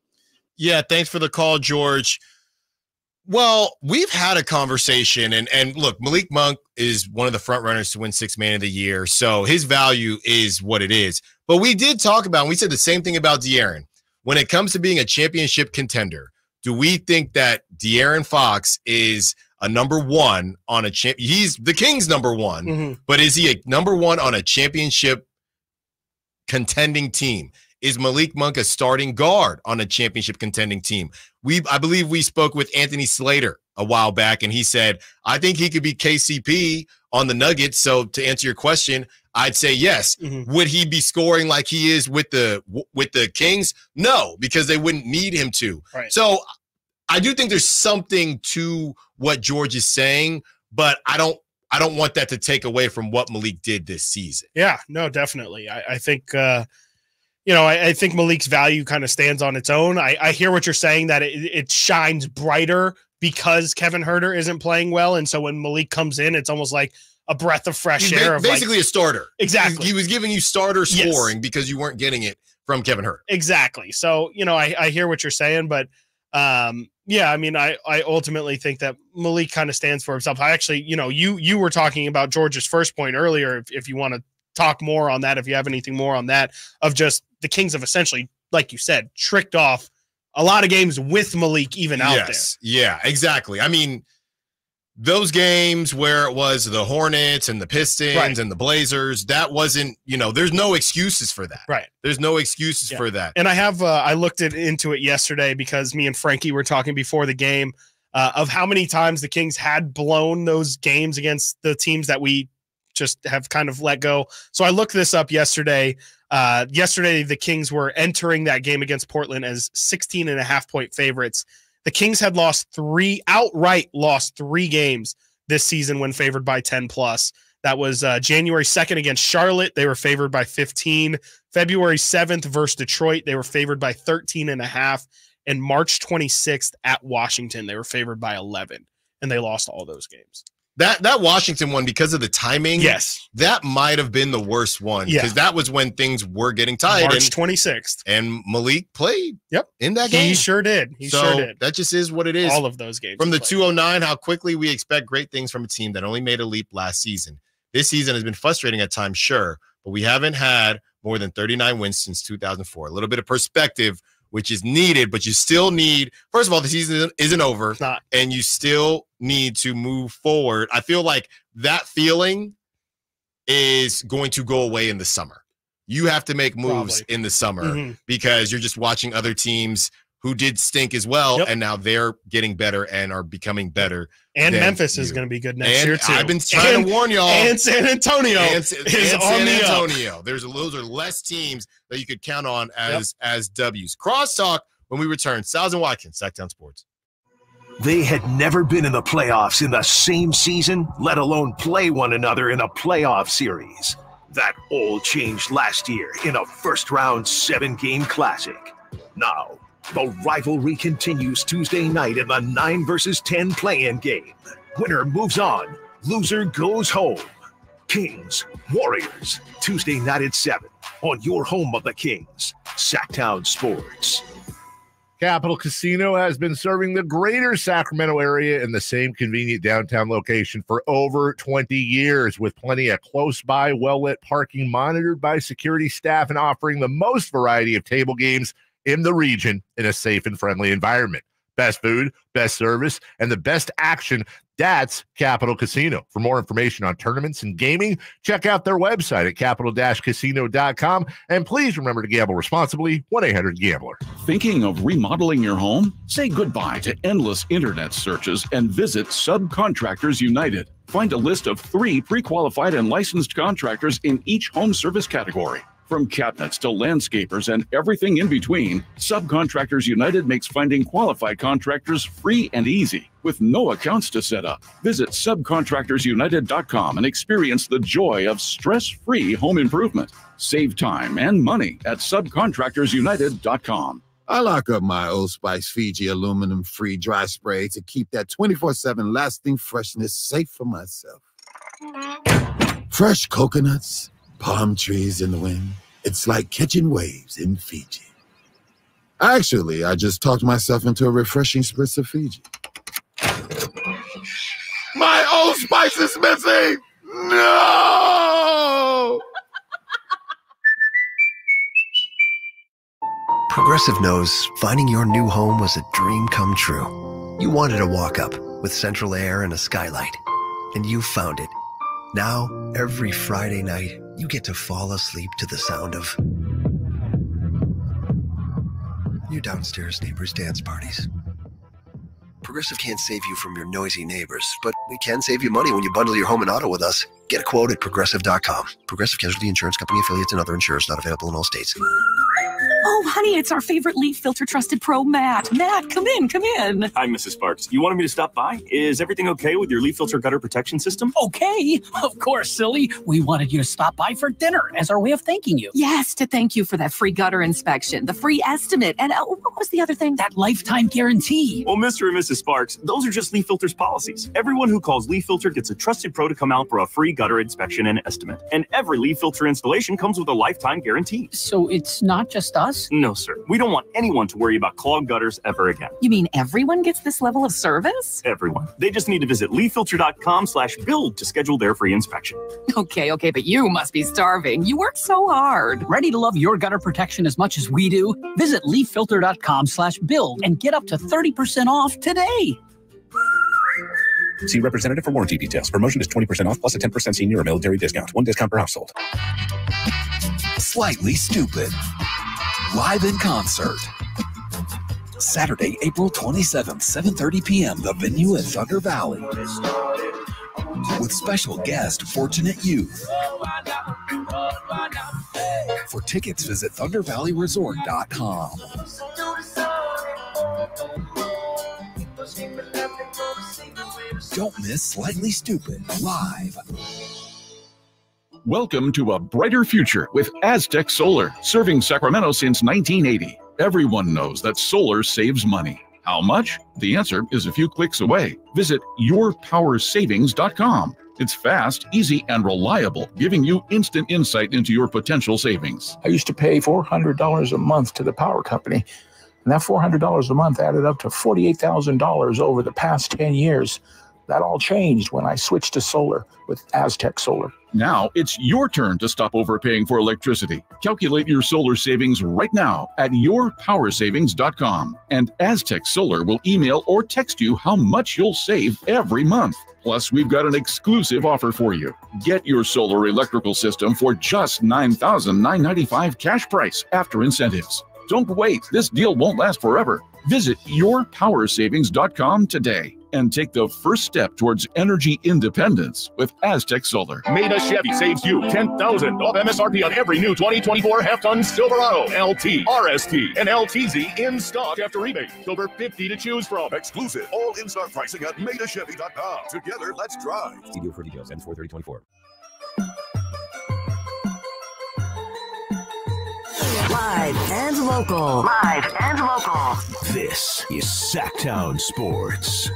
Yeah, thanks for the call, George. Well, we've had a conversation, and and look, Malik Monk is one of the front runners to win six man of the year, so his value is what it is. But we did talk about, and we said the same thing about De'Aaron. When it comes to being a championship contender, do we think that De'Aaron Fox is a number one on a champ? He's the Kings' number one, Mhm. but is he a number one on a championship contending team? Is Malik Monk a starting guard on a championship contending team? We, I believe, we spoke with Anthony Slater a while back, and he said, "I think he could be KCP on the Nuggets." So, to answer your question, I'd say yes. Would he be scoring like he is with the with the Kings? No, because they wouldn't need him to. Right. So, I do think there's something to what George is saying, but I don't. I don't want that to take away from what Malik did this season. Yeah, no, definitely. I, I think uh, you know, I, I think Malik's value kind of stands on its own. I, I hear what you're saying that it, it shines brighter because Kevin Huerter isn't playing well, and so when Malik comes in, it's almost like a breath of fresh He's air. ba- of like- basically a starter. Exactly. He, he was giving you starter Yes. scoring because you weren't getting it from Kevin Hurt. Exactly. So, you know, I, I hear what you're saying, but um, yeah, I mean, I, I ultimately think that Malik kind of stands for himself. I actually, you know, you you were talking about George's first point earlier. If, if you want to talk more on that, if you have anything more on that, of just the Kings have essentially, like you said, tricked off a lot of games with Malik even out yes. Yeah, exactly. I mean, those games where it was the Hornets and the Pistons Right. and the Blazers, that wasn't, you know, there's no excuses for that. Right. There's no excuses Yeah. for that. And I have uh, I looked it, into it yesterday because me and Frankie were talking before the game uh, of how many times the Kings had blown those games against the teams that we just have kind of let go. So I looked this up yesterday. Uh, yesterday, the Kings were entering that game against Portland as 16 and a half point favorites. The Kings had lost three outright lost three games this season when favored by 10 plus. That was uh, January 2nd against Charlotte. They were favored by 15. February 7th versus Detroit. They were favored by 13 and a half. And March 26th at Washington, they were favored by 11. And they lost all those games. That that Washington one, because of the timing, Yes. that might have been the worst one. Yeah. Because that was when things were getting tight. March 26th. and Malik played Yep. in that game. He sure did. He so sure did. that just is what it is. All of those games. From the 209, how quickly we expect great things from a team that only made a leap last season. This season has been frustrating at times, sure, but we haven't had more than 39 wins since 2004. A little bit of perspective, which is needed, but you still need, first of all, the season isn't- over, and you still need to move forward. I feel like that feeling is going to go away in the summer. You have to make moves Probably. in the summer Mhm. because you're just watching other teams who did stink as well, Yep. and now they're getting better and are becoming better. And than Memphis is going to be good next And year, too. I've been trying And- to warn y'all. And San Antonio And, is and on San the up. Antonio. There's those are less teams that you could count on as as W's. Crosstalk when we return. Stiles and Watkins, Sactown Sports. They had never been in the playoffs in the same season, let alone play one another in a playoff series. That all changed last year in a first round seven game classic. Now, the rivalry continues Tuesday night in the 9 versus 10 play in game. Winner moves on, loser goes home. Kings, Warriors, Tuesday night at 7 on your home of the Kings, Sactown Sports. Capital Casino has been serving the greater Sacramento area in the same convenient downtown location for over 20 years, with plenty of close by, well lit parking monitored by security staff and offering the most variety of table games in the region in a safe and friendly environment. Best food, best service, and the best action. That's Capital Casino. For more information on tournaments and gaming, check out their website at capital casino.com. And please remember to gamble responsibly. 1 800 Gambler. Thinking of remodeling your home? Say goodbye to endless internet searches and visit Subcontractors United. Find a list of three pre qualified and licensed contractors in each home service category. From cabinets to landscapers and everything in between, Subcontractors United makes finding qualified contractors free and easy with no accounts to set up. Visit subcontractorsunited.com and experience the joy of stress free home improvement. Save time and money at subcontractorsunited.com. I lock up my Old Spice Fiji aluminum free dry spray to keep that 24 7 lasting freshness safe for myself. Fresh coconuts, palm trees in the wind. It's like catching waves in Fiji. Actually, I just talked myself into a refreshing spritz of Fiji. My Old Spice is missing! No! Progressive knows finding your new home was a dream come true. You wanted a walk up with central air and a skylight, and you found it. Now, every Friday night, you get to fall asleep to the sound of your downstairs neighbors' dance parties. Progressive can't save you from your noisy neighbors, but we can save you money when you bundle your home and auto with us. Get a quote at progressive.com. Progressive Casualty Insurance Company affiliates and other insurers not available in all states. Oh, honey, it's our favorite leaf filter trusted pro, Matt. Matt, come in, come in. Hi, Mrs. Sparks. You wanted me to stop by? Is everything okay with your leaf filter gutter protection system? Okay, of course, silly. We wanted you to stop by for dinner as our way of thanking you. Yes, to thank you for that free gutter inspection, the free estimate, and uh, what was the other thing? That lifetime guarantee. Well, Mr. and Mrs. Sparks, those are just Leaf Filter's policies. Everyone who calls Leaf Filter gets a trusted pro to come out for a free gutter inspection and estimate. And every Leaf Filter installation comes with a lifetime guarantee. So it's not just us? No, sir. We don't want anyone to worry about clogged gutters ever again. You mean everyone gets this level of service? Everyone. They just need to visit leaffilter.com slash build to schedule their free inspection. Okay, okay, but you must be starving. You work so hard. Ready to love your gutter protection as much as we do? Visit leaffilter.com slash build and get up to 30% off today. See representative for warranty details. Promotion is 20% off plus a 10% senior or military discount. One discount per household. Slightly Stoopid. Live in concert. Saturday, April 27th, 7:30 p.m. The venue at Thunder Valley. With special guest Fortunate Youth. For tickets, visit thundervalleyresort.com. Don't miss Slightly Stoopid live. Welcome to a brighter future with Aztec Solar, serving Sacramento since 1980. Everyone knows that solar saves money. How much? The answer is a few clicks away. Visit yourpowersavings.com. It's fast, easy, and reliable, giving you instant insight into your potential savings. I used to pay $400 a month to the power company, and that $400 a month added up to $48,000 over the past 10 years. That all changed when I switched to solar with Aztec Solar. Now it's your turn to stop overpaying for electricity. Calculate your solar savings right now at yourpowersavings.com. And Aztec Solar will email or text you how much you'll save every month. Plus, we've got an exclusive offer for you. Get your solar electrical system for just 9,995 cash price after incentives. Don't wait, this deal won't last forever. Visit yourpowersavings.com today and take the first step towards energy independence with Aztec Solar. Maita Chevy saves you 10000 off MSRP on every new 2024 half-ton Silverado, LT, RST, and LTZ in stock after rebate. Over 50 to choose from. Exclusive all in-stock pricing at MaitaChevy.com. Together, let's drive. See deal for details. And 43024. Live and local. Live and local. This is Sactown Sports.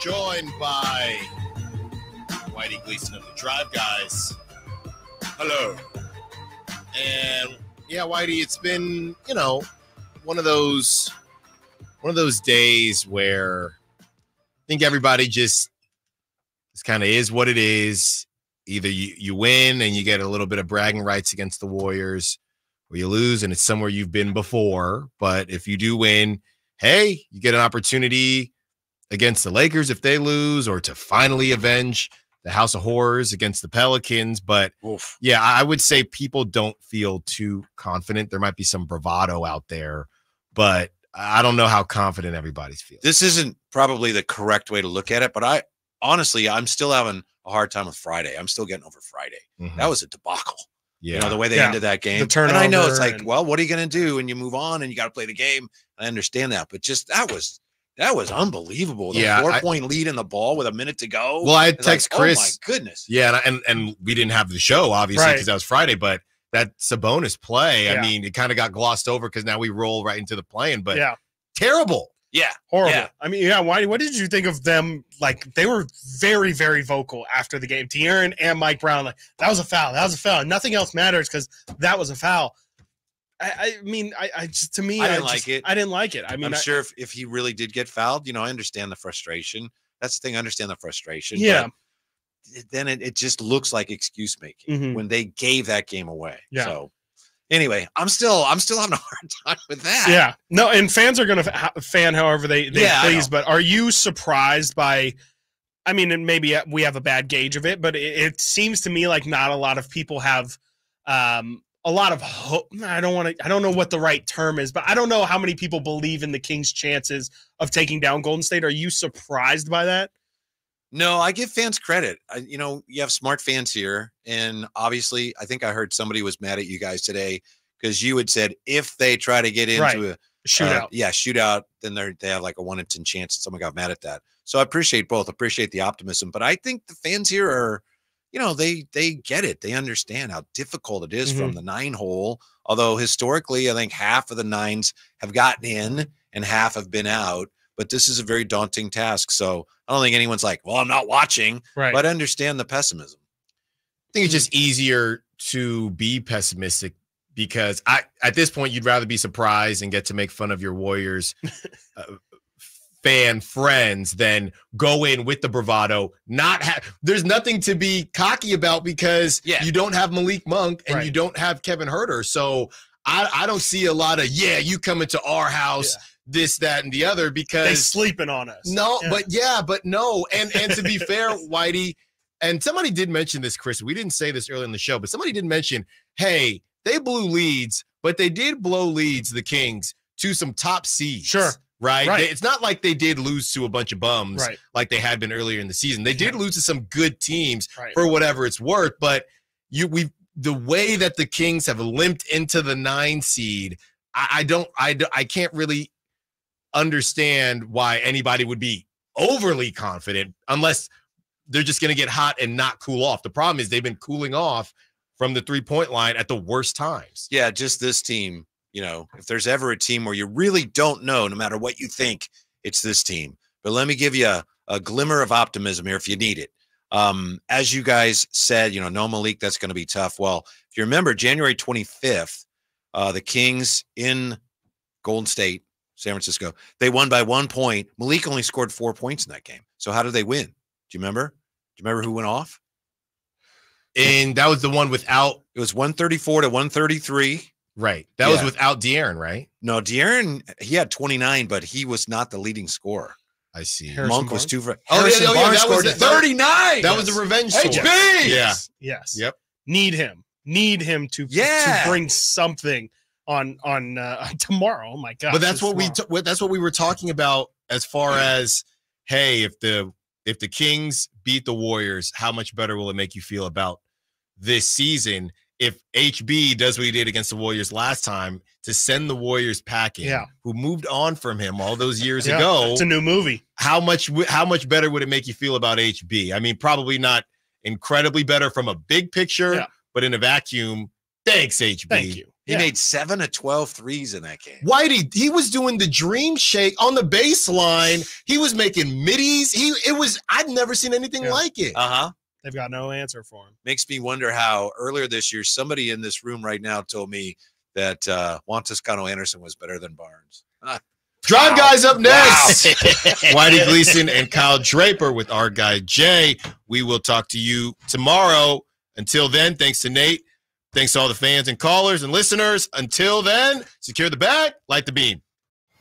Joined by Whitey Gleason of the Drive Guys. Hello. And yeah, Whitey, it's been, you know, one of those one of those days where I think everybody just just kind of is what it is. Either you, you win and you get a little bit of bragging rights against the Warriors, or you lose and it's somewhere you've been before. But if you do win, hey, you get an opportunity against the Lakers if they lose, or to finally avenge the House of Horrors against the Pelicans. But Oof. yeah, I would say people don't feel too confident. There might be some bravado out there, but I don't know how confident everybody's feeling. This isn't probably the correct way to look at it. But I honestly, I'm still having a hard time with Friday. I'm still getting over Friday. Mm-hmm. That was a debacle. Yeah. You know, the way they Yeah. ended that game. The game. and I know it's like, and- well, what are you going to do? And you move on and you got to play the game. I understand that. But just that was that was unbelievable. The Yeah, four I- point lead in the ball with a minute to go. Well, I had It's like, text Chris. Oh my goodness. Yeah, and, I- and and we didn't have the show obviously Right. because that was Friday, but that Sabonis play, Yeah. I mean, it kind of got glossed over because now we roll right into the playing, but yeah. terrible. Yeah. Horrible. Yeah. I mean, yeah. Why? What did you think of them? Like they were very, very vocal after the game. De'Aaron and Mike Brown, like that was a foul. That was a foul. Nothing else matters because that was a foul. I, I mean, I, I just to me, I didn't just- like it. I didn't like it. I mean, I'm I- sure if, if he really did get fouled, you know, I understand the frustration. That's the thing. I understand the frustration. Yeah. Then it, it just looks like excuse making Mhm. when they gave that game away. Yeah. So anyway, I'm still I'm still having a hard time with that. Yeah. No, and fans are going to fan however they, they Yeah, please. But are you surprised by? I mean, and maybe uh, we have a bad gauge of it, but it, it seems to me like not a lot of people have um, a lot of hope. I don't want to. I don't know what the right term is, but I don't know how many people believe in the Kings' chances of taking down Golden State. Are you surprised by that? No, I give fans credit. I, you know, you have smart fans here, and obviously, I think I heard somebody was mad at you guys today because you had said if they try to get into Right. a Shootout. uh, yeah, shootout, then they they have like a one in ten chance. And someone got mad at that. So I appreciate both. Appreciate the optimism, but I think the fans here are, you know, they they get it. They understand how difficult it is from Mhm. the nine hole. Although historically, I think half of the nines have gotten in and half have been out. But this is a very daunting task. So I don't think anyone's like, well, I'm not watching. Right. But I understand the pessimism. I think it's just easier to be pessimistic because I at this point you'd rather be surprised and get to make fun of your Warriors uh, fan friends than go in with the bravado. Not have there's nothing to be cocky about because you don't have Malik Monk and you don't have Kevin Huerter. So I, I don't see a lot of yeah, you come into our house, this, that, and the other because They sleeping on us. no, Yeah. but yeah, but no. And and to be fair, Whitey, and somebody did mention this, Chris. We didn't say this earlier in the show, but somebody did mention, hey, they blew leads, but they did blow leads, the Kings, to some top seeds. Sure. Right? Right. They- it's not like they did lose to a bunch of bums Right. like they had been earlier in the season. They did lose to some good teams Right. for whatever it's worth, but you we the way that the Kings have limped into the nine seed, I, I don't I, d- I can't really understand why anybody would be overly confident unless they're just going to get hot and not cool off. The problem is they've been cooling off from the three point line at the worst times. Yeah, just this team. You know, if there's ever a team where you really don't know, no matter what you think, it's this team. But let me give you a, a glimmer of optimism here if you need it. Um, as you guys said, you know, no Malik, that's going to be tough. Well, if you remember, January 25th, uh, the Kings in Golden State, San Francisco, they won by one point. Malik only scored four points in that game. So how did they win? Do you remember? Do you remember who went off? And that was the one without. It was 134 to 133. Right. That was without De'Aaron, right? No, De'Aaron, he had 29, but he was not the leading scorer. I see. Monk was two for Oh, yeah, oh, yeah, Barnes that was scored the- that was- 39. that was the revenge sword. HB. Yeah. Yes. Yep. Need him. Need him to Yeah. to bring something on on uh, tomorrow. Oh my god. but that's what we t- that's what we were talking about as far as hey if the if the kings beat the warriors how much better will it make you feel about this season if hb does what he did against the warriors last time to send the warriors packing Yeah. who moved on from him all those years Yeah, ago it's a new movie how much how much better would it make you feel about hb i mean probably not incredibly better from a big picture but in a vacuum thanks hb Thank you. He made seven of 12 threes in that game. Whitey, he was doing the dream shake on the baseline. He was making middies. He it was I'd never seen anything Yeah. like it. Uh huh. They've got no answer for him. Makes me wonder how earlier this year, somebody in this room right now told me that uh, Juan Toscano Anderson was better than Barnes. Ah, Drive wow. guys up next. Wow. Whitey Gleason and Kyle Draper with our guy Jay. We will talk to you tomorrow. Until then, thanks to Nate. Thanks to all the fans and callers and listeners. Until then, secure the bag, light the beam.